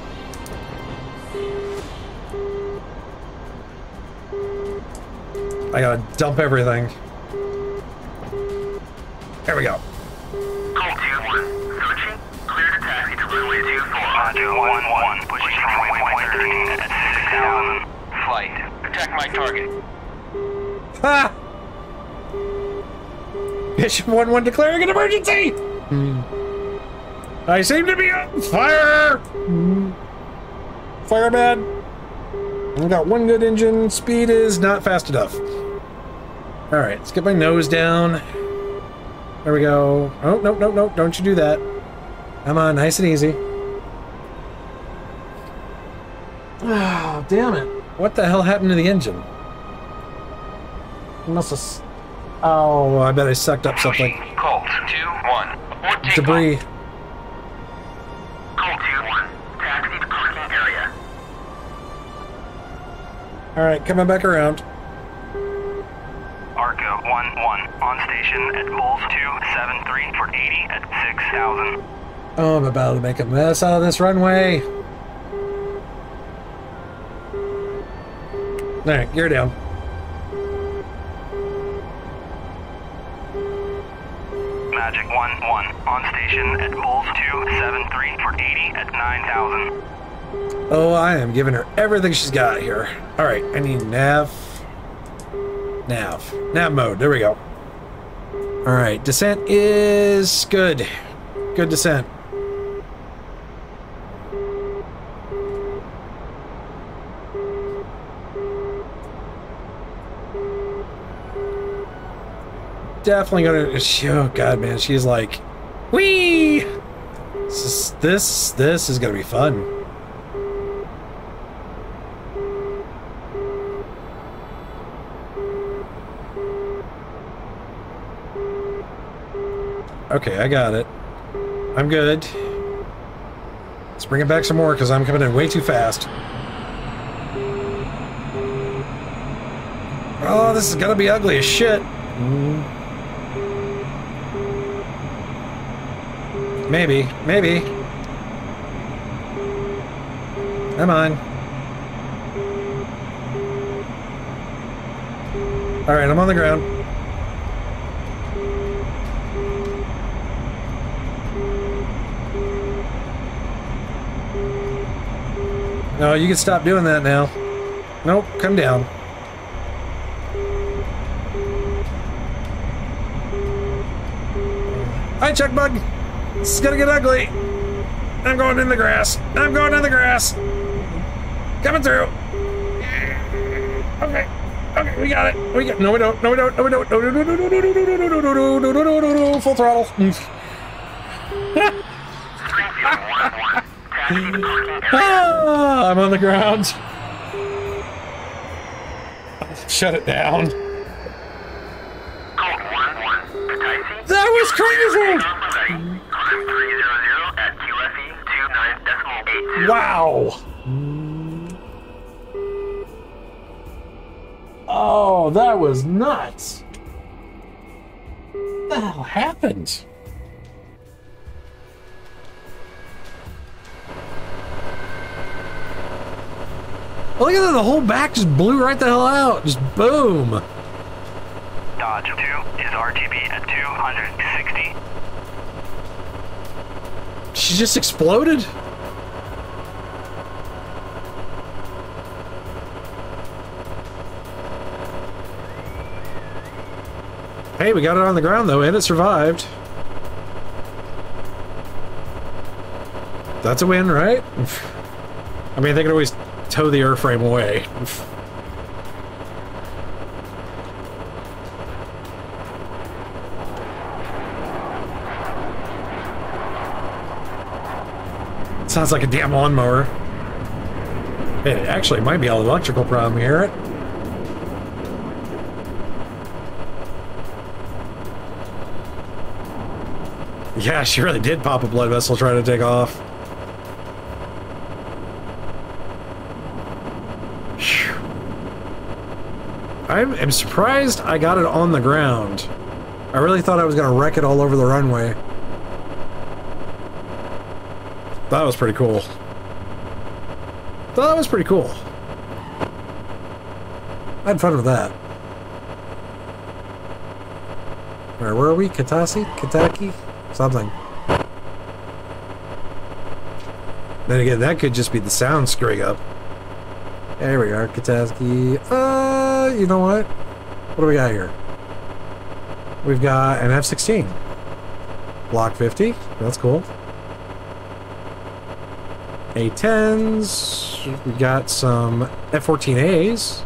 I gotta dump everything. Here we go. 2-1. Sochi, clear to taxi to runway 24. Roger, 1-1. Pushing from waypoint 13 at 6,000. Flight. Protect my target. Ha! <laughs> Bishop 1 1 declaring an emergency! I seem to be on fire! Fireman! I've got one good engine. Speed is not fast enough. Alright, let's get my nose down. There we go. Oh, nope, nope, nope. Don't you do that. Come on, nice and easy. Oh, damn it. What the hell happened to the engine? Must have. Oh, I bet I sucked up something. Colt, 2-1. Debris. Call 2-1. Taxi to parking area. Alright, coming back around. Arco 1-1. On station at Bulls 273 for 80 at 6,000. Oh, I'm about to make a mess out of this runway. Alright, gear down. 1-1. On station at Bulls 273 for 80 at 9,000. Oh, I am giving her everything she's got here. Alright, I need nav. Nav. Nav mode. There we go. Alright, descent is good. Good descent. Definitely gonna. Oh god, man, she's like, wee. This this is gonna be fun. Okay, I got it. I'm good. Let's bring it back some more because I'm coming in way too fast. Oh, this is gonna be ugly as shit. Maybe, maybe. Come on. Alright, I'm on the ground. No, you can stop doing that now. Nope, come down. Hi, Chugbug. This is gonna get ugly. I'm going in the grass. I'm going in the grass. Coming through. Okay. Okay, we got it. We got. No, we don't. No, we don't. No, we don't. No, no, no, no, no, no, no, no, no, no, no, no, no, no, no, full throttle. Springfield 1-1. Taxi to parking area. Ah, I'm on the ground. Shut it down. Happened? Look at that, the whole back just blew right the hell out. Just boom. Dodge 2 is RTB at 260. She just exploded? Hey, we got it on the ground though, and it survived. That's a win, right? <laughs> I mean, they could always tow the airframe away. <laughs> Sounds like a damn lawnmower. It actually might be an electrical problem here. Yeah, she really did pop a blood vessel trying to take off. I'm surprised I got it on the ground. I really thought I was going to wreck it all over the runway. That was pretty cool. That was pretty cool. I had fun with that. Where were we? Katasi? Kataki? Something. Then again, that could just be the sound screwing up. There we are, Kataski. Uh, you know what? What do we got here? We've got an F-16. Block 50. That's cool. A-10s. We got some F-14As.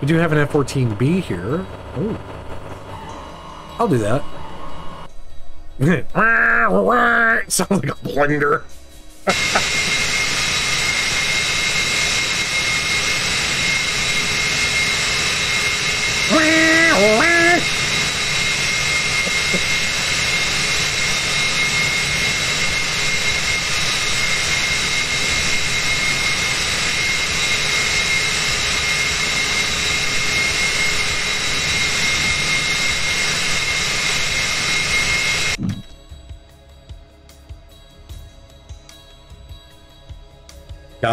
We do have an F-14B here. Ooh. I'll do that. <laughs> Sounds like a blender.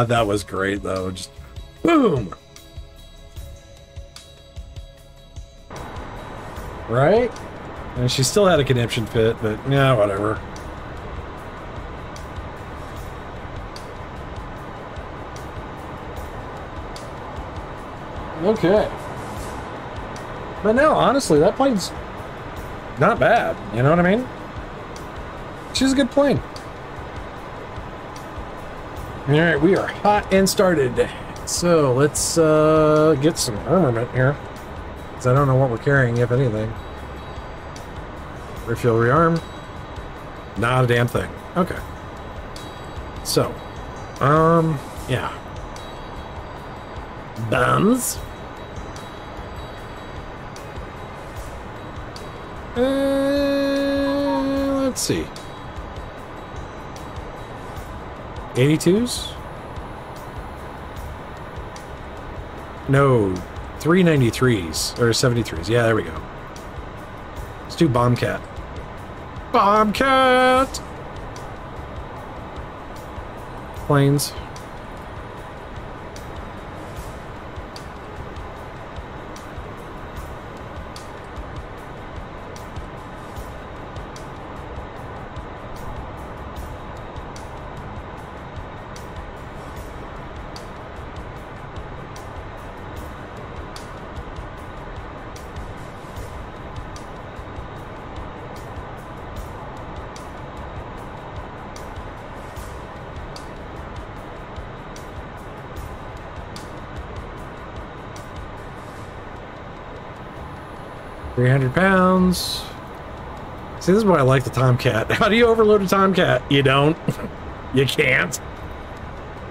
God, that was great though. Just boom. Right? And she still had a conniption fit, but yeah, whatever. Okay. But no, honestly, that plane's not bad. You know what I mean? She's a good plane. All right, we are hot and started. So let's uh, get some armament here. Because I don't know what we're carrying, if anything. Refuel rearm. Not a damn thing. Okay. So, um, yeah. Bums. Uh, let's see. 82s? No, 393s or 73s. Yeah, there we go. Let's do Bombcat. Bombcat! Planes. Pounds. See, this is why I like the Tomcat. <laughs> How do you overload a Tomcat? You don't. <laughs> you can't.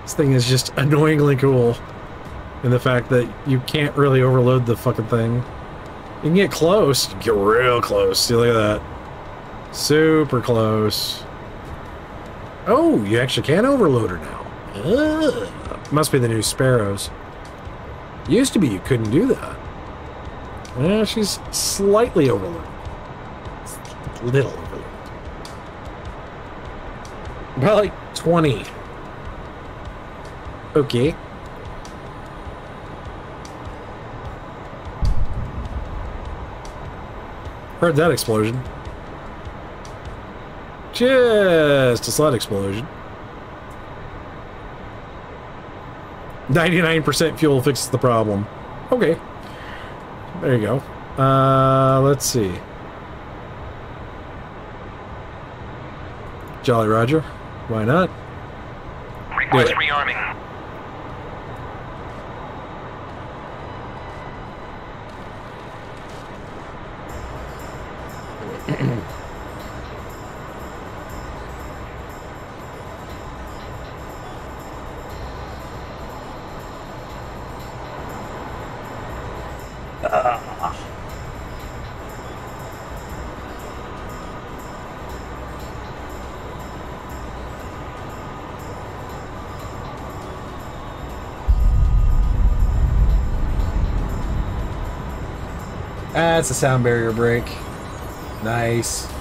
This thing is just annoyingly cool. In the fact that you can't really overload the fucking thing. You can get close. You can get real close. See, look at that. Super close. Oh, you actually can overload her now. Ugh. Must be the new Sparrows. Used to be you couldn't do that. Yeah, she's slightly overloaded. Little overloaded. About like 20. Okay. Heard that explosion. Just a slight explosion. 99% fuel fixes the problem. Okay. There you go. Uh, let's see. Jolly Roger. Why not? Request it. That's a sound barrier break. Nice.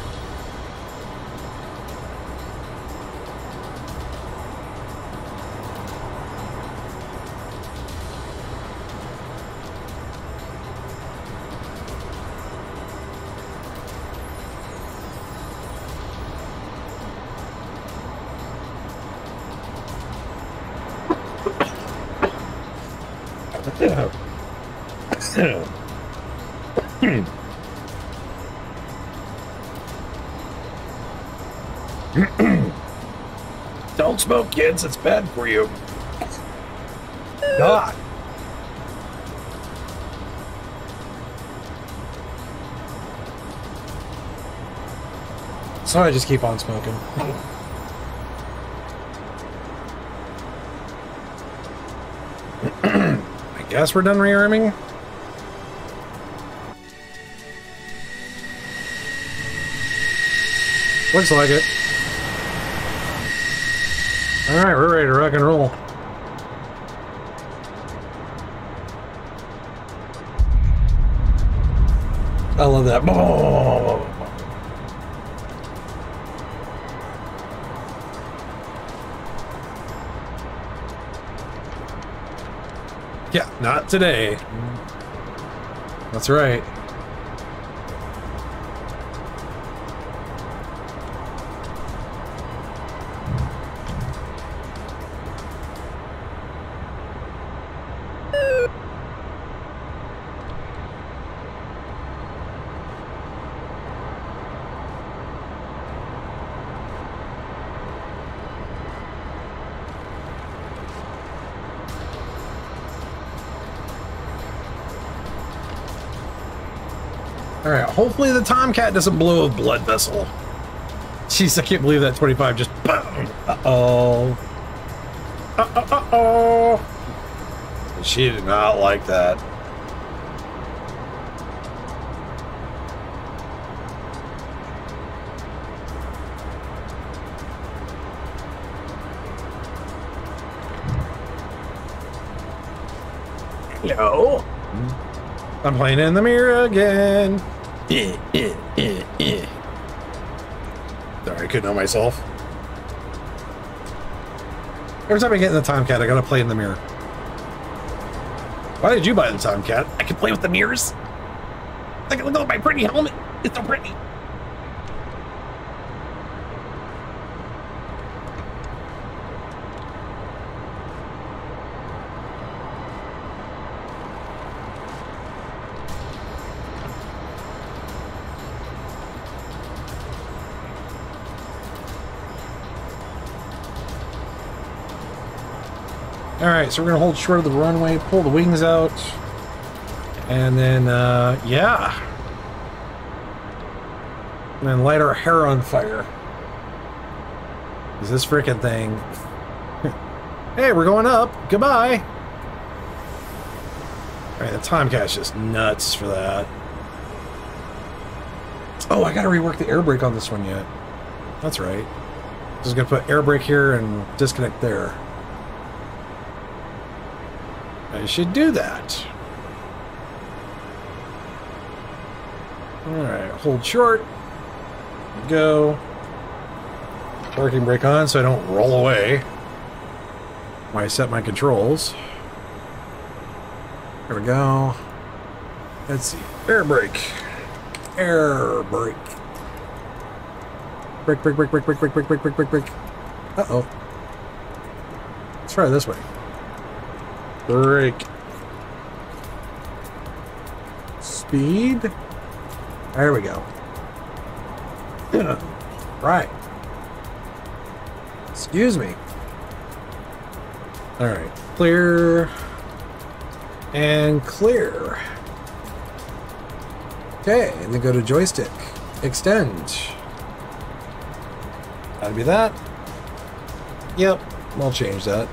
Smoke, kids. It's bad for you. God. So I just keep on smoking. <clears throat> I guess we're done rearming. Looks like it. Alright, we're ready to rock and roll. I love that. Yeah, not today. That's right. Hopefully the Tomcat doesn't blow a blood vessel. Jeez, I can't believe that 25 just boom! Uh-oh. Uh-oh. She did not like that. Hello? Hmm? I'm playing in the mirror again. Sorry, I couldn't help myself. Every time I get in the Tomcat, I gotta play in the mirror. Why did you buy the Tomcat? I can play with the mirrors. I can look at my pretty helmet. It's so pretty. All right, so we're gonna hold short of the runway, pull the wings out, and then, uh, yeah. And then light our hair on fire. Is this freaking thing? <laughs> hey, we're going up. Goodbye. All right, the Tomcat's just nuts for that. Oh, I gotta rework the air brake on this one yet. That's right. Just gonna put air brake here and disconnect there. I should do that. Alright, hold short. Go. Parking brake on so I don't roll away when I set my controls. There we go. Let's see. Air brake. Air brake. Brake, brake, brake, brake, brake, brake, brake, brake, brake, brake. Uh-oh. Let's try it this way. Brake. Speed. There we go. <clears throat> right. Excuse me. All right. Clear. And clear. Okay, and then go to joystick. Extend. That'd be that. Yep, I'll change that.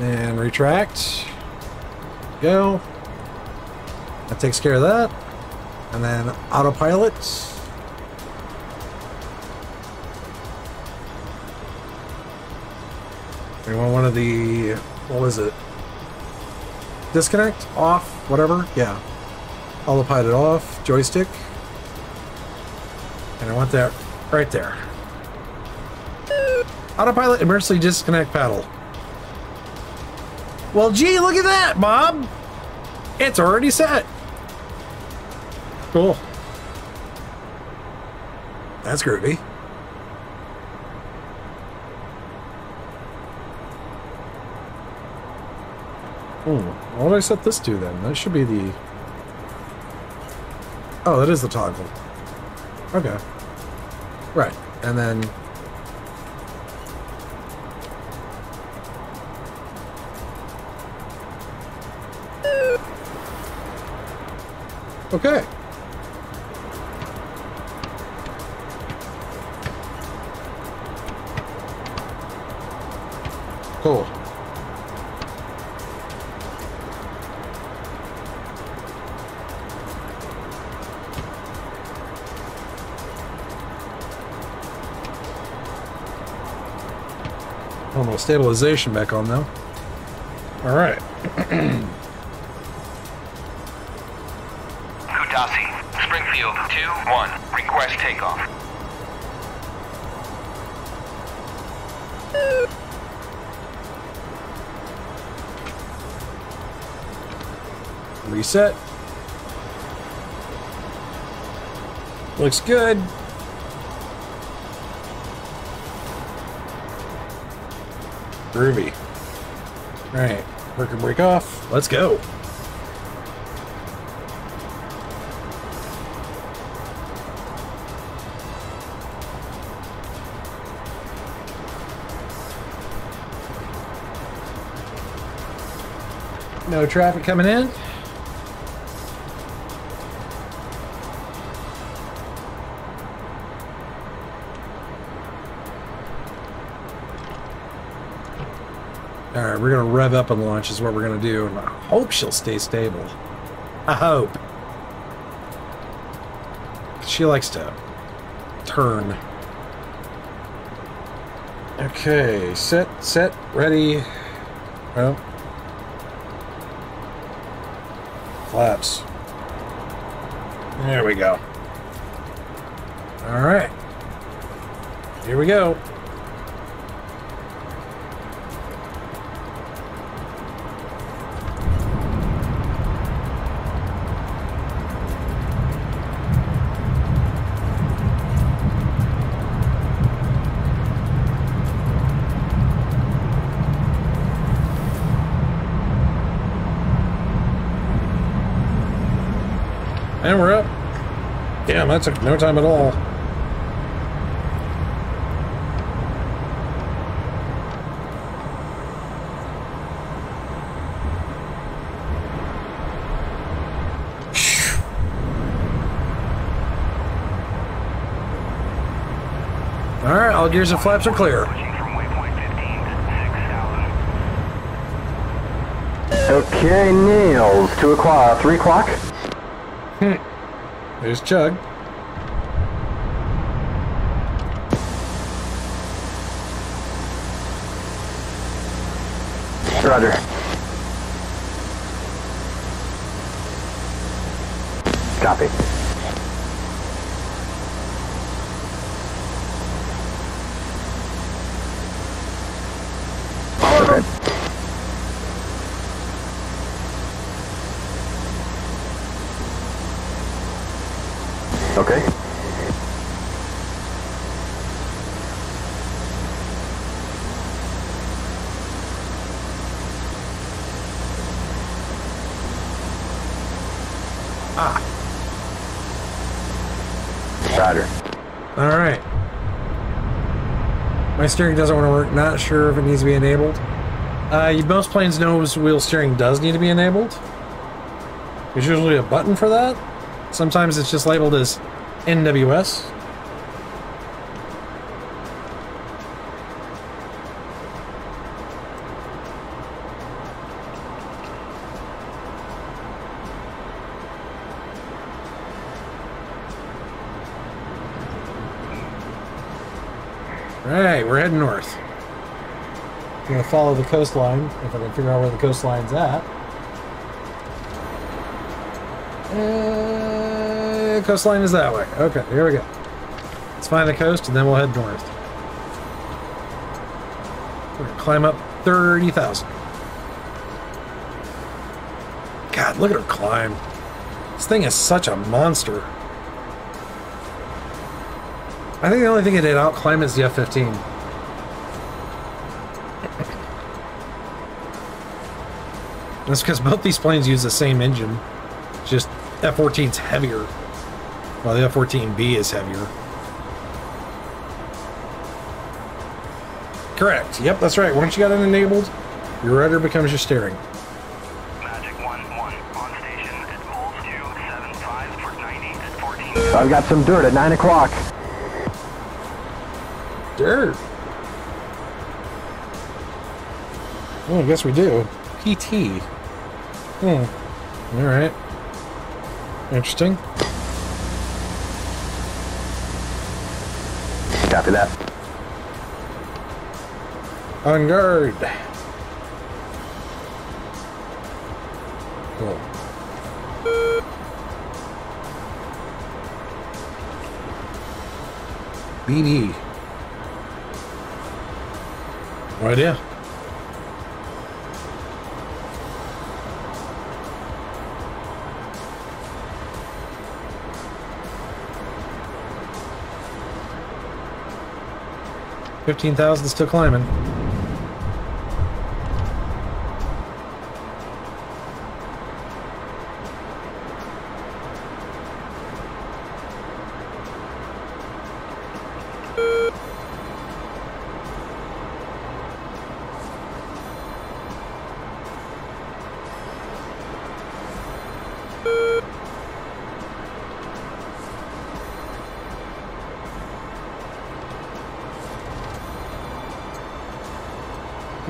And retract. Go. That takes care of that. And then autopilot. We want one of the, what was it? Disconnect? Off? Whatever? Yeah. Autopilot off. Joystick. And I want that right there. Autopilot emergency disconnect paddle. Well, gee, look at that, Bob. It's already set. Cool. That's groovy. Hmm. What did I set this to then? That should be the... Oh, that is the toggle. Okay. Right. And then... Okay. Cool. Almost stabilization back on though. All right. <clears throat> 2-1, takeoff. Reset. Looks good. Groovy. Alright, work and break off. Let's go. No traffic coming in. All right, we're gonna rev up and launch is what we're gonna do, and I hope she'll stay stable. I hope. She likes to turn. Okay, set, set, ready. Well, flaps. There we go. All right. Here we go. That took no time at all. All right, all gears and flaps are clear. Okay, Niels, 2 o'clock, 3 o'clock? Hmm. There's Chug. Roger. Copy. Okay. Okay. Ah. Roger. All right. My steering doesn't want to work. Not sure if it needs to be enabled. Uh, most planes nose wheel steering does need to be enabled. There's usually a button for that. Sometimes it's just labeled as NWS. Follow the coastline, if I can figure out where the coastline's at. Uh, coastline is that way. Okay, here we go. Let's find the coast and then we'll head north. We're gonna climb up 30,000. God, look at her climb. This thing is such a monster. I think the only thing it did out climb is the F-15. That's because both these planes use the same engine. Just F-14's heavier, while the F-14B is heavier. Correct. Yep, that's right. Once you got it enabled, your rudder becomes your steering. Magic 1-1 on station at Bulls 275 for 90 at 14. I've got some dirt at 9 o'clock. Dirt. Well, I guess we do. PT. Hmm. Alright. Interesting. Copy that. On guard. Cool. BD. Right here. 15,000 still climbing.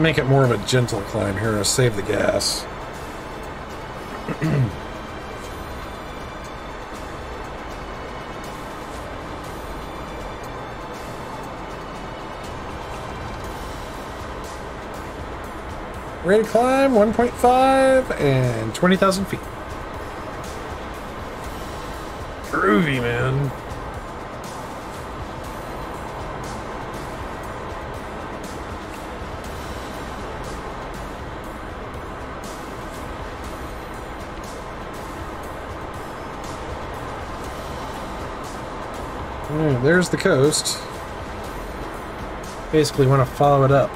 Make it more of a gentle climb here to save the gas. <clears throat> Ready to climb 1.5 and 20,000 feet. There's the coast. Basically want to follow it up.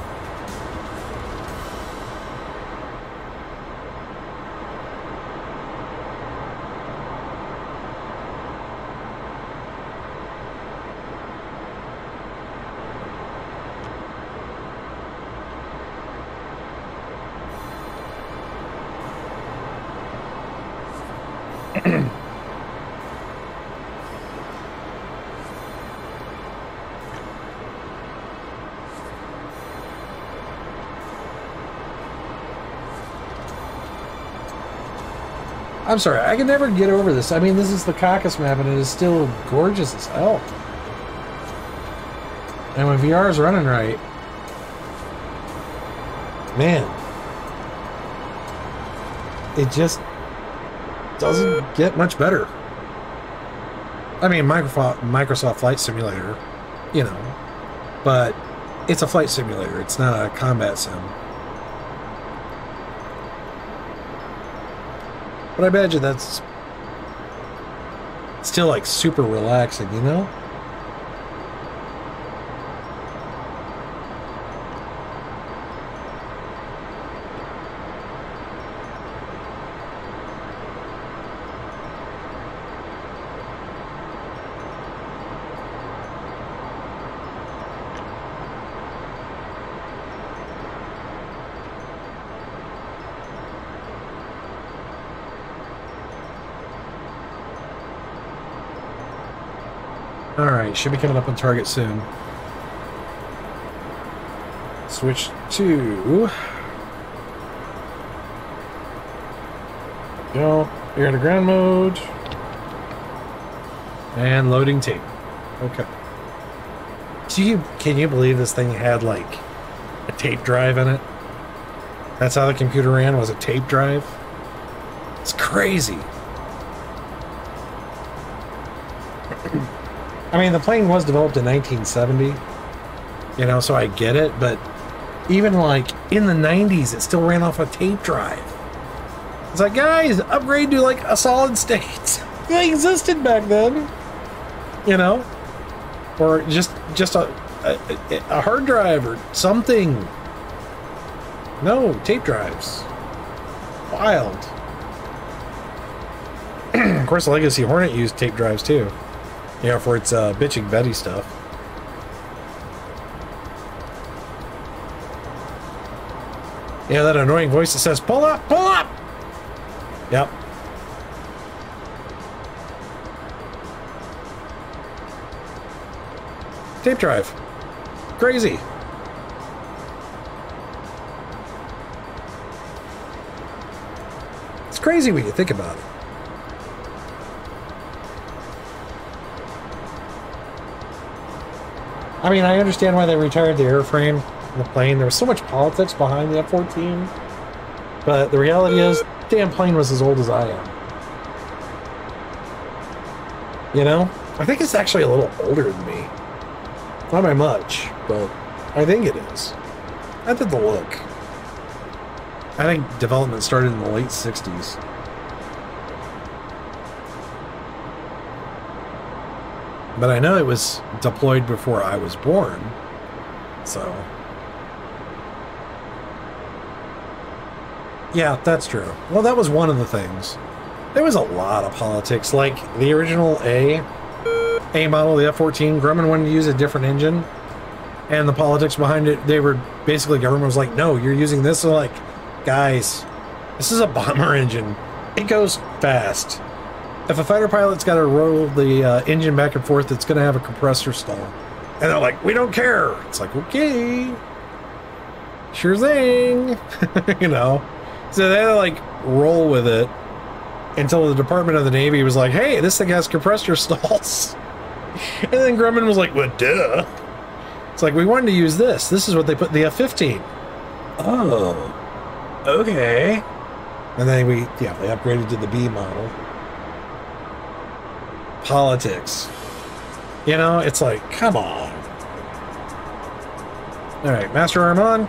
<clears throat> I'm sorry, I can never get over this. I mean, this is the Caucasus map, and it is still gorgeous as hell. And when VR is running right, man, it just doesn't get much better. I mean, Microsoft Microsoft Flight Simulator, you know, but it's a flight simulator. It's not a combat sim. But I imagine that's still like super relaxing, you know? Alright, should be coming up on target soon. Switch to... Go, air to ground mode. And loading tape. Okay. Do you, can you believe this thing had like a tape drive in it? That's how the computer ran, was a tape drive? It's crazy. I mean, the plane was developed in 1970, you know, so I get it, but even like in the 90s, it still ran off a tape drive. It's like, guys, upgrade to like a solid state. <laughs> they existed back then, you know, or just just a, a, a hard drive or something. No, tape drives. wild. <clears throat> of course, Legacy Hornet used tape drives too. You know, for its uh, bitching Betty stuff. Yeah, that annoying voice that says, pull up, pull up! Yep. Tape drive. Crazy. It's crazy when you think about it. I mean, I understand why they retired the airframe the plane. There was so much politics behind the F-14. But the reality is, damn plane was as old as I am. You know? I think it's actually a little older than me. Not by much, but I think it is. I did the look. I think development started in the late 60s. But I know it was deployed before I was born. So. Yeah, that's true. Well, that was one of the things. There was a lot of politics. Like the original A, A model, the F-14, Grumman wanted to use a different engine. And the politics behind it, they were basically, government was like, no, you're using this. Like, guys, this is a bomber <laughs> engine. It goes fast. If a fighter pilot's got to roll the uh, engine back and forth, it's going to have a compressor stall. And they're like, we don't care. It's like, okay, sure thing. <laughs> you know? So they had to like roll with it until the Department of the Navy was like, hey, this thing has compressor <laughs> stalls. and then Grumman was like, well, duh. It's like, we wanted to use this. This is what they put in the F 15. Oh, okay. And then we, yeah, they upgraded to the B model politics. You know, it's like, come on. All right, Master Arm on.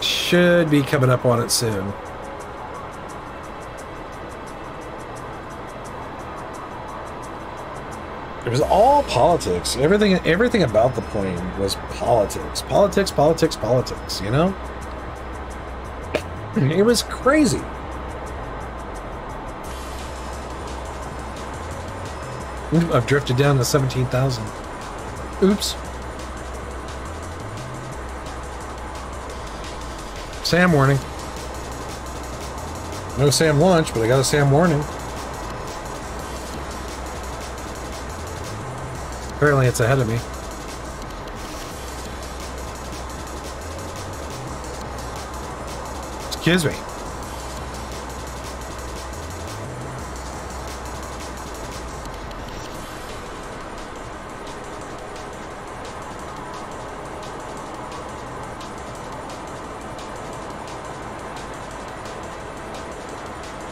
Should be coming up on it soon. It was all politics. Everything everything about the plane was politics. Politics, politics, politics, you know? It was crazy. I've drifted down to 17,000. Oops. SAM warning. No SAM launch, but I got a SAM warning. Apparently it's ahead of me. Excuse me.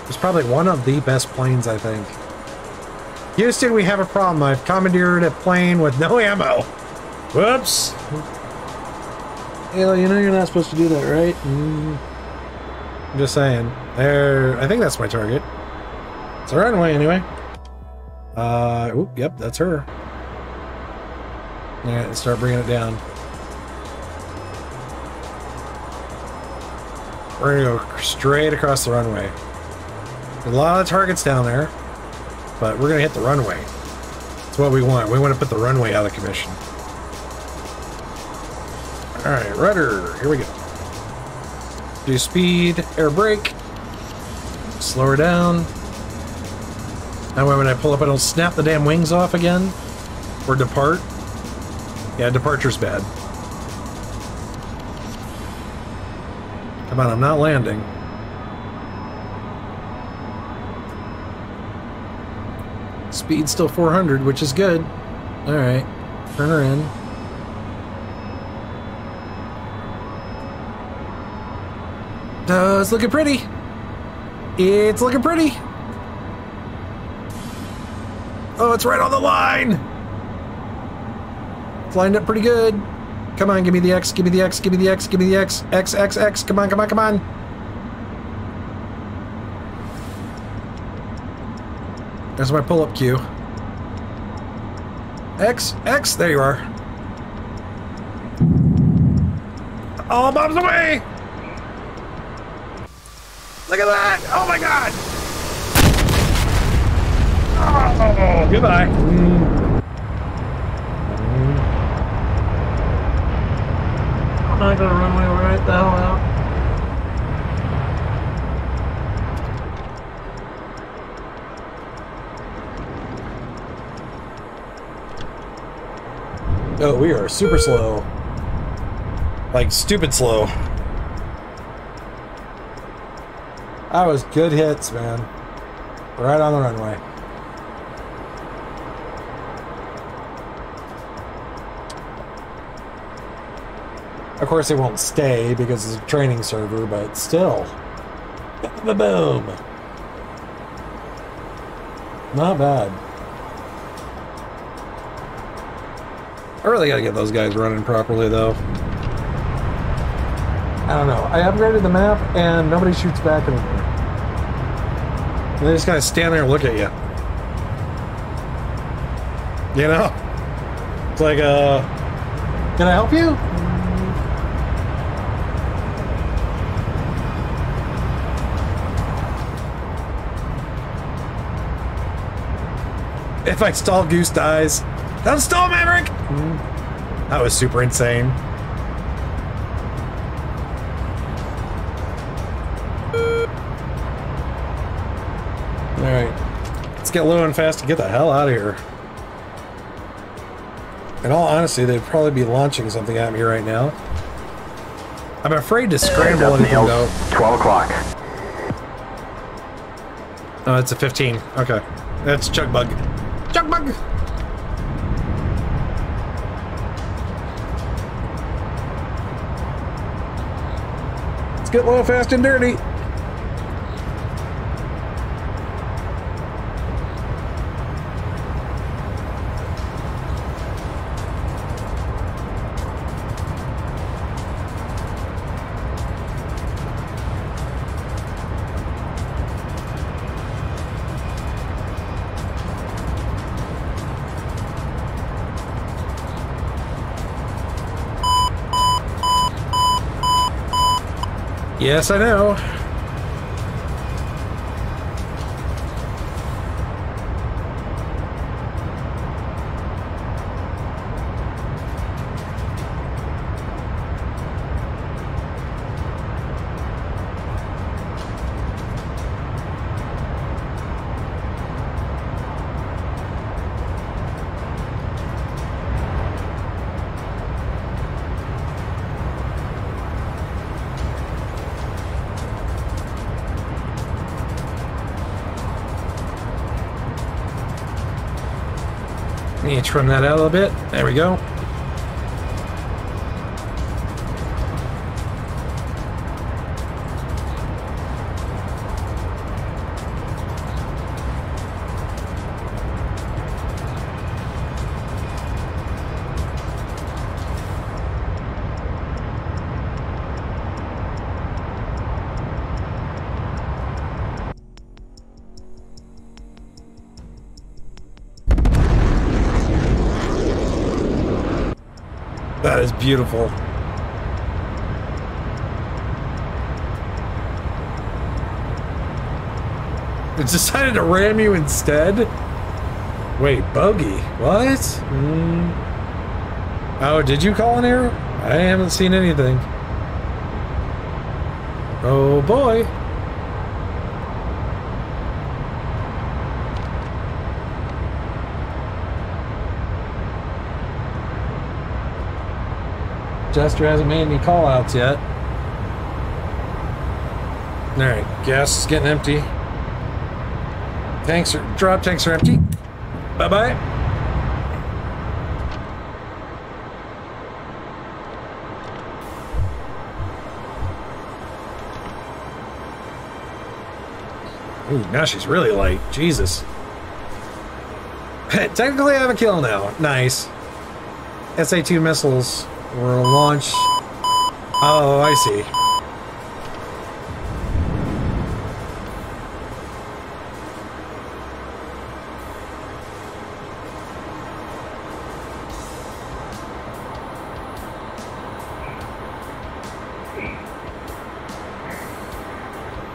It's probably one of the best planes, I think. Houston, we have a problem. I've commandeered a plane with no ammo. Whoops. Hell, you know you're not supposed to do that, right? Mm. I'm just saying. There, I think that's my target. It's a runway anyway. Uh, oop, yep, that's her. Yeah, let's start bringing it down. We're gonna go straight across the runway. There's a lot of targets down there, but we're gonna hit the runway. That's what we want. We want to put the runway out of commission. All right, rudder. Here we go. Speed, air brake. Slow her down. That way when I pull up, I don't snap the damn wings off again. Or depart. Yeah, departure's bad. Come on, I'm not landing. Speed still 400, which is good. Alright, turn her in. It's looking pretty. It's looking pretty. Oh, it's right on the line. It's lined up pretty good. Come on, give me the X, give me the X, give me the X, give me the X. X, X, X. Come on, come on, come on. There's my pull-up cue. X, X, there you are. Oh, All bombs away! Look at that! Oh my god! Oh, goodbye. I'm not gonna run my right the hell out. Oh, we are super slow. Like, stupid slow. That was good hits, man. Right on the runway. Of course, it won't stay because it's a training server, but still. the Boom. Not bad. I really gotta get those guys running properly, though. I don't know. I upgraded the map, and nobody shoots back anymore. And they just kind of stand there and look at you. You know? It's like, uh... Can I help you? If I stall, Goose dies. Don't stall, Maverick! That was super insane. Get low and fast and get the hell out of here. In all honesty, they'd probably be launching something at me right now. I'm afraid to scramble anything though. 12 o'clock. Oh, it's a 15. Okay. That's Chugbug. Chug Bug! Let's get low, fast, and dirty. Yes, I know. Trim that out a little bit. There we go. Beautiful. It decided to ram you instead? Wait, bogey. What? Hmm. Oh, did you call an error? I haven't seen anything. Oh boy. Jester hasn't made any call outs yet. Alright, gas is getting empty. Tanks are drop tanks are empty. Bye bye. Ooh, now she's really light. Jesus. <laughs> Technically, I have a kill now. Nice. SA-2 missiles we're a launch. Oh, I see.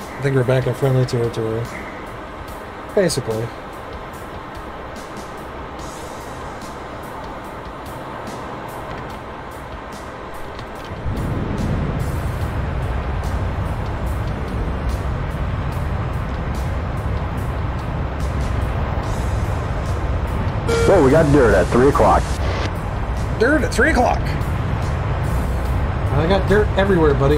I think we're back in friendly territory. Basically. Whoa, we got dirt at 3 o'clock. Dirt at 3 o'clock. I got dirt everywhere, buddy.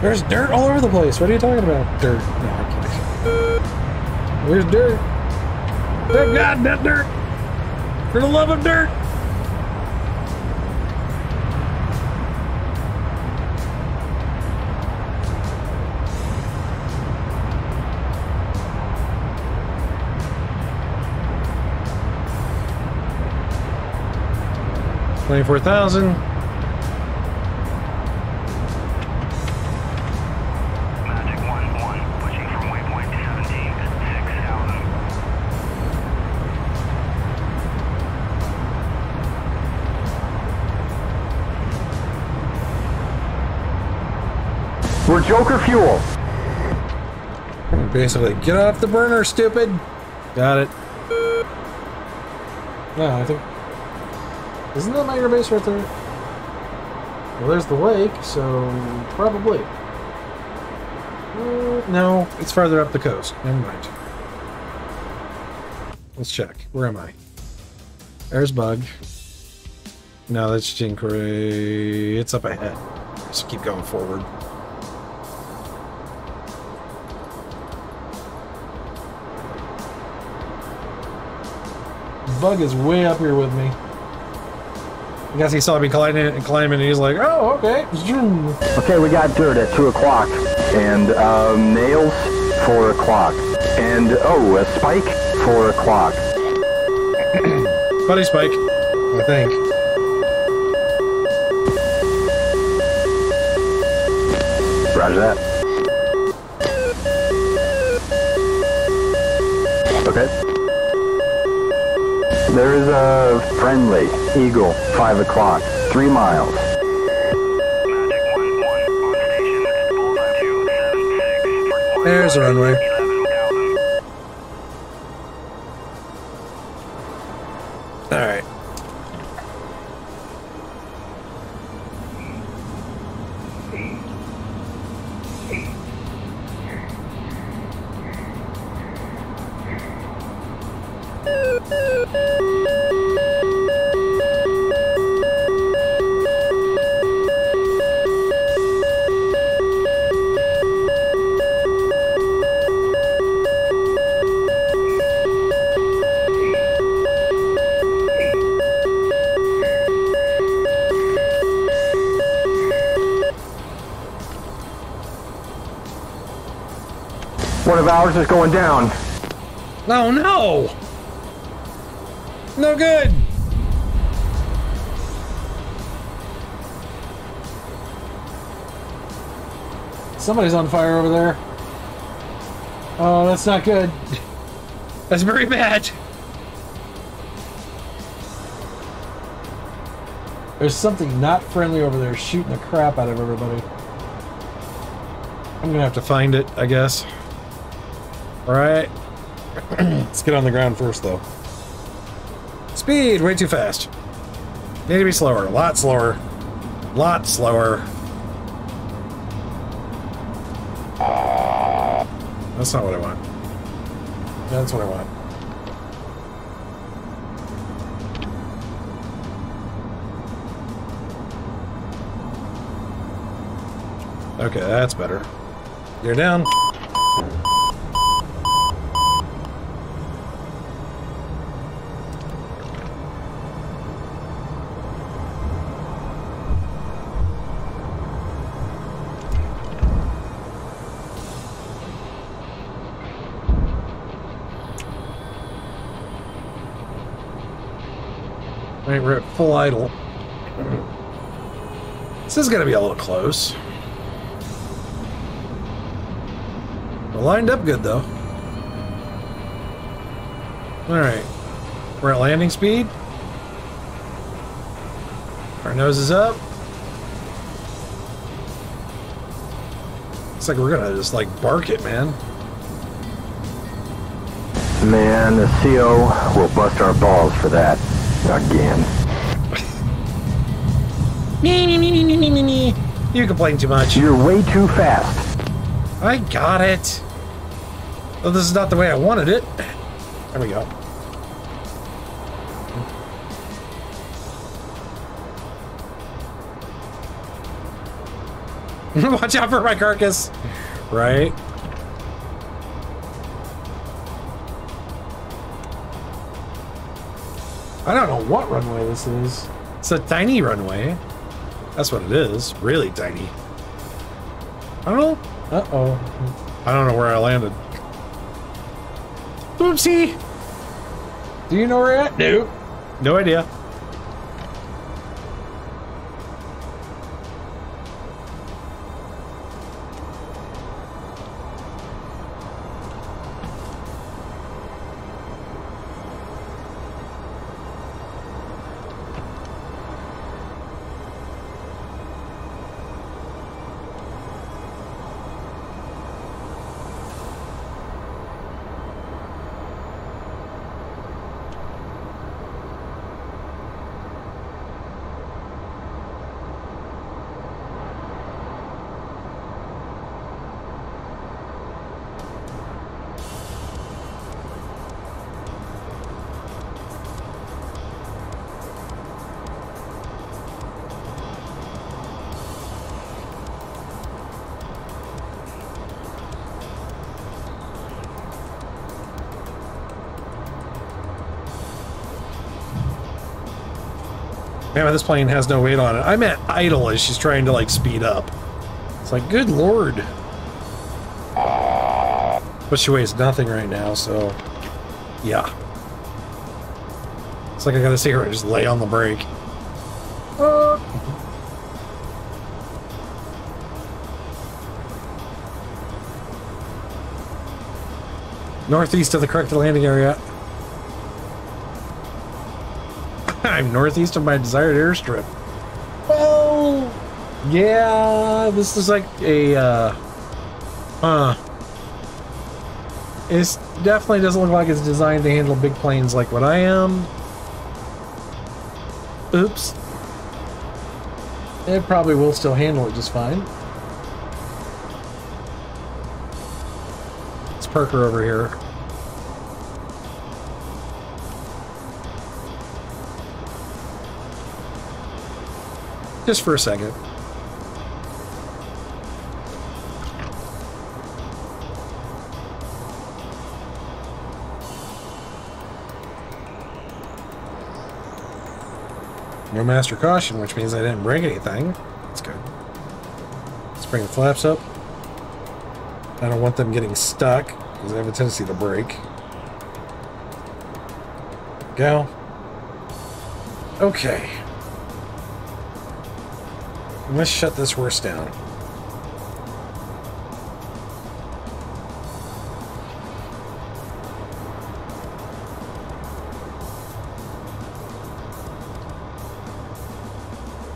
There's dirt all over the place. What are you talking about? Dirt. No, I'm kidding. There's dirt. Oh, God, that dirt. For the love of dirt. Twenty-four thousand. Magic 1-1, pushing from waypoint 17 at 6,000. We're Joker Fuel. Basically, get off the burner, stupid. Got it. No, I think. Isn't that air base right there? Well, there's the lake, so probably. Uh, no, it's farther up the coast. Never mind. Let's check. Where am I? There's Bug. No, that's Jinkuei. It's up ahead. Just keep going forward. Bug is way up here with me. I guess he saw me climbing and climbing, and he's like, "Oh, okay." Okay, we got dirt at 2 o'clock. And um, nails, 4 o'clock. And, oh, a spike, 4 o'clock. <clears throat> Buddy Spike, I think. Roger that. Okay. There is a friendly Eagle, 5 o'clock, 3 miles. Magic 1-1, on ours is going down. Oh no! No good. Somebody's on fire over there. Oh, that's not good. <laughs> That's very bad. There's something not friendly over there shooting the crap out of everybody. I'm gonna have to find it, I guess. Alright. Let's get on the ground first, though. Speed, way too fast. Need to be slower, a lot slower. A Lot slower. That's not what I want. That's what I want. Okay, that's better. You're down. Idle. This is gonna be a little close. We're lined up good though. Alright. We're at landing speed. Our nose is up. Looks like we're gonna just like bark it, man. Man, the CO will bust our balls for that. Again. Me, me. You complain too much. You're way too fast. I got it. Oh, this is not the way I wanted it. There we go. <laughs> Watch out for my carcass. Right? I don't know what runway this is. It's a tiny runway. That's what it is. Really tiny. I don't know. Uh-oh. I don't know where I landed. Oopsie! Do you know where you're at? No. No idea. Man, this plane has no weight on it. I'm at idle as she's trying to like speed up. It's like, good lord. But she weighs nothing right now, so yeah. It's like I gotta see her just lay on the brake. Northeast of the correct landing area. Northeast of my desired airstrip. Well, yeah, this is like a, uh, huh. It definitely doesn't look like it's designed to handle big planes like what I am. Oops. It probably will still handle it just fine. It's Parker over here. Just for a second. No master caution, which means I didn't break anything. That's good. Let's bring the flaps up. I don't want them getting stuck, because they have a tendency to break. Go. Okay. Let's shut this horse down.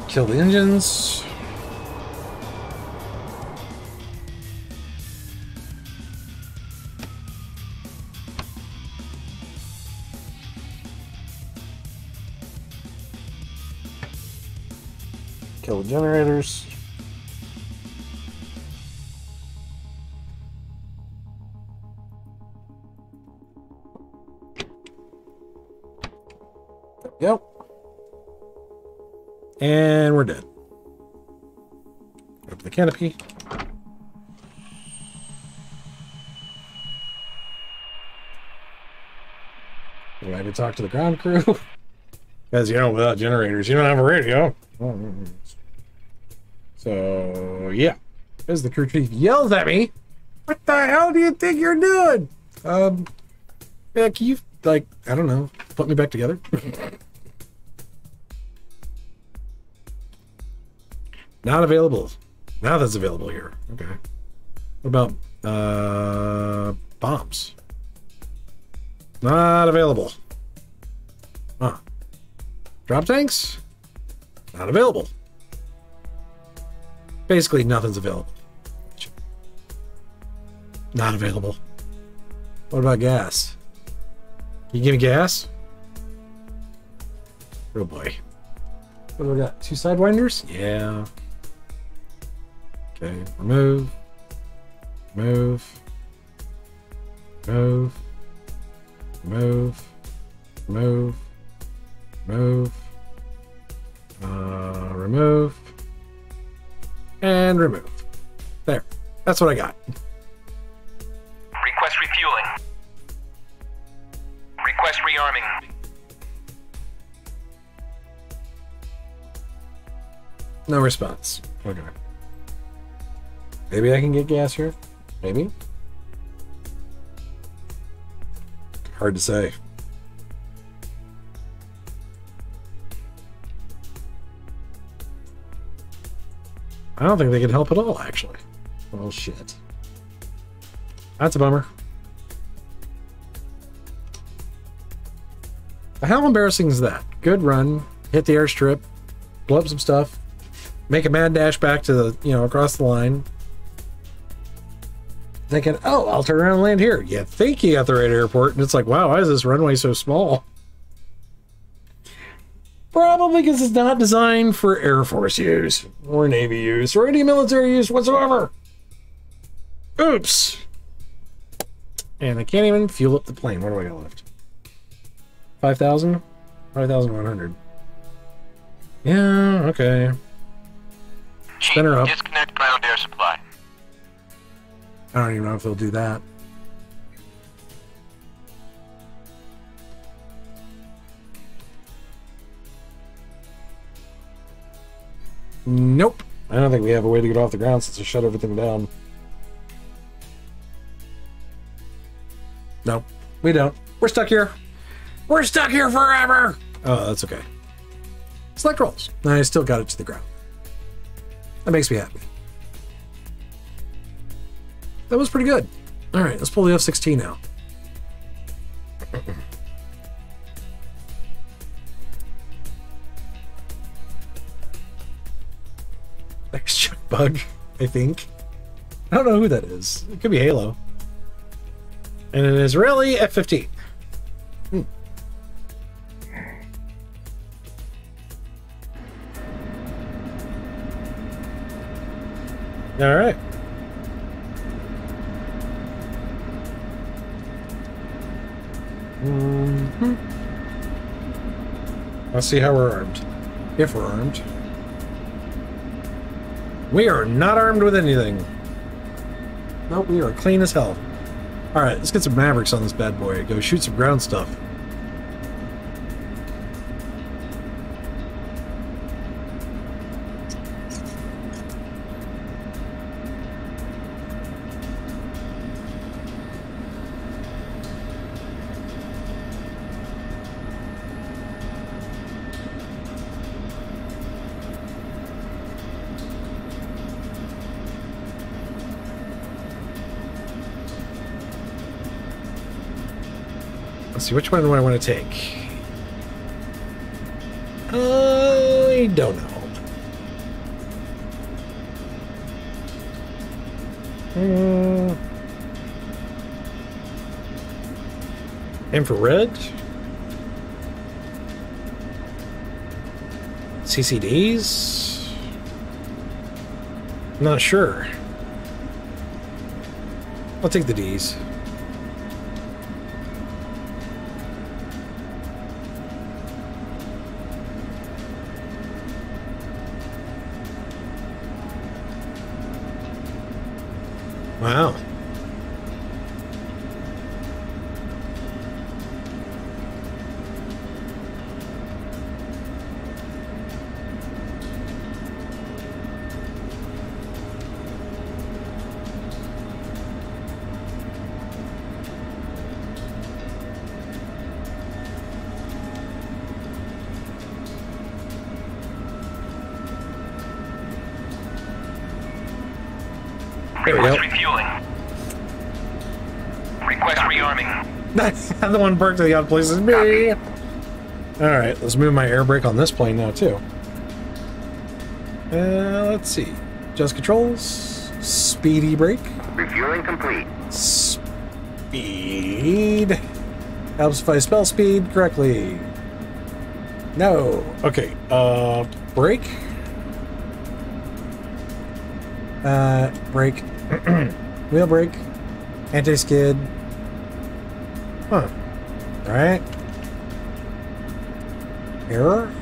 Kill the engines. Kill the generators. Go. And we're dead. Open the canopy. To talk to the ground crew? <laughs> Because, you know, without generators, you don't have a radio. As the crew chief yells at me, What the hell do you think you're doing? Um, yeah, can you, like, I don't know, put me back together? <laughs> Not available. Now that's available here. Okay. What about, uh, bombs? Not available. Huh. Drop tanks? Not available. Basically, nothing's available. Not available. What about gas? Can you give me gas? Oh boy. What do we got? Two sidewinders? Yeah. Okay, remove. Remove. Move. Move. Move. Move. Uh, remove. And remove. There. That's what I got. Response. Okay. Maybe I can get gas here. Maybe. Hard to say. I don't think they can help at all, actually. Oh, shit. That's a bummer. How embarrassing is that? Good run, hit the airstrip, blow up some stuff, make a mad dash back to the, you know, across the line. Thinking, oh, I'll turn around and land here. You think you got the right airport, and it's like, wow, why is this runway so small? Probably because it's not designed for Air Force use, or Navy use, or any military use whatsoever. Oops. And I can't even fuel up the plane. What do I got left? 5,000? 5,100. Yeah, okay. Chief, her up. disconnect ground air supply. I don't even know if they'll do that. Nope. I don't think we have a way to get off the ground since they shut everything down. No, we don't. We're stuck here. We're stuck here forever. Oh, that's okay. Select rolls. I still got it to the ground. That makes me happy. That was pretty good. All right, let's pull the F-16 out. There's Bug, I think. I don't know who that is. It could be Halo. And an Israeli F-15. All right. hmm Let's see how we're armed. If we're armed. We are not armed with anything. Nope, we are clean as hell. Alright, let's get some Mavericks on this bad boy. Go shoot some ground stuff. See, which one do I want to take? I don't know. Hmm. Infrared? CCDs? Not sure. I'll take the D's. There we Request go. refueling. Request rearming. That's <laughs> the one perk to the odd places me. All right, let's move my air brake on this plane now too. Uh, let's see. Just controls, speedy brake. Refueling complete. Speed. Helps if I spell speed correctly. No. Okay. Uh, brake. Uh, brake. <clears throat> Wheel brake. Anti-skid. Huh. Alright. Error.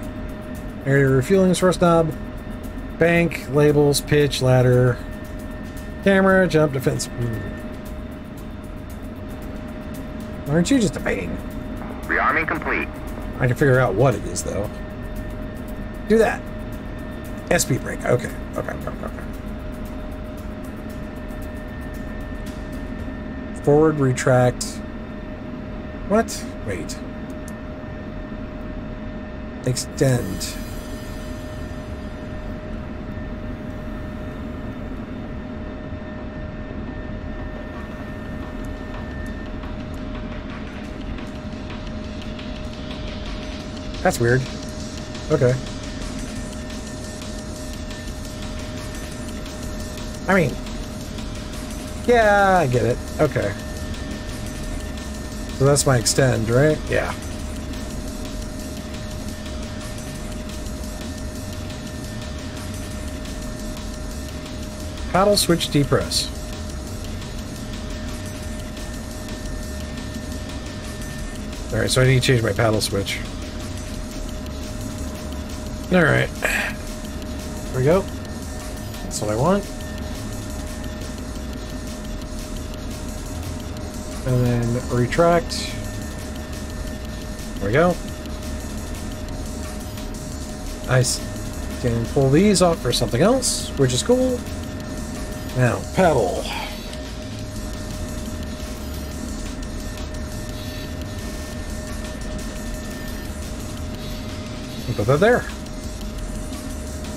Area refueling source knob. Bank, labels, pitch, ladder. Camera, jump, defense. Hmm. Aren't you just a pain? Rearming complete. I can figure out what it is, though. Do that. SP brake. Okay. Okay. Okay. Okay. Forward retract. What? Wait. Extend. That's weird. Okay. I mean, yeah, I get it. Okay. So that's my extend, right? Yeah. Paddle switch depress. Alright, so I need to change my paddle switch. Alright. There we go. That's what I want. And then retract. There we go. I can pull these off for something else, which is cool. Now, paddle. Put that there.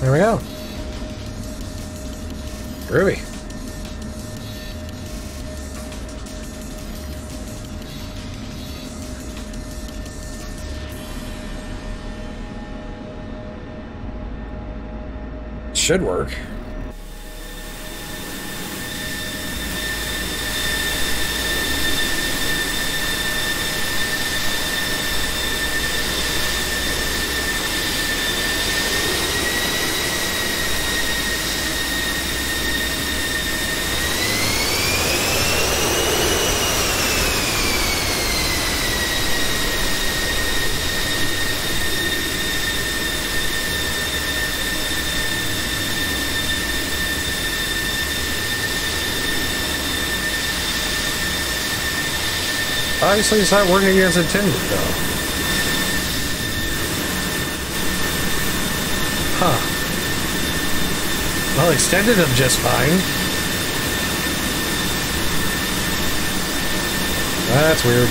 There we go. Groovy. Should work. Obviously, it's not working as intended, though. Huh. Well, extended them just fine. That's weird.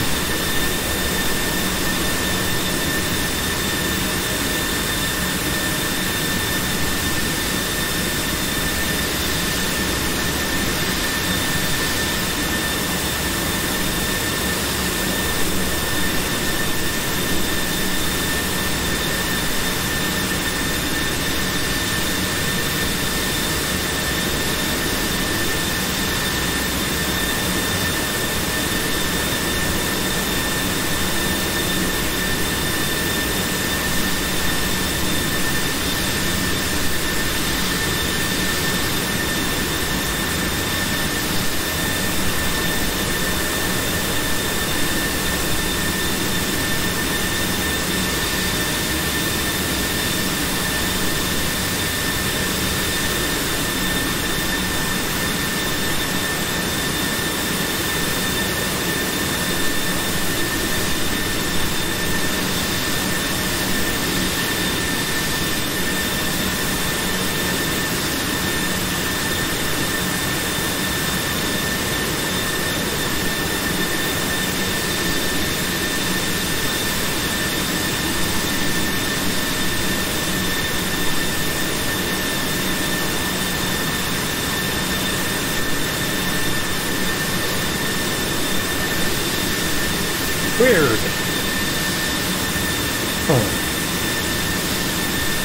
Oh.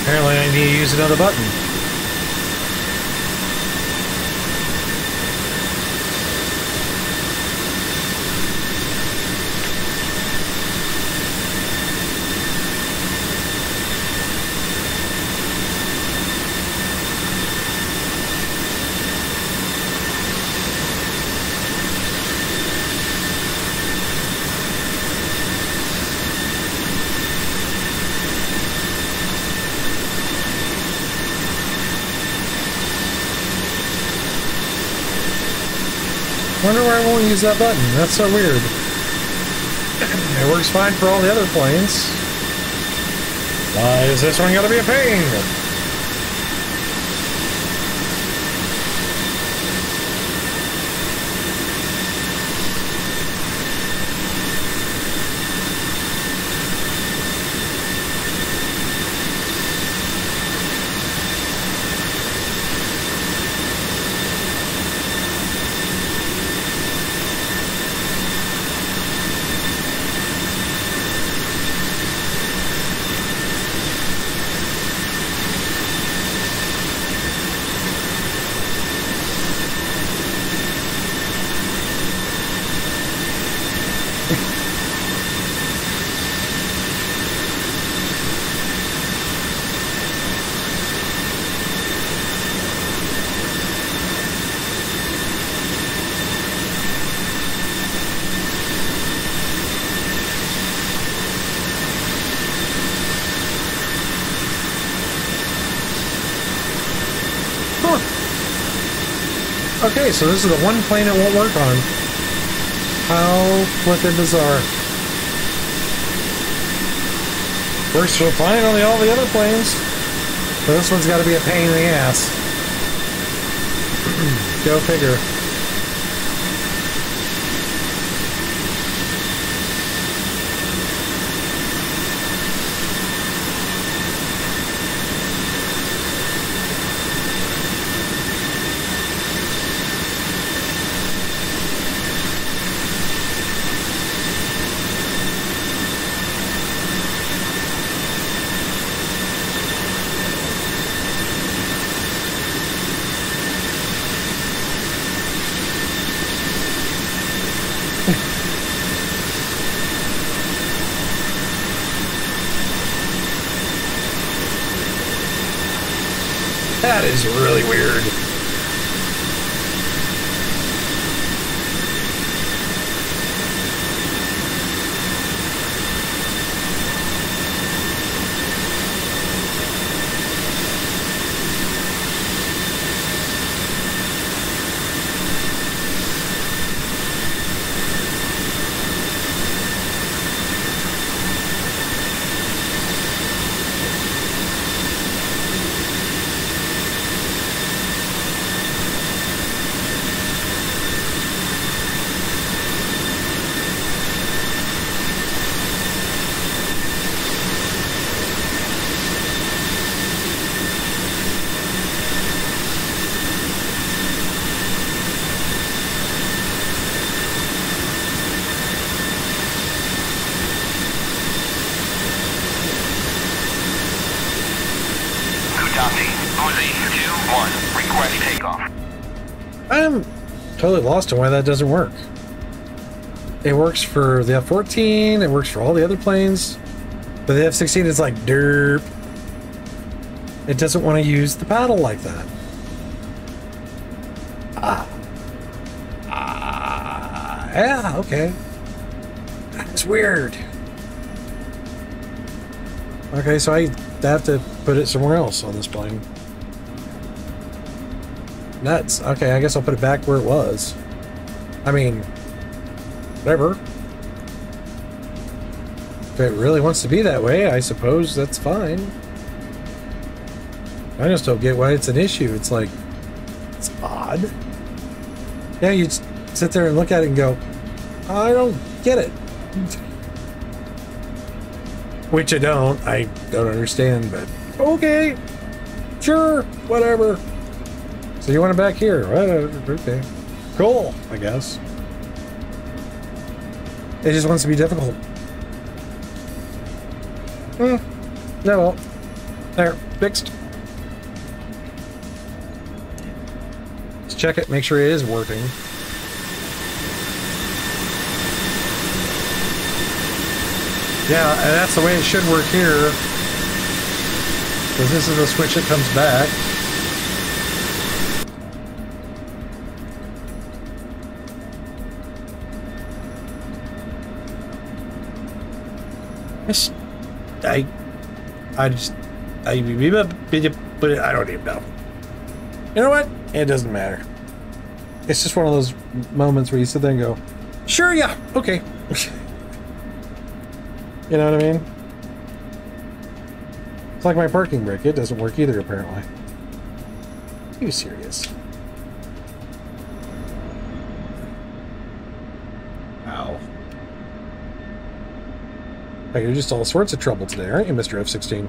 Apparently I need to use another button. Wonder why I won't use that button. That's so weird. <coughs> It works fine for all the other planes. Why is this one gonna be a pain? Okay, so this is the one plane it won't work on. How flippin' bizarre. Works so fine on the, all the other planes. But this one's got to be a pain in the ass. <clears throat> Go figure. Lost on why that doesn't work. It works for the F-14, it works for all the other planes, but the F-16 is like derp. It doesn't want to use the paddle like that. Ah. Ah. Yeah, okay. That's weird. Okay, so I have to put it somewhere else on this plane. Nuts. Okay, I guess I'll put it back where it was. I mean, whatever. If it really wants to be that way, I suppose that's fine. I just don't get why it's an issue. It's like, it's odd. Yeah, you sit there and look at it and go, I don't get it. <laughs> Which I don't. I don't understand, but okay. Sure, whatever. So you want it back here? Right, okay. Cool, I guess. It just wants to be difficult. Hmm. No, well. There, fixed. Let's check it, make sure it is working. Yeah, and that's the way it should work here. Because this is the switch that comes back. I just, I, but I don't even know. You know what? It doesn't matter. It's just one of those moments where you sit there and go, sure, yeah, okay. <laughs> you know what I mean? It's like my parking brake. It doesn't work either, apparently. Are you serious? You're just all sorts of trouble today, aren't you, Mr. F-16?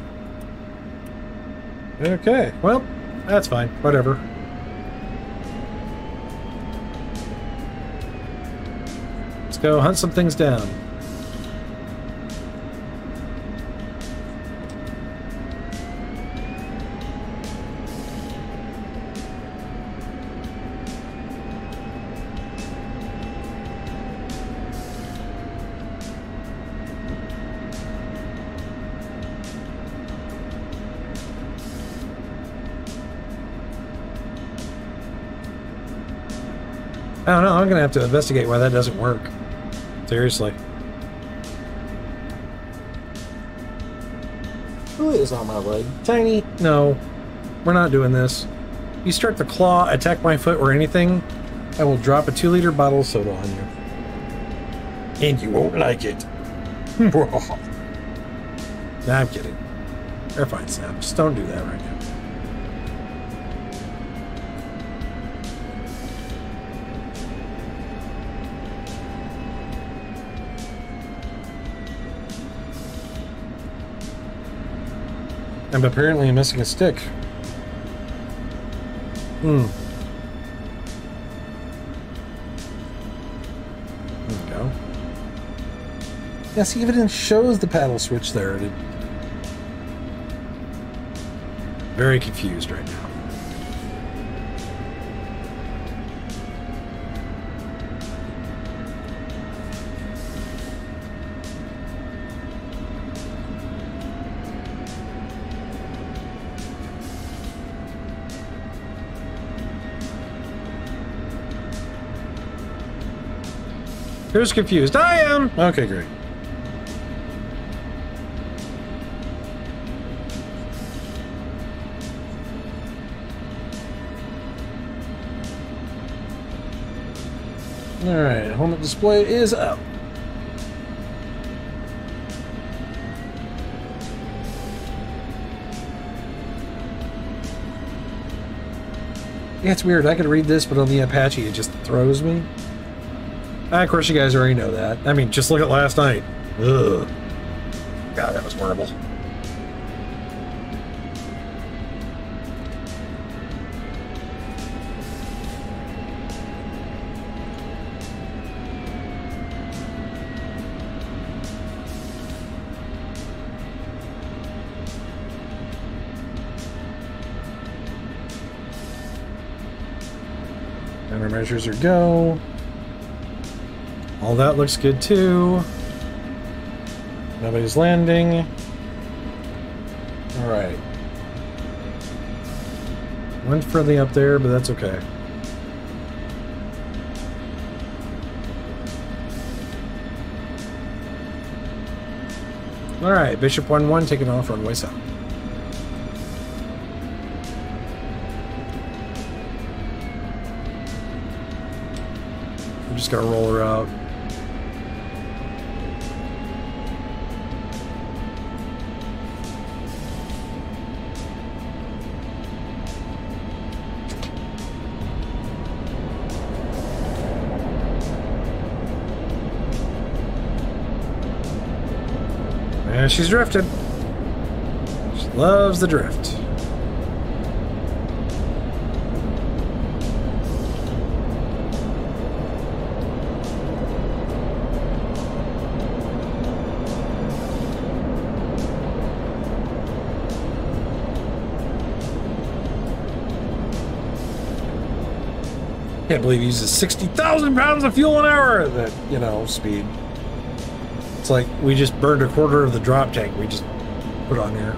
Okay, well, that's fine. Whatever. Let's go hunt some things down. Have to investigate why that doesn't work. Seriously. Who is on my leg? Tiny? No. We're not doing this. You start the claw, attack my foot, or anything, I will drop a two liter bottle of soda on you. And you won't like it. Hmm. <laughs> nah, I'm kidding. They're fine, Snap. Just don't do that right now. I'm apparently missing a stick. Hmm. There we go. Yeah, see, even it shows the paddle switch there. Very confused right now. Who's confused? I am! Okay, great. Alright, helmet display is up. Yeah, it's weird. I could read this, but on the Apache, it just throws me. Ah, of course, you guys already know that. I mean, just look at last night. Ugh. God, that was horrible. Countermeasures are go. All that looks good too. Nobody's landing. Alright. Went friendly up there, but that's okay. Alright, Bishop 1-1 taking off runway south. I'm just gonna roll her out. And she's drifted. She loves the drift. Can't believe he uses 60,000 pounds of fuel an hour at that, you know, speed. It's like we just burned a quarter of the drop tank we just put on here.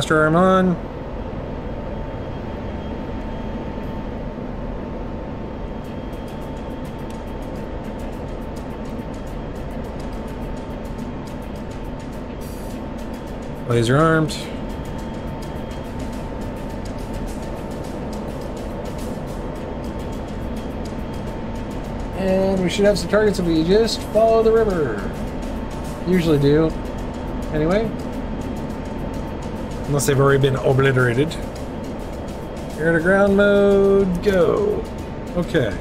Master Arm on. Laser armed. And we should have some targets if we just follow the river. Usually do. Anyway. Unless they've already been obliterated. Air to ground mode, go. Okay.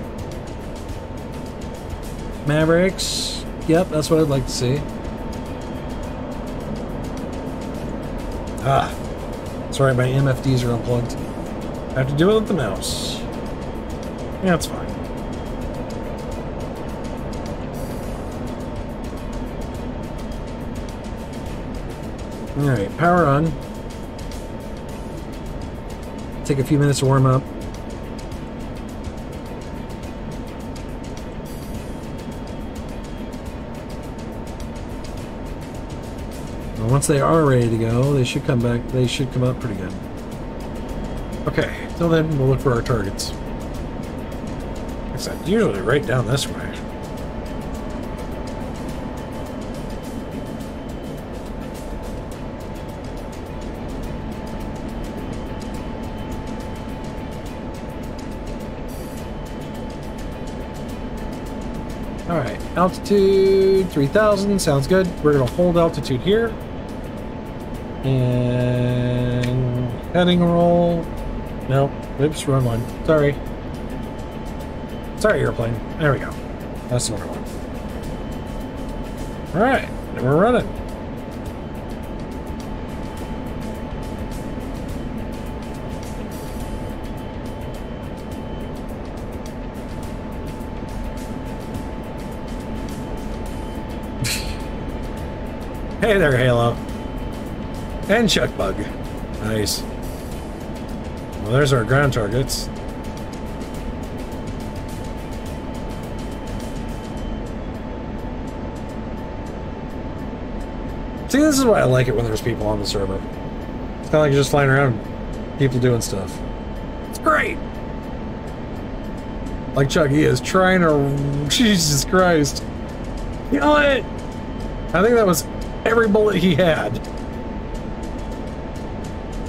Mavericks. Yep, that's what I'd like to see. Ah. Sorry, my MFDs are unplugged. I have to do it with the mouse. Yeah, it's fine. Alright, power on. Take a few minutes to warm up. And once they are ready to go, they should come back, they should come up pretty good. Okay, till then, we'll look for our targets. It's usually right down this way. Altitude 3000, sounds good. We're going to hold altitude here. And heading roll. No, oops, wrong one. Sorry. Sorry, airplane. There we go. That's the one. Alright, we're running. Hey there, Halo. And Chugbug. Nice. Well, there's our ground targets. See, this is why I like it when there's people on the server. It's kind of like you're just flying around, people doing stuff. It's great! Like Chucky is trying to... <laughs> Jesus Christ. Kill it! I think that was every bullet he had.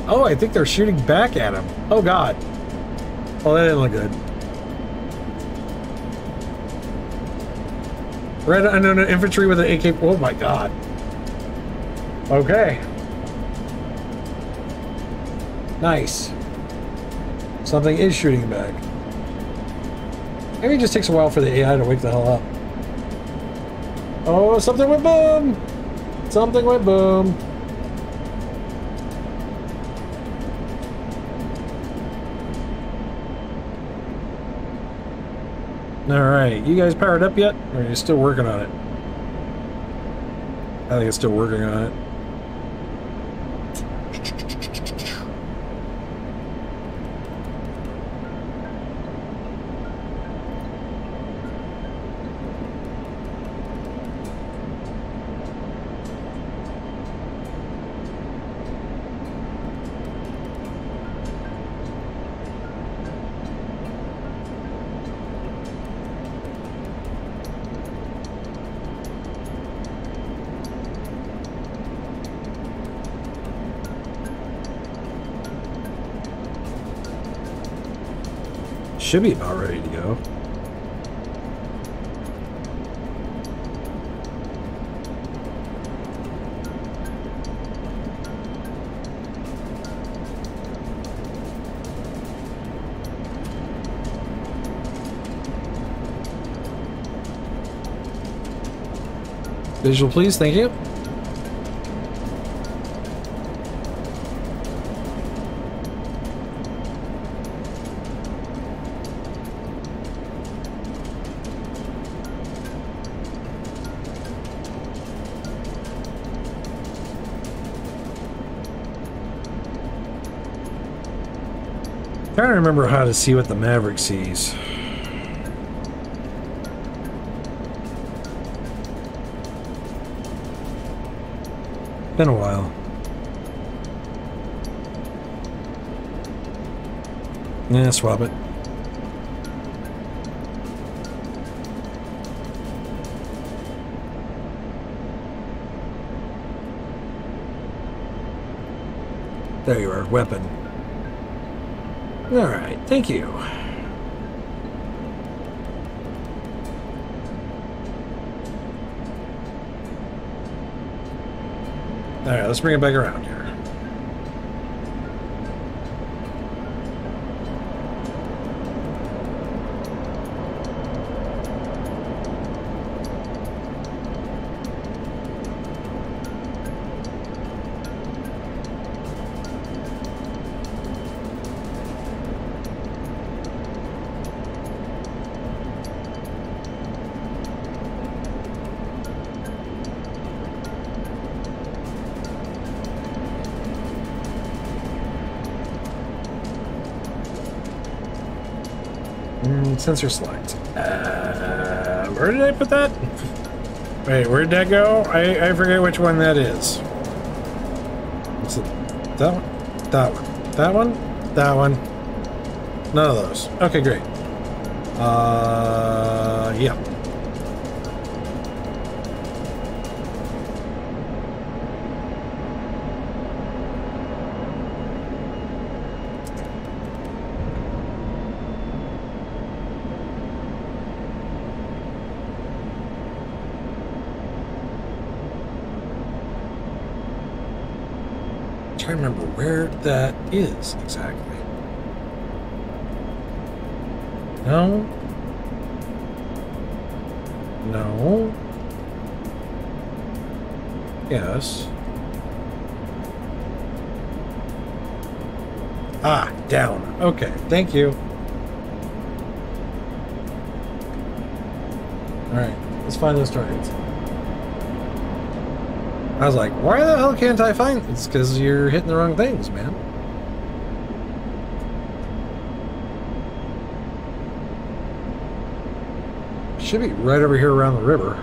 Oh, I think they're shooting back at him. Oh, God. Oh, that didn't look good. Red unknown infantry with an AK. Oh, my God. Okay. Nice. Something is shooting back. Maybe it just takes a while for the AI to wake the hell up. Oh, something went boom! Something went boom. Alright, you guys powered up yet? Or are you still working on it? I think it's still working on it. Should be about ready to go. Visual, please. Thank you. remember how to see what the Maverick sees. Been a while. Yeah, swap it. There you are, weapon. Alright, thank you. Alright, let's bring it back around here. Sensor select. Uh, where did I put that? Wait, where did that go? I, I forget which one that is. Is it that one? That one. That one? That one. None of those. Okay, great. Uh, yeah. trying to remember where that is exactly. No. No. Yes. Ah, down. Okay, thank you. Alright, let's find those targets. I was like, why the hell can't I find It's because you're hitting the wrong things, man. Should be right over here around the river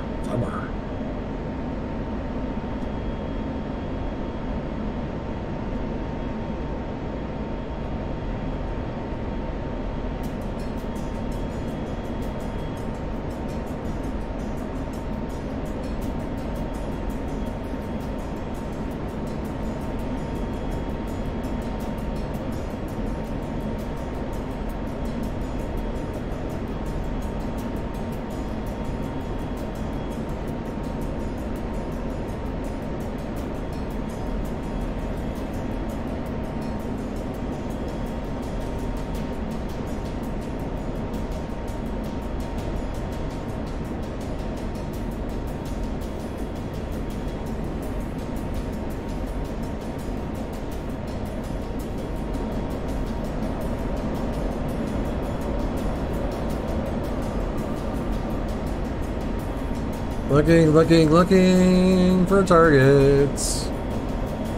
Looking, looking, for targets.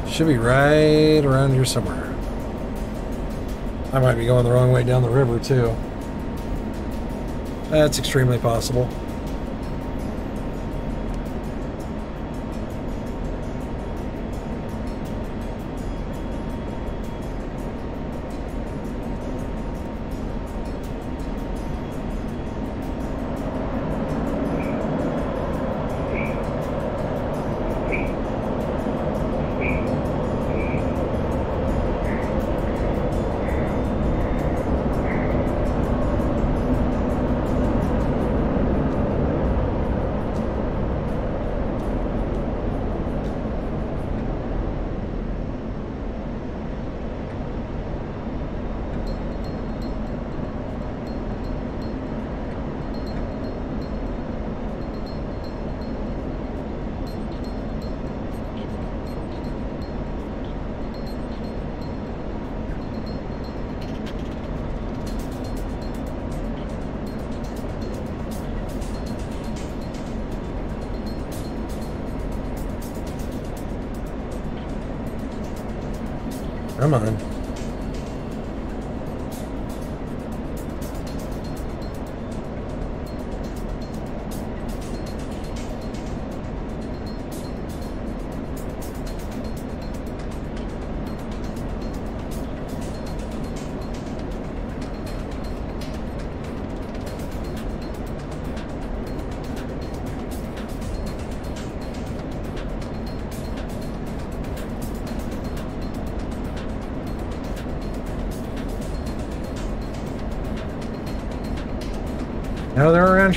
Should be right around here somewhere. I might be going the wrong way down the river, too. That's extremely possible.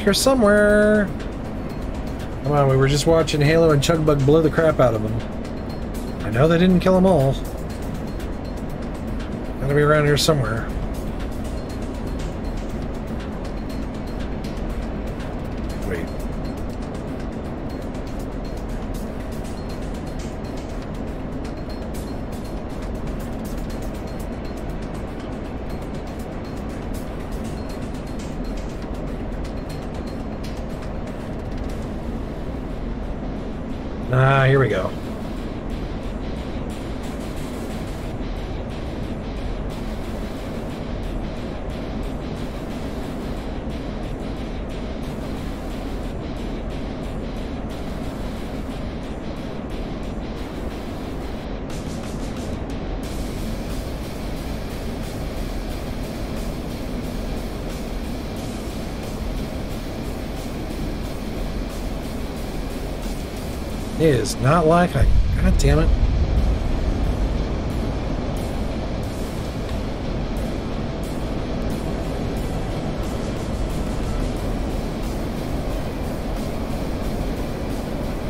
Here somewhere. Come on, we were just watching Halo and Chugbug blow the crap out of them. I know they didn't kill them all. Gotta be around here somewhere. Not like I. God damn it.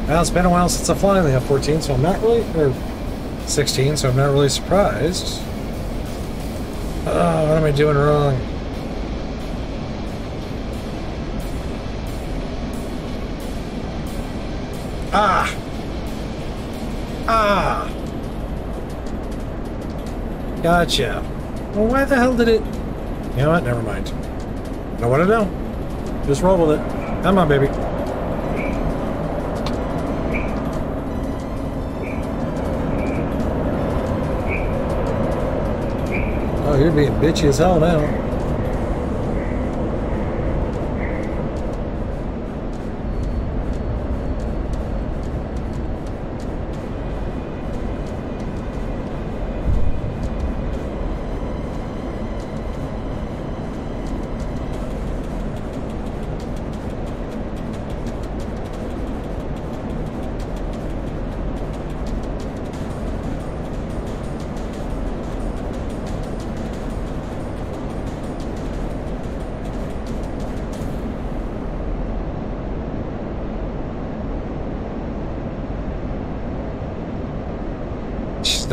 Well, it's been a while since I flew in the F-14, so I'm not really, or 16, so I'm not really surprised. Oh, what am I doing wrong? Gotcha. Well, why the hell did it... You know what? Never mind. Know what to know. Just roll with it. Come on, baby. Oh, you're being bitchy as hell now.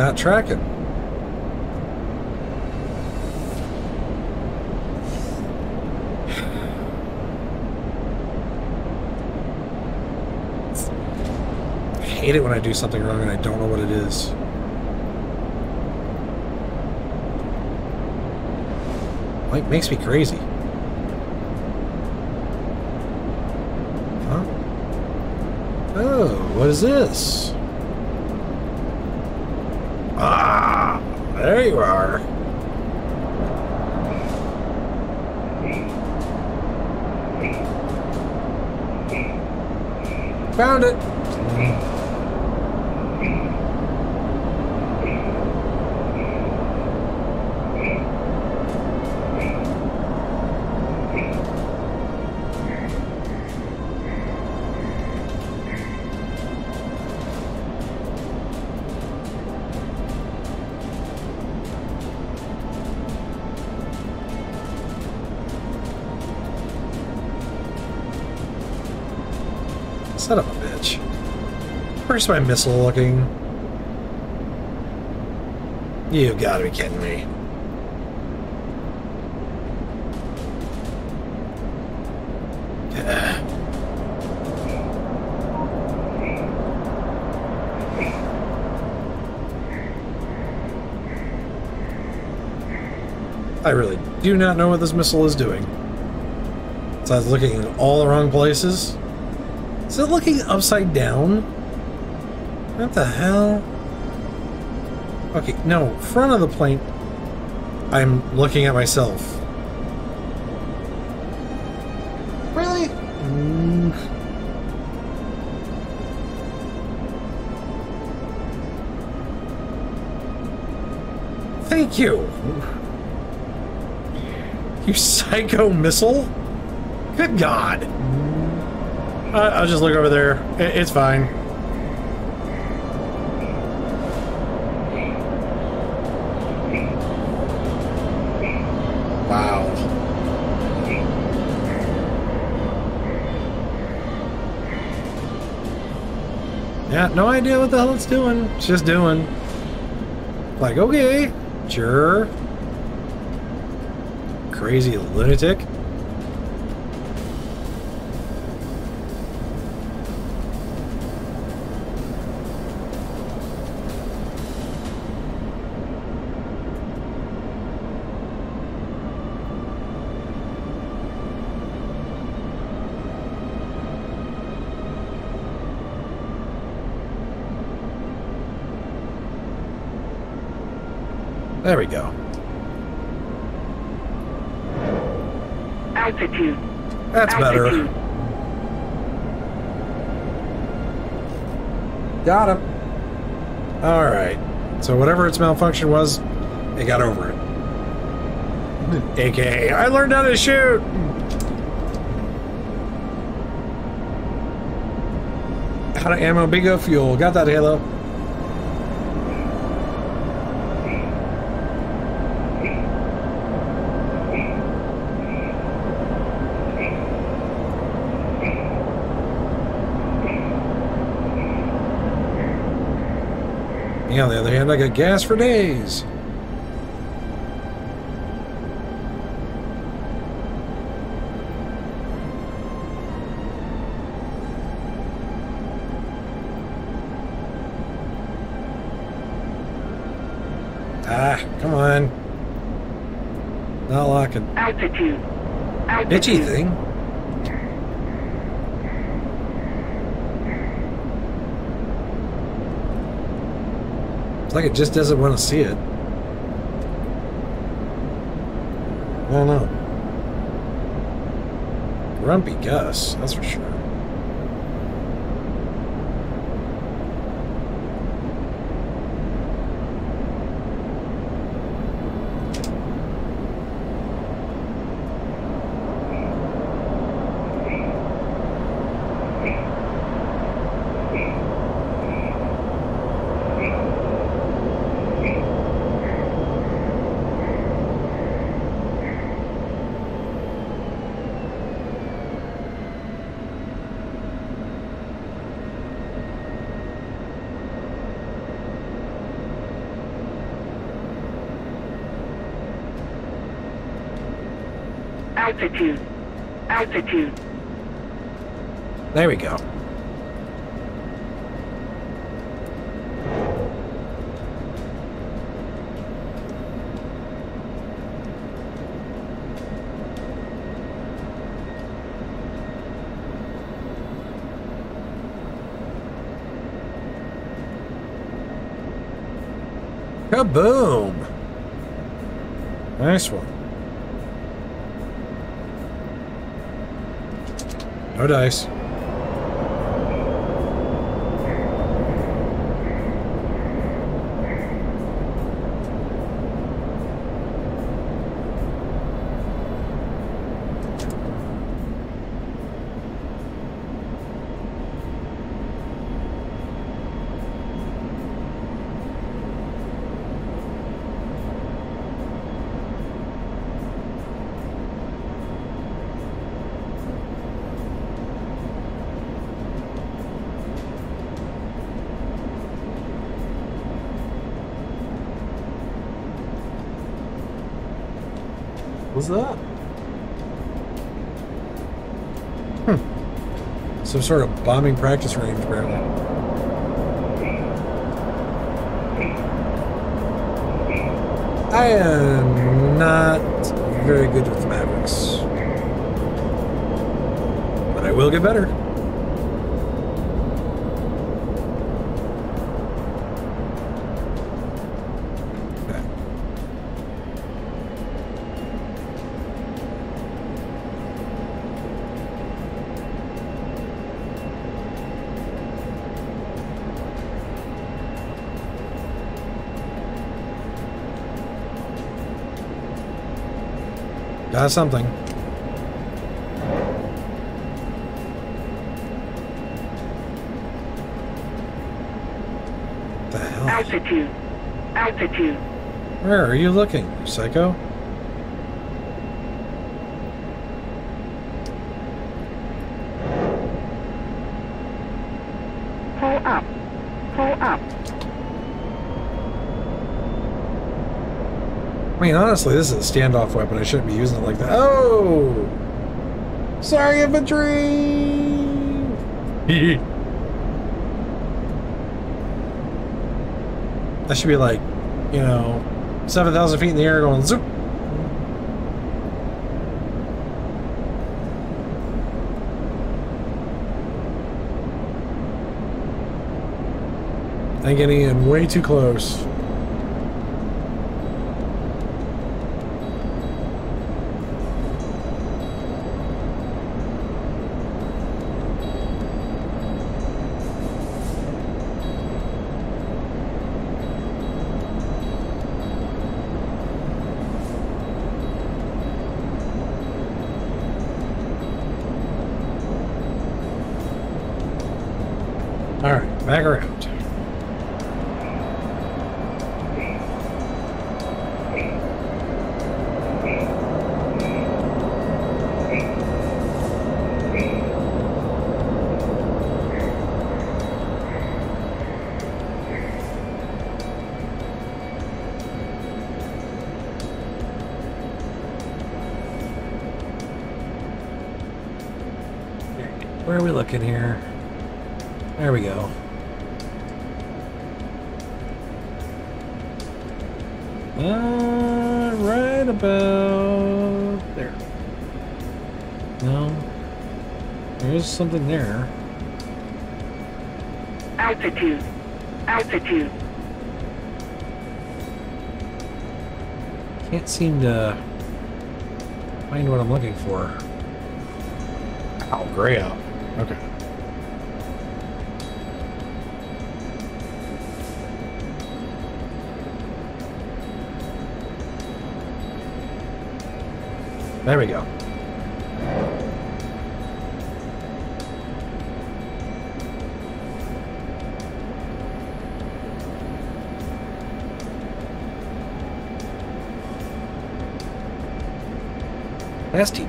Not tracking. <sighs> I hate it when I do something wrong and I don't know what it is. Like makes me crazy. Huh? Oh, what is this? Ah, there you are. Found it. Where's my missile looking? You gotta be kidding me. <sighs> I really do not know what this missile is doing. So I was looking in all the wrong places. Is it looking upside down? What the hell? Okay, no, front of the plane. I'm looking at myself. Really? Mm. Thank you. You psycho missile? Good God. I'll just look over there. It's fine. No idea what the hell it's doing. It's just doing. Like, okay, sure. Crazy lunatic. That's better. Got him. All right. So whatever its malfunction was, it got over it. Hmm. AKA, I learned how to shoot. How to ammo bingo fuel. Got that, Halo. Me, on the other hand, I got gas for days. Ah, come on. Not locking. Altitude. Altitude. Itchy thing. It's like it just doesn't want to see it. I don't know. Grumpy Gus, that's for sure. Altitude. Altitude. There we go. Kaboom! Nice one. No dice. That? Hmm. Some sort of bombing practice range, apparently. I am not very good with Mavericks. But I will get better. Got something. The hell? Altitude. Altitude. Where are you looking, psycho? Pull up. Pull up. I mean, honestly, this is a standoff weapon. I shouldn't be using it like that. Oh! Sorry, infantry! <laughs> that should be like, you know, 7,000 feet in the air going zoop. I'm getting in way too close.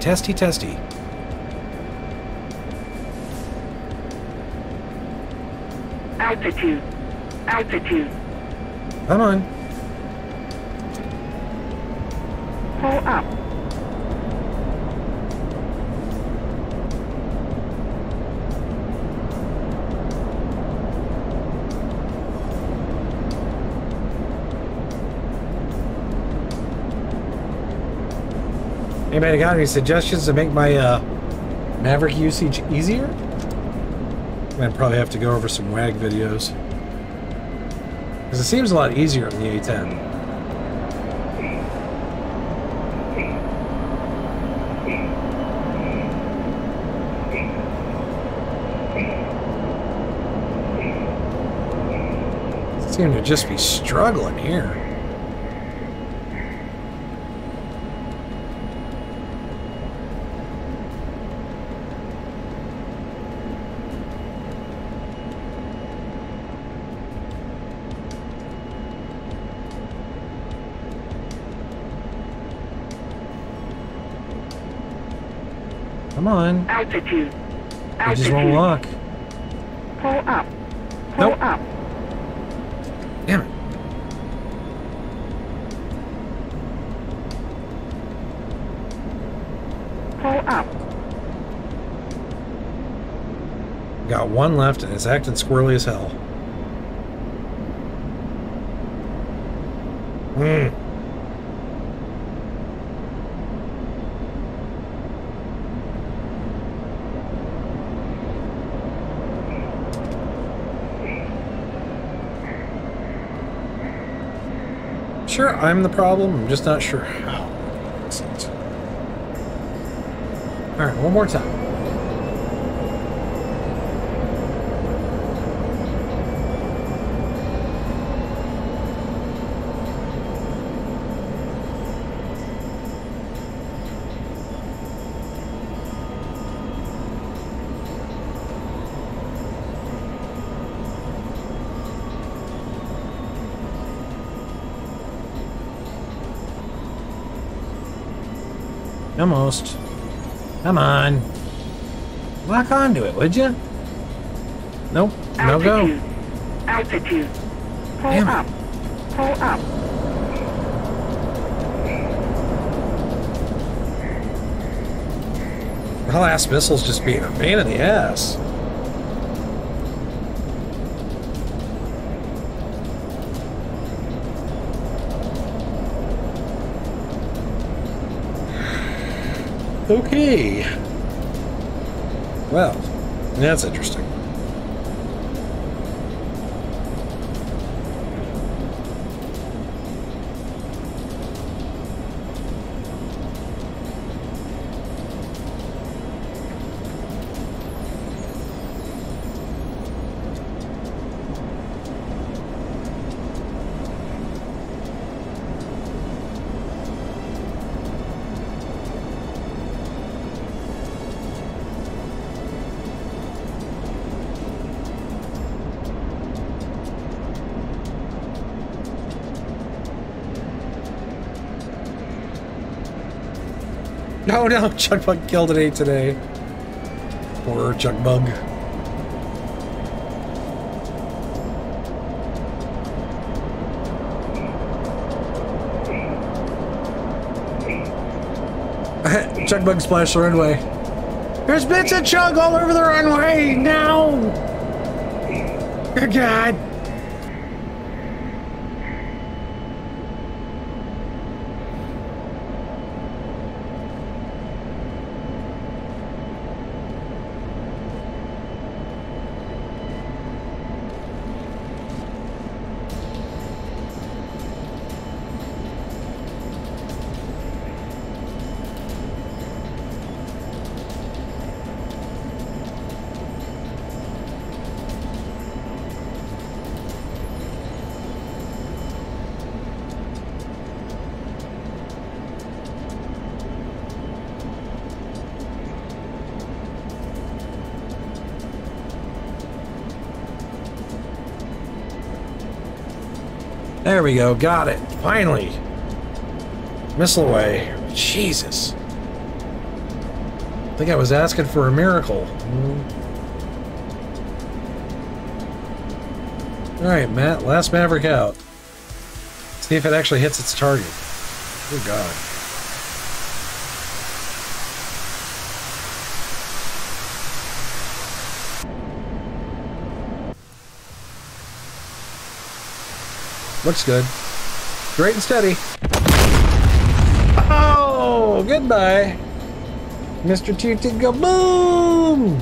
Testy, testy. Altitude. Altitude. Come on. Anybody got any suggestions to make my uh, Maverick usage easier? I'd probably have to go over some WAG videos. Because it seems a lot easier on the A10. Seem to just be struggling here. Come on. Altitude. It just won't lock. Pull up. Pull Nope. up. Damn it. Pull up. Got one left and it's acting squirrely as hell. Hmm. Sure, I'm the problem. I'm just not sure oh, how. All right, one more time. Almost. Come on. Lock onto it, would you? Nope. No go. Altitude. Pull Damn up. Pull up. Last missile's just being a pain in the ass. Well, that's interesting. No, Chugbug killed an eight today. Poor Chugbug. <laughs> Chugbug splashed the runway. There's bits of chug all over the runway now. Good God. We go. Got it. Finally. Missile away. Jesus. I think I was asking for a miracle. Hmm. All right, Matt. Last Maverick out. See if it actually hits its target. Good God. Looks good. Great and steady. Oh, goodbye. Mr. Go boom!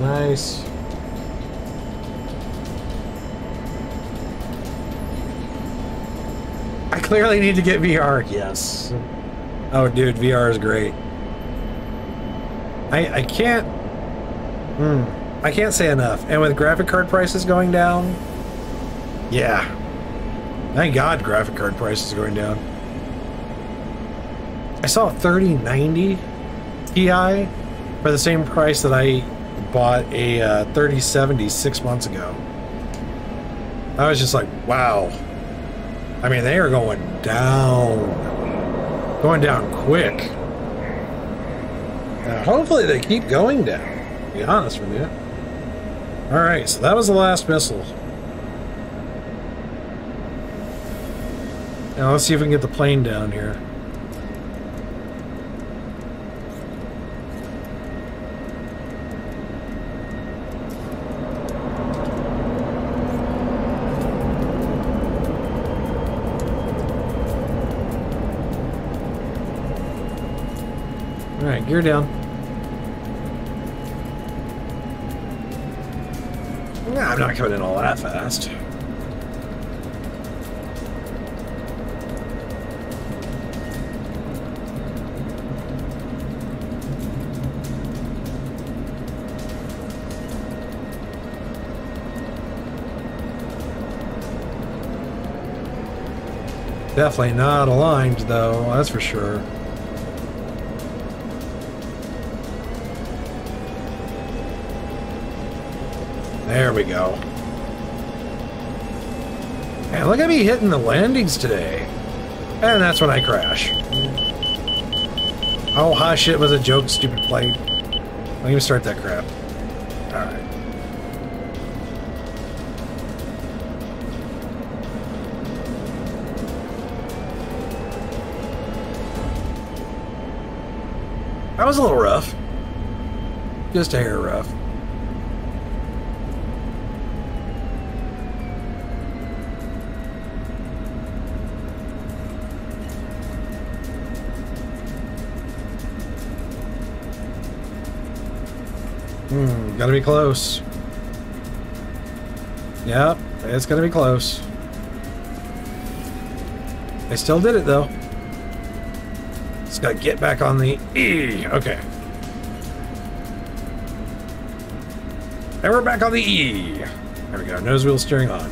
Nice. I clearly need to get VR. Yes. Oh, dude, VR is great. I I can't. Hmm. I can't say enough. And with graphic card prices going down, yeah. Thank God graphic card prices are going down. I saw a 3090 Ti for the same price that I bought a uh, 3070 six months ago. I was just like, wow. I mean, they are going down. Going down quick. Uh, hopefully they keep going down, to be honest with you. Alright, so that was the last missile. Now let's see if we can get the plane down here. Alright, gear down. I'm not coming in all that fast. Definitely not aligned, though, that's for sure. There we go. Man, look at me hitting the landings today. And that's when I crash. Oh, hush, it was a joke, stupid plane. Don't even start that crap. Alright. That was a little rough. Just a hair rough. Gotta be close. Yep, it's gonna be close. I still did it though. Just gotta get back on the E. Okay. And we're back on the E. There we go. Nose wheel steering on.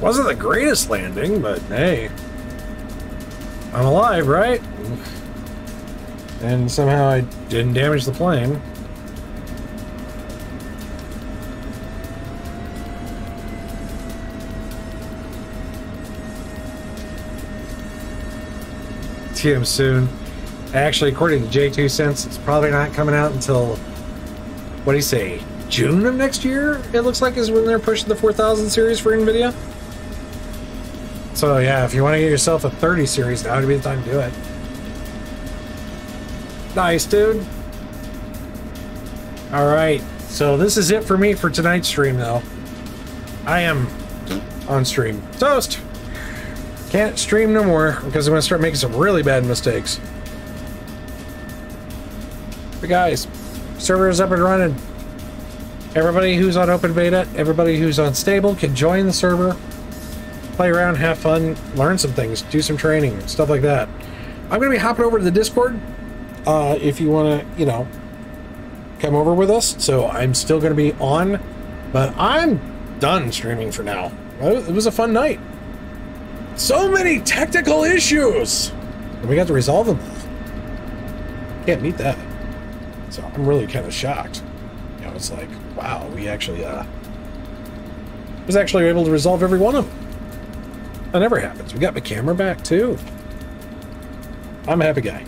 Wasn't the greatest landing, but hey. I'm alive, right? And somehow I didn't damage the plane. See him soon. Actually, according to JayzTwoCents, it's probably not coming out until, what do you say, June of next year? It looks like is when they're pushing the 4000 series for NVIDIA. So yeah, if you want to get yourself a 30 series, now would be the time to do it. Nice, dude. All right, so this is it for me for tonight's stream, though. I am on stream. Toast! Can't stream no more because I'm going to start making some really bad mistakes. But guys, server is up and running. Everybody who's on open beta, everybody who's on stable can join the server, play around, have fun, learn some things, do some training, stuff like that. I'm going to be hopping over to the Discord uh, if you want to, you know, come over with us. So I'm still going to be on, but I'm done streaming for now. It was a fun night. So many technical issues! And we got to resolve them. Can't beat that. So I'm really kind of shocked. You know, it's like, wow, we actually, uh, was actually able to resolve every one of them. That never happens. We got my camera back, too. I'm a happy guy.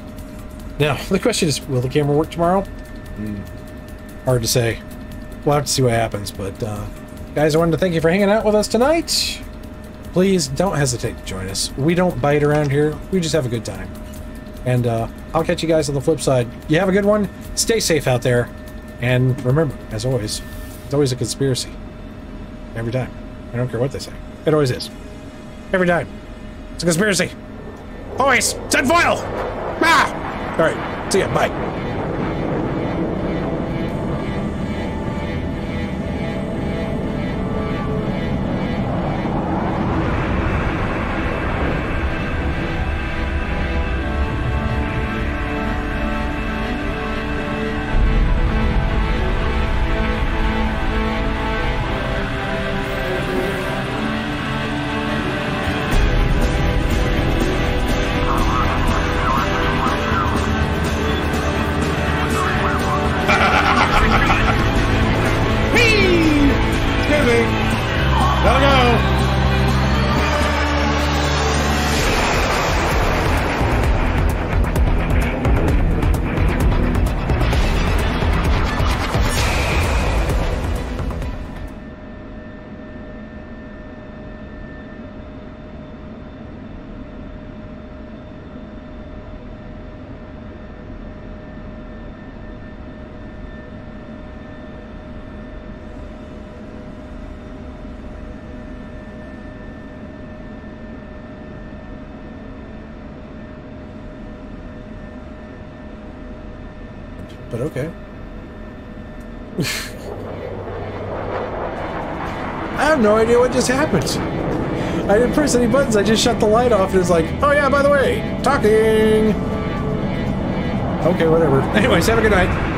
Now, the question is, will the camera work tomorrow? Mm, hard to say. We'll have to see what happens, but, uh, guys, I wanted to thank you for hanging out with us tonight. Please don't hesitate to join us. We don't bite around here. We just have a good time. And uh, I'll catch you guys on the flip side. You have a good one. Stay safe out there. And remember, as always, it's always a conspiracy. Every time. I don't care what they say. It always is. Every time. It's a conspiracy. Always. Send foil! Ah! All right. See ya. Bye. Just happened. I didn't press any buttons, I just shut the light off and it's like, oh yeah, by the way, talking! Okay, whatever. <laughs> Anyways, have a good night.